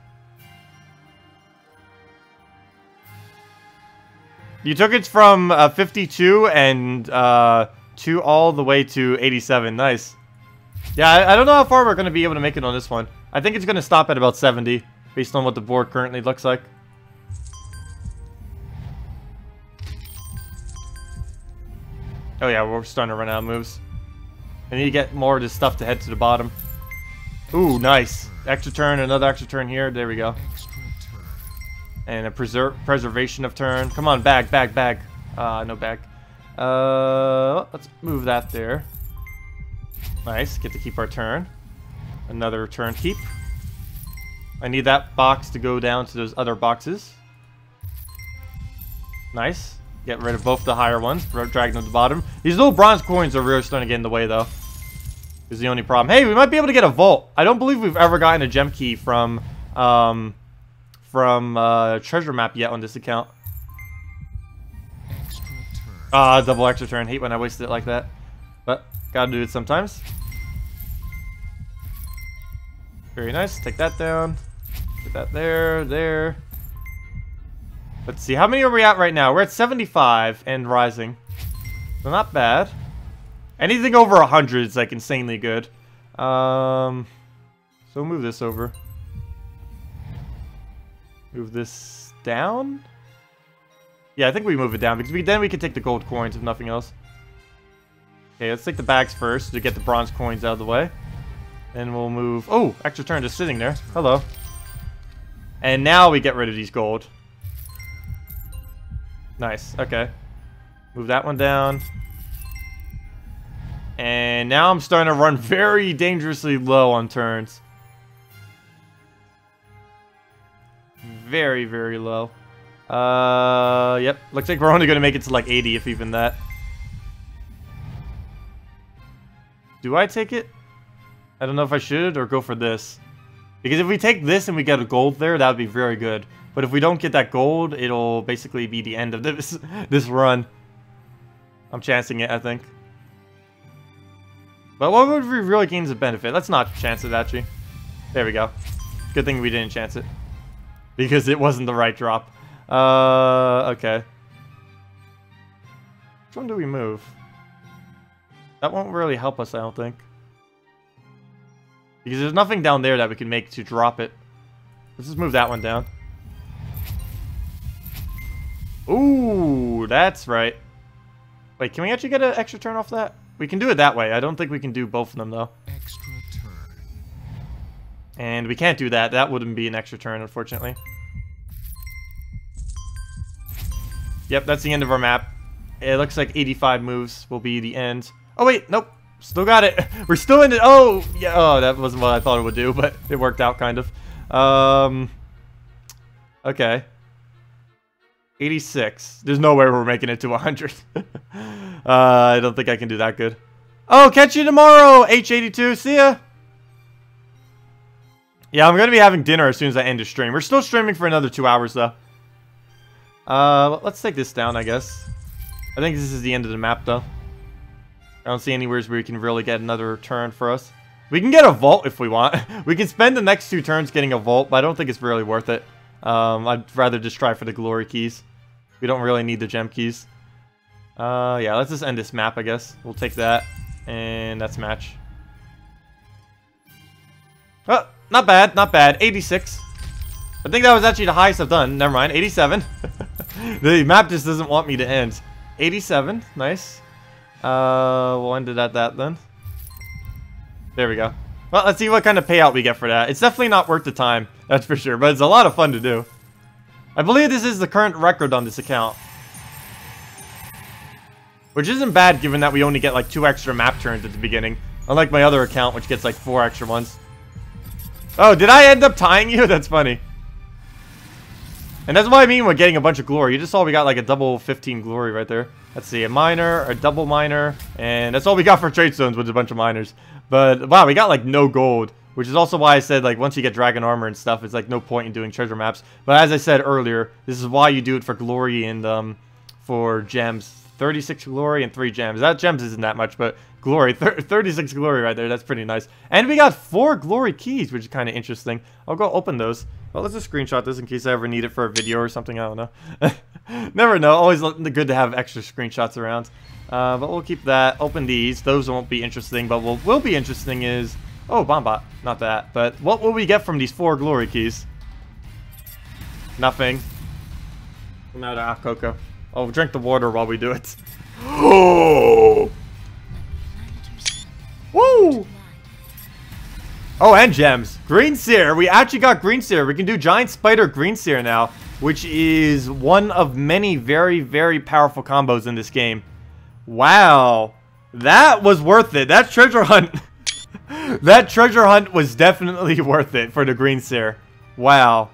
[SPEAKER 1] You took it from uh, 52 and uh, to all the way to 87. Nice. Yeah, I, I don't know how far we're going to be able to make it on this one. I think it's going to stop at about 70, based on what the board currently looks like. Oh yeah, we're starting to run out of moves. I need to get more of this stuff to head to the bottom. Ooh, nice. Extra turn, another extra turn here. There we go. And a preser preservation of turn. Come on, bag, bag, bag. Uh, no bag. Uh, let's move that there. Nice, get to keep our turn. Another turn keep. I need that box to go down to those other boxes. Nice. Get rid of both the higher ones, drag them to the bottom. These little bronze coins are really starting to get in the way, though. Is the only problem. Hey, we might be able to get a vault. I don't believe we've ever gotten a gem key from, um, from uh, treasure map yet on this account.
[SPEAKER 2] Extra turn.
[SPEAKER 1] Ah, double extra turn. Hate when I wasted it like that. But, gotta do it sometimes. Very nice. Take that down. Put that there, there. Let's see. How many are we at right now? We're at 75 and rising. So not bad. Anything over 100 is like insanely good. Um, so move this over. Move this down. Yeah, I think we move it down because we, then we can take the gold coins if nothing else. Okay, let's take the bags first to get the bronze coins out of the way. Then we'll move... Oh, extra turn just sitting there. Hello. And now we get rid of these gold. Nice, okay. Move that one down. And now I'm starting to run very dangerously low on turns. Very, very low. Uh, yep. Looks like we're only going to make it to like 80, if even that. Do I take it? I don't know if I should or go for this. Because if we take this and we get a gold there, that would be very good. But if we don't get that gold, it'll basically be the end of this this run. I'm chancing it, I think. But what would we really gain as a benefit? Let's not chance it, actually. There we go. Good thing we didn't chance it. Because it wasn't the right drop. Uh, okay. Which one do we move? That won't really help us, I don't think. Because there's nothing down there that we can make to drop it. Let's just move that one down. Ooh, that's right. Wait, can we actually get an extra turn off that? We can do it that way. I don't think we can do both of them, though.
[SPEAKER 2] Extra turn.
[SPEAKER 1] And we can't do that. That wouldn't be an extra turn, unfortunately. Yep, that's the end of our map. It looks like 85 moves will be the end. Oh, wait, nope. Still got it. We're still in it. Oh, yeah. Oh, that wasn't what I thought it would do, but it worked out, kind of. Um, okay. 86. There's no way we're making it to 100. uh, I don't think I can do that good. Oh, catch you tomorrow, H82. See ya. Yeah, I'm going to be having dinner as soon as I end the stream. We're still streaming for another two hours, though. Uh, let's take this down, I guess. I think this is the end of the map, though. I don't see anywhere where we can really get another turn for us. We can get a vault if we want. we can spend the next two turns getting a vault, but I don't think it's really worth it. Um, I'd rather just try for the glory keys. We don't really need the gem keys. Uh, yeah, let's just end this map, I guess. We'll take that, and that's match. Oh, not bad, not bad. 86. I think that was actually the highest I've done. Never mind, 87. the map just doesn't want me to end. 87, nice. Uh, we'll end it at that then. There we go. Well, let's see what kind of payout we get for that. It's definitely not worth the time, that's for sure, but it's a lot of fun to do. I believe this is the current record on this account. Which isn't bad given that we only get like two extra map turns at the beginning. Unlike my other account, which gets like four extra ones. Oh, did I end up tying you? That's funny. And that's what I mean with getting a bunch of glory. You just saw we got like a double 15 glory right there. Let's see, a miner, a double miner, and that's all we got for trade zones with a bunch of miners. But wow, we got like no gold, which is also why I said like once you get dragon armor and stuff, it's like no point in doing treasure maps. But as I said earlier, this is why you do it for glory and um, for gems. 36 glory and 3 gems. That gems isn't that much, but glory. 36 glory right there. That's pretty nice. And we got 4 glory keys, which is kind of interesting. I'll go open those. Well, let's just screenshot this in case I ever need it for a video or something. I don't know. Never know. Always good to have extra screenshots around. Uh, but we'll keep that. Open these. Those won't be interesting, but what will be interesting is... Oh, Bombot. Not that. But what will we get from these 4 glory keys? Nothing. I'm out of Coco. Oh, drink the water while we do it. Oh! Woo! Oh, and gems. Green Seer. We actually got Green Seer. We can do Giant Spider Green Seer now, which is one of many very, very powerful combos in this game. Wow. That was worth it. That treasure hunt... that treasure hunt was definitely worth it for the Green Seer. Wow.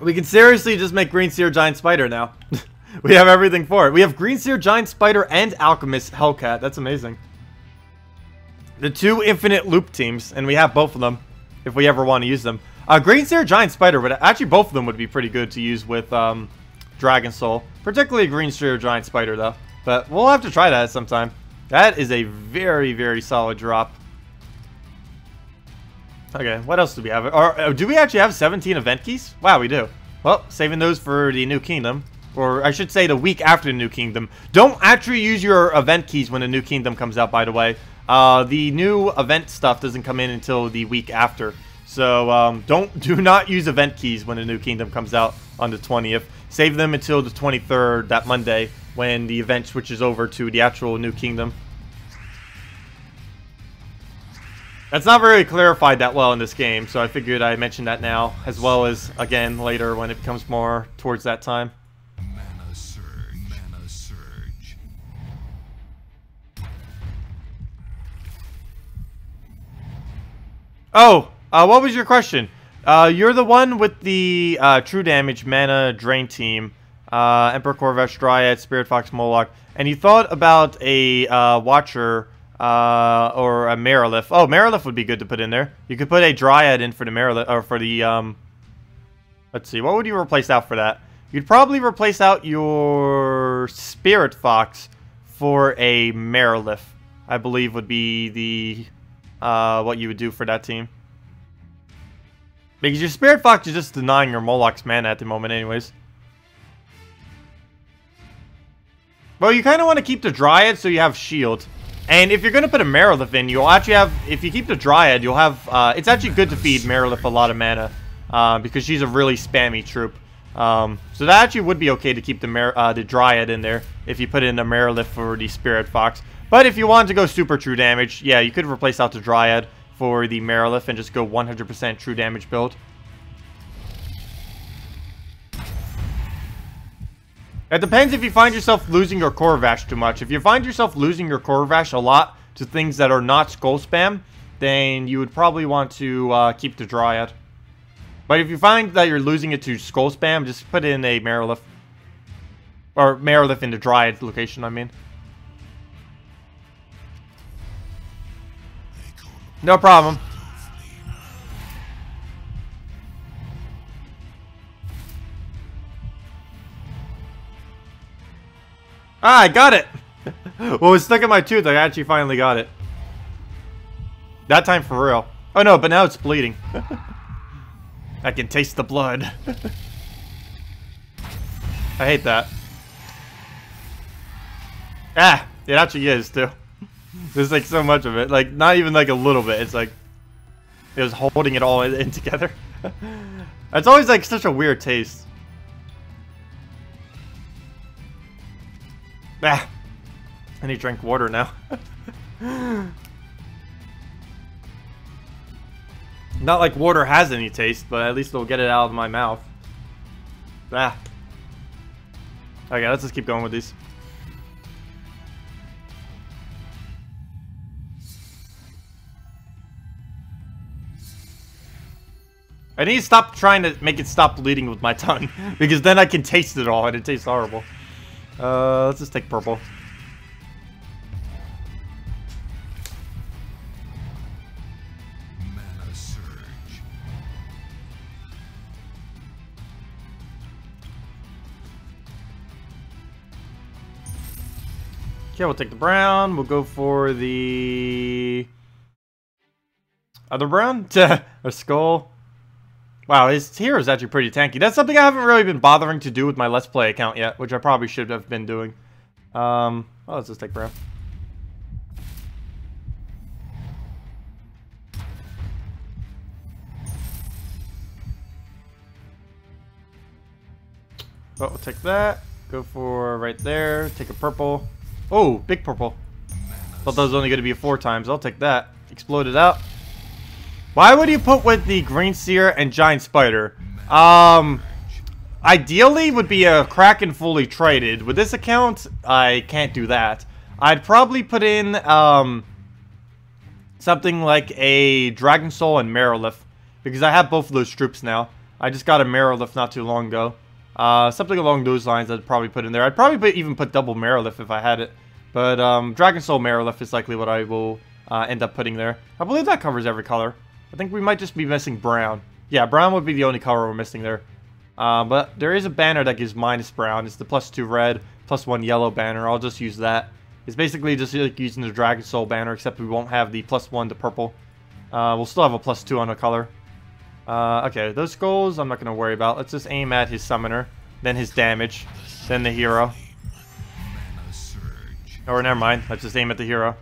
[SPEAKER 1] We can seriously just make Green Seer Giant Spider now. we have everything for it. We have Green Seer Giant Spider and Alchemist Hellcat. That's amazing. The two infinite loop teams, and we have both of them if we ever want to use them. Uh, Green Seer Giant Spider, but actually both of them would be pretty good to use with um, Dragon Soul. Particularly Green Seer Giant Spider, though. But we'll have to try that sometime. That is a very, very solid drop. Okay, what else do we have? Or, uh, do we actually have 17 event keys? Wow, we do. Well, saving those for the New Kingdom. Or I should say the week after the New Kingdom. Don't actually use your event keys when the New Kingdom comes out, by the way. Uh, the new event stuff doesn't come in until the week after. So um, don't do not use event keys when the New Kingdom comes out on the 20th. Save them until the 23rd, that Monday, when the event switches over to the actual New Kingdom. That's not very clarified that well in this game, so I figured I'd mention that now, as well as, again, later when it becomes more towards that time.
[SPEAKER 2] Mana surge. Mana surge.
[SPEAKER 1] Oh, uh, what was your question? Uh, you're the one with the uh, True Damage Mana Drain team, uh, Emperor Khorvash, Dryad, Spirit Fox, Moloch, and you thought about a uh, Watcher uh, or a Marilith. Oh, Marilith would be good to put in there. You could put a Dryad in for the Marilith, or for the, um, let's see, what would you replace out for that? You'd probably replace out your Spirit Fox for a Marilith, I believe would be the, uh, what you would do for that team. Because your Spirit Fox is just denying your Moloch's mana at the moment anyways. Well, you kind of want to keep the Dryad so you have shield. And if you're going to put a Marilith in, you'll actually have... If you keep the Dryad, you'll have... Uh, it's actually good to feed Marilith a lot of mana. Uh, because she's a really spammy troop. Um, so that actually would be okay to keep the, Mar uh, the Dryad in there. If you put in a Marilith for the Spirit Fox. But if you wanted to go super true damage, yeah, you could replace out the Dryad for the Marilith and just go 100% true damage build. It depends if you find yourself losing your Khorvash too much. If you find yourself losing your Khorvash a lot to things that are not Skull Spam, then you would probably want to uh, keep the Dryad. But if you find that you're losing it to Skull Spam, just put in a Marilith. Or Marilith in the Dryad location, I mean. No problem. Ah, I got it! what was stuck in my tooth, I actually finally got it. That time for real. Oh no, but now it's bleeding. I can taste the blood. I hate that. Ah, it actually is too. There's like so much of it. Like, not even like a little bit. It's like, it was holding it all in, in together. it's always like such a weird taste. Ah. I need to drink water now. Not like water has any taste, but at least it'll get it out of my mouth. Ah. Okay, let's just keep going with these. I need to stop trying to make it stop bleeding with my tongue, because then I can taste it all, and it tastes horrible. Uh, let's just take purple.
[SPEAKER 2] Mana surge.
[SPEAKER 1] Okay, we'll take the brown. We'll go for the other brown. a skull. Wow, his hero is actually pretty tanky. That's something I haven't really been bothering to do with my Let's Play account yet, which I probably should have been doing. Um, well, let's just take breath. Oh, we'll take that. Go for right there. Take a purple. Oh, big purple. Thought that was only going to be four times. I'll take that. Explode it out. Why would you put with the Green Seer and Giant Spider? Um, ideally would be a Kraken fully traited. With this account, I can't do that. I'd probably put in um, something like a Dragon Soul and Marilith. Because I have both of those troops now. I just got a Marilith not too long ago. Uh, something along those lines I'd probably put in there. I'd probably put, even put double Marilith if I had it. But um, Dragon Soul Marilith is likely what I will uh, end up putting there. I believe that covers every color. I think we might just be missing brown. Yeah, brown would be the only color we're missing there. Uh, but there is a banner that gives minus brown. It's the plus two red, plus one yellow banner. I'll just use that. It's basically just like using the Dragon Soul banner, except we won't have the plus one to purple. Uh, we'll still have a plus two on the color. Uh, okay, those skulls I'm not going to worry about. Let's just aim at his summoner, then his damage, then the hero. Or never mind, let's just aim at the hero.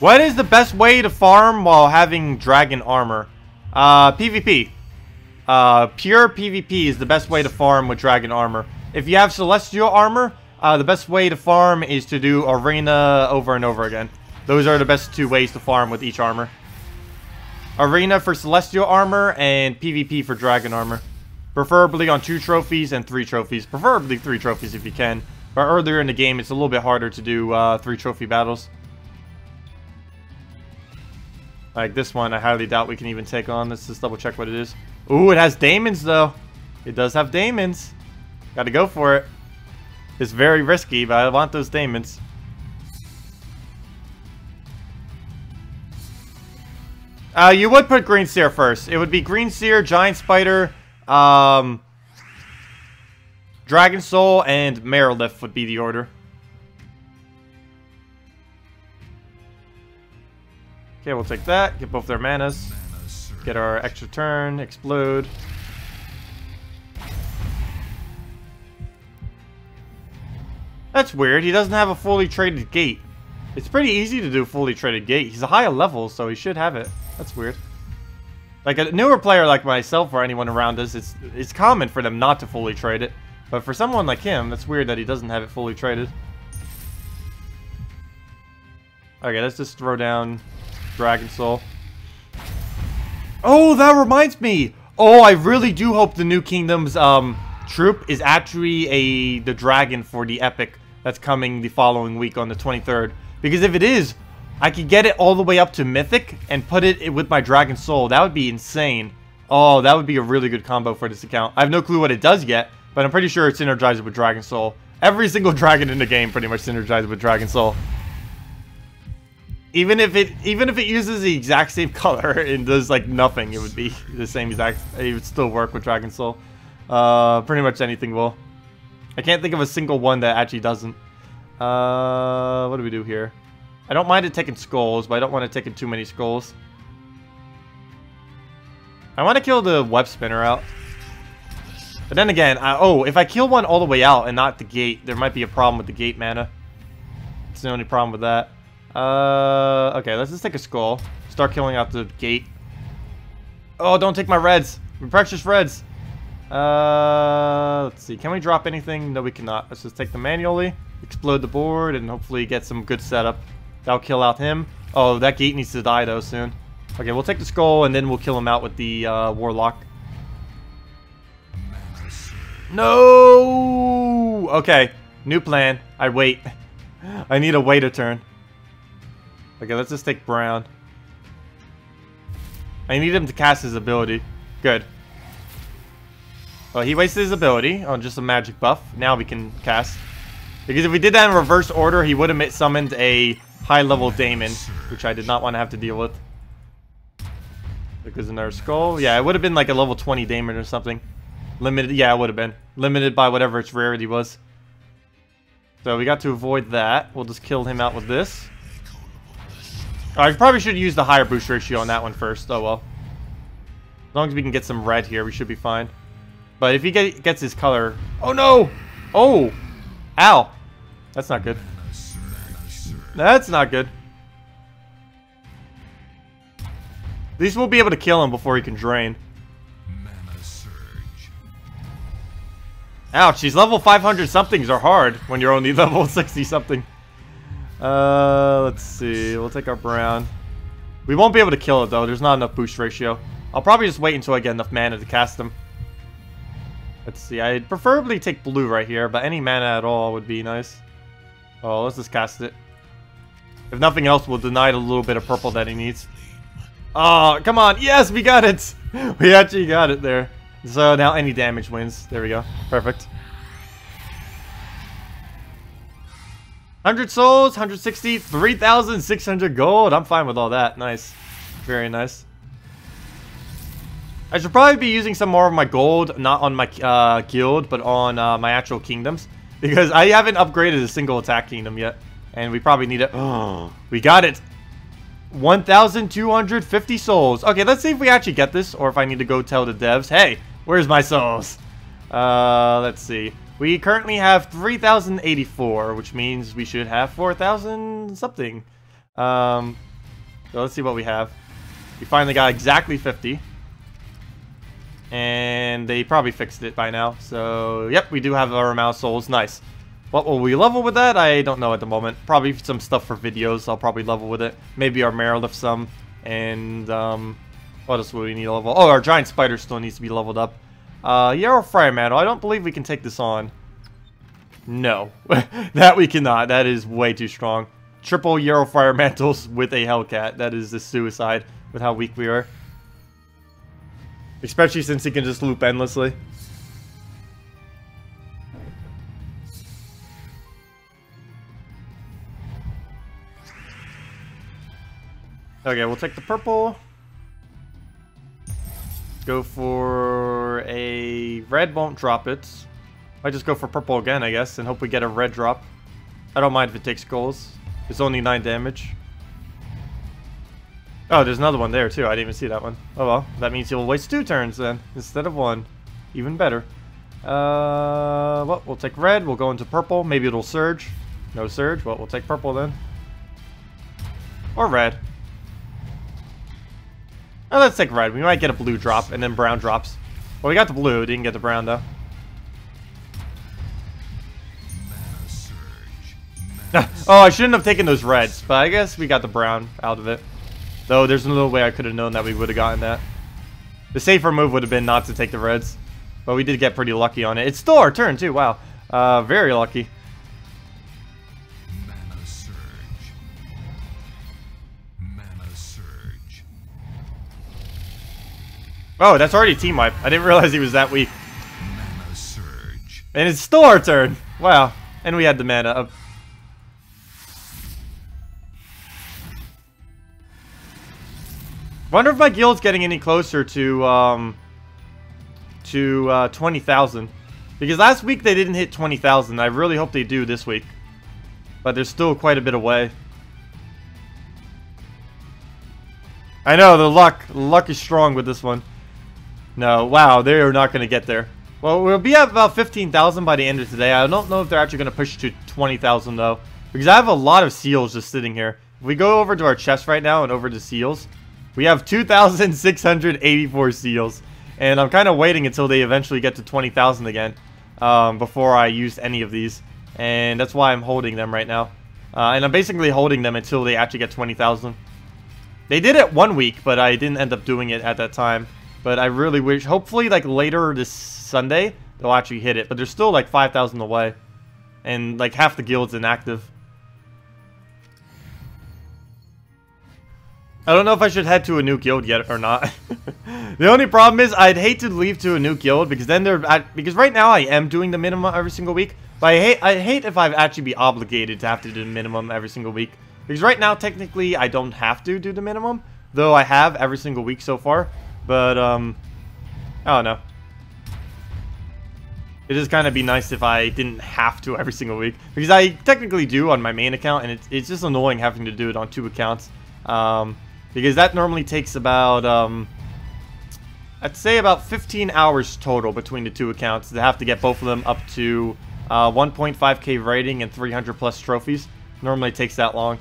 [SPEAKER 1] What is the best way to farm while having dragon armor? Uh, PvP. Uh, pure PvP is the best way to farm with dragon armor. If you have celestial armor, uh, the best way to farm is to do arena over and over again. Those are the best two ways to farm with each armor. Arena for celestial armor and PvP for dragon armor. Preferably on two trophies and three trophies. Preferably three trophies if you can. But earlier in the game, it's a little bit harder to do uh, three trophy battles. Like this one, I highly doubt we can even take on. Let's just double check what it is. Ooh, it has daemons though. It does have daemons. Gotta go for it. It's very risky, but I want those daemons. Uh, you would put Green Seer first. It would be Green Seer, Giant Spider, um, Dragon Soul, and Marilith would be the order. Okay, we'll take that. Get both their manas. Get our extra turn. Explode. That's weird. He doesn't have a fully traited gate. It's pretty easy to do fully traited gate. He's a higher level, so he should have it. That's weird. Like a newer player like myself or anyone around us, it's it's common for them not to fully trade it. But for someone like him, that's weird that he doesn't have it fully traited. Okay, let's just throw down Dragon Soul. Oh, that reminds me. Oh, I really do hope the New Kingdom's um troop is actually a the dragon for the epic that's coming the following week on the 23rd. Because if it is, I could get it all the way up to Mythic and put it with my Dragon Soul. That would be insane. Oh, that would be a really good combo for this account. I have no clue what it does yet, but I'm pretty sure it's synergized with Dragon Soul. Every single dragon in the game pretty much synergized with Dragon Soul. Even if it even if it uses the exact same color and does like nothing, it would be the same exact. It would still work with Dragon Soul. Uh, pretty much anything will. I can't think of a single one that actually doesn't. Uh, what do we do here? I don't mind it taking skulls, but I don't want to take too many skulls. I want to kill the web spinner out. But then again, I, oh, if I kill one all the way out and not the gate, there might be a problem with the gate mana. It's the only problem with that. Uh, okay, let's just take a skull. Start killing out the gate. Oh, don't take my reds. My precious reds. Uh, let's see. Can we drop anything? No, we cannot. Let's just take them manually, explode the board, and hopefully get some good setup. That'll kill out him. Oh, that gate needs to die, though, soon. Okay, we'll take the skull, and then we'll kill him out with the uh, warlock. No! Okay, new plan. I wait. I need a wait a turn. Okay, let's just take Brown. I need him to cast his ability. Good. Well, he wasted his ability on just a magic buff. Now we can cast. Because if we did that in reverse order, he would have summoned a high-level Daemon, which I did not want to have to deal with. Because another skull. Yeah, it would have been like a level 20 Daemon or something. Limited, yeah, it would have been. Limited by whatever its rarity was. So we got to avoid that. We'll just kill him out with this. I probably should use the higher boost ratio on that one first. Oh well. As long as we can get some red here, we should be fine. But if he get, gets his color... Oh no! Oh! Ow! That's not good. That's not good. At least we'll be able to kill him before he can drain. Ouch, these level 500 somethings are hard when you're only level 60 something. Uh, let's see. We'll take our brown. We won't be able to kill it though. There's not enough boost ratio. I'll probably just wait until I get enough mana to cast them. Let's see. I'd preferably take blue right here, but any mana at all would be nice. Oh, let's just cast it. If nothing else, we'll deny it a little bit of purple that he needs. Oh, come on. Yes, we got it. We actually got it there. So now any damage wins. There we go. Perfect. 100 souls, 160, 3,600 gold. I'm fine with all that. Nice. Very nice. I should probably be using some more of my gold, not on my uh, guild, but on uh, my actual kingdoms. Because I haven't upgraded a single attack kingdom yet. And we probably need it. Oh, we got it. 1,250 souls. Okay, let's see if we actually get this, or if I need to go tell the devs, hey, where's my souls? Uh, let's see. We currently have 3,084, which means we should have 4,000 something. Um, so let's see what we have. We finally got exactly 50. And they probably fixed it by now. So, yep, we do have our amount of souls. Nice. What will we level with that? I don't know at the moment. Probably some stuff for videos. I'll probably level with it. Maybe our Marilith some. And, um, what else will we need to level? Oh, our Giant Spider still needs to be leveled up. Uh, Yarrow Fire Mantle. I don't believe we can take this on. No. that we cannot. That is way too strong. Triple Yarrow Fire Mantles with a Hellcat. That is a suicide with how weak we are. Especially since he can just loop endlessly. Okay, we'll take the purple. Go for a red won't drop it. Might just go for purple again, I guess, and hope we get a red drop. I don't mind if it takes goals. It's only 9 damage. Oh, there's another one there too. I didn't even see that one. Oh well, that means he'll waste two turns then, instead of one. Even better. Uh, well, we'll take red. We'll go into purple. Maybe it'll surge. No surge. Well, we'll take purple then. Or red. Oh, let's take red. We might get a blue drop, and then brown drops. Well, we got the blue. Didn't get the brown, though. Oh, I shouldn't have taken those reds, but I guess we got the brown out of it. Though, there's no way I could have known that we would have gotten that. The safer move would have been not to take the reds. But we did get pretty lucky on it. It's still our turn, too. Wow. Uh, very lucky. Oh, that's already team wipe. I didn't realize he was that weak.
[SPEAKER 2] Mana surge.
[SPEAKER 1] And it's still our turn. Wow. And we had the mana up. Wonder if my guild's getting any closer to, um, to, uh, 20,000. Because last week they didn't hit 20,000. I really hope they do this week. But there's still quite a bit away. I know, the luck. Luck is strong with this one. No, wow, they are not going to get there. Well, we'll be at about 15,000 by the end of today. I don't know if they're actually going to push to 20,000 though. Because I have a lot of seals just sitting here. If we go over to our chest right now and over to seals, We have 2,684 seals. And I'm kind of waiting until they eventually get to 20,000 again. Um, before I use any of these. And that's why I'm holding them right now. Uh, and I'm basically holding them until they actually get 20,000. They did it one week, but I didn't end up doing it at that time. But I really wish, hopefully like later this Sunday, they'll actually hit it. But they're still like 5,000 away. And like half the guild's inactive. I don't know if I should head to a new guild yet or not. the only problem is I'd hate to leave to a new guild because then they're at, because right now I am doing the minimum every single week. But I hate I hate if I've actually be obligated to have to do the minimum every single week. Because right now technically I don't have to do the minimum, though I have every single week so far. But um I don't know. It just kind of be nice if I didn't have to every single week. Because I technically do on my main account, and it's, it's just annoying having to do it on two accounts. Um, because that normally takes about, um, I'd say about 15 hours total between the two accounts to have to get both of them up to uh, 1.5k rating and 300 plus trophies. Normally takes that long.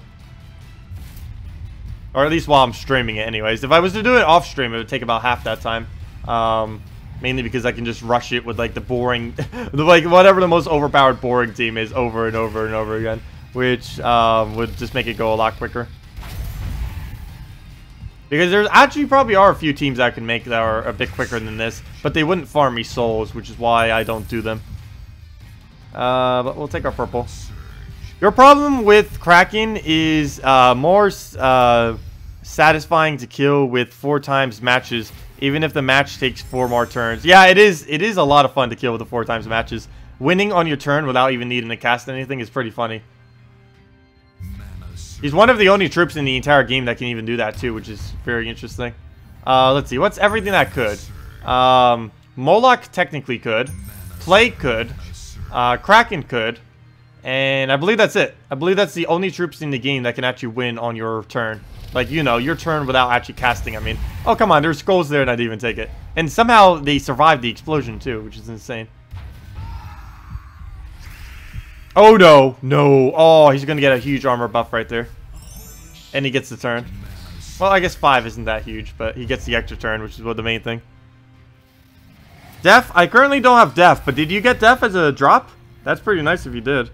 [SPEAKER 1] Or at least while I'm streaming it anyways. If I was to do it off stream, it would take about half that time. Um, mainly because I can just rush it with like the boring, like whatever the most overpowered boring team is over and over and over again. Which um, would just make it go a lot quicker. Because there's actually probably are a few teams I can make that are a bit quicker than this, but they wouldn't farm me souls, which is why I don't do them. Uh, but we'll take our purple. Your problem with Kraken is uh, more uh, satisfying to kill with four times matches, even if the match takes four more turns. Yeah, it is. It is a lot of fun to kill with the four times matches. Winning on your turn without even needing to cast anything is pretty funny. He's one of the only troops in the entire game that can even do that too, which is very interesting. Uh, let's see, what's everything that could? Um, Moloch technically could. Plague could. Uh, Kraken could. And I believe that's it. I believe that's the only troops in the game that can actually win on your turn. Like, you know, your turn without actually casting, I mean. Oh, come on, there's skulls there and I didn't even take it. And somehow they survived the explosion too, which is insane. Oh, no. No. Oh, he's going to get a huge armor buff right there. And he gets the turn. Well, I guess 5 isn't that huge, but he gets the extra turn, which is what the main thing. Def? I currently don't have Def, but did you get Def as a drop? That's pretty nice if you did.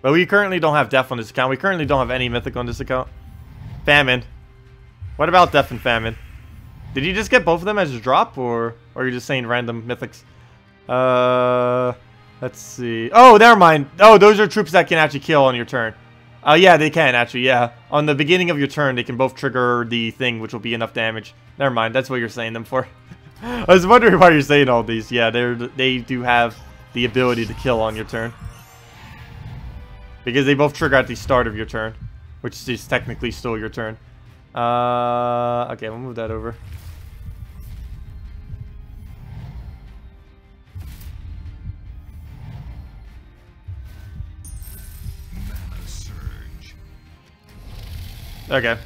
[SPEAKER 1] But we currently don't have Def on this account. We currently don't have any Mythic on this account. Famine. What about Def and Famine? Did you just get both of them as a drop, or, or are you just saying random Mythics? Uh... Let's see. Oh, never mind. Oh, those are troops that can actually kill on your turn. Oh, uh, yeah, they can actually, yeah. On the beginning of your turn, they can both trigger the thing, which will be enough damage. Never mind, that's what you're saying them for. I was wondering why you're saying all these. Yeah, they they do have the ability to kill on your turn. Because they both trigger at the start of your turn, which is technically still your turn. Uh, okay, we'll move that over. Okay.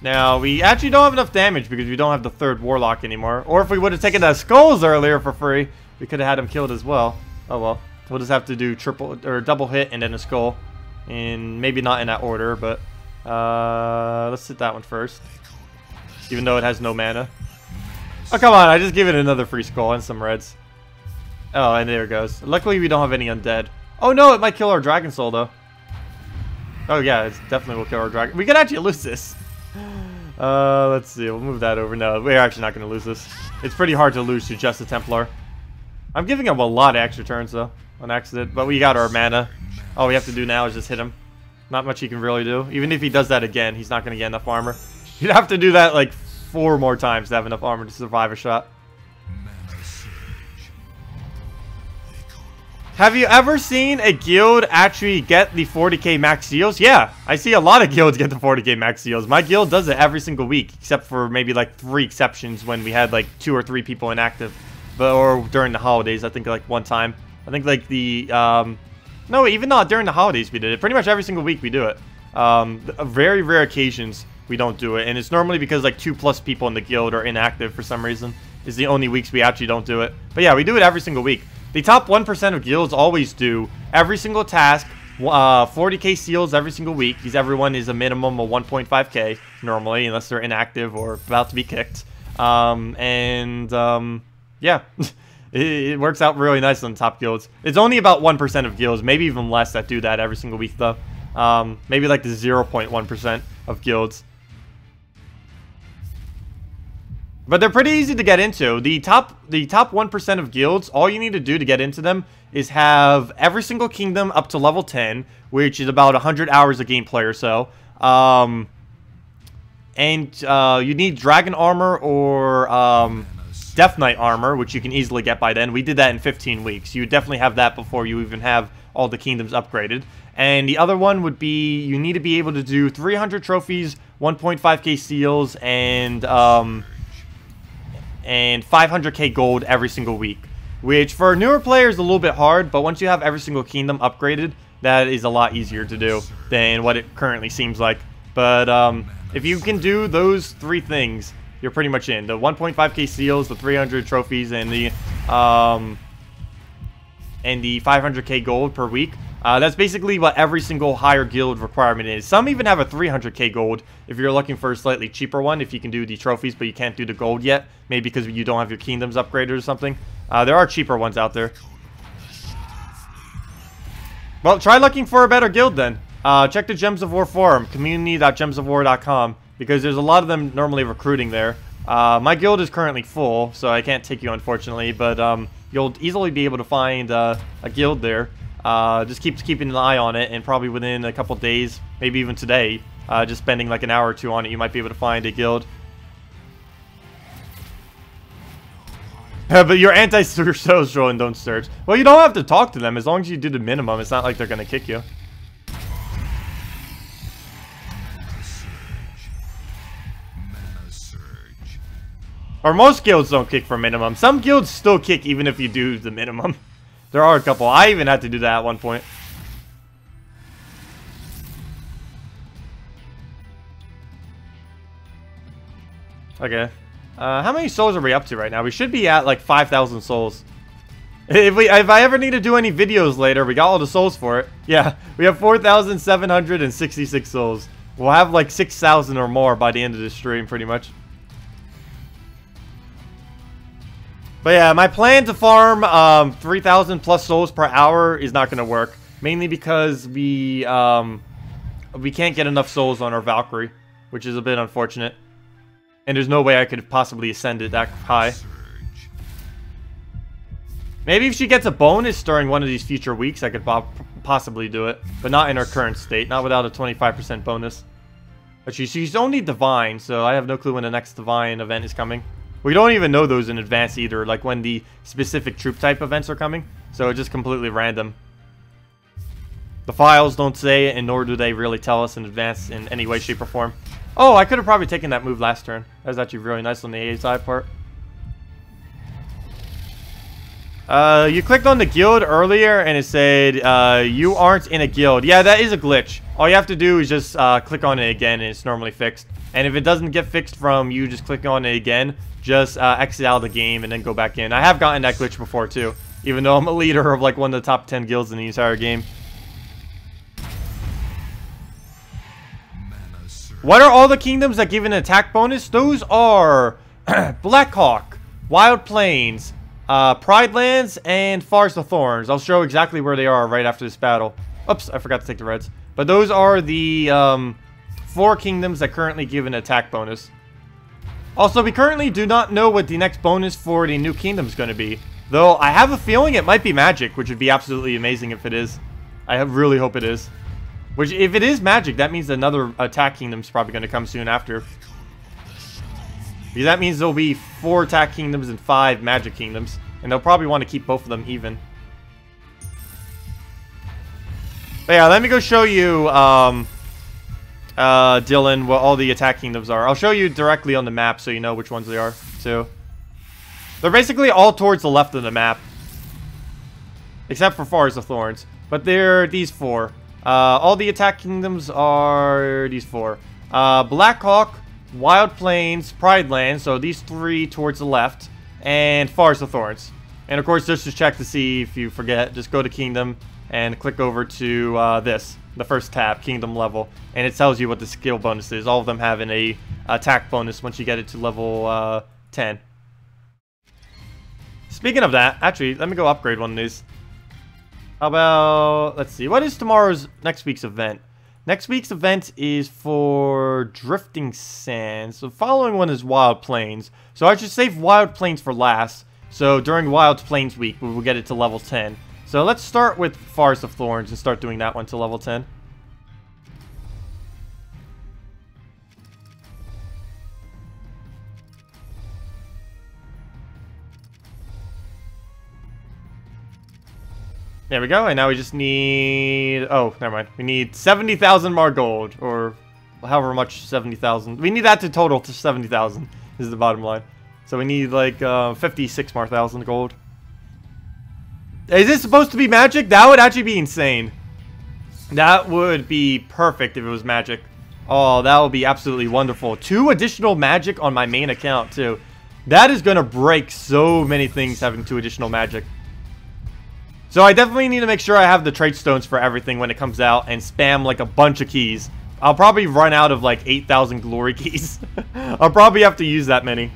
[SPEAKER 1] Now, we actually don't have enough damage because we don't have the third Warlock anymore. Or if we would have taken the Skulls earlier for free, we could have had him killed as well. Oh well. We'll just have to do triple or double hit and then a Skull. And maybe not in that order, but uh, let's hit that one first. Even though it has no mana. Oh, come on. I just give it another free Skull and some Reds. Oh, and there it goes. Luckily, we don't have any Undead. Oh, no. It might kill our Dragon Soul, though. Oh yeah, it definitely will kill our dragon. We could actually lose this. Uh, let's see. We'll move that over. No, we're actually not going to lose this. It's pretty hard to lose to just a Templar. I'm giving him a lot of extra turns, though, on accident. But we got our mana. All we have to do now is just hit him. Not much he can really do. Even if he does that again, he's not going to get enough armor. You'd have to do that, like, four more times to have enough armor to survive a shot. Have you ever seen a guild actually get the 40k max seals? Yeah, I see a lot of guilds get the 40k max seals. My guild does it every single week, except for maybe like three exceptions when we had like two or three people inactive. But, or during the holidays, I think like one time. I think like the, um, no, even not during the holidays we did it. Pretty much every single week we do it. Um, very rare occasions we don't do it. And it's normally because like two plus people in the guild are inactive for some reason. Is the only weeks we actually don't do it. But yeah, we do it every single week. The top 1% of guilds always do every single task uh, 40k seals every single week. Because everyone is a minimum of 1.5k normally, unless they're inactive or about to be kicked. Um, and um, yeah, it, it works out really nice on top guilds. It's only about 1% of guilds, maybe even less that do that every single week though. Um, maybe like the 0.1% of guilds. But they're pretty easy to get into. The top the top 1% of guilds, all you need to do to get into them is have every single kingdom up to level 10, which is about 100 hours of gameplay or so. Um, and uh, you need dragon armor or um, death knight armor, which you can easily get by then. We did that in 15 weeks. You definitely have that before you even have all the kingdoms upgraded. And the other one would be you need to be able to do 300 trophies, 1.5k seals, and um, and 500k gold every single week. Which for newer players is a little bit hard, but once you have every single kingdom upgraded, that is a lot easier to do than what it currently seems like. But um, if you can do those three things, you're pretty much in. The 1.5k seals, the 300 trophies, and the um, and the 500k gold per week. Uh, that's basically what every single higher guild requirement is. Some even have a 300k gold if you're looking for a slightly cheaper one, if you can do the trophies but you can't do the gold yet. Maybe because you don't have your kingdoms upgraded or something. Uh, there are cheaper ones out there. Well, try looking for a better guild then. Uh, check the Gems of War forum, community.gemsofwar.com, because there's a lot of them normally recruiting there. Uh, my guild is currently full, so I can't take you unfortunately, but um, you'll easily be able to find uh, a guild there. Uh, just keep keeping an eye on it, and probably within a couple days, maybe even today, uh, just spending like an hour or two on it, you might be able to find a guild. but you're anti-social and don't search. Well, you don't have to talk to them as long as you do the minimum. It's not like they're gonna kick you. Or most guilds don't kick for minimum. Some guilds still kick even if you do the minimum. There are a couple. I even had to do that at one point. Okay. Uh, how many souls are we up to right now? We should be at like 5,000 souls. If we, if I ever need to do any videos later, we got all the souls for it. Yeah, we have 4,766 souls. We'll have like 6,000 or more by the end of the stream, pretty much. But yeah, my plan to farm um, 3,000 plus souls per hour is not going to work. Mainly because we um, we can't get enough souls on our Valkyrie, which is a bit unfortunate. And there's no way I could possibly ascend it that high. Maybe if she gets a bonus during one of these future weeks, I could possibly do it. But not in her current state, not without a 25% bonus. But she, she's only Divine, so I have no clue when the next Divine event is coming. We don't even know those in advance either, like when the specific troop type events are coming. So it's just completely random. The files don't say it, and nor do they really tell us in advance in any way, shape, or form. Oh, I could have probably taken that move last turn. That was actually really nice on the A side part. Uh, you clicked on the guild earlier and it said, uh, you aren't in a guild. Yeah, that is a glitch. All you have to do is just, uh, click on it again and it's normally fixed. And if it doesn't get fixed from you just clicking on it again, just, uh, exit out of the game and then go back in. I have gotten that glitch before too. Even though I'm a leader of like one of the top 10 guilds in the entire game. What are all the kingdoms that give an attack bonus? Those are Blackhawk, Wild Plains, uh, Pride Lands, and Forest of Thorns. I'll show exactly where they are right after this battle. Oops, I forgot to take the reds. But those are the um, four kingdoms that currently give an attack bonus. Also, we currently do not know what the next bonus for the new kingdom is going to be. Though, I have a feeling it might be magic, which would be absolutely amazing if it is. I really hope it is. Which, if it is magic, that means another attack kingdom is probably going to come soon after. Because that means there'll be four attack kingdoms and five magic kingdoms. And they'll probably want to keep both of them even. But yeah, let me go show you, um, uh, Dylan, what all the attack kingdoms are. I'll show you directly on the map so you know which ones they are, too. They're basically all towards the left of the map. Except for Forest of Thorns. But they're these four. Uh, all the attack kingdoms are these four. Uh, Blackhawk, Wild Plains, Pride Land, so these three towards the left, and Forest of Thorns. And of course, just to check to see if you forget, just go to Kingdom, and click over to uh, this, the first tab, Kingdom level, and it tells you what the skill bonus is. All of them have an a attack bonus once you get it to level uh, 10. Speaking of that, actually, let me go upgrade one of these. How about, let's see, what is tomorrow's, next week's event? Next week's event is for Drifting Sands. The following one is Wild Plains. So I should save Wild Plains for last. So during Wild Plains week, we will get it to level 10. So let's start with Forest of Thorns and start doing that one to level 10. There we go, and now we just need... Oh, never mind. We need 70,000 more gold, or however much 70,000. We need that to total to 70,000 is the bottom line. So we need like uh, 56 more thousand gold. Is this supposed to be magic? That would actually be insane. That would be perfect if it was magic. Oh, that would be absolutely wonderful. Two additional magic on my main account, too. That is going to break so many things having two additional magic. So I definitely need to make sure I have the trait stones for everything when it comes out and spam like a bunch of keys. I'll probably run out of like 8,000 glory keys. I'll probably have to use that many.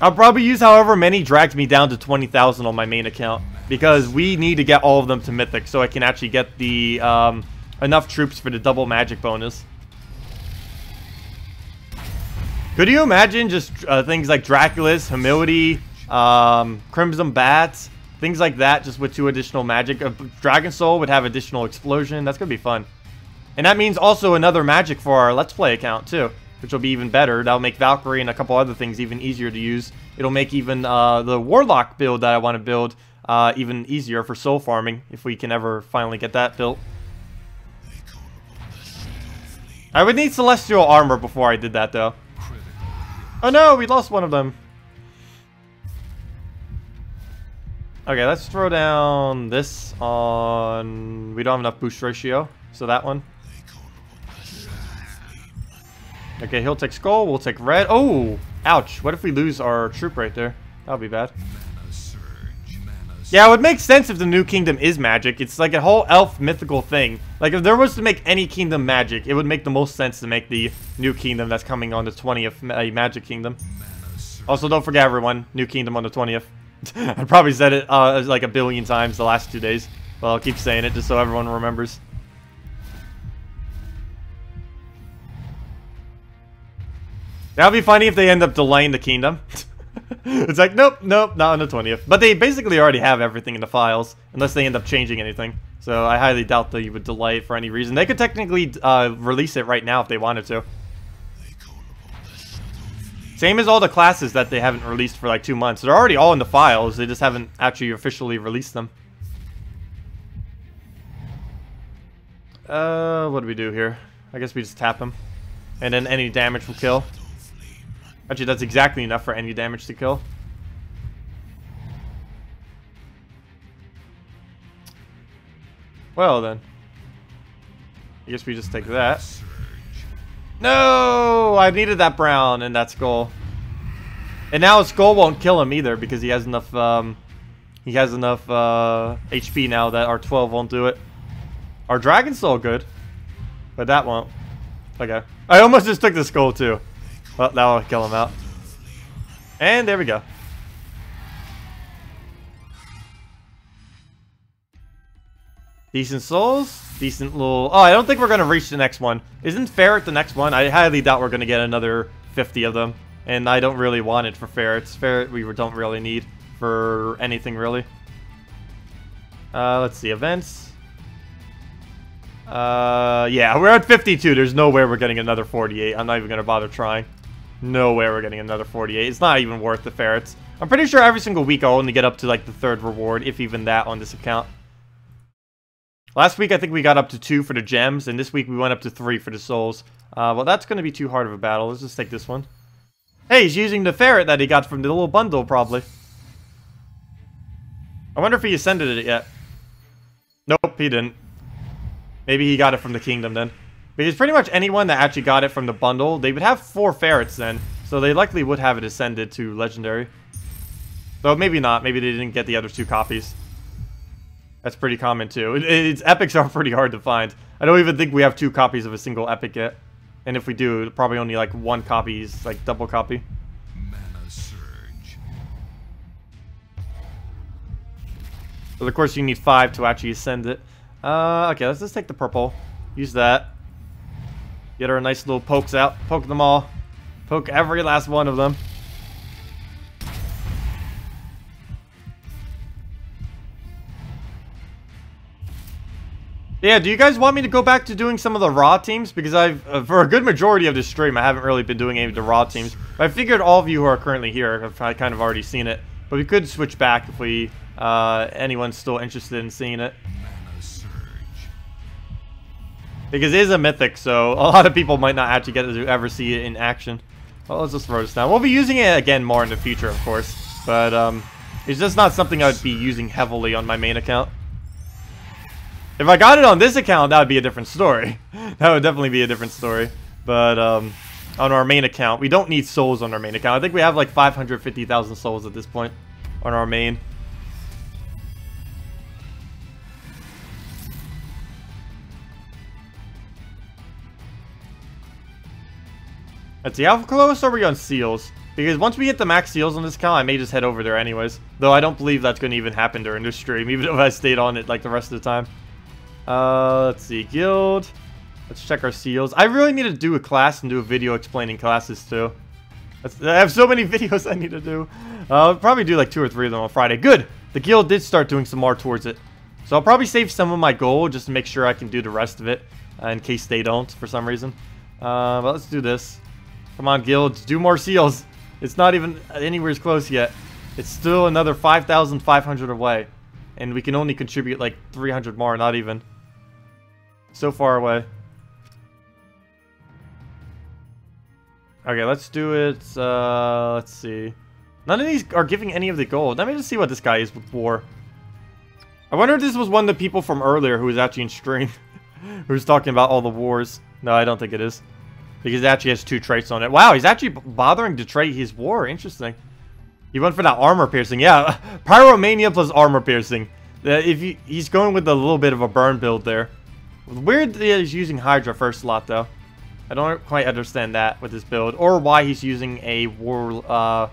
[SPEAKER 1] I'll probably use however many drags me down to 20,000 on my main account. Because we need to get all of them to Mythic so I can actually get the um, enough troops for the double magic bonus. Could you imagine just uh, things like Dracula's, Humility, um, Crimson Bats, Things like that, just with two additional magic. A Dragon Soul would have additional explosion. That's going to be fun. And that means also another magic for our Let's Play account, too. Which will be even better. That'll make Valkyrie and a couple other things even easier to use. It'll make even uh, the Warlock build that I want to build uh, even easier for soul farming. If we can ever finally get that built. I would need Celestial Armor before I did that, though. Oh no, we lost one of them. Okay, let's throw down this on... We don't have enough boost ratio, so that one. Okay, he'll take skull, we'll take red. Oh! Ouch, what if we lose our troop right there? That would be bad. Yeah, it would make sense if the new kingdom is magic. It's like a whole elf mythical thing. Like, if there was to make any kingdom magic, it would make the most sense to make the new kingdom that's coming on the 20th, a magic kingdom. Also, don't forget everyone, new kingdom on the 20th. I probably said it uh, like a billion times the last two days. Well, I'll keep saying it just so everyone remembers. That would be funny if they end up delaying the kingdom. it's like, nope, nope, not on the 20th. But they basically already have everything in the files, unless they end up changing anything. So I highly doubt they would delay it for any reason. They could technically uh, release it right now if they wanted to. Same as all the classes that they haven't released for like two months. They're already all in the files. They just haven't actually officially released them. Uh, what do we do here? I guess we just tap him. And then any damage will kill. Actually, that's exactly enough for any damage to kill. Well then. I guess we just take that. No! I needed that brown and that skull. And now skull won't kill him either because he has enough, um, he has enough, uh, HP now that our 12 won't do it. Our dragon's still good, but that won't. Okay. I almost just took the skull too. Well, I'll kill him out. And there we go. Decent souls. Decent little... Oh, I don't think we're going to reach the next one. Isn't Ferret the next one? I highly doubt we're going to get another 50 of them. And I don't really want it for Ferrets. Ferret we don't really need for anything, really. Uh, let's see. Events. Uh, yeah, we're at 52. There's no way we're getting another 48. I'm not even going to bother trying. No way we're getting another 48. It's not even worth the ferrets. I'm pretty sure every single week I'll only get up to like the third reward, if even that, on this account. Last week, I think we got up to two for the gems, and this week we went up to three for the souls. Uh, well, that's going to be too hard of a battle. Let's just take this one. Hey, he's using the ferret that he got from the little bundle, probably. I wonder if he ascended it yet. Nope, he didn't. Maybe he got it from the kingdom then. Because pretty much anyone that actually got it from the bundle, they would have four ferrets then. So they likely would have it ascended to legendary. Though maybe not. Maybe they didn't get the other two copies. That's pretty common too. It, it's epics are pretty hard to find. I don't even think we have two copies of a single epic yet. And if we do, probably only like one copy is like double copy.
[SPEAKER 2] Mana surge.
[SPEAKER 1] But of course you need five to actually ascend it. Uh, okay, let's just take the purple. Use that. Get our nice little pokes out. Poke them all. Poke every last one of them. Yeah, do you guys want me to go back to doing some of the raw teams? Because I've, uh, for a good majority of this stream, I haven't really been doing any of the raw teams. But I figured all of you who are currently here have kind of already seen it. But we could switch back if we, uh, anyone's still interested in seeing it. Because it is a mythic, so a lot of people might not actually get to ever see it in action. Well, let's just throw this down. We'll be using it again more in the future, of course. But, um, it's just not something I would be using heavily on my main account. If I got it on this account, that would be a different story. that would definitely be a different story. But, um, on our main account, we don't need souls on our main account. I think we have like 550,000 souls at this point on our main. Let's see, how close are we on seals? Because once we hit the max seals on this account, I may just head over there anyways. Though I don't believe that's going to even happen during this stream, even if I stayed on it like the rest of the time. Uh, let's see, guild. Let's check our seals. I really need to do a class and do a video explaining classes too. That's, I have so many videos I need to do. Uh, I'll probably do like two or three of them on Friday. Good! The guild did start doing some more towards it. So I'll probably save some of my gold just to make sure I can do the rest of it. Uh, in case they don't for some reason. Uh, but let's do this. Come on, guilds. Do more seals. It's not even anywhere close yet. It's still another 5,500 away. And we can only contribute like 300 more, not even. So far away. Okay, let's do it. Uh, let's see. None of these are giving any of the gold. Let me just see what this guy is war. I wonder if this was one of the people from earlier who was actually in stream. who was talking about all the wars. No, I don't think it is. Because it actually has two traits on it. Wow, he's actually bothering to trade his war. Interesting. He went for that armor piercing. Yeah, Pyromania plus armor piercing. Uh, if he, He's going with a little bit of a burn build there. Weird that he's using Hydra first slot, though. I don't quite understand that with his build. Or why he's using a war, uh,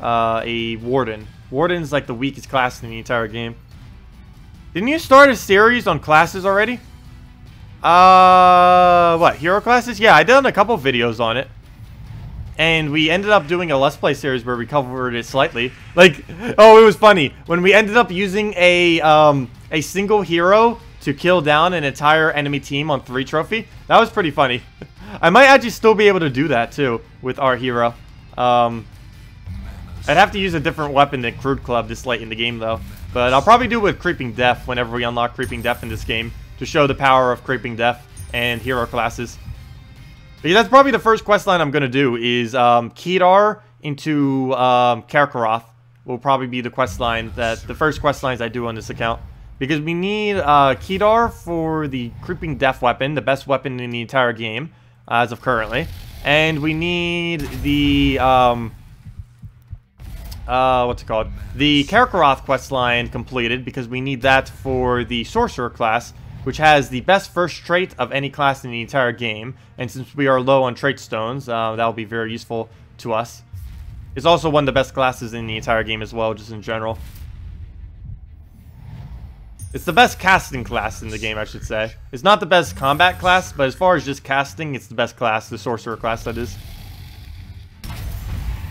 [SPEAKER 1] uh, a Warden. Warden's like the weakest class in the entire game. Didn't you start a series on classes already? Uh, what, hero classes? Yeah, I did a couple videos on it. And we ended up doing a Let's Play series where we covered it slightly. Like, oh, it was funny. When we ended up using a, um, a single hero to kill down an entire enemy team on 3 trophy, that was pretty funny. I might actually still be able to do that, too, with our hero. Um, I'd have to use a different weapon than Crude Club this late in the game, though. But I'll probably do it with Creeping Death whenever we unlock Creeping Death in this game to show the power of Creeping Death and hero classes. But yeah, that's probably the first quest line I'm going to do is um, Khetar into um, Karakoth will probably be the quest line that the first quest lines I do on this account. Because we need uh, Khetar for the Creeping Death weapon, the best weapon in the entire game as of currently. And we need the, um, uh, what's it called? The Karakoth quest line completed because we need that for the Sorcerer class which has the best first trait of any class in the entire game. And since we are low on trait stones, uh, that will be very useful to us. It's also one of the best classes in the entire game as well, just in general. It's the best casting class in the game, I should say. It's not the best combat class, but as far as just casting, it's the best class, the sorcerer class, that is.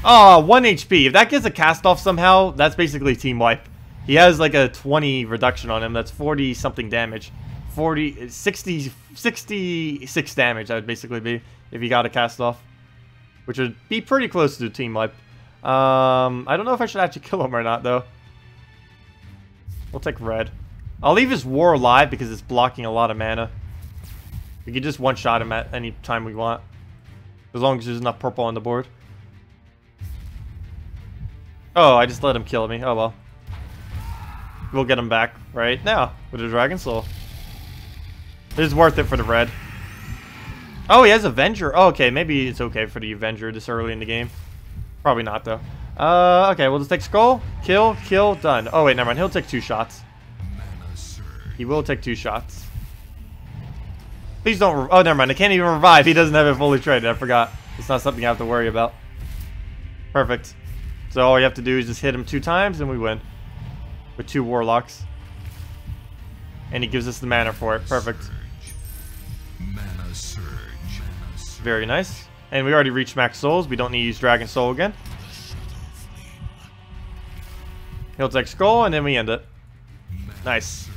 [SPEAKER 1] Oh, 1 HP. If that gets a cast off somehow, that's basically team wipe. He has like a 20 reduction on him. That's 40 something damage. 40, 60, 66 damage that would basically be if he got a cast off. Which would be pretty close to team wipe. Um, I don't know if I should actually kill him or not, though. We'll take red. I'll leave his war alive because it's blocking a lot of mana. We can just one-shot him at any time we want. As long as there's enough purple on the board. Oh, I just let him kill me. Oh, well. We'll get him back right now with a Dragon Soul. It's worth it for the red. Oh, he has Avenger. Oh, okay, maybe it's okay for the Avenger this early in the game. Probably not, though. Uh, okay, we'll just take Skull, kill, kill, done. Oh, wait, never mind. He'll take two shots. He will take two shots. Please don't... Oh, never mind. I can't even revive. He doesn't have it fully traded. I forgot. It's not something I have to worry about. Perfect. So all you have to do is just hit him two times and we win. With two warlocks. And he gives us the mana for it. Perfect. Very nice. And we already reached max souls. We don't need to use Dragon Soul again. He'll take Skull, and then we end it. Nice.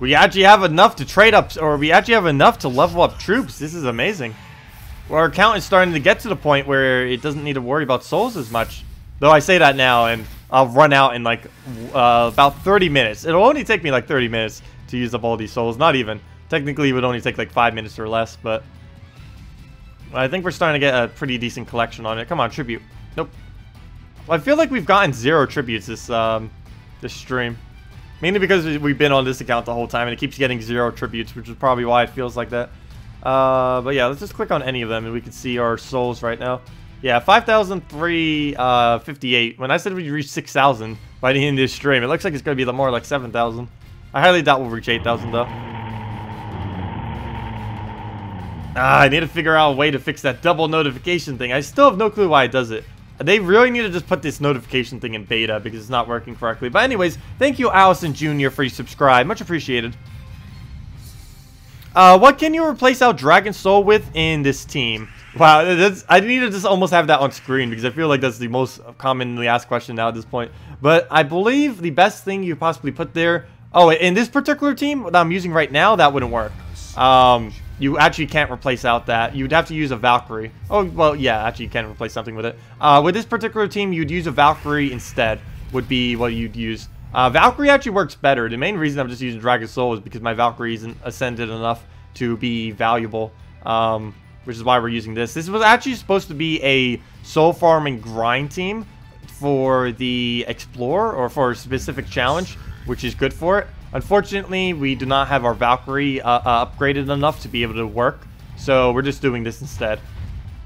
[SPEAKER 1] We actually have enough to trade up, or we actually have enough to level up troops. This is amazing. Our account is starting to get to the point where it doesn't need to worry about souls as much. Though I say that now, and I'll run out in like uh, about 30 minutes. It'll only take me like 30 minutes to use up all these souls. Not even. Technically, it would only take like 5 minutes or less, but... I think we're starting to get a pretty decent collection on it. Come on, tribute. Nope. I feel like we've gotten zero tributes this, um, this stream. Mainly because we- we've been on this account the whole time and it keeps getting zero tributes, which is probably why it feels like that. Uh, but yeah, let's just click on any of them and we can see our souls right now. Yeah, 5,358. When I said we'd reach 6,000 by the end of this stream, it looks like it's going to be more like 7,000. I highly doubt we'll reach 8,000 though. Ah, I need to figure out a way to fix that double notification thing. I still have no clue why it does it. They really need to just put this notification thing in beta because it's not working correctly. But anyways, thank you Allison Jr. for your subscribe. Much appreciated. Uh, what can you replace out Dragon Soul with in this team? Wow, that's, I need to just almost have that on screen because I feel like that's the most commonly asked question now at this point. But I believe the best thing you possibly put there... Oh, in this particular team that I'm using right now, that wouldn't work. Um, you actually can't replace out that. You'd have to use a Valkyrie. Oh, well, yeah, actually you can replace something with it. Uh, with this particular team, you'd use a Valkyrie instead, would be what you'd use. Uh, Valkyrie actually works better. The main reason I'm just using Dragon Soul is because my Valkyrie isn't ascended enough to be valuable. Um, which is why we're using this. This was actually supposed to be a soul farming grind team for the Explorer or for a specific challenge, which is good for it. Unfortunately, we do not have our Valkyrie uh, uh, upgraded enough to be able to work, so we're just doing this instead.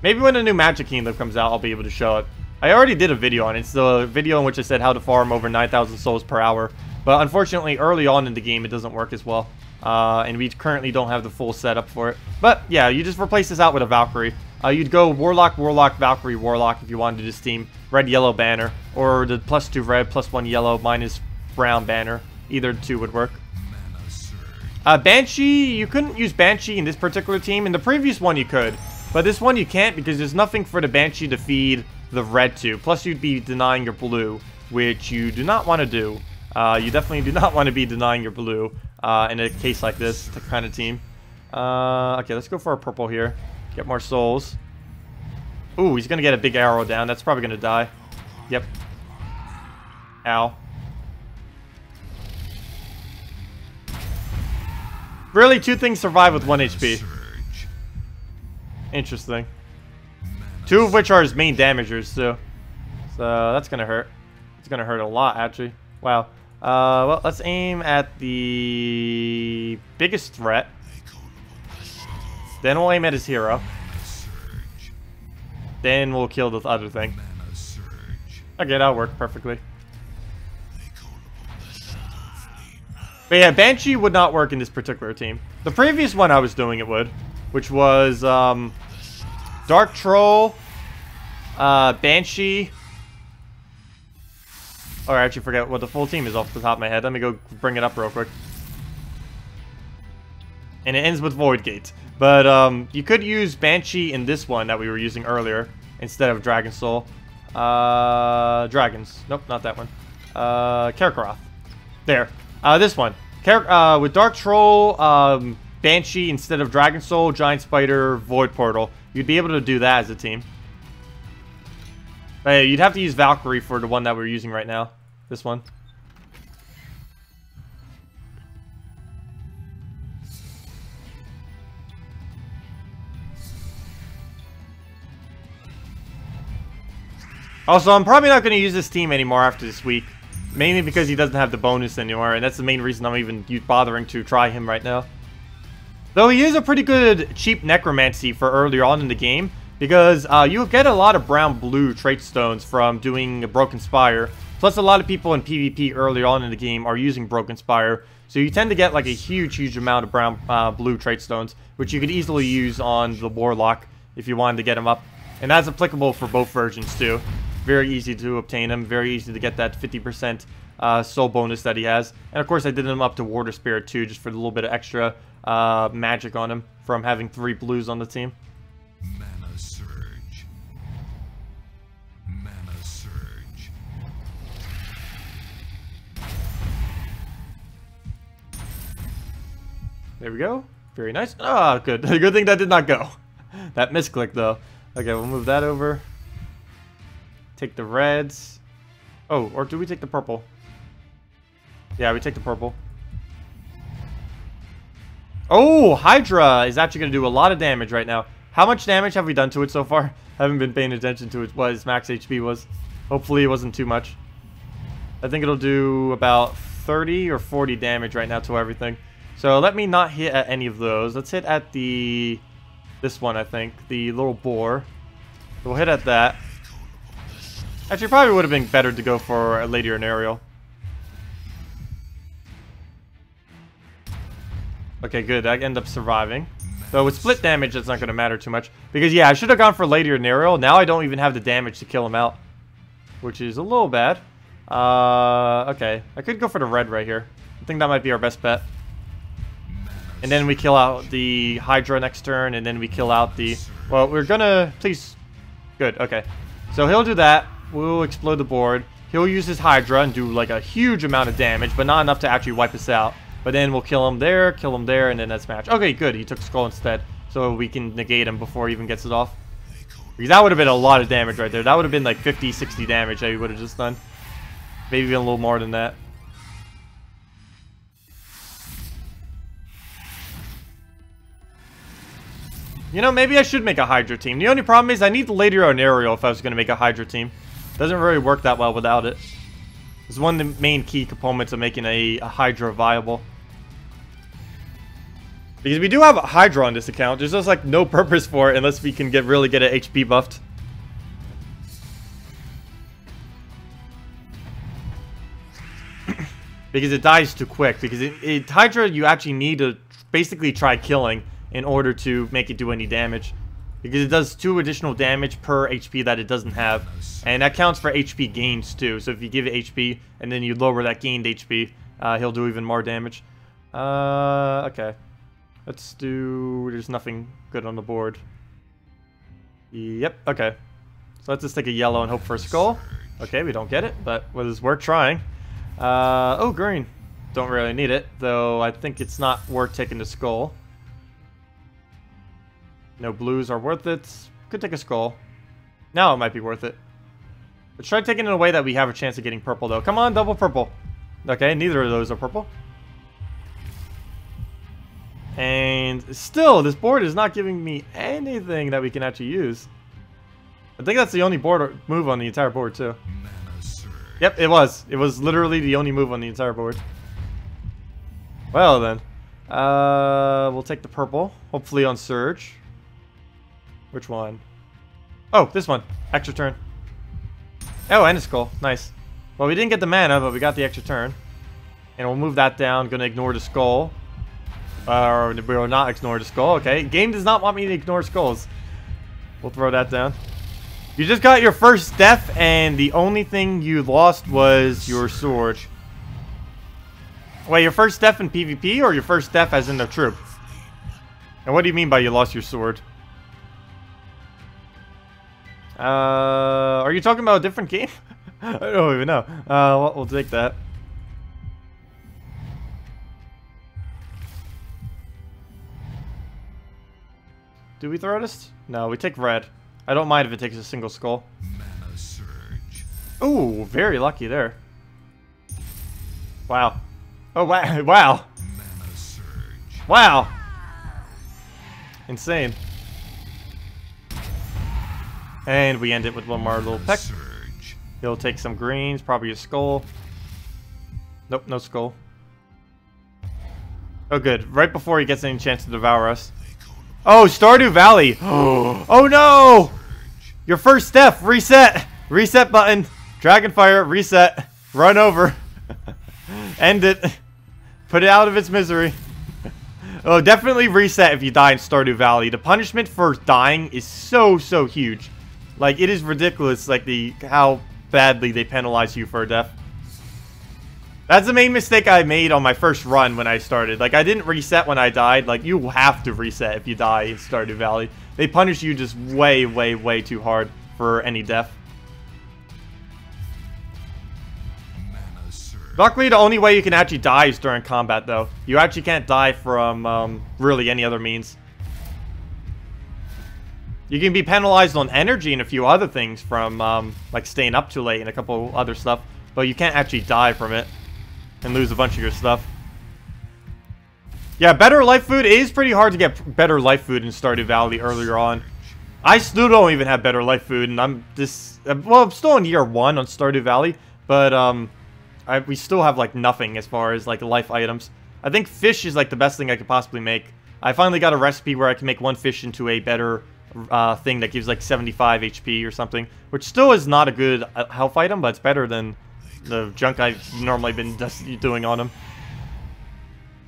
[SPEAKER 1] Maybe when a new Magic Kingdom comes out, I'll be able to show it. I already did a video on it. It's the video in which I said how to farm over 9,000 souls per hour. But unfortunately, early on in the game, it doesn't work as well. Uh, and we currently don't have the full setup for it. But yeah, you just replace this out with a Valkyrie. Uh, you'd go Warlock, Warlock, Valkyrie, Warlock if you wanted to this team. Red, yellow banner. Or the plus two red, plus one yellow, minus brown banner. Either two would work. Uh, Banshee, you couldn't use Banshee in this particular team. In the previous one, you could. But this one, you can't because there's nothing for the Banshee to feed the red to. Plus, you'd be denying your blue, which you do not want to do. Uh, you definitely do not want to be denying your blue uh, in a case like this kind of team. Uh, okay, let's go for a purple here. Get more souls. Ooh, he's going to get a big arrow down. That's probably going to die. Yep. Ow. Really, two things survive with 1 HP. Interesting. Two of which are his main damagers. So, that's gonna hurt. It's gonna hurt a lot, actually. Wow. Uh, well, let's aim at the biggest threat. Then we'll aim at his hero. Then we'll kill the other thing. Okay, that'll work perfectly. But yeah, Banshee would not work in this particular team. The previous one I was doing it would, which was um, Dark Troll, uh, Banshee. Or I actually forget what the full team is off the top of my head. Let me go bring it up real quick. And it ends with Void Gate. But um, you could use Banshee in this one that we were using earlier instead of Dragon Soul. Uh, dragons. Nope, not that one. Uh, Karakoth. There. Uh, this one. Kar uh, with Dark Troll, um, Banshee instead of Dragon Soul, Giant Spider, Void Portal. You'd be able to do that as a team. But yeah, you'd have to use Valkyrie for the one that we're using right now. This one. Also, I'm probably not going to use this team anymore after this week. Mainly because he doesn't have the bonus anymore, and that's the main reason I'm even bothering to try him right now. Though he is a pretty good cheap necromancy for earlier on in the game, because uh, you get a lot of brown-blue trait stones from doing a Broken Spire. Plus, a lot of people in PvP early on in the game are using Broken Spire, so you tend to get like a huge, huge amount of brown, uh, blue trait stones, which you could easily use on the Warlock if you wanted to get him up. And that's applicable for both versions too. Very easy to obtain him, very easy to get that 50% uh, soul bonus that he has. And of course, I did him up to Water Spirit too, just for a little bit of extra uh, magic on him from having three blues on the team.
[SPEAKER 2] Mana surge. Mana surge.
[SPEAKER 1] There we go. Very nice. Ah, good. good thing that did not go. That misclick, though. Okay, we'll move that over. Take the reds. Oh, or do we take the purple? Yeah, we take the purple. Oh, Hydra is actually going to do a lot of damage right now. How much damage have we done to it so far? haven't been paying attention to it, what its max HP was. Hopefully it wasn't too much. I think it'll do about 30 or 40 damage right now to everything. So let me not hit at any of those. Let's hit at the... This one, I think. The little boar. We'll hit at that. Actually, probably would have been better to go for a Lady or an Aerial. Okay, good. I end up surviving. So with split damage, it's not going to matter too much. Because, yeah, I should have gone for Lady or Aerial. Now I don't even have the damage to kill him out. Which is a little bad. Uh, okay. I could go for the red right here. I think that might be our best bet. And then we kill out the Hydra next turn, and then we kill out the... Well, we're gonna... Please... Good, okay. So he'll do that. We'll explode the board. He'll use his Hydra and do, like, a huge amount of damage, but not enough to actually wipe us out. But then we'll kill him there, kill him there, and then that's match. Okay, good. He took Skull instead, so we can negate him before he even gets it off. Because that would have been a lot of damage right there. That would have been, like, 50, 60 damage that he would have just done. Maybe even a little more than that. You know, maybe I should make a Hydra team. The only problem is I need the Lady Aerial if I was going to make a Hydra team. Doesn't really work that well without it. It's one of the main key components of making a, a Hydra viable. Because we do have a Hydra on this account. There's just like no purpose for it unless we can get really get a HP buffed. because it dies too quick. Because it, it, Hydra, you actually need to basically try killing in order to make it do any damage. Because it does 2 additional damage per HP that it doesn't have. And that counts for HP gains too. So if you give it HP and then you lower that gained HP, uh, he'll do even more damage. Uh, okay. Let's do... There's nothing good on the board. Yep, okay. So let's just take a yellow and hope for a skull. Okay, we don't get it, but it was worth trying. Uh, oh, green. Don't really need it, though I think it's not worth taking the skull. No blues are worth it. Could take a skull. Now it might be worth it. Let's try taking it away that we have a chance of getting purple, though. Come on, double purple. Okay, neither of those are purple. And still, this board is not giving me anything that we can actually use. I think that's the only board move on the entire board, too. Yep, it was. It was literally the only move on the entire board. Well, then. Uh, we'll take the purple. Hopefully on Surge. Which one? Oh, this one. Extra turn. Oh, and a skull. Nice. Well, we didn't get the mana, but we got the extra turn. And we'll move that down. Gonna ignore the skull. Uh, we will not ignore the skull. Okay. Game does not want me to ignore skulls. We'll throw that down. You just got your first death, and the only thing you lost was your sword. Wait, your first death in PvP, or your first death as in the troop? And what do you mean by you lost your sword? Uh, are you talking about a different game? I don't even know. Uh, we'll, we'll take that. Do we throw this? No, we take red. I don't mind if it takes a single skull.
[SPEAKER 2] Mana surge.
[SPEAKER 1] Ooh, very lucky there. Wow. Oh, wow. Wow. Wow. Insane. And we end it with one more little peck. He'll take some greens, probably a skull. Nope, no skull. Oh, good. Right before he gets any chance to devour us. Oh, Stardew Valley. Oh, no. Your first step. Reset. Reset button. Dragonfire. Reset. Run over. End it. Put it out of its misery. oh, definitely reset if you die in Stardew Valley. The punishment for dying is so, so huge. Like, it is ridiculous, like, the how badly they penalize you for a death. That's the main mistake I made on my first run when I started. Like, I didn't reset when I died. Like, you have to reset if you die in Stardew Valley. They punish you just way, way, way too hard for any death. Luckily, the only way you can actually die is during combat, though. You actually can't die from, um, really any other means. You can be penalized on energy and a few other things from, um, like staying up too late and a couple other stuff. But you can't actually die from it and lose a bunch of your stuff. Yeah, better life food is pretty hard to get better life food in Stardew Valley earlier on. I still don't even have better life food, and I'm this. uh, Well, I'm still in year one on Stardew Valley, but um, I, we still have like nothing as far as like life items. I think fish is like the best thing I could possibly make. I finally got a recipe where I can make one fish into a better uh, thing that gives like 75 HP or something, which still is not a good uh, health item, but it's better than the junk I've normally been doing on them.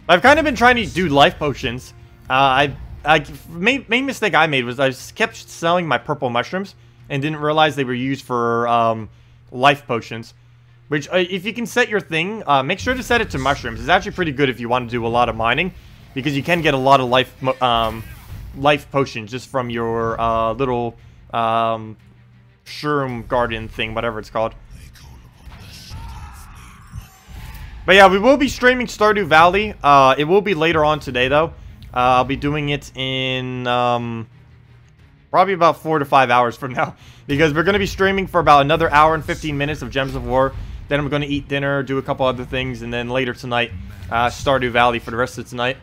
[SPEAKER 1] I've kind of been trying to do life potions. Uh, I, I main, main mistake I made was I kept selling my purple mushrooms and didn't realize they were used for um, life potions. Which, uh, if you can set your thing, uh, make sure to set it to mushrooms. It's actually pretty good if you want to do a lot of mining, because you can get a lot of life um, life potions just from your uh, little um, shroom garden thing, whatever it's called. But yeah, we will be streaming Stardew Valley. Uh, it will be later on today, though. Uh, I'll be doing it in um, probably about four to five hours from now. Because we're going to be streaming for about another hour and 15 minutes of Gems of War. Then I'm going to eat dinner, do a couple other things, and then later tonight, uh, Stardew Valley for the rest of tonight.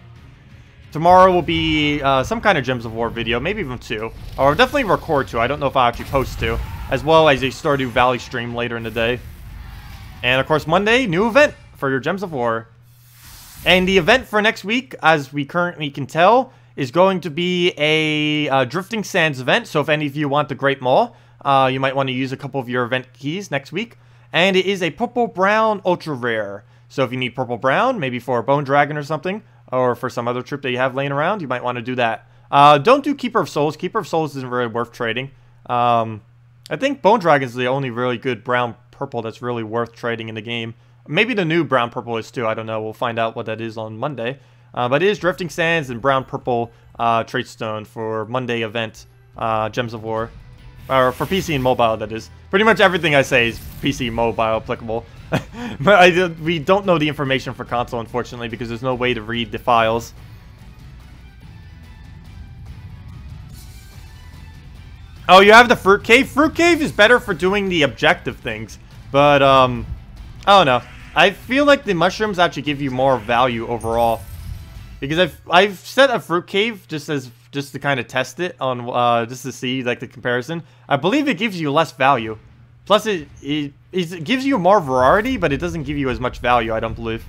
[SPEAKER 1] Tomorrow will be uh, some kind of Gems of War video, maybe even two. Or definitely record two. I don't know if I'll actually post two. As well as a Stardew Valley stream later in the day. And of course, Monday, new event for your Gems of War. And the event for next week, as we currently can tell, is going to be a uh, Drifting Sands event. So if any of you want the Great Maul, uh, you might want to use a couple of your event keys next week. And it is a Purple Brown Ultra Rare. So if you need Purple Brown, maybe for a Bone Dragon or something, or for some other trip that you have laying around, you might want to do that. Uh, don't do Keeper of Souls. Keeper of Souls isn't really worth trading. Um, I think Bone Dragon is the only really good brown purple that's really worth trading in the game. Maybe the new brown purple is too. I don't know. We'll find out what that is on Monday. Uh, but it is Drifting Sands and brown purple uh, trait stone for Monday event uh, Gems of War. Or for PC and mobile, that is. Pretty much everything I say is PC mobile applicable. but I, did- we don't know the information for console, unfortunately, because there's no way to read the files. Oh, you have the Fruit Cave? Fruit Cave is better for doing the objective things. But, um, I don't know. I feel like the mushrooms actually give you more value overall. Because I've I've set a fruit cave just as just to kind of test it on uh just to see like the comparison. I believe it gives you less value. Plus it it, it gives you more variety, but it doesn't give you as much value, I don't believe.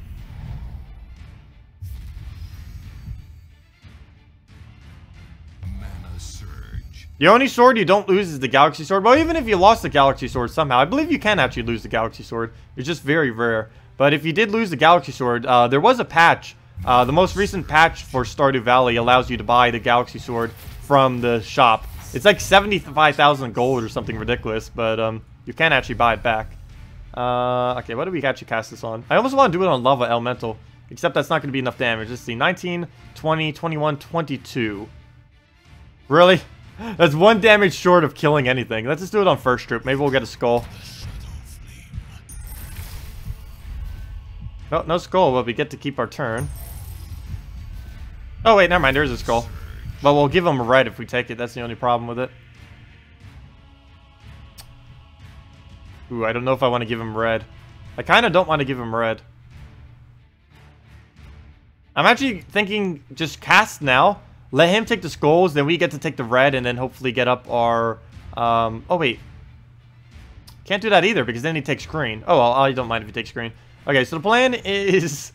[SPEAKER 2] Mana surge.
[SPEAKER 1] The only sword you don't lose is the Galaxy Sword. Well, even if you lost the Galaxy Sword somehow, I believe you can actually lose the Galaxy Sword. It's just very rare. But if you did lose the Galaxy Sword, uh, there was a patch. Uh, the most recent patch for Stardew Valley allows you to buy the Galaxy Sword from the shop. It's like 75,000 gold or something ridiculous, but um, you can actually buy it back. Uh, okay, what do we actually cast this on? I almost want to do it on Lava Elemental, except that's not going to be enough damage. Let's see, 19, 20, 21, 22. Really? That's one damage short of killing anything. Let's just do it on first troop. Maybe we'll get a skull. No, no skull, but we get to keep our turn. Oh, wait, never mind. There's a skull. But we'll give him a red if we take it. That's the only problem with it. Ooh, I don't know if I want to give him red. I kind of don't want to give him red. I'm actually thinking just cast now. Let him take the skulls, then we get to take the red, and then hopefully get up our... Um, oh, wait. Can't do that either, because then he takes green. Oh, well, I don't mind if he takes green. Okay, so the plan is...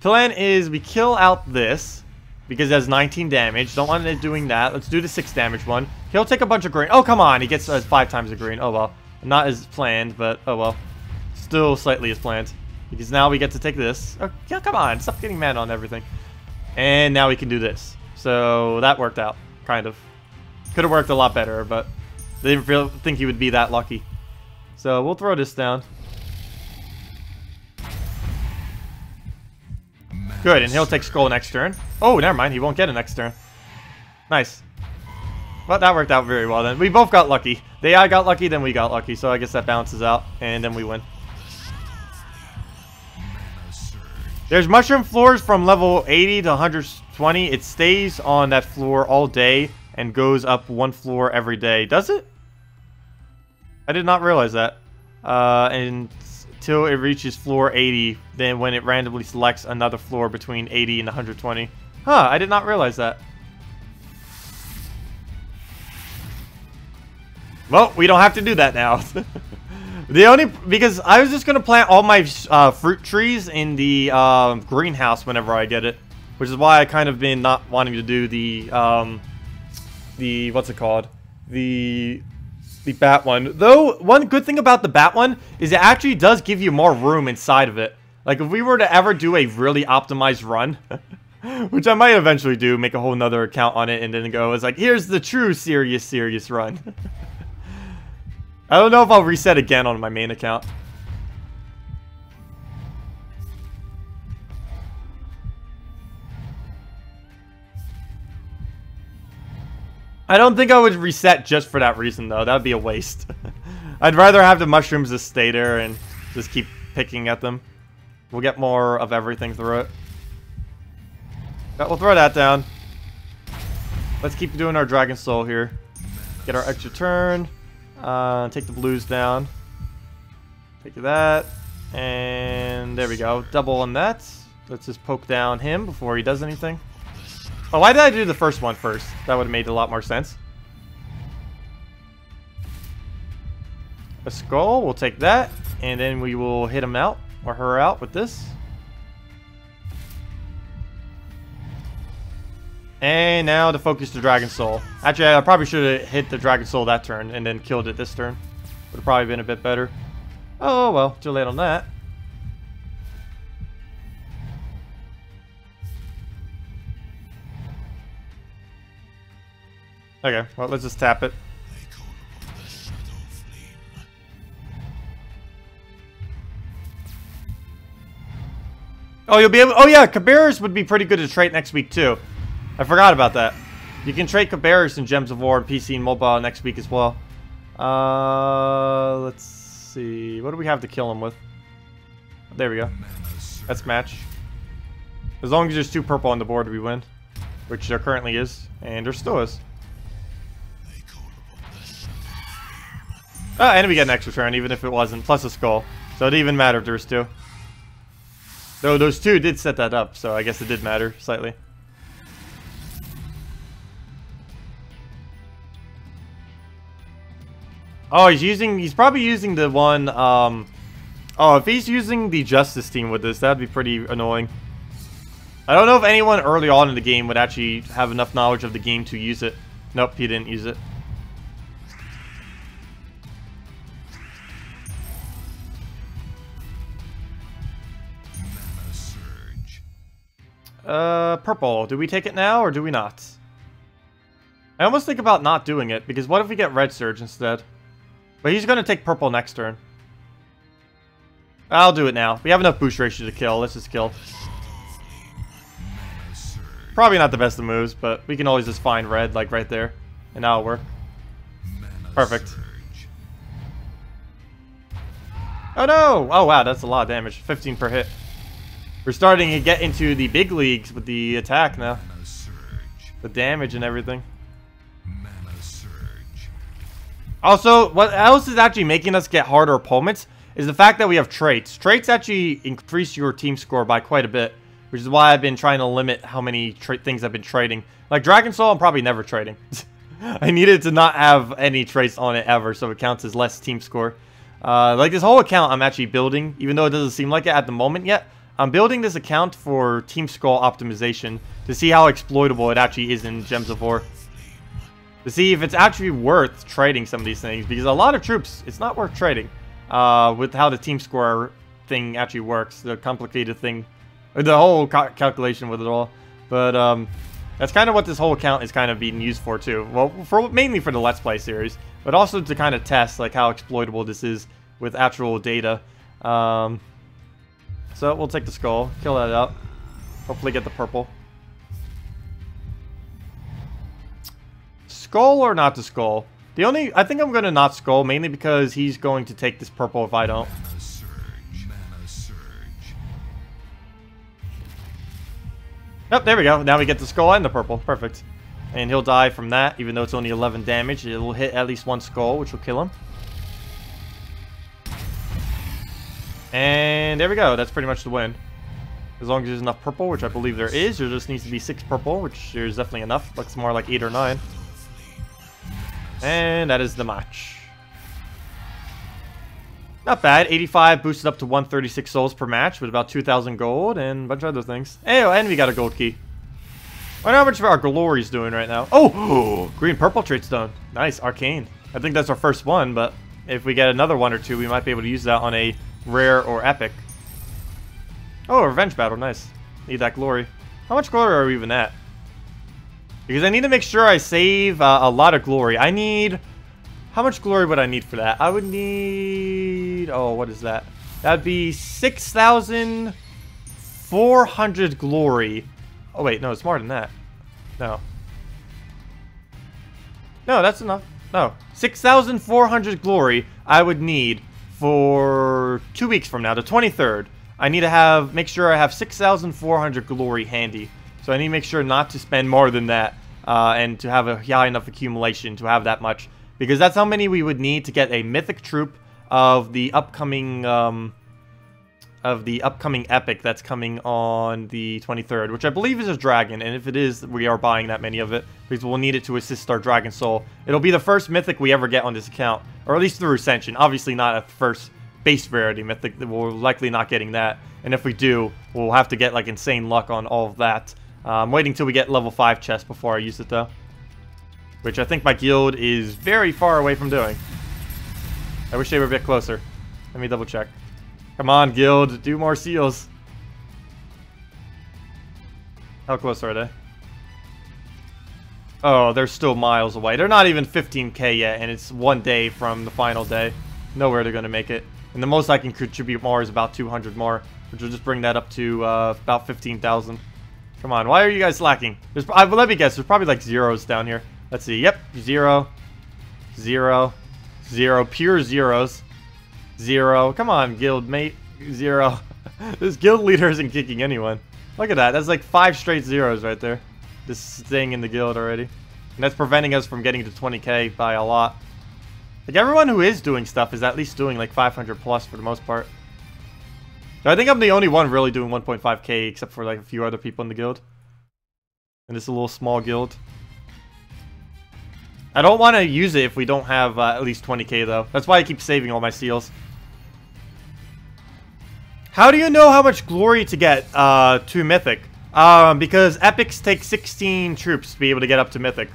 [SPEAKER 1] plan is we kill out this, because it has 19 damage. Don't want it doing that. Let's do the 6 damage one. He'll take a bunch of green. Oh, come on. He gets uh, 5 times the green. Oh, well. Not as planned, but oh, well. still slightly as planned. Because now we get to take this. Oh, yeah, come on. Stop getting mad on everything. And now we can do this. So that worked out, kind of. Could have worked a lot better, but they didn't feel, think he would be that lucky. So we'll throw this down. Good, and he'll take Skull next turn. Oh, never mind. He won't get it next turn. Nice. Well, that worked out very well then. We both got lucky. The AI got lucky, then we got lucky. So I guess that balances out, and then we win. There's mushroom floors from level 80 to 120. It stays on that floor all day and goes up one floor every day. Does it? I did not realize that. Uh, until it reaches floor 80, then when it randomly selects another floor between 80 and 120. Huh, I did not realize that. Well, we don't have to do that now. the only because I was just gonna plant all my uh, fruit trees in the uh, greenhouse whenever I get it, which is why I kind of been not wanting to do the um, the what's it called the the bat one. Though one good thing about the bat one is it actually does give you more room inside of it. Like if we were to ever do a really optimized run. Which I might eventually do, make a whole nother account on it and then go, it's like, here's the true serious, serious run. I don't know if I'll reset again on my main account. I don't think I would reset just for that reason, though. That would be a waste. I'd rather have the mushrooms just stay there and just keep picking at them. We'll get more of everything through it. We'll throw that down. Let's keep doing our Dragon Soul here. Get our extra turn. Uh, take the blues down. Take that. And there we go. Double on that. Let's just poke down him before he does anything. Oh, why did I do the first one first? That would have made a lot more sense. A skull, we'll take that. And then we will hit him out, or her out with this. And now to focus the Dragon Soul. Actually, I probably should have hit the Dragon Soul that turn and then killed it this turn. Would have probably been a bit better. Oh, well, too late on that. Okay, well, let's just tap it. Oh, you'll be able- Oh yeah, Cabarrus would be pretty good to trade next week too. I forgot about that. You can trade and Gems of War and PC and mobile next week as well. Uh, let's see. What do we have to kill him with? There we go. That's match. As long as there's two purple on the board, we win. Which there currently is. And there still is. Oh, and we get an extra turn, even if it wasn't. Plus a skull. So it even matter if there was two. Though those two did set that up, so I guess it did matter slightly. Oh, he's using, he's probably using the one, um, oh, if he's using the Justice team with this, that'd be pretty annoying. I don't know if anyone early on in the game would actually have enough knowledge of the game to use it. Nope, he didn't use it. Uh, purple. Do we take it now, or do we not? I almost think about not doing it, because what if we get red surge instead? But he's going to take purple next turn. I'll do it now. We have enough boost ratio to kill. Let's just kill. Probably not the best of moves, but we can always just find red, like right there. And that'll work. Perfect. Oh no! Oh wow, that's a lot of damage. 15 per hit. We're starting to get into the big leagues with the attack now. The damage and everything. Also, what else is actually making us get harder opponents is the fact that we have traits. Traits actually increase your team score by quite a bit, which is why I've been trying to limit how many things I've been trading. Like Dragon Soul, I'm probably never trading. I needed to not have any traits on it ever, so it counts as less team score. Uh, like this whole account I'm actually building, even though it doesn't seem like it at the moment yet, I'm building this account for team skull optimization to see how exploitable it actually is in Gems of War. To see if it's actually worth trading some of these things, because a lot of troops, it's not worth trading. uh, with how the team score thing actually works, the complicated thing, the whole ca calculation with it all. But um, that's kind of what this whole account is kind of being used for too. Well, for mainly for the Let's Play series, but also to kind of test like how exploitable this is with actual data. Um, so we'll take the skull, kill that out. Hopefully get the purple. Skull or not the skull? The only, I think I'm going to not skull, mainly because he's going to take this purple if I don't. Yep, there we go. Now we get the skull and the purple. Perfect. And he'll die from that, even though it's only 11 damage. It will hit at least one skull, which will kill him. And there we go. That's pretty much the win. As long as there's enough purple, which I believe there is. There just needs to be six purple, which there's definitely enough. Looks more like eight or nine. And that is the match. Not bad. 85 boosted up to 136 souls per match with about 2,000 gold and a bunch of other things. Oh, and we got a gold key. I wonder how much of our glory's doing right now. Oh! Green purple trait stone. Nice. Arcane. I think that's our first one, but if we get another one or two, we might be able to use that on a rare or epic. Oh, revenge battle. Nice. Need that glory. How much glory are we even at? Because I need to make sure I save uh, a lot of glory. I need... How much glory would I need for that? I would need... Oh, what is that? That'd be 6,400 glory. Oh, wait. No, it's more than that. No. No, that's enough. No. 6,400 glory I would need for two weeks from now, the 23rd. I need to have... Make sure I have 6,400 glory handy. So I need to make sure not to spend more than that. Uh, and to have a high enough accumulation to have that much. Because that's how many we would need to get a mythic troop of the upcoming um, of the upcoming epic that's coming on the 23rd, which I believe is a dragon, and if it is, we are buying that many of it, because we'll need it to assist our dragon soul. It'll be the first mythic we ever get on this account, or at least through Ascension. Obviously not a first base rarity mythic, we're likely not getting that, and if we do, we'll have to get like insane luck on all of that. Uh, I'm waiting till we get level 5 chest before I use it though. Which I think my guild is very far away from doing. I wish they were a bit closer. Let me double check. Come on, guild. Do more seals. How close are they? Oh, they're still miles away. They're not even 15k yet, and it's one day from the final day. Nowhere they're going to make it. And the most I can contribute more is about 200 more, which will just bring that up to uh, about 15,000. Come on, why are you guys slacking? There's, uh, let me guess, there's probably like zeros down here. Let's see. Yep, zero, zero, zero, pure zeros, zero. Come on, guild mate, zero. this guild leader isn't kicking anyone. Look at that. That's like five straight zeros right there. This thing in the guild already. And that's preventing us from getting to 20k by a lot. Like everyone who is doing stuff is at least doing like 500 plus for the most part. I think I'm the only one really doing 1.5k except for like a few other people in the guild. And it's a little small guild. I don't want to use it if we don't have uh, at least 20k though. That's why I keep saving all my seals. How do you know how much glory to get uh, to Mythic? Um, because Epics take 16 troops to be able to get up to Mythic.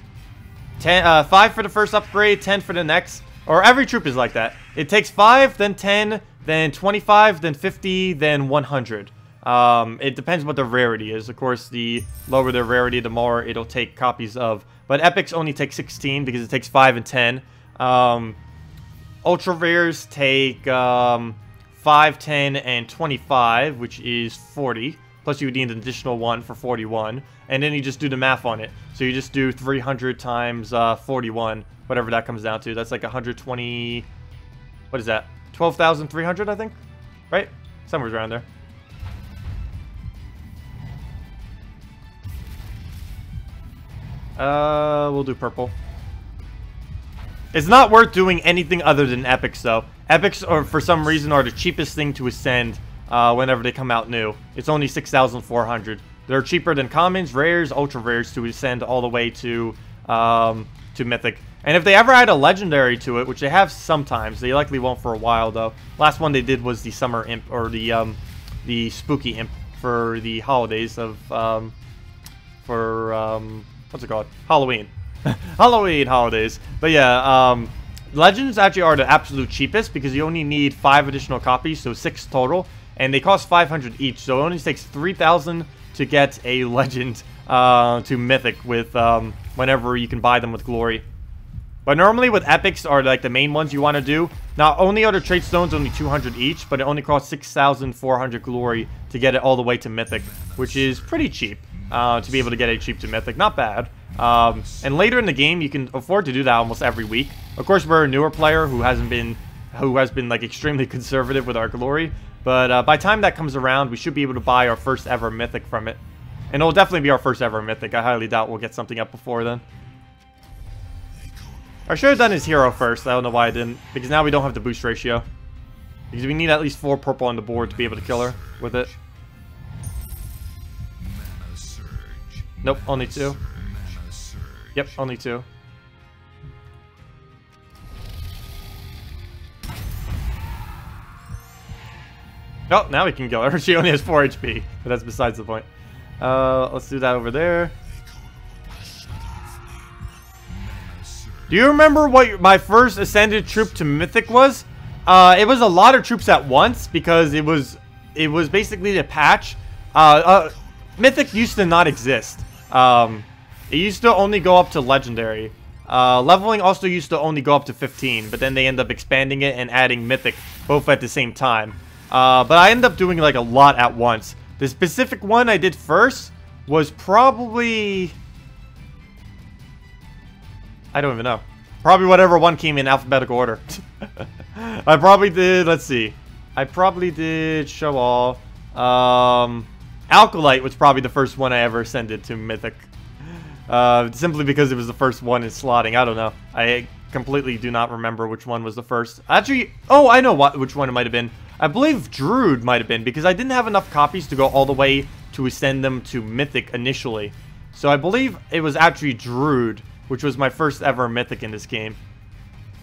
[SPEAKER 1] 10, uh, 5 for the first upgrade, 10 for the next. Or every troop is like that. It takes 5, then 10, then 25, then 50, then 100. Um, it depends what the rarity is. Of course, the lower the rarity, the more it'll take copies of. But epics only take 16 because it takes 5 and 10. Um, ultra rares take um, 5, 10, and 25, which is 40. Plus you would need an additional one for 41. And then you just do the math on it. So you just do 300 times uh, 41, whatever that comes down to. That's like 120... What is that? 12,300, I think? Right? Somewhere around there. Uh, we'll do purple. It's not worth doing anything other than epics, though. Epics, are, for some reason, are the cheapest thing to ascend uh, whenever they come out new. It's only 6,400. They're cheaper than commons, rares, ultra rares to ascend all the way to um, to mythic. And if they ever add a legendary to it, which they have sometimes, they likely won't for a while though. Last one they did was the summer imp or the um, the spooky imp for the holidays of um, for um, what's it called? Halloween. Halloween holidays. But yeah, um, Legends actually are the absolute cheapest because you only need five additional copies, so six total, and they cost 500 each. So it only takes 3,000 to get a Legend uh, to Mythic with um, whenever you can buy them with Glory. But normally with Epics are like the main ones you want to do. Not only are the Trait Stones only 200 each, but it only costs 6,400 Glory to get it all the way to Mythic, which is pretty cheap uh, to be able to get it cheap to Mythic. Not bad. Um, and later in the game, you can afford to do that almost every week. Of course, we're a newer player who hasn't been, who has been like extremely conservative with our glory. But uh, by time that comes around, we should be able to buy our first ever mythic from it. And it'll definitely be our first ever mythic. I highly doubt we'll get something up before then. I should have done his hero first. I don't know why I didn't. Because now we don't have the boost ratio. Because we need at least four purple on the board to be able to kill her with it. Nope, only two. Yep, only two. Oh, now we can kill her. She only has 4 HP, but that's besides the point. Uh, let's do that over there. Do you remember what my first ascended troop to Mythic was? Uh, it was a lot of troops at once because it was it was basically the patch. Uh, uh, Mythic used to not exist. Um, it used to only go up to Legendary. Uh, leveling also used to only go up to 15, but then they end up expanding it and adding Mythic both at the same time. Uh, but I end up doing like a lot at once. The specific one I did first was probably... I don't even know. Probably whatever one came in alphabetical order. I probably did, let's see. I probably did show all. Um, Alkalite was probably the first one I ever ascended to Mythic. Uh, simply because it was the first one in slotting. I don't know. I completely do not remember which one was the first. Actually, oh, I know what which one it might have been. I believe Druid might have been, because I didn't have enough copies to go all the way to send them to Mythic initially. So I believe it was actually Druid, which was my first ever Mythic in this game.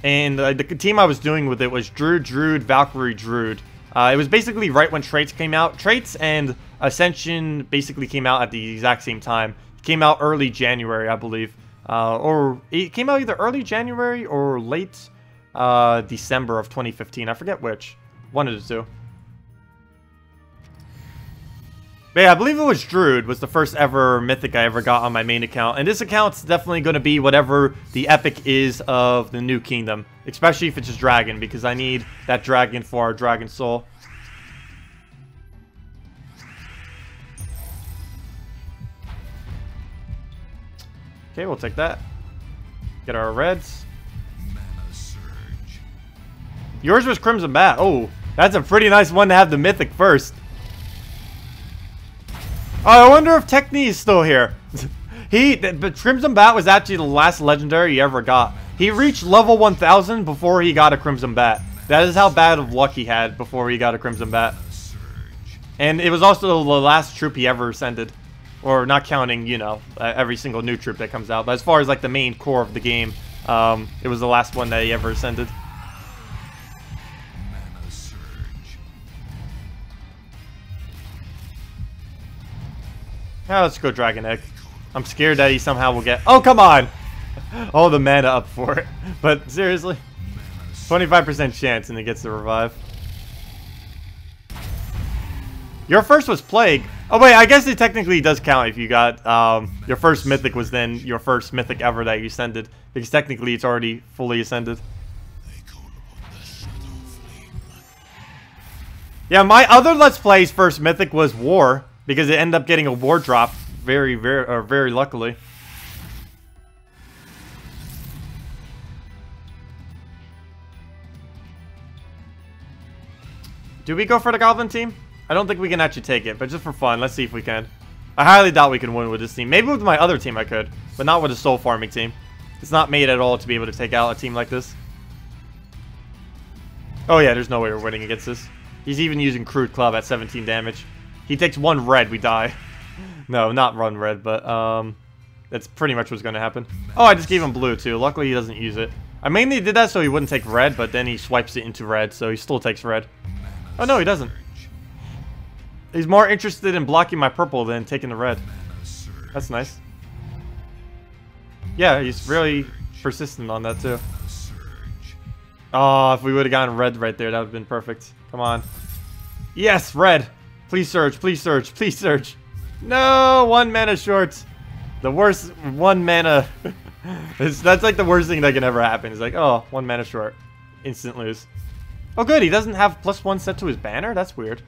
[SPEAKER 1] And uh, the team I was doing with it was Druid, Druid, Valkyrie, Druid. Uh, it was basically right when Traits came out. Traits and Ascension basically came out at the exact same time. It came out early January, I believe. Uh, or it came out either early January or late uh, December of 2015. I forget which. One of the two. But yeah, I believe it was Druid was the first ever mythic I ever got on my main account. And this account's definitely going to be whatever the epic is of the new kingdom. Especially if it's a dragon, because I need that dragon for our dragon soul. Okay, we'll take that. Get our reds. Yours was Crimson Bat. Oh, that's a pretty nice one to have the Mythic first. Oh, I wonder if Techni is still here. he, but Crimson Bat was actually the last legendary he ever got. He reached level 1000 before he got a Crimson Bat. That is how bad of luck he had before he got a Crimson Bat. And it was also the last troop he ever ascended. Or not counting, you know, every single new troop that comes out. But as far as like the main core of the game, um, it was the last one that he ever ascended. Now let's go Dragon Egg. I'm scared that he somehow will get... Oh, come on! All the mana up for it. But seriously? 25% chance and it gets the revive. Your first was Plague. Oh wait, I guess it technically does count if you got um, your first mythic was then your first mythic ever that you ascended because technically it's already fully ascended. Yeah, my other Let's Play's first mythic was War because it ended up getting a War drop very, very, or very luckily. Do we go for the Goblin team? I don't think we can actually take it, but just for fun, let's see if we can. I highly doubt we can win with this team. Maybe with my other team I could, but not with a soul farming team. It's not made at all to be able to take out a team like this. Oh yeah, there's no way we're winning against this. He's even using Crude Club at 17 damage. He takes one red, we die. no, not run red, but um, that's pretty much what's going to happen. Oh, I just gave him blue too. Luckily he doesn't use it. I mainly did that so he wouldn't take red, but then he swipes it into red, so he still takes red. Oh no, he doesn't. He's more interested in blocking my purple than taking the red. That's nice. Yeah, he's really persistent on that too. Oh, if we would have gotten red right there, that would have been perfect. Come on. Yes, red. Please search, please search, please search. No, one mana short. The worst one mana. that's like the worst thing that can ever happen. It's like, oh, one mana short. Instant lose. Oh, good. He doesn't have plus one set to his banner? That's weird.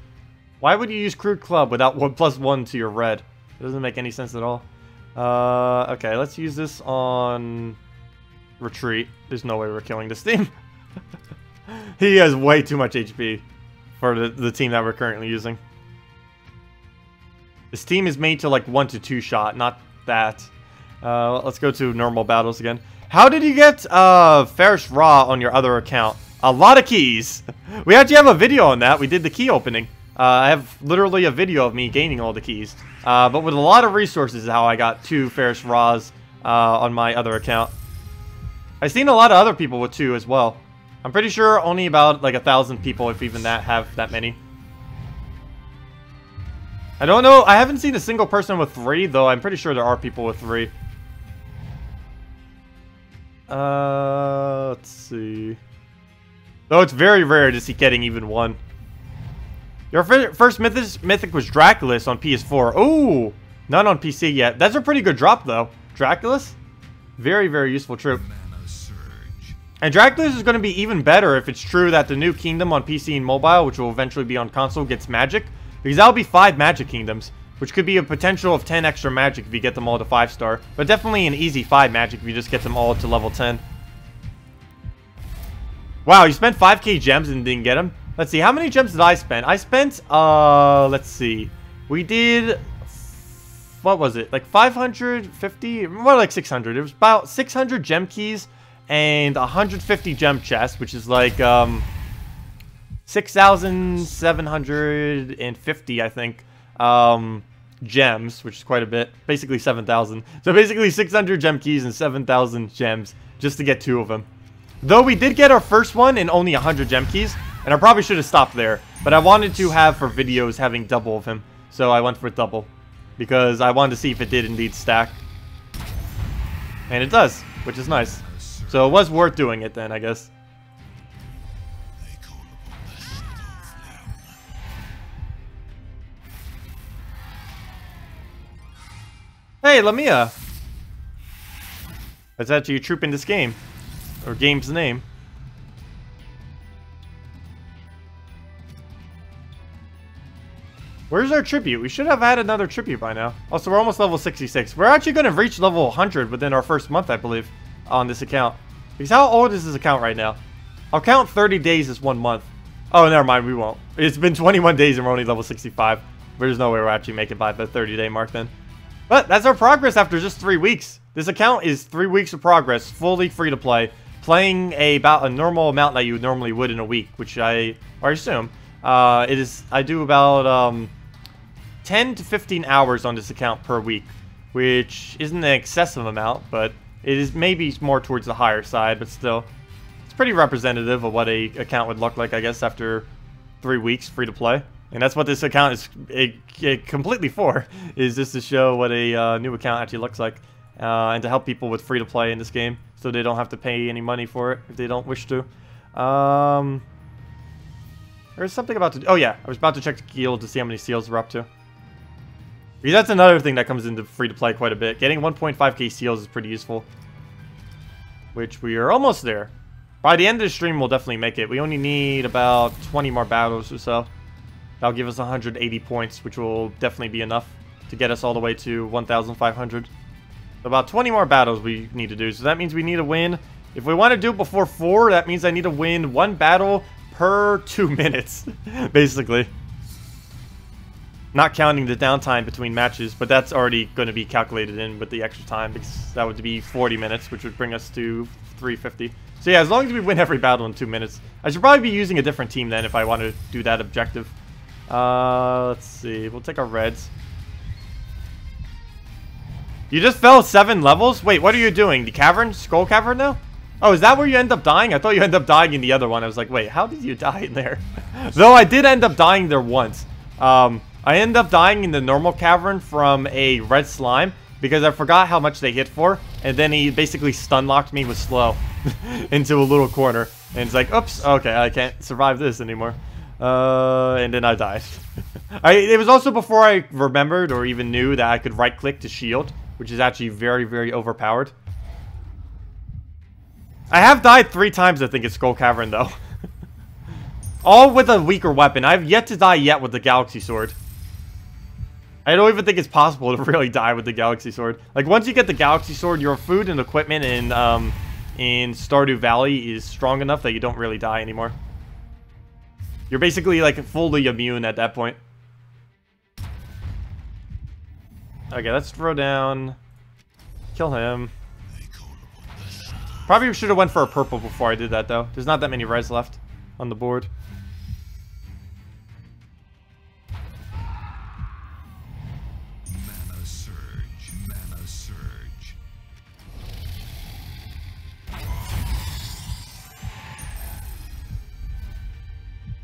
[SPEAKER 1] Why would you use Crude Club without one plus one to your red? It doesn't make any sense at all. Uh, okay, let's use this on retreat. There's no way we're killing this team. he has way too much HP for the, the team that we're currently using. This team is made to like one to two shot, not that. Uh, let's go to normal battles again. How did you get uh, Pharos-Ra on your other account? A lot of keys. we actually have a video on that. We did the key opening. Uh, I have literally a video of me gaining all the keys. Uh, but with a lot of resources how I got two Pharos-Ras uh, on my other account. I've seen a lot of other people with two as well. I'm pretty sure only about like a thousand people, if even that, have that many. I don't know. I haven't seen a single person with three, though I'm pretty sure there are people with three. Uh, let's see. Though it's very rare to see getting even one. Your first mythic, mythic was Draculus on PS4. Oh, not on PC yet. That's a pretty good drop, though. Draculus? Very, very useful troop. And Draculus is going to be even better if it's true that the new kingdom on PC and mobile, which will eventually be on console, gets magic. Because that'll be five magic kingdoms, which could be a potential of 10 extra magic if you get them all to 5 star. But definitely an easy 5 magic if you just get them all to level 10. Wow, you spent 5k gems and didn't get them? Let's see, how many gems did I spend? I spent, uh, let's see. We did, what was it? Like 550? More like 600. It was about 600 gem keys and 150 gem chests, which is like, um, 6,750, I think, um, gems, which is quite a bit. Basically 7,000. So basically 600 gem keys and 7,000 gems just to get two of them. Though we did get our first one in only 100 gem keys, and I probably should have stopped there. But I wanted to have for videos having double of him, so I went for double. Because I wanted to see if it did indeed stack. And it does, which is nice. So it was worth doing it then, I guess. Hey, Lamia! Uh, That's actually a troop in this game. Or game's name. Where's our tribute? We should have had another tribute by now. Also, we're almost level 66. We're actually going to reach level 100 within our first month, I believe, on this account. Because how old is this account right now? I'll count 30 days as one month. Oh, never mind, we won't. It's been 21 days and we're only level 65. There's no way we're actually making by the 30 day mark then. But that's our progress after just three weeks. This account is three weeks of progress, fully free to play, playing a, about a normal amount that you normally would in a week, which I, I assume. Uh, it is, I do about um, 10 to 15 hours on this account per week, which isn't an excessive amount, but it is maybe more towards the higher side, but still. It's pretty representative of what a account would look like, I guess, after three weeks free to play. And that's what this account is a, a completely for, is just to show what a uh, new account actually looks like. Uh, and to help people with free to play in this game, so they don't have to pay any money for it if they don't wish to. Um, there's something about to. Oh yeah, I was about to check the guild to see how many seals we're up to. Because that's another thing that comes into free to play quite a bit. Getting 1.5k seals is pretty useful. Which we are almost there. By the end of the stream, we'll definitely make it. We only need about 20 more battles or so. That'll give us 180 points, which will definitely be enough to get us all the way to 1,500. About 20 more battles we need to do. So that means we need to win. If we want to do it before 4, that means I need to win one battle per 2 minutes, basically. Not counting the downtime between matches, but that's already going to be calculated in with the extra time because that would be 40 minutes, which would bring us to 350. So yeah, as long as we win every battle in two minutes. I should probably be using a different team then if I want to do that objective. Uh, let's see. We'll take our reds. You just fell seven levels? Wait, what are you doing? The cavern? Skull cavern now? Oh, is that where you end up dying? I thought you end up dying in the other one. I was like, wait, how did you die in there? Though I did end up dying there once. Um, I end up dying in the normal cavern from a red slime because I forgot how much they hit for, and then he basically stun locked me with slow into a little corner. And it's like, oops, okay, I can't survive this anymore. Uh, and then I died. I, it was also before I remembered or even knew that I could right click to shield, which is actually very, very overpowered. I have died three times, I think, at Skull Cavern, though. All with a weaker weapon. I've yet to die yet with the Galaxy Sword. I don't even think it's possible to really die with the Galaxy Sword. Like, once you get the Galaxy Sword, your food and equipment in, um, in Stardew Valley is strong enough that you don't really die anymore. You're basically, like, fully immune at that point. Okay, let's throw down... Kill him. Probably should have went for a purple before I did that, though. There's not that many res left on the board.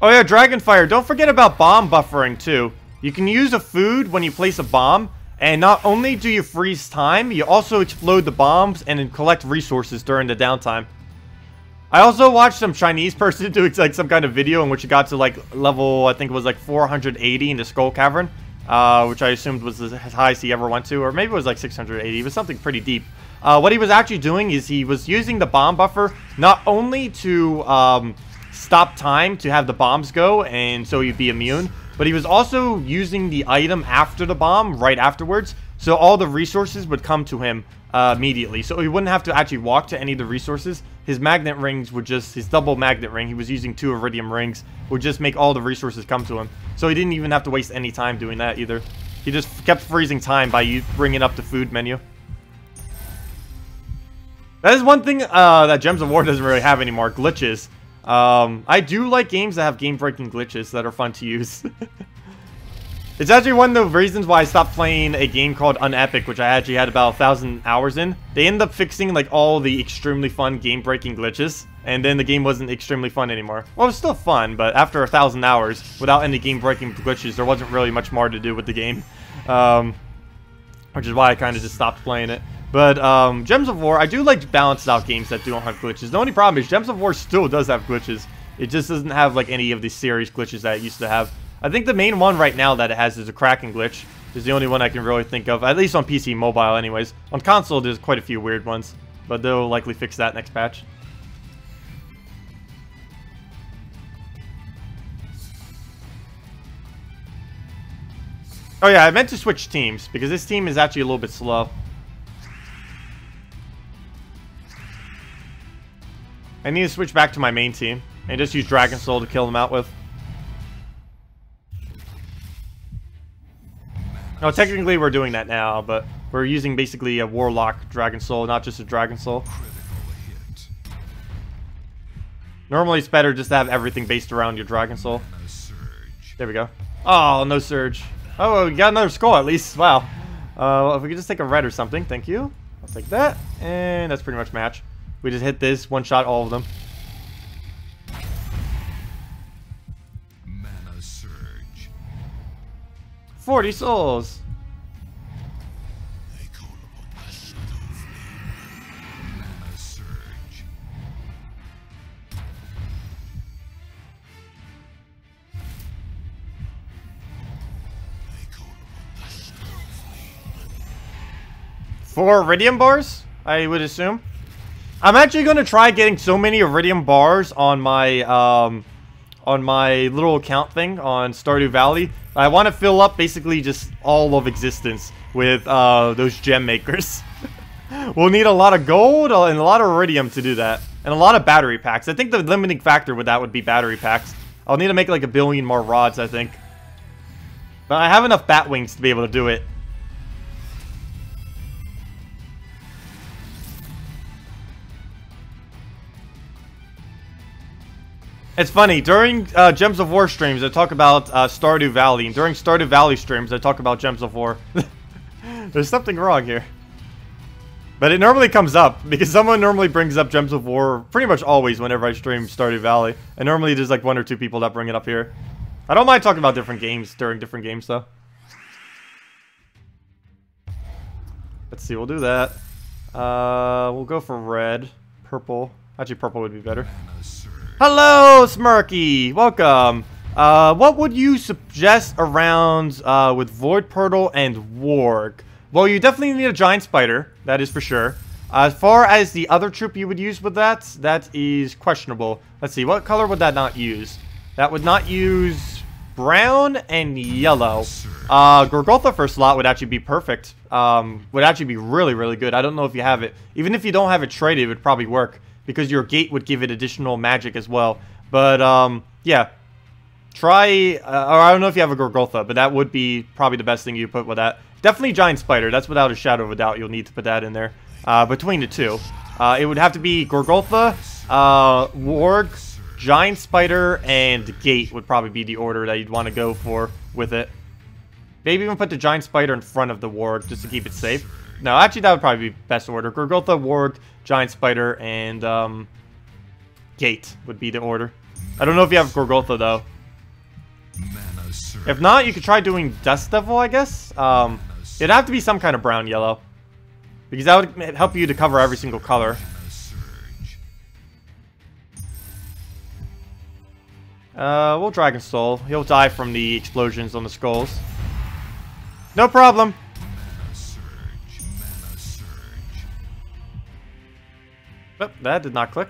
[SPEAKER 1] Oh yeah, Dragonfire. Don't forget about bomb buffering, too. You can use a food when you place a bomb, and not only do you freeze time, you also explode the bombs and collect resources during the downtime. I also watched some Chinese person do like some kind of video in which he got to like level, I think it was like 480 in the Skull Cavern, uh, which I assumed was the highest he ever went to, or maybe it was like 680. It was something pretty deep. Uh, what he was actually doing is he was using the bomb buffer not only to um, stop time to have the bombs go, and so you'd be immune, but he was also using the item after the bomb right afterwards, so all the resources would come to him uh, immediately. So he wouldn't have to actually walk to any of the resources. His magnet rings would just, his double magnet ring, he was using two iridium rings, would just make all the resources come to him. So he didn't even have to waste any time doing that either. He just kept freezing time by bringing up the food menu. That is one thing uh, that Gems of War doesn't really have anymore, glitches. Um, I do like games that have game-breaking glitches that are fun to use. it's actually one of the reasons why I stopped playing a game called Unepic, which I actually had about a thousand hours in. They end up fixing like all the extremely fun game-breaking glitches, and then the game wasn't extremely fun anymore. Well, it was still fun, but after a thousand hours, without any game-breaking glitches, there wasn't really much more to do with the game. Um, which is why I kind of just stopped playing it. But um, Gems of War, I do like balanced out games that don't have glitches. The only problem is Gems of War still does have glitches. It just doesn't have like any of the serious glitches that it used to have. I think the main one right now that it has is a Kraken glitch. Is the only one I can really think of, at least on PC Mobile anyways. On console, there's quite a few weird ones, but they'll likely fix that next patch. Oh yeah, I meant to switch teams, because this team is actually a little bit slow. I need to switch back to my main team, and just use Dragon Soul to kill them out with. No, technically we're doing that now, but we're using basically a Warlock Dragon Soul, not just a Dragon Soul. Normally it's better just to have everything based around your Dragon Soul. There we go. Oh, no Surge. Oh, we got another skull at least. Wow. Uh, well, if we could just take a red or something. Thank you. I'll take that. And that's pretty much match. We just hit this, one shot all of them.
[SPEAKER 2] Mana surge.
[SPEAKER 1] 40 souls.
[SPEAKER 2] Mana surge.
[SPEAKER 1] Four Iridium bars, I would assume. I'm actually going to try getting so many Iridium bars on my, um, on my little account thing on Stardew Valley. I want to fill up basically just all of existence with, uh, those gem makers. we'll need a lot of gold and a lot of Iridium to do that. And a lot of battery packs. I think the limiting factor with that would be battery packs. I'll need to make like a billion more rods, I think. But I have enough bat wings to be able to do it. It's funny, during uh, Gems of War streams, I talk about uh, Stardew Valley, and during Stardew Valley streams, I talk about Gems of War. There's something wrong here. But it normally comes up, because someone normally brings up Gems of War pretty much always whenever I stream Stardew Valley. And normally there's like one or two people that bring it up here. I don't mind talking about different games during different games, though. Let's see, we'll do that. Uh, we'll go for red. Purple. Actually, purple would be better. Hello, Smirky. Welcome. Uh, what would you suggest around uh, with Void Portal and Warg? Well, you definitely need a Giant Spider. That is for sure. As far as the other troop you would use with that, that is questionable. Let's see, what color would that not use? That would not use brown and yellow. Uh, Gorgotha for slot would actually be perfect. Um, would actually be really, really good. I don't know if you have it. Even if you don't have it traited, it would probably work. Because your gate would give it additional magic as well. But, um, yeah. Try, uh, or I don't know if you have a Gorgotha, but that would be probably the best thing you put with that. Definitely Giant Spider. That's without a shadow of a doubt. You'll need to put that in there. Uh, between the two. Uh, it would have to be Gorgotha, uh, Warg, Giant Spider, and Gate would probably be the order that you'd want to go for with it. Maybe even put the Giant Spider in front of the Warg just to keep it safe. No, actually that would probably be best order. Gorgotha, Warg, Giant Spider, and um, Gate would be the order. I don't know if you have Gorgotha though. If not, you could try doing Dust Devil, I guess. Um, it'd have to be some kind of brown yellow. Because that would help you to cover every single color. Uh, we'll Dragon Soul. He'll die from the explosions on the skulls. No problem. Oh, that did not click.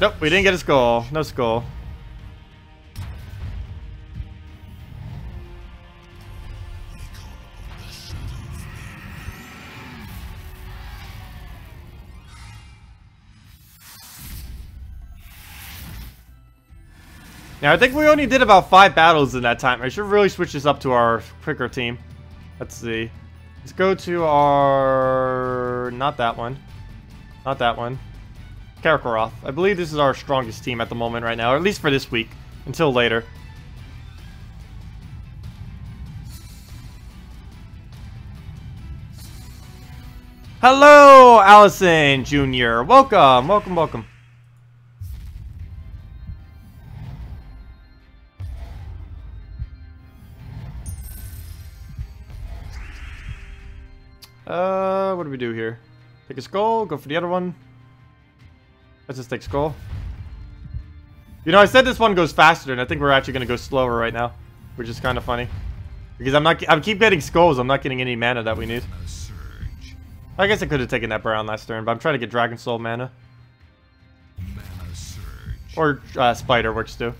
[SPEAKER 1] Nope, we didn't get a skull. No skull. Now, I think we only did about five battles in that time. I should really switch this up to our quicker team. Let's see. Let's go to our... Not that one. Not that one. Karakoth. I believe this is our strongest team at the moment right now, or at least for this week. Until later. Hello, Allison Jr. Welcome, welcome, welcome. Uh, what do we do here? Take a skull, go for the other one. Let's just take skull. You know, I said this one goes faster, and I think we're actually going to go slower right now. Which is kind of funny. Because I'm not- I keep getting skulls, I'm not getting any mana that we need. I guess I could have taken that brown last turn, but I'm trying to get Dragon Soul mana. Or uh, Spider works too.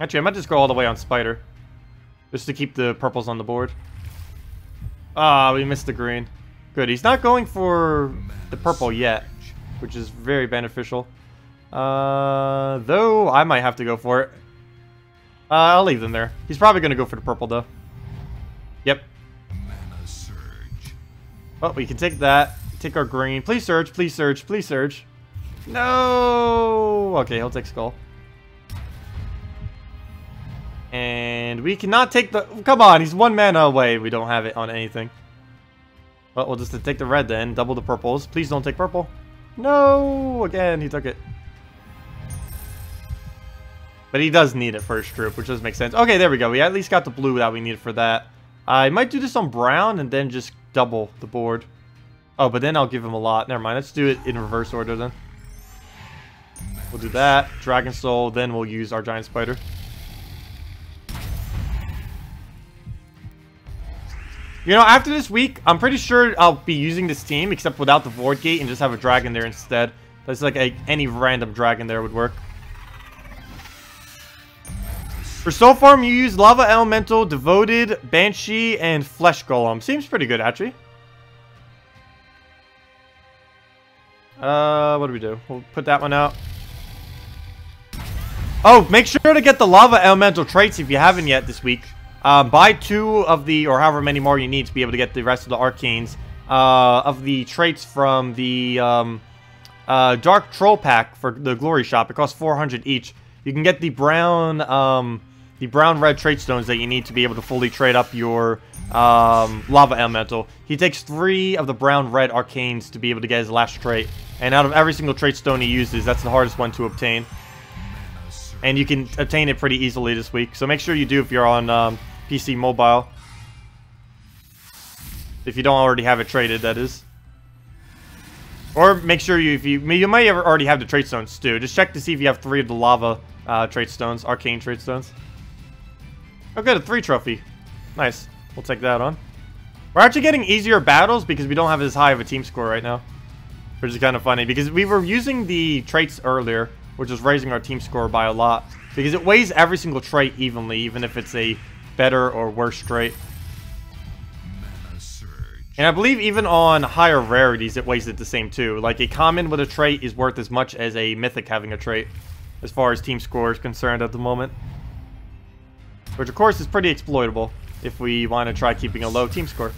[SPEAKER 1] Actually, I might just go all the way on Spider. Just to keep the purples on the board. Ah, we missed the green. Good, he's not going for the purple yet, which is very beneficial. Uh, though, I might have to go for it. Uh, I'll leave them there. He's probably going to go for the purple, though. Yep. Oh, we can take that. Take our green. Please surge, please surge, please surge. No! Okay, he'll take skull. And we cannot take the... Come on, he's one mana away. We don't have it on anything. Well, we'll just take the red then. Double the purples. Please don't take purple. No! Again, he took it. But he does need it for his troop, which does make sense. Okay, there we go. We at least got the blue that we needed for that. I might do this on brown and then just double the board. Oh, but then I'll give him a lot. Never mind. Let's do it in reverse order then. We'll do that. Dragon Soul. Then we'll use our Giant Spider. You know, after this week, I'm pretty sure I'll be using this team, except without the Void Gate, and just have a dragon there instead. That's like a, any random dragon there would work. For Soul Farm, you use Lava Elemental, Devoted, Banshee, and Flesh Golem. Seems pretty good, actually. Uh, what do we do? We'll put that one out. Oh, make sure to get the Lava Elemental traits if you haven't yet this week. Um, buy two of the, or however many more you need to be able to get the rest of the Arcanes, uh, of the traits from the, um, uh, Dark Troll Pack for the Glory Shop. It costs 400 each. You can get the brown, um, the brown-red trait stones that you need to be able to fully trade up your, um, Lava Elemental. He takes three of the brown-red Arcanes to be able to get his last trait. And out of every single trait stone he uses, that's the hardest one to obtain. And you can obtain it pretty easily this week. So make sure you do if you're on um, PC mobile. If you don't already have it traited, that is. Or make sure you, if you, you might ever already have the trait stones too. Just check to see if you have three of the lava uh, trait stones, arcane trait stones. Oh good, a three trophy. Nice. We'll take that on. We're actually getting easier battles because we don't have as high of a team score right now. Which is kind of funny because we were using the traits earlier, which is raising our team score by a lot. Because it weighs every single trait evenly, even if it's a better or worse trait. And I believe even on higher rarities, it weighs it the same too. Like a common with a trait is worth as much as a mythic having a trait, as far as team score is concerned at the moment. Which of course is pretty exploitable if we want to try keeping a low team score.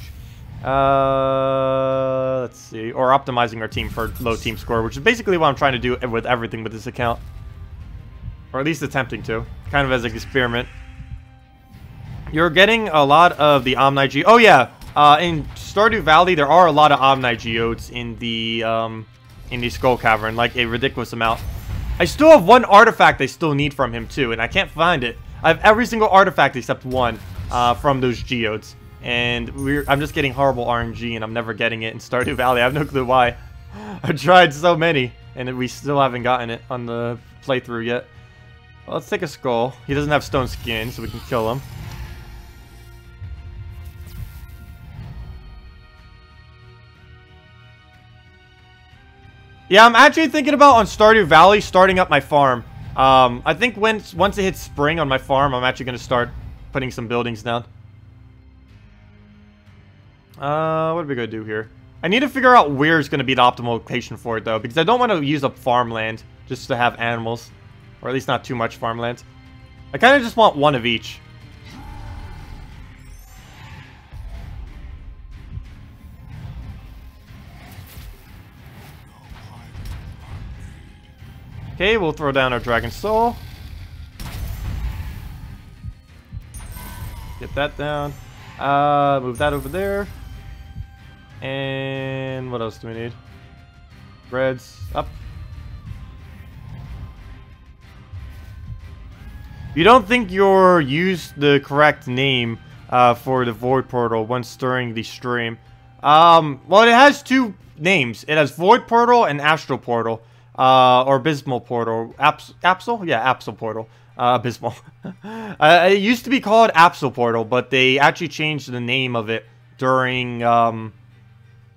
[SPEAKER 1] Uh, let's see, or optimizing our team for low team score, which is basically what I'm trying to do with everything with this account. Or at least attempting to, kind of as an experiment. You're getting a lot of the Omni Oh yeah, uh, in Stardew Valley, there are a lot of Omni Geodes in the, um, in the Skull Cavern, like a ridiculous amount. I still have one artifact I still need from him too, and I can't find it. I have every single artifact except one uh, from those geodes. And I'm just getting horrible RNG, and I'm never getting it in Stardew Valley. I have no clue why. I've tried so many, and we still haven't gotten it on the playthrough yet. Well, let's take a skull. He doesn't have stone skin, so we can kill him. Yeah, I'm actually thinking about on Stardew Valley starting up my farm. Um, I think once once it hits spring on my farm, I'm actually going to start putting some buildings down. Uh, what are we going to do here? I need to figure out where is going to be the optimal location for it, though, because I don't want to use up farmland just to have animals. Or at least not too much farmland. I kind of just want one of each. Okay, we'll throw down our Dragon Soul. Get that down. Uh, move that over there. And what else do we need? Reds up. You don't think you're used the correct name uh, for the Void Portal when stirring the stream. Um, well, it has two names. It has Void Portal and Astral Portal. Uh, or Abysmal Portal. Apsal? Yeah, Apsal Portal. Uh, Abysmal. uh, it used to be called Apsal Portal, but they actually changed the name of it during, um,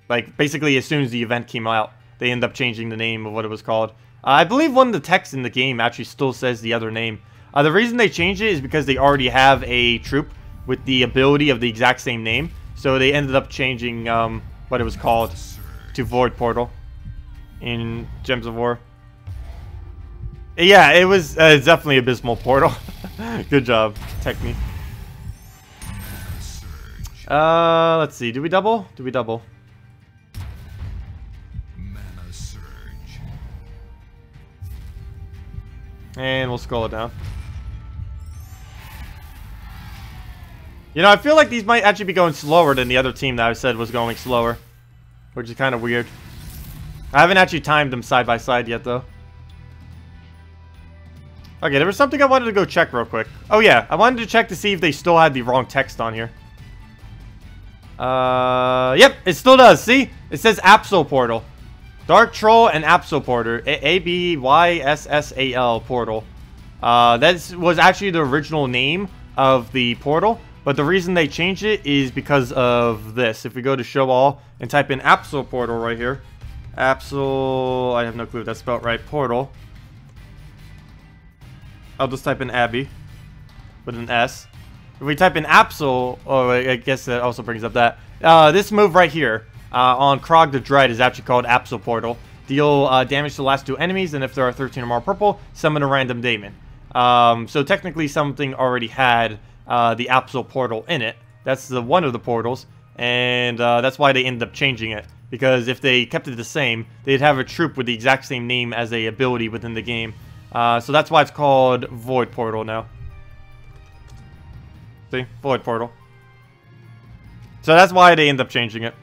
[SPEAKER 1] like, basically as soon as the event came out. They end up changing the name of what it was called. Uh, I believe one of the texts in the game actually still says the other name. Uh, the reason they changed it is because they already have a troop with the ability of the exact same name. So they ended up changing um, what it was called to Void Portal in Gems of War. Yeah, it was uh, definitely Abysmal Portal. Good job, Technique. Uh, let's see. Do we double? Do we double? And we'll scroll it down. You know, I feel like these might actually be going slower than the other team that I said was going slower. Which is kind of weird. I haven't actually timed them side by side yet, though. Okay, there was something I wanted to go check real quick. Oh, yeah. I wanted to check to see if they still had the wrong text on here. Uh, yep, it still does. See? It says Apsal Portal. Dark Troll and Apsal Portal. A-B-Y-S-S-A-L Portal. Uh, that was actually the original name of the portal. But the reason they changed it is because of this. If we go to show all and type in Apsal Portal right here. Apsal, I have no clue if that's spelled right, Portal. I'll just type in Abby with an S. If we type in Apsal, oh, I guess that also brings up that. Uh, this move right here uh, on Krog the Dread is actually called Apsal Portal. Deal uh, damage to the last two enemies, and if there are 13 or more purple, summon a random daemon. Um, so technically something already had uh, the Apsal Portal in it. That's the one of the portals, and uh, that's why they ended up changing it. Because if they kept it the same, they'd have a troop with the exact same name as a ability within the game. Uh, so that's why it's called Void Portal now. See? Void Portal. So that's why they end up changing it.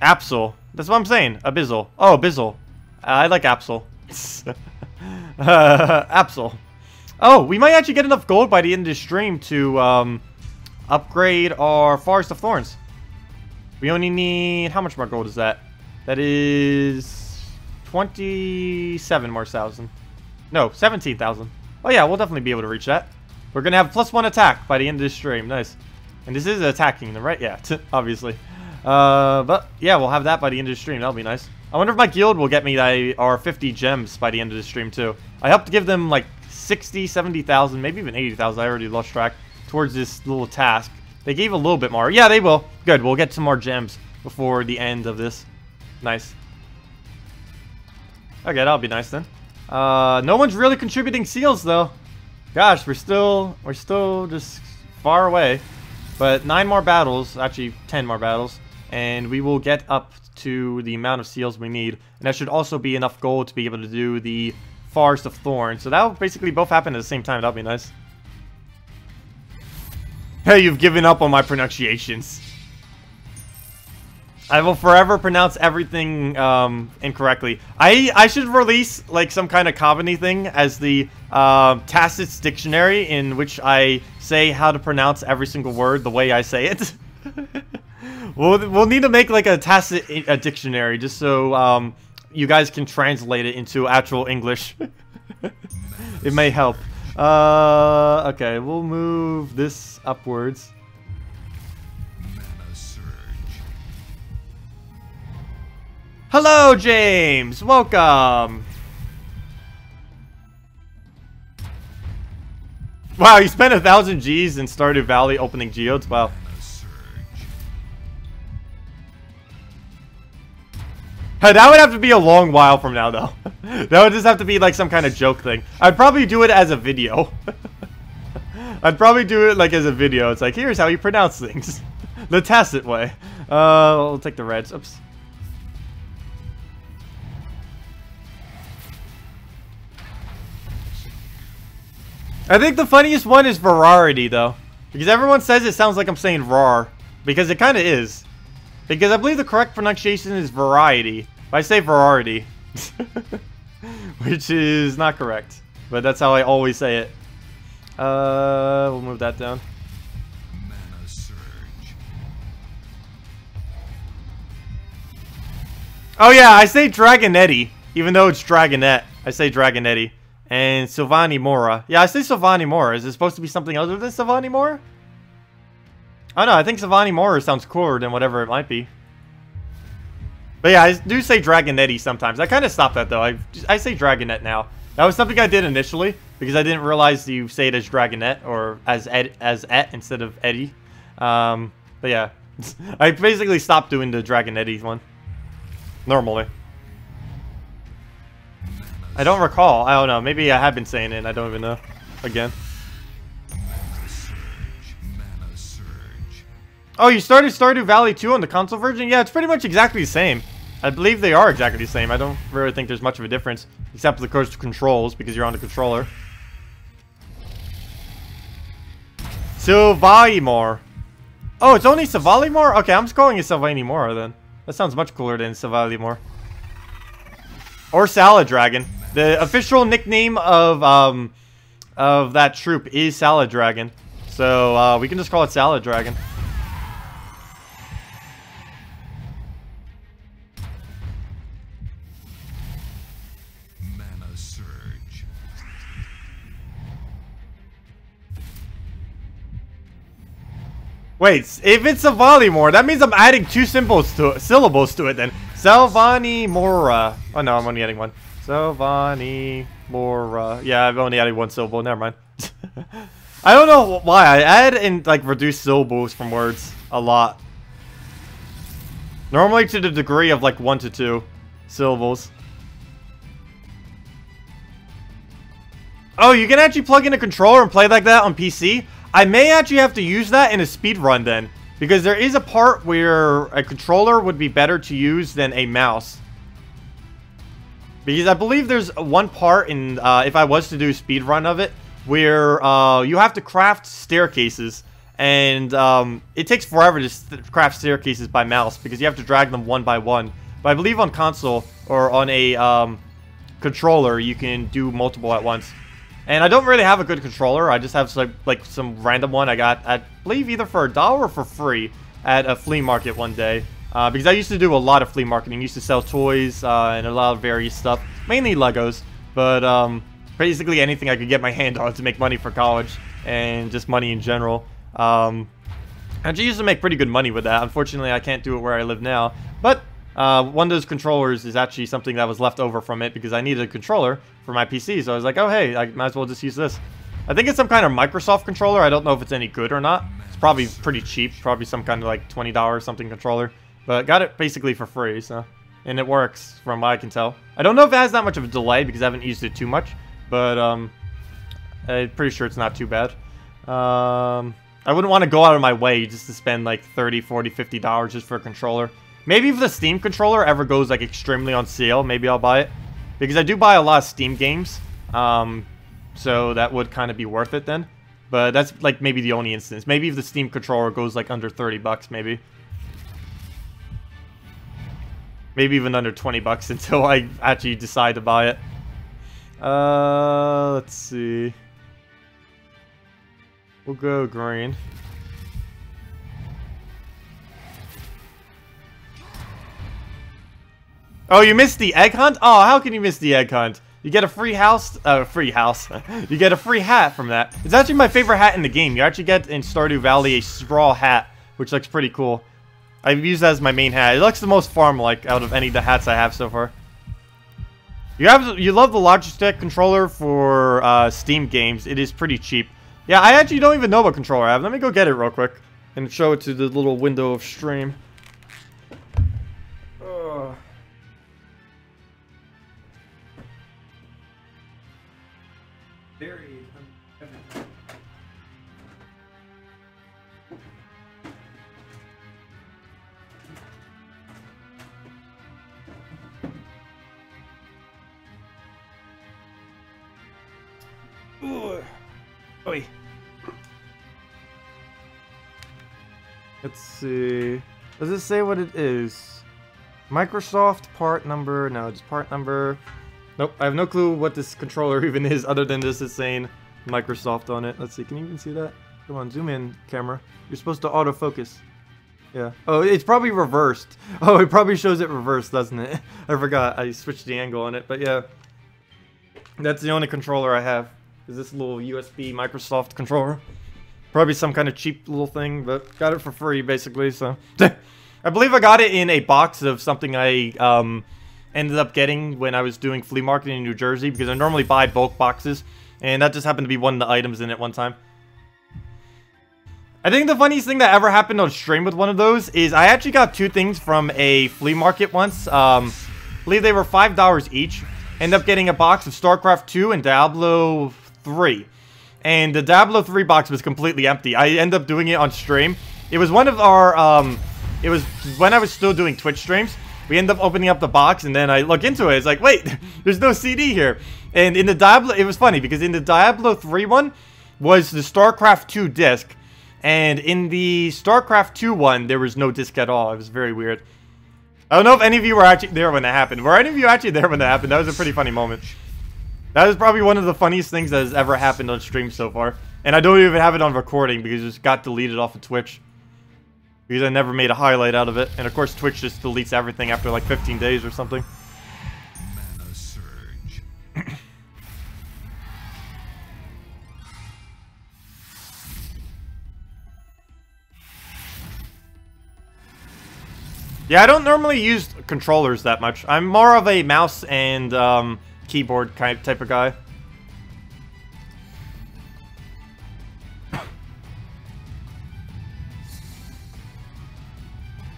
[SPEAKER 1] Apsal. That's what I'm saying. Abyssal. Oh, Abyssal. I like Apsal. uh, Apsal. Oh, we might actually get enough gold by the end of the stream to um, upgrade our Forest of Thorns. We only need... How much more gold is that? That is... 27 more thousand. No, 17,000. Oh yeah, we'll definitely be able to reach that. We're going to have plus one attack by the end of this stream. Nice. And this is attacking them, right? Yeah, obviously. Uh, but yeah, we'll have that by the end of the stream. That'll be nice. I wonder if my guild will get me our 50 gems by the end of the stream too. I to give them like 60, 70,000, maybe even 80,000. I already lost track towards this little task. They gave a little bit more. Yeah, they will. Good. We'll get some more gems before the end of this. Nice. Okay, that'll be nice then. Uh, no one's really contributing seals though. Gosh, we're still we're still just far away. But nine more battles, actually ten more battles, and we will get up to the amount of seals we need. And that should also be enough gold to be able to do the Forest of Thorns. So that'll basically both happen at the same time. That'll be nice. Hey, you've given up on my pronunciations. I will forever pronounce everything um, incorrectly. I I should release like some kind of Kavani thing as the uh, Tacet's dictionary in which I say how to pronounce every single word the way I say it. we'll we'll need to make like a Tacit a dictionary just so um, you guys can translate it into actual English. it may help. Uh, okay, we'll move this upwards. Hello, James! Welcome! Wow, you spent a thousand G's in Stardew Valley opening geodes? Wow. That would have to be a long while from now, though. that would just have to be like some kind of joke thing. I'd probably do it as a video. I'd probably do it like as a video. It's like, here's how you pronounce things. the Tacet way. Uh, I'll take the reds. Oops. I think the funniest one is variety, though. Because everyone says it sounds like I'm saying rar. Because it kind of is. Because I believe the correct pronunciation is variety. But I say variety. Which is not correct. But that's how I always say it. Uh, we'll move that down. Oh yeah, I say Dragonetti, even though it's Dragonette. I say Dragonetti. And Silvani Mora. Yeah, I say Silvani Mora. Is it supposed to be something other than Silvani Mora? Oh know, I think Silvani Mora sounds cooler than whatever it might be. But yeah, I do say Dragonetti sometimes. I kind of stopped that though. I, I say Dragonette now. That was something I did initially because I didn't realize you say it as Dragonette or as Ed, as Et instead of Eddie. Um, but yeah, I basically stopped doing the Dragonetti one normally. I don't recall. I don't know. Maybe I have been saying it and I don't even know. Again. Oh, you started Stardew Valley 2 on the console version? Yeah, it's pretty much exactly the same. I believe they are exactly the same. I don't really think there's much of a difference. Except for the controls, because you're on the controller. Sylvaimor. Oh, it's only Savalimor? Okay, I'm just calling it Sylvainimora then. That sounds much cooler than Savalimor. Or Salad Dragon. The official nickname of um of that troop is Salad Dragon. So uh, we can just call it Salad Dragon. Wait, if it's Savalimor, that means I'm adding two symbols to it, syllables to it then. Salvani Mora. Oh no, I'm only adding one. Salvani Mora. Yeah, I've only added one syllable. Never mind. I don't know why. I add and like reduce syllables from words a lot. Normally to the degree of like one to two syllables. Oh, you can actually plug in a controller and play like that on PC? I may actually have to use that in a speed run then. Because there is a part where a controller would be better to use than a mouse. Because I believe there's one part in, uh, if I was to do a speed run of it, where uh, you have to craft staircases. And um, it takes forever to craft staircases by mouse because you have to drag them one by one. But I believe on console or on a um, controller, you can do multiple at once. And I don't really have a good controller. I just have some, like some random one I got, I believe either for a dollar or for free. at a flea market one day. Uh, because I used to do a lot of flea marketing. used to sell toys uh, and a lot of various stuff. Mainly Legos. But um, basically anything I could get my hand on to make money for college. And just money in general. Um, I used to make pretty good money with that. Unfortunately, I can't do it where I live now. But uh, one of those controllers is actually something that was left over from it because I needed a controller for my PC. So I was like, oh, hey, I might as well just use this. I think it's some kind of Microsoft controller. I don't know if it's any good or not. It's probably pretty cheap. Probably some kind of like $20 something controller. But got it basically for free, so... And it works, from what I can tell. I don't know if it has that much of a delay because I haven't used it too much. But, um... I'm pretty sure it's not too bad. Um... I wouldn't want to go out of my way just to spend like 30 40 50 dollars just for a controller. Maybe if the Steam controller ever goes like extremely on sale, maybe I'll buy it. Because I do buy a lot of Steam games. Um, so that would kind of be worth it then. But that's like maybe the only instance. Maybe if the Steam controller goes like under 30 bucks, maybe. Maybe even under 20 bucks until I actually decide to buy it. Uh, let's see. We'll go green. Oh, you missed the egg hunt? Oh, how can you miss the egg hunt? You get a free house, uh, free house. you get a free hat from that. It's actually my favorite hat in the game. You actually get in Stardew Valley a straw hat, which looks pretty cool. I've used that as my main hat. It looks the most farm-like out of any of the hats I have so far. You have you love the Logitech controller for uh, Steam games. It is pretty cheap. Yeah, I actually don't even know what controller I have. Let me go get it real quick and show it to the little window of stream. Ooh. Oi. Let's see. Does it say what it is? Microsoft part number. No, just part number. Nope, I have no clue what this controller even is other than this is saying Microsoft on it. Let's see, can you even see that? Come on, zoom in, camera. You're supposed to autofocus. Yeah. Oh, it's probably reversed. Oh, it probably shows it reversed, doesn't it? I forgot. I switched the angle on it, but yeah. That's the only controller I have. Is this little USB Microsoft controller? Probably some kind of cheap little thing, but got it for free basically, so. I believe I got it in a box of something I um, ended up getting when I was doing flea marketing in New Jersey because I normally buy bulk boxes, and that just happened to be one of the items in it one time. I think the funniest thing that ever happened on stream with one of those is I actually got two things from a flea market once. Um, I believe they were $5 each. End up getting a box of StarCraft 2 and Diablo 3. And the Diablo 3 box was completely empty. I end up doing it on stream. It was one of our, um, it was when I was still doing Twitch streams. We end up opening up the box and then I look into it. It's like, wait, there's no CD here. And in the Diablo, it was funny because in the Diablo 3 one was the StarCraft 2 disc. And in the StarCraft 2 one, there was no disc at all. It was very weird. I don't know if any of you were actually there when that happened. Were any of you actually there when that happened? That was a pretty funny moment. That is probably one of the funniest things that has ever happened on stream so far. And I don't even have it on recording because it just got deleted off of Twitch. Because I never made a highlight out of it. And of course Twitch just deletes everything after like 15 days or something. Yeah, I don't normally use controllers that much. I'm more of a mouse and um, keyboard kind type of guy.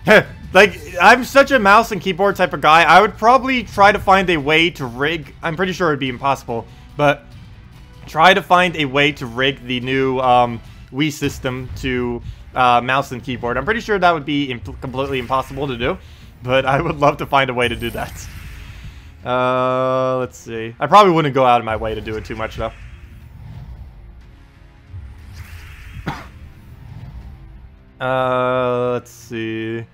[SPEAKER 1] like, I'm such a mouse and keyboard type of guy, I would probably try to find a way to rig... I'm pretty sure it'd be impossible, but try to find a way to rig the new um, Wii system to uh, mouse and keyboard. I'm pretty sure that would be imp completely impossible to do, but I would love to find a way to do that. Uh, let's see. I probably wouldn't go out of my way to do it too much, though. uh, let's see.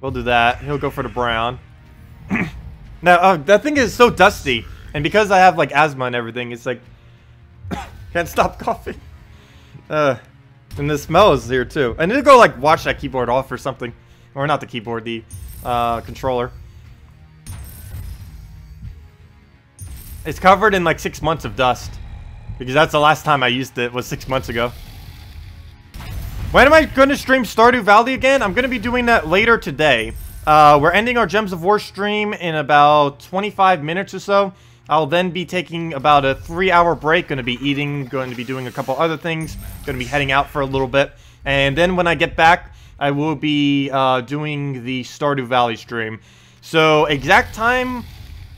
[SPEAKER 1] We'll do that. He'll go for the brown. now, uh, that thing is so dusty. And because I have, like, asthma and everything, it's like... can't stop coughing. Uh, And the smell is here too. I need to go like wash that keyboard off or something. Or not the keyboard, the uh, controller. It's covered in like six months of dust. Because that's the last time I used it was six months ago. When am I going to stream Stardew Valley again? I'm going to be doing that later today. Uh, we're ending our Gems of War stream in about 25 minutes or so. I'll then be taking about a three-hour break. Going to be eating, going to be doing a couple other things. Going to be heading out for a little bit. And then when I get back, I will be uh, doing the Stardew Valley stream. So exact time,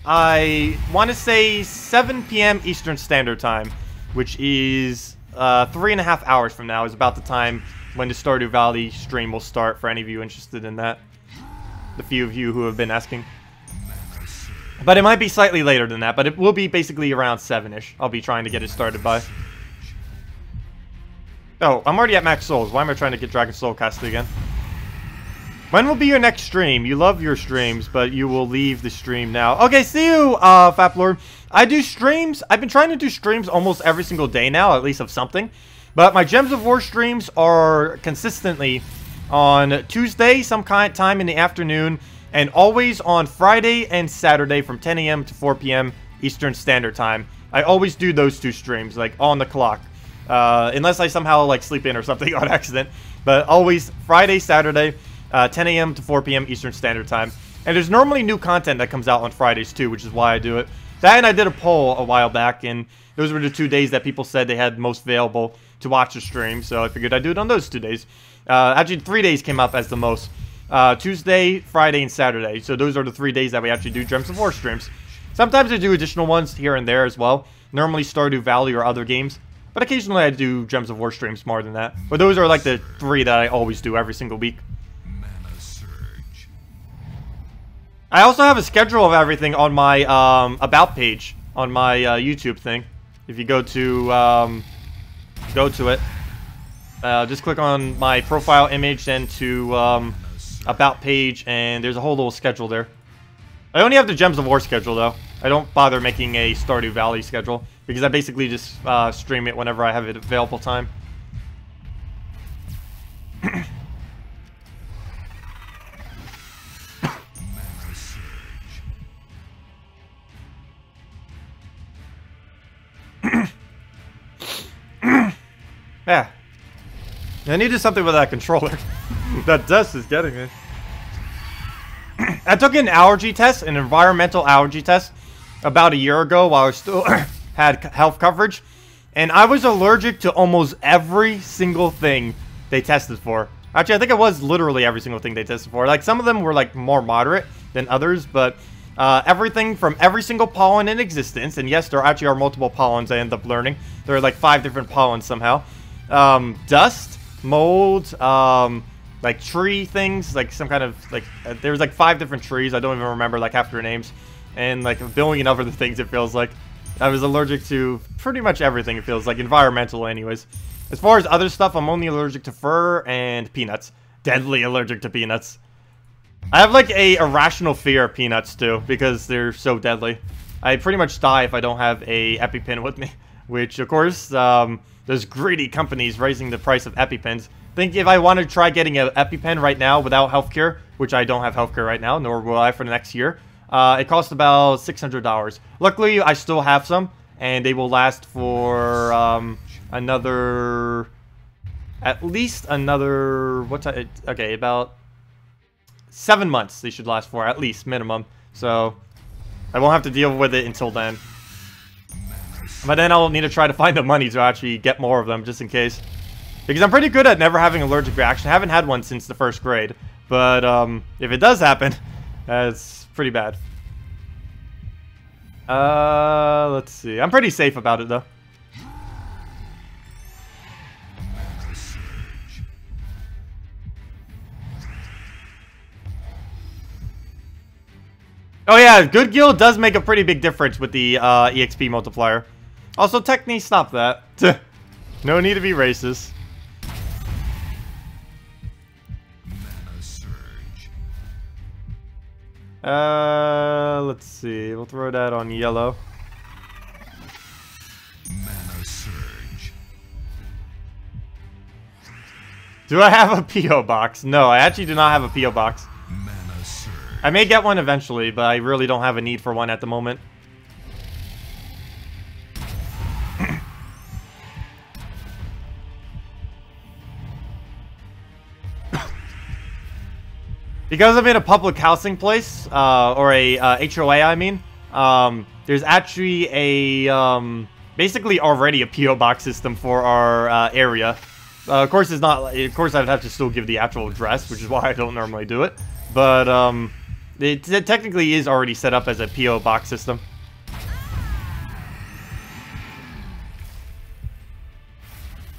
[SPEAKER 1] I want to say 7 p.m. Eastern Standard Time, which is uh, three and a half hours from now is about the time when the Stardew Valley stream will start for any of you interested in that. The few of you who have been asking. But it might be slightly later than that, but it will be basically around 7-ish. I'll be trying to get it started by. Oh, I'm already at max souls. Why am I trying to get Dragon Soul casted again? When will be your next stream? You love your streams, but you will leave the stream now. Okay, see you, uh, Faplord. I do streams. I've been trying to do streams almost every single day now, at least of something. But my Gems of War streams are consistently on Tuesday, some kind time in the afternoon, and always on Friday and Saturday from 10 a.m. to 4 p.m. Eastern Standard Time. I always do those two streams, like on the clock. Uh, unless I somehow like sleep in or something on accident. But always Friday, Saturday, uh, 10 a.m. to 4 p.m. Eastern Standard Time. And there's normally new content that comes out on Fridays too, which is why I do it. That and I did a poll a while back, and those were the two days that people said they had most available to watch the stream. So I figured I'd do it on those two days. Uh, actually, three days came up as the most. Uh, Tuesday, Friday, and Saturday. So those are the three days that we actually do Gems of War streams. Sometimes I do additional ones here and there as well. Normally Stardew Valley or other games. But occasionally I do Gems of War streams more than that. But those are like the three that I always do every single week. I also have a schedule of everything on my um, About page on my uh, YouTube thing. If you go to um, go to it, uh, just click on my profile image and to um, About page, and there's a whole little schedule there. I only have the Gems of War schedule though. I don't bother making a Stardew Valley schedule because I basically just uh, stream it whenever I have it available time. I need to do something with that controller. that dust is getting me. I took an allergy test, an environmental allergy test, about a year ago while I still had health coverage. And I was allergic to almost every single thing they tested for. Actually, I think it was literally every single thing they tested for. Like, some of them were, like, more moderate than others, but uh, everything from every single pollen in existence, and yes, there actually are multiple pollens I end up learning. There are, like, five different pollens somehow. Um, dust, mold, um, like tree things, like some kind of like uh, there was like five different trees. I don't even remember like half their names, and like a billion other things. It feels like I was allergic to pretty much everything. It feels like environmental, anyways. As far as other stuff, I'm only allergic to fur and peanuts. Deadly allergic to peanuts. I have like a irrational fear of peanuts too because they're so deadly. I pretty much die if I don't have a EpiPen with me, which of course um, there's greedy companies raising the price of EpiPens. Think if I want to try getting an EpiPen right now without healthcare, which I don't have healthcare right now, nor will I for the next year, uh, it costs about $600. Luckily, I still have some, and they will last for um, another, at least another, what's that? Okay, about seven months they should last for, at least, minimum. So, I won't have to deal with it until then. But then I'll need to try to find the money to actually get more of them, just in case. Because I'm pretty good at never having allergic reaction. I haven't had one since the first grade. But um, if it does happen, that's pretty bad. Uh, let's see. I'm pretty safe about it, though. Oh yeah, good guild does make a pretty big difference with the uh, EXP multiplier. Also, Techni, stop that. no need to be racist. Uh, let's see. We'll throw that on yellow.
[SPEAKER 4] Mana surge.
[SPEAKER 1] Do I have a P.O. box? No, I actually do not have a P.O. box.
[SPEAKER 5] Mana surge.
[SPEAKER 1] I may get one eventually, but I really don't have a need for one at the moment. Because I'm in a public housing place, uh, or a uh, HOA, I mean, um, there's actually a, um, basically already a PO box system for our uh, area. Uh, of course, it's not. Of course, I'd have to still give the actual address, which is why I don't normally do it. But um, it, it technically is already set up as a PO box system.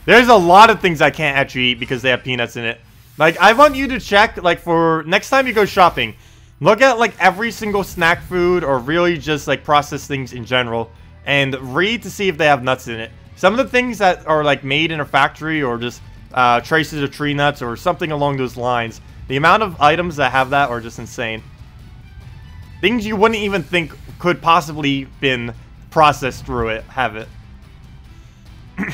[SPEAKER 1] There's a lot of things I can't actually eat because they have peanuts in it. Like, I want you to check, like, for next time you go shopping, look at, like, every single snack food or really just, like, processed things in general and read to see if they have nuts in it. Some of the things that are, like, made in a factory or just uh, traces of tree nuts or something along those lines, the amount of items that have that are just insane. Things you wouldn't even think could possibly been processed through it have it.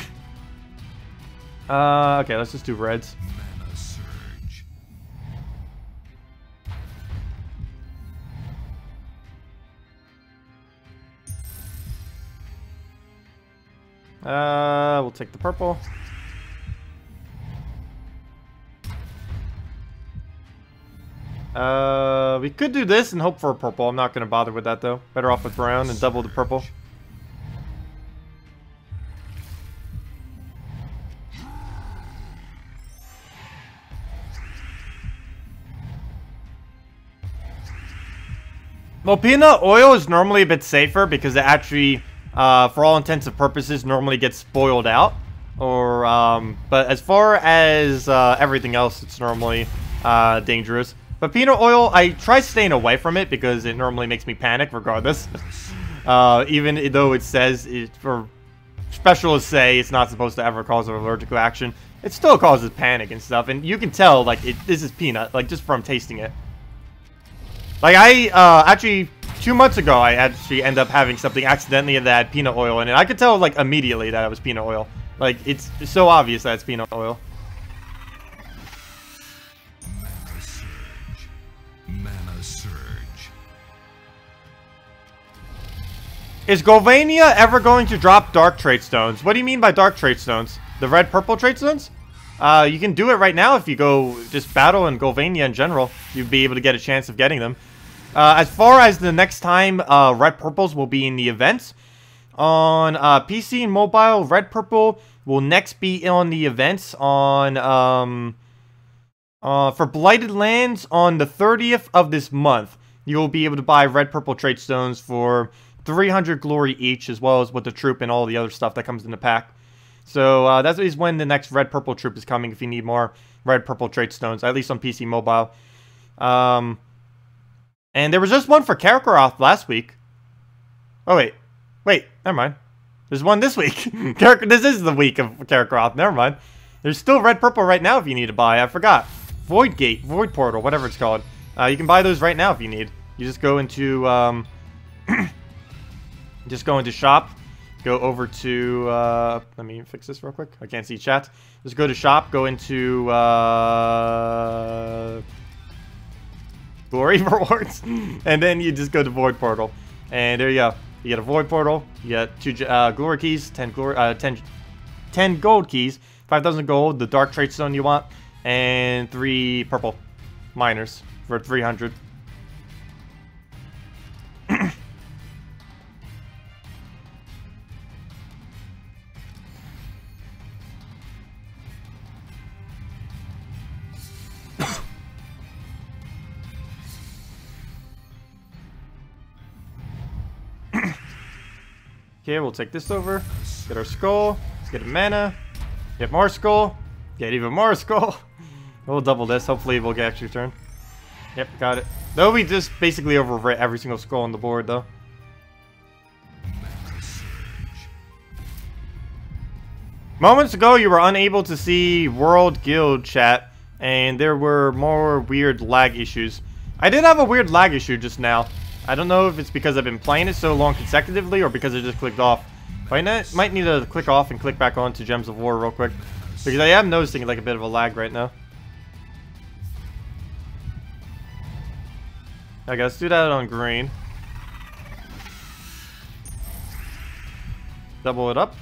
[SPEAKER 1] uh, okay, let's just do reds. Uh, we'll take the purple. Uh, we could do this and hope for a purple. I'm not going to bother with that, though. Better off with brown and double the purple. Peanut oil is normally a bit safer because it actually, uh, for all intents and purposes, normally gets spoiled out. Or, um, but as far as uh, everything else, it's normally uh, dangerous. But peanut oil, I try staying away from it because it normally makes me panic regardless. uh, even though it says, it, for specialists say it's not supposed to ever cause an allergic reaction, it still causes panic and stuff. And you can tell, like, it, this is peanut, like, just from tasting it. Like, I, uh, actually, two months ago, I actually ended up having something accidentally that peanut oil in it. I could tell, like, immediately that it was peanut oil. Like, it's so obvious that it's peanut oil. Is Golvania ever going to drop Dark Trait Stones? What do you mean by Dark Trait Stones? The red-purple Trait Stones? Uh, you can do it right now if you go just battle in Golvania in general. You'd be able to get a chance of getting them. Uh, as far as the next time uh, red purples will be in the events, on uh, PC and mobile, red purple will next be on the events on um, uh, for Blighted Lands on the 30th of this month. You'll be able to buy red purple trait stones for 300 glory each, as well as with the troop and all the other stuff that comes in the pack. So uh, that is when the next red purple troop is coming. If you need more red purple trait stones, at least on PC mobile. Um, and there was just one for Karakoth last week. Oh wait, wait, never mind. There's one this week. This is the week of Karakoth. Never mind. There's still red purple right now if you need to buy. I forgot. Void Gate, Void Portal, whatever it's called. Uh, you can buy those right now if you need. You just go into um, just go into shop. Go over to uh, let me fix this real quick. I can't see chat. Just go to shop. Go into uh, glory rewards, and then you just go to Void Portal, and there you go. You get a Void Portal, you get two uh, glory keys, 10, glory, uh, 10, 10 gold keys, 5,000 gold, the Dark Trait Stone you want, and three purple miners for 300. Okay, we'll take this over. Get our skull. Let's get a mana. Get more skull. Get even more skull. We'll double this. Hopefully we'll get extra turn. Yep, got it. Though we just basically overwrite every single skull on the board, though. Moments ago, you were unable to see World Guild chat, and there were more weird lag issues. I did have a weird lag issue just now. I don't know if it's because I've been playing it so long consecutively or because I just clicked off. I might need to click off and click back on to Gems of War real quick. Because I am noticing like a bit of a lag right now. Okay, let's do that on green. Double it up.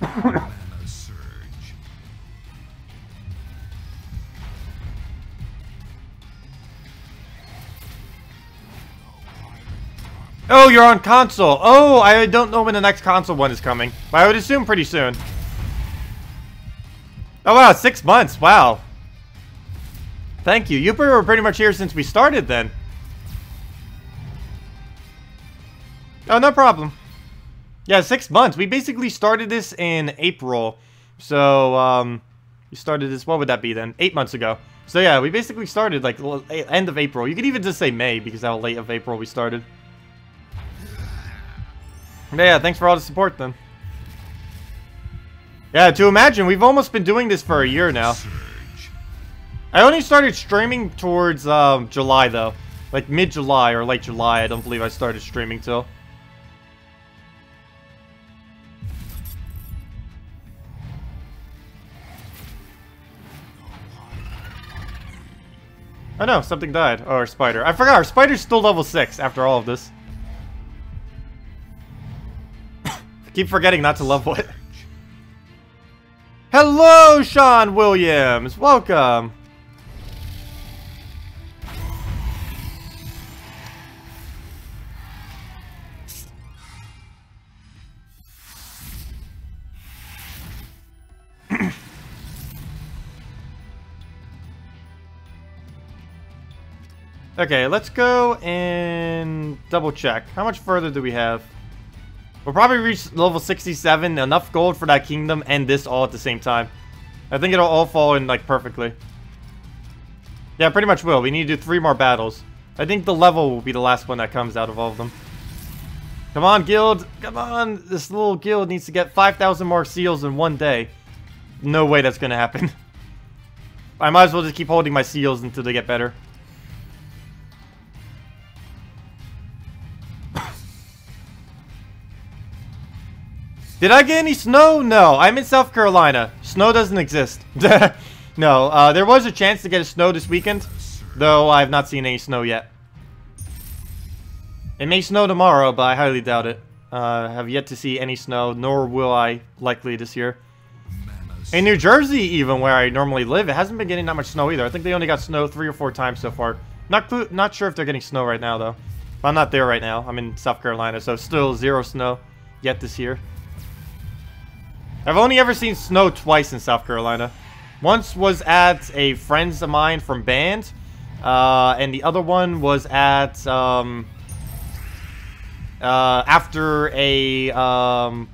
[SPEAKER 1] Oh, you're on console. Oh, I don't know when the next console one is coming. But I would assume pretty soon. Oh, wow. Six months. Wow. Thank you. You were pretty much here since we started then. Oh, no problem. Yeah, six months. We basically started this in April. So, um, we started this, what would that be then? Eight months ago. So yeah, we basically started like end of April. You could even just say May because how late of April we started. Yeah, thanks for all the support then. Yeah, to imagine, we've almost been doing this for a year now. I only started streaming towards um, July though. Like mid-July or late July, I don't believe I started streaming till. Oh no, something died. Oh, our spider. I forgot, our spider's still level 6 after all of this. Keep forgetting not to level it. Hello, Sean Williams! Welcome! Okay, let's go and double check. How much further do we have? We'll probably reach level 67, enough gold for that kingdom and this all at the same time. I think it'll all fall in like perfectly. Yeah, pretty much will. We need to do three more battles. I think the level will be the last one that comes out of all of them. Come on, guild. Come on. This little guild needs to get 5,000 more seals in one day. No way that's going to happen. I might as well just keep holding my seals until they get better. Did I get any snow? No, I'm in South Carolina. Snow doesn't exist. no, uh, there was a chance to get a snow this weekend, though I have not seen any snow yet. It may snow tomorrow, but I highly doubt it. Uh, have yet to see any snow, nor will I likely this year. In New Jersey, even where I normally live, it hasn't been getting that much snow either. I think they only got snow three or four times so far. Not not sure if they're getting snow right now though. I'm not there right now. I'm in South Carolina, so still zero snow yet this year. I've only ever seen snow twice in South Carolina. Once was at a friends of mine from band, uh, and the other one was at um, uh, after a um,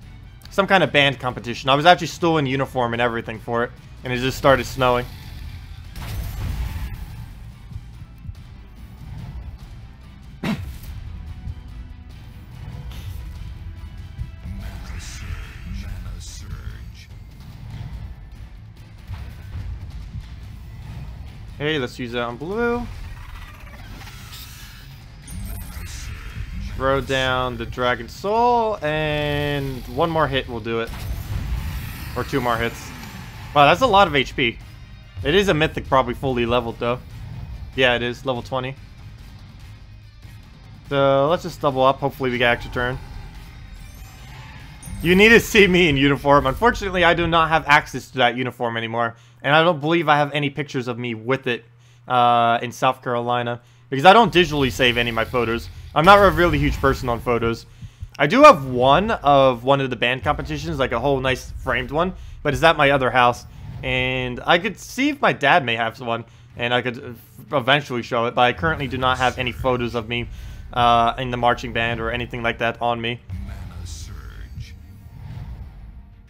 [SPEAKER 1] some kind of band competition. I was actually still in uniform and everything for it, and it just started snowing. Hey, let's use that on blue. Throw down the Dragon Soul, and one more hit will do it. Or two more hits. Wow, that's a lot of HP. It is a Mythic probably fully leveled, though. Yeah, it is. Level 20. So, let's just double up. Hopefully we get extra turn. You need to see me in uniform. Unfortunately, I do not have access to that uniform anymore. And I don't believe I have any pictures of me with it uh, in South Carolina. Because I don't digitally save any of my photos. I'm not a really huge person on photos. I do have one of one of the band competitions, like a whole nice framed one. But it's at my other house. And I could see if my dad may have one. And I could uh, eventually show it. But I currently do not have any photos of me uh, in the marching band or anything like that on me.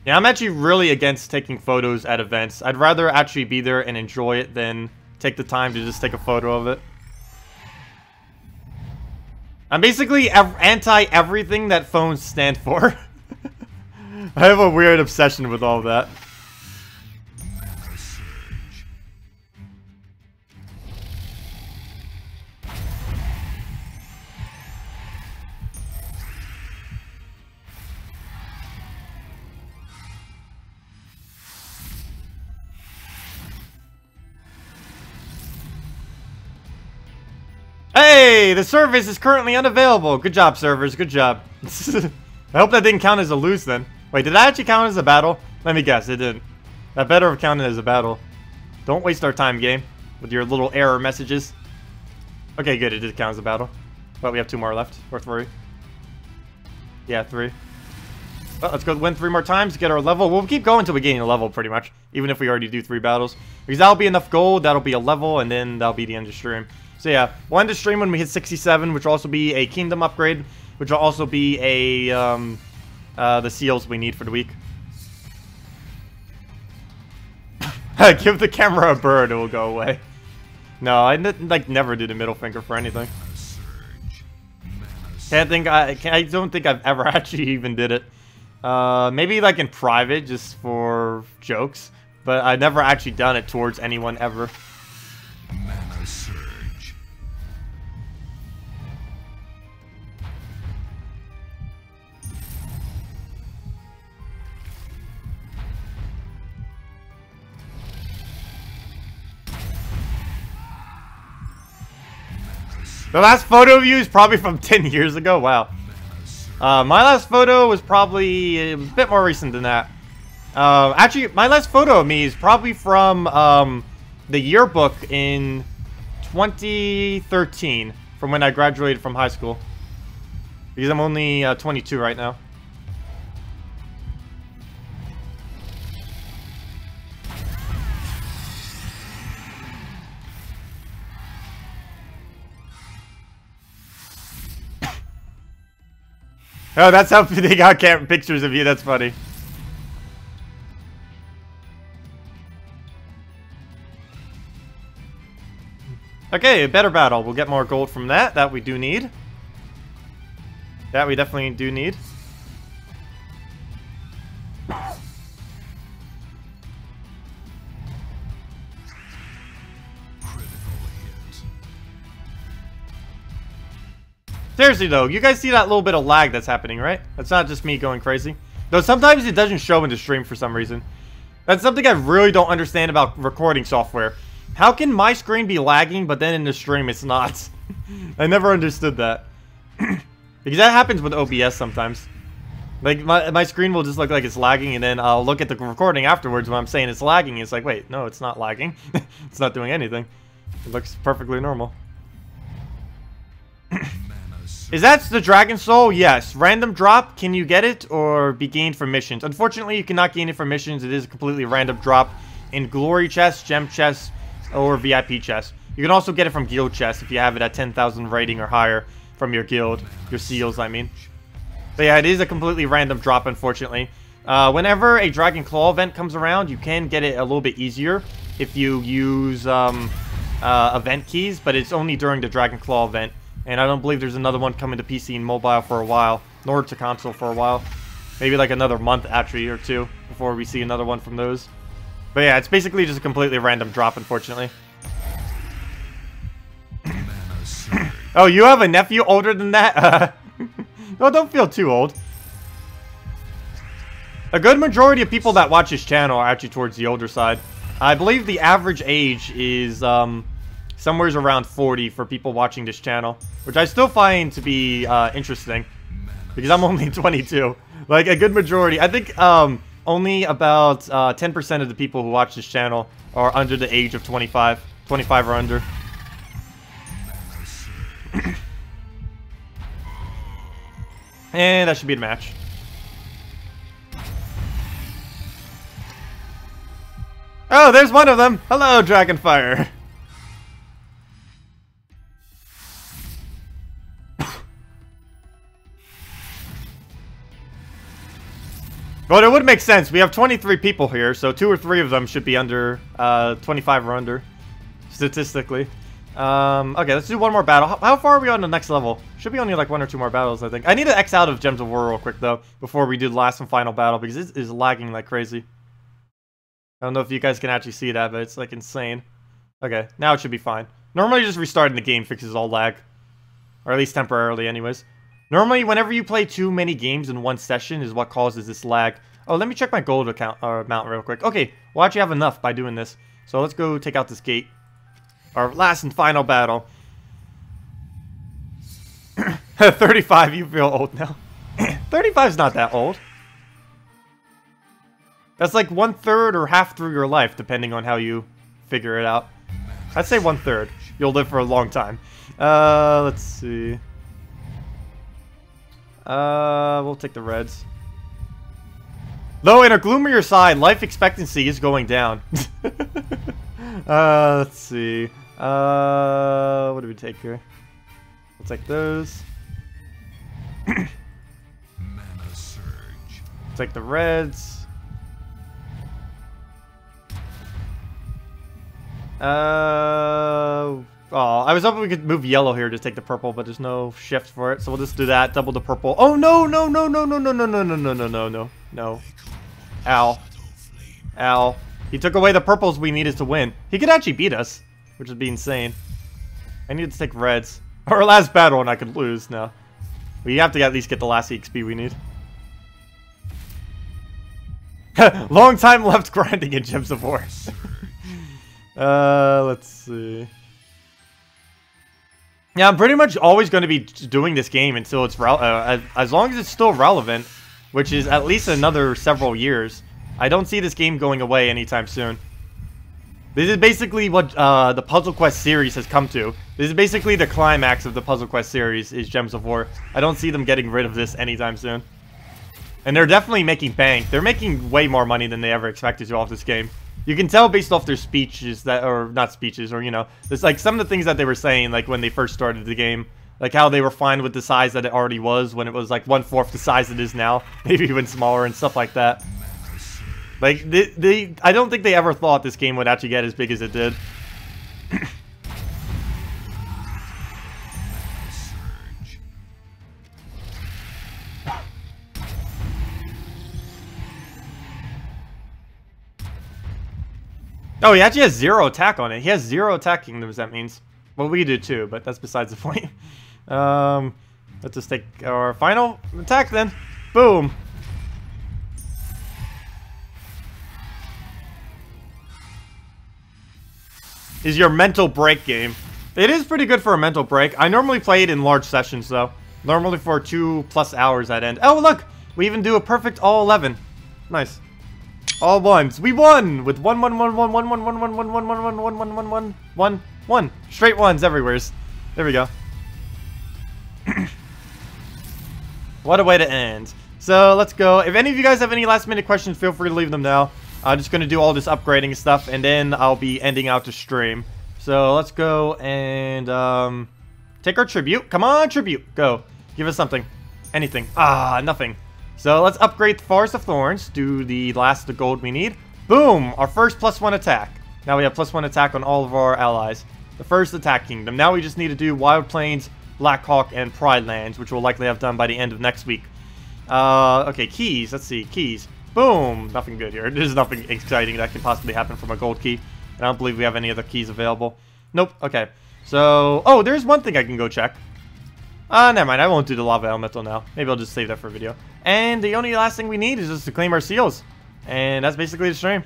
[SPEAKER 1] Yeah, I'm actually really against taking photos at events. I'd rather actually be there and enjoy it than take the time to just take a photo of it. I'm basically ev anti everything that phones stand for. I have a weird obsession with all that. Hey, the service is currently unavailable. Good job, servers. Good job. I hope that didn't count as a lose then. Wait, did that actually count as a battle? Let me guess, it didn't. That better have counted as a battle. Don't waste our time, game, with your little error messages. Okay, good, it did count as a battle. But we have two more left, or three. Yeah, three. Well, let's go win three more times get our level. We'll keep going until we gain a level, pretty much. Even if we already do three battles. Because that'll be enough gold, that'll be a level, and then that'll be the end of stream. So yeah, we'll end the stream when we hit 67, which will also be a kingdom upgrade. Which will also be a, um, uh, the seals we need for the week. Give the camera a bird, it will go away. No, I like never did a middle finger for anything. Can't think I I don't think I've ever actually even did it. Uh, maybe like in private, just for jokes. But I've never actually done it towards anyone ever. The last photo of you is probably from 10 years ago. Wow. Uh, my last photo was probably a bit more recent than that. Uh, actually, my last photo of me is probably from um, the yearbook in 2013, from when I graduated from high school. Because I'm only uh, 22 right now. Oh, that's how they got pictures of you. That's funny. Okay, a better battle. We'll get more gold from that. That we do need. That we definitely do need. Seriously though, you guys see that little bit of lag that's happening, right? That's not just me going crazy. Though sometimes it doesn't show in the stream for some reason. That's something I really don't understand about recording software. How can my screen be lagging, but then in the stream it's not? I never understood that. because that happens with OBS sometimes. Like, my, my screen will just look like it's lagging, and then I'll look at the recording afterwards when I'm saying it's lagging. It's like, wait, no, it's not lagging. it's not doing anything. It looks perfectly normal. Is that the Dragon Soul? Yes. Random drop, can you get it or be gained from missions? Unfortunately, you cannot gain it from missions. It is a completely random drop in Glory Chest, Gem Chest, or VIP Chest. You can also get it from Guild Chest if you have it at 10,000 rating or higher from your guild. Your seals, I mean. But yeah, it is a completely random drop, unfortunately. Uh, whenever a Dragon Claw event comes around, you can get it a little bit easier if you use um, uh, event keys, but it's only during the Dragon Claw event. And I don't believe there's another one coming to PC and mobile for a while, nor to console for a while. Maybe like another month, actually, or two, before we see another one from those. But yeah, it's basically just a completely random drop, unfortunately. Oh, you have a nephew older than that? no, don't feel too old. A good majority of people that watch this channel are actually towards the older side. I believe the average age is um, somewhere around 40 for people watching this channel, which I still find to be uh, interesting because I'm only 22. Like a good majority, I think um, only about 10% of the people who watch this channel are under the age of 25, 25 or under. And that should be the match. Oh, there's one of them! Hello, Dragonfire! Well, it would make sense. We have 23 people here, so two or three of them should be under uh, 25 or under, statistically. Um, okay, let's do one more battle. How, how far are we on the next level? Should be only like one or two more battles, I think. I need to X out of Gems of War real quick, though, before we do the last and final battle, because it is lagging like crazy. I don't know if you guys can actually see that, but it's like insane. Okay, now it should be fine. Normally just restarting the game fixes all lag. Or at least temporarily anyways. Normally, whenever you play too many games in one session is what causes this lag. Oh, let me check my gold account or amount real quick. Okay, we'll actually have enough by doing this. So let's go take out this gate. Our last and final battle. 35, you feel old now. 35's not that old. That's like one third or half through your life, depending on how you figure it out. I'd say one third. You'll live for a long time. Uh, let's see. Uh, we'll take the reds. Though in a gloomier side, life expectancy is going down. uh, let's see. Uh, what do we take here? We'll take those.
[SPEAKER 6] Mana surge.
[SPEAKER 1] Take the reds. Uh, oh, I was hoping we could move yellow here to take the purple, but there's no shift for it, so we'll just do that. Double the purple. Oh no, no, no, no, no, no, no, no, no, no, no, no, no, no. Ow. Ow. He took away the purples we needed to win. He could actually beat us, which would be insane. I need to take reds. Our last battle, and I could lose now. We have to at least get the last EXP we need. Long time left grinding in Gems of War. uh, let's see. Yeah, I'm pretty much always going to be doing this game until it's uh, as, as long as it's still relevant, which is at least another several years. I don't see this game going away anytime soon. This is basically what uh, the Puzzle Quest series has come to. This is basically the climax of the Puzzle Quest series is Gems of War. I don't see them getting rid of this anytime soon. And they're definitely making bank. They're making way more money than they ever expected to off this game. You can tell based off their speeches that, or not speeches, or you know, it's like some of the things that they were saying, like when they first started the game, like how they were fine with the size that it already was when it was like one fourth the size it is now, maybe even smaller and stuff like that. Like they, they, I don't think they ever thought this game would actually get as big as it did. Oh, he actually has zero attack on it. He has zero attack kingdoms, that means. Well, we do too, but that's besides the point. um, let's just take our final attack then. Boom. Is your mental break game. It is pretty good for a mental break. I normally play it in large sessions, though. Normally for two plus hours at end. Oh, look! We even do a perfect all 11. Nice. All ones. We won with one one one one one one one one one one one one one one one one one one straight ones everywheres. There we go. what a way to end. So let's go. If any of you guys have any last minute questions, feel free to leave them now. I'm just gonna do all this upgrading stuff, and then I'll be ending out the stream. So let's go and um, take our tribute. Come on, tribute. Go. Give us something. Anything. Ah, nothing. So let's upgrade the Forest of Thorns, do the last of the gold we need. Boom! Our first plus one attack. Now we have plus one attack on all of our allies. The first attack kingdom. Now we just need to do Wild Plains, Blackhawk, and Pride Lands, which we'll likely have done by the end of next week. Uh, okay, keys. Let's see. Keys. Boom! Nothing good here. There's nothing exciting that can possibly happen from a gold key. I don't believe we have any other keys available. Nope. Okay. So, oh, there's one thing I can go check. Uh, never mind. I won't do the lava elemental now. Maybe I'll just save that for a video. And the only last thing we need is just to claim our seals. And that's basically the stream.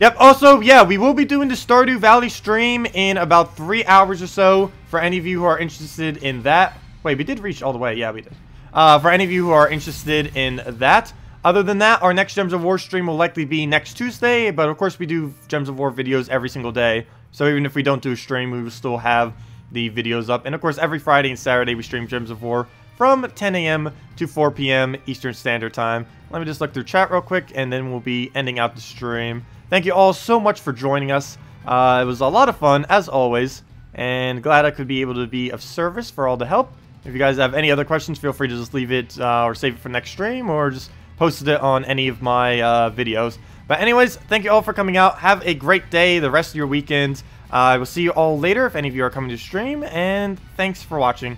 [SPEAKER 1] Yep, also, yeah, we will be doing the Stardew Valley stream in about three hours or so. For any of you who are interested in that. Wait, we did reach all the way. Yeah, we did. Uh, for any of you who are interested in that. Other than that, our next Gems of War stream will likely be next Tuesday. But of course, we do Gems of War videos every single day. So even if we don't do a stream, we will still have the videos up. And of course, every Friday and Saturday, we stream Gems of War from 10 a.m. to 4 p.m. Eastern Standard Time. Let me just look through chat real quick, and then we'll be ending out the stream. Thank you all so much for joining us. Uh, it was a lot of fun, as always, and glad I could be able to be of service for all the help. If you guys have any other questions, feel free to just leave it uh, or save it for next stream, or just post it on any of my uh, videos. But anyways, thank you all for coming out. Have a great day, the rest of your weekend. I will see you all later if any of you are coming to stream, and thanks for watching.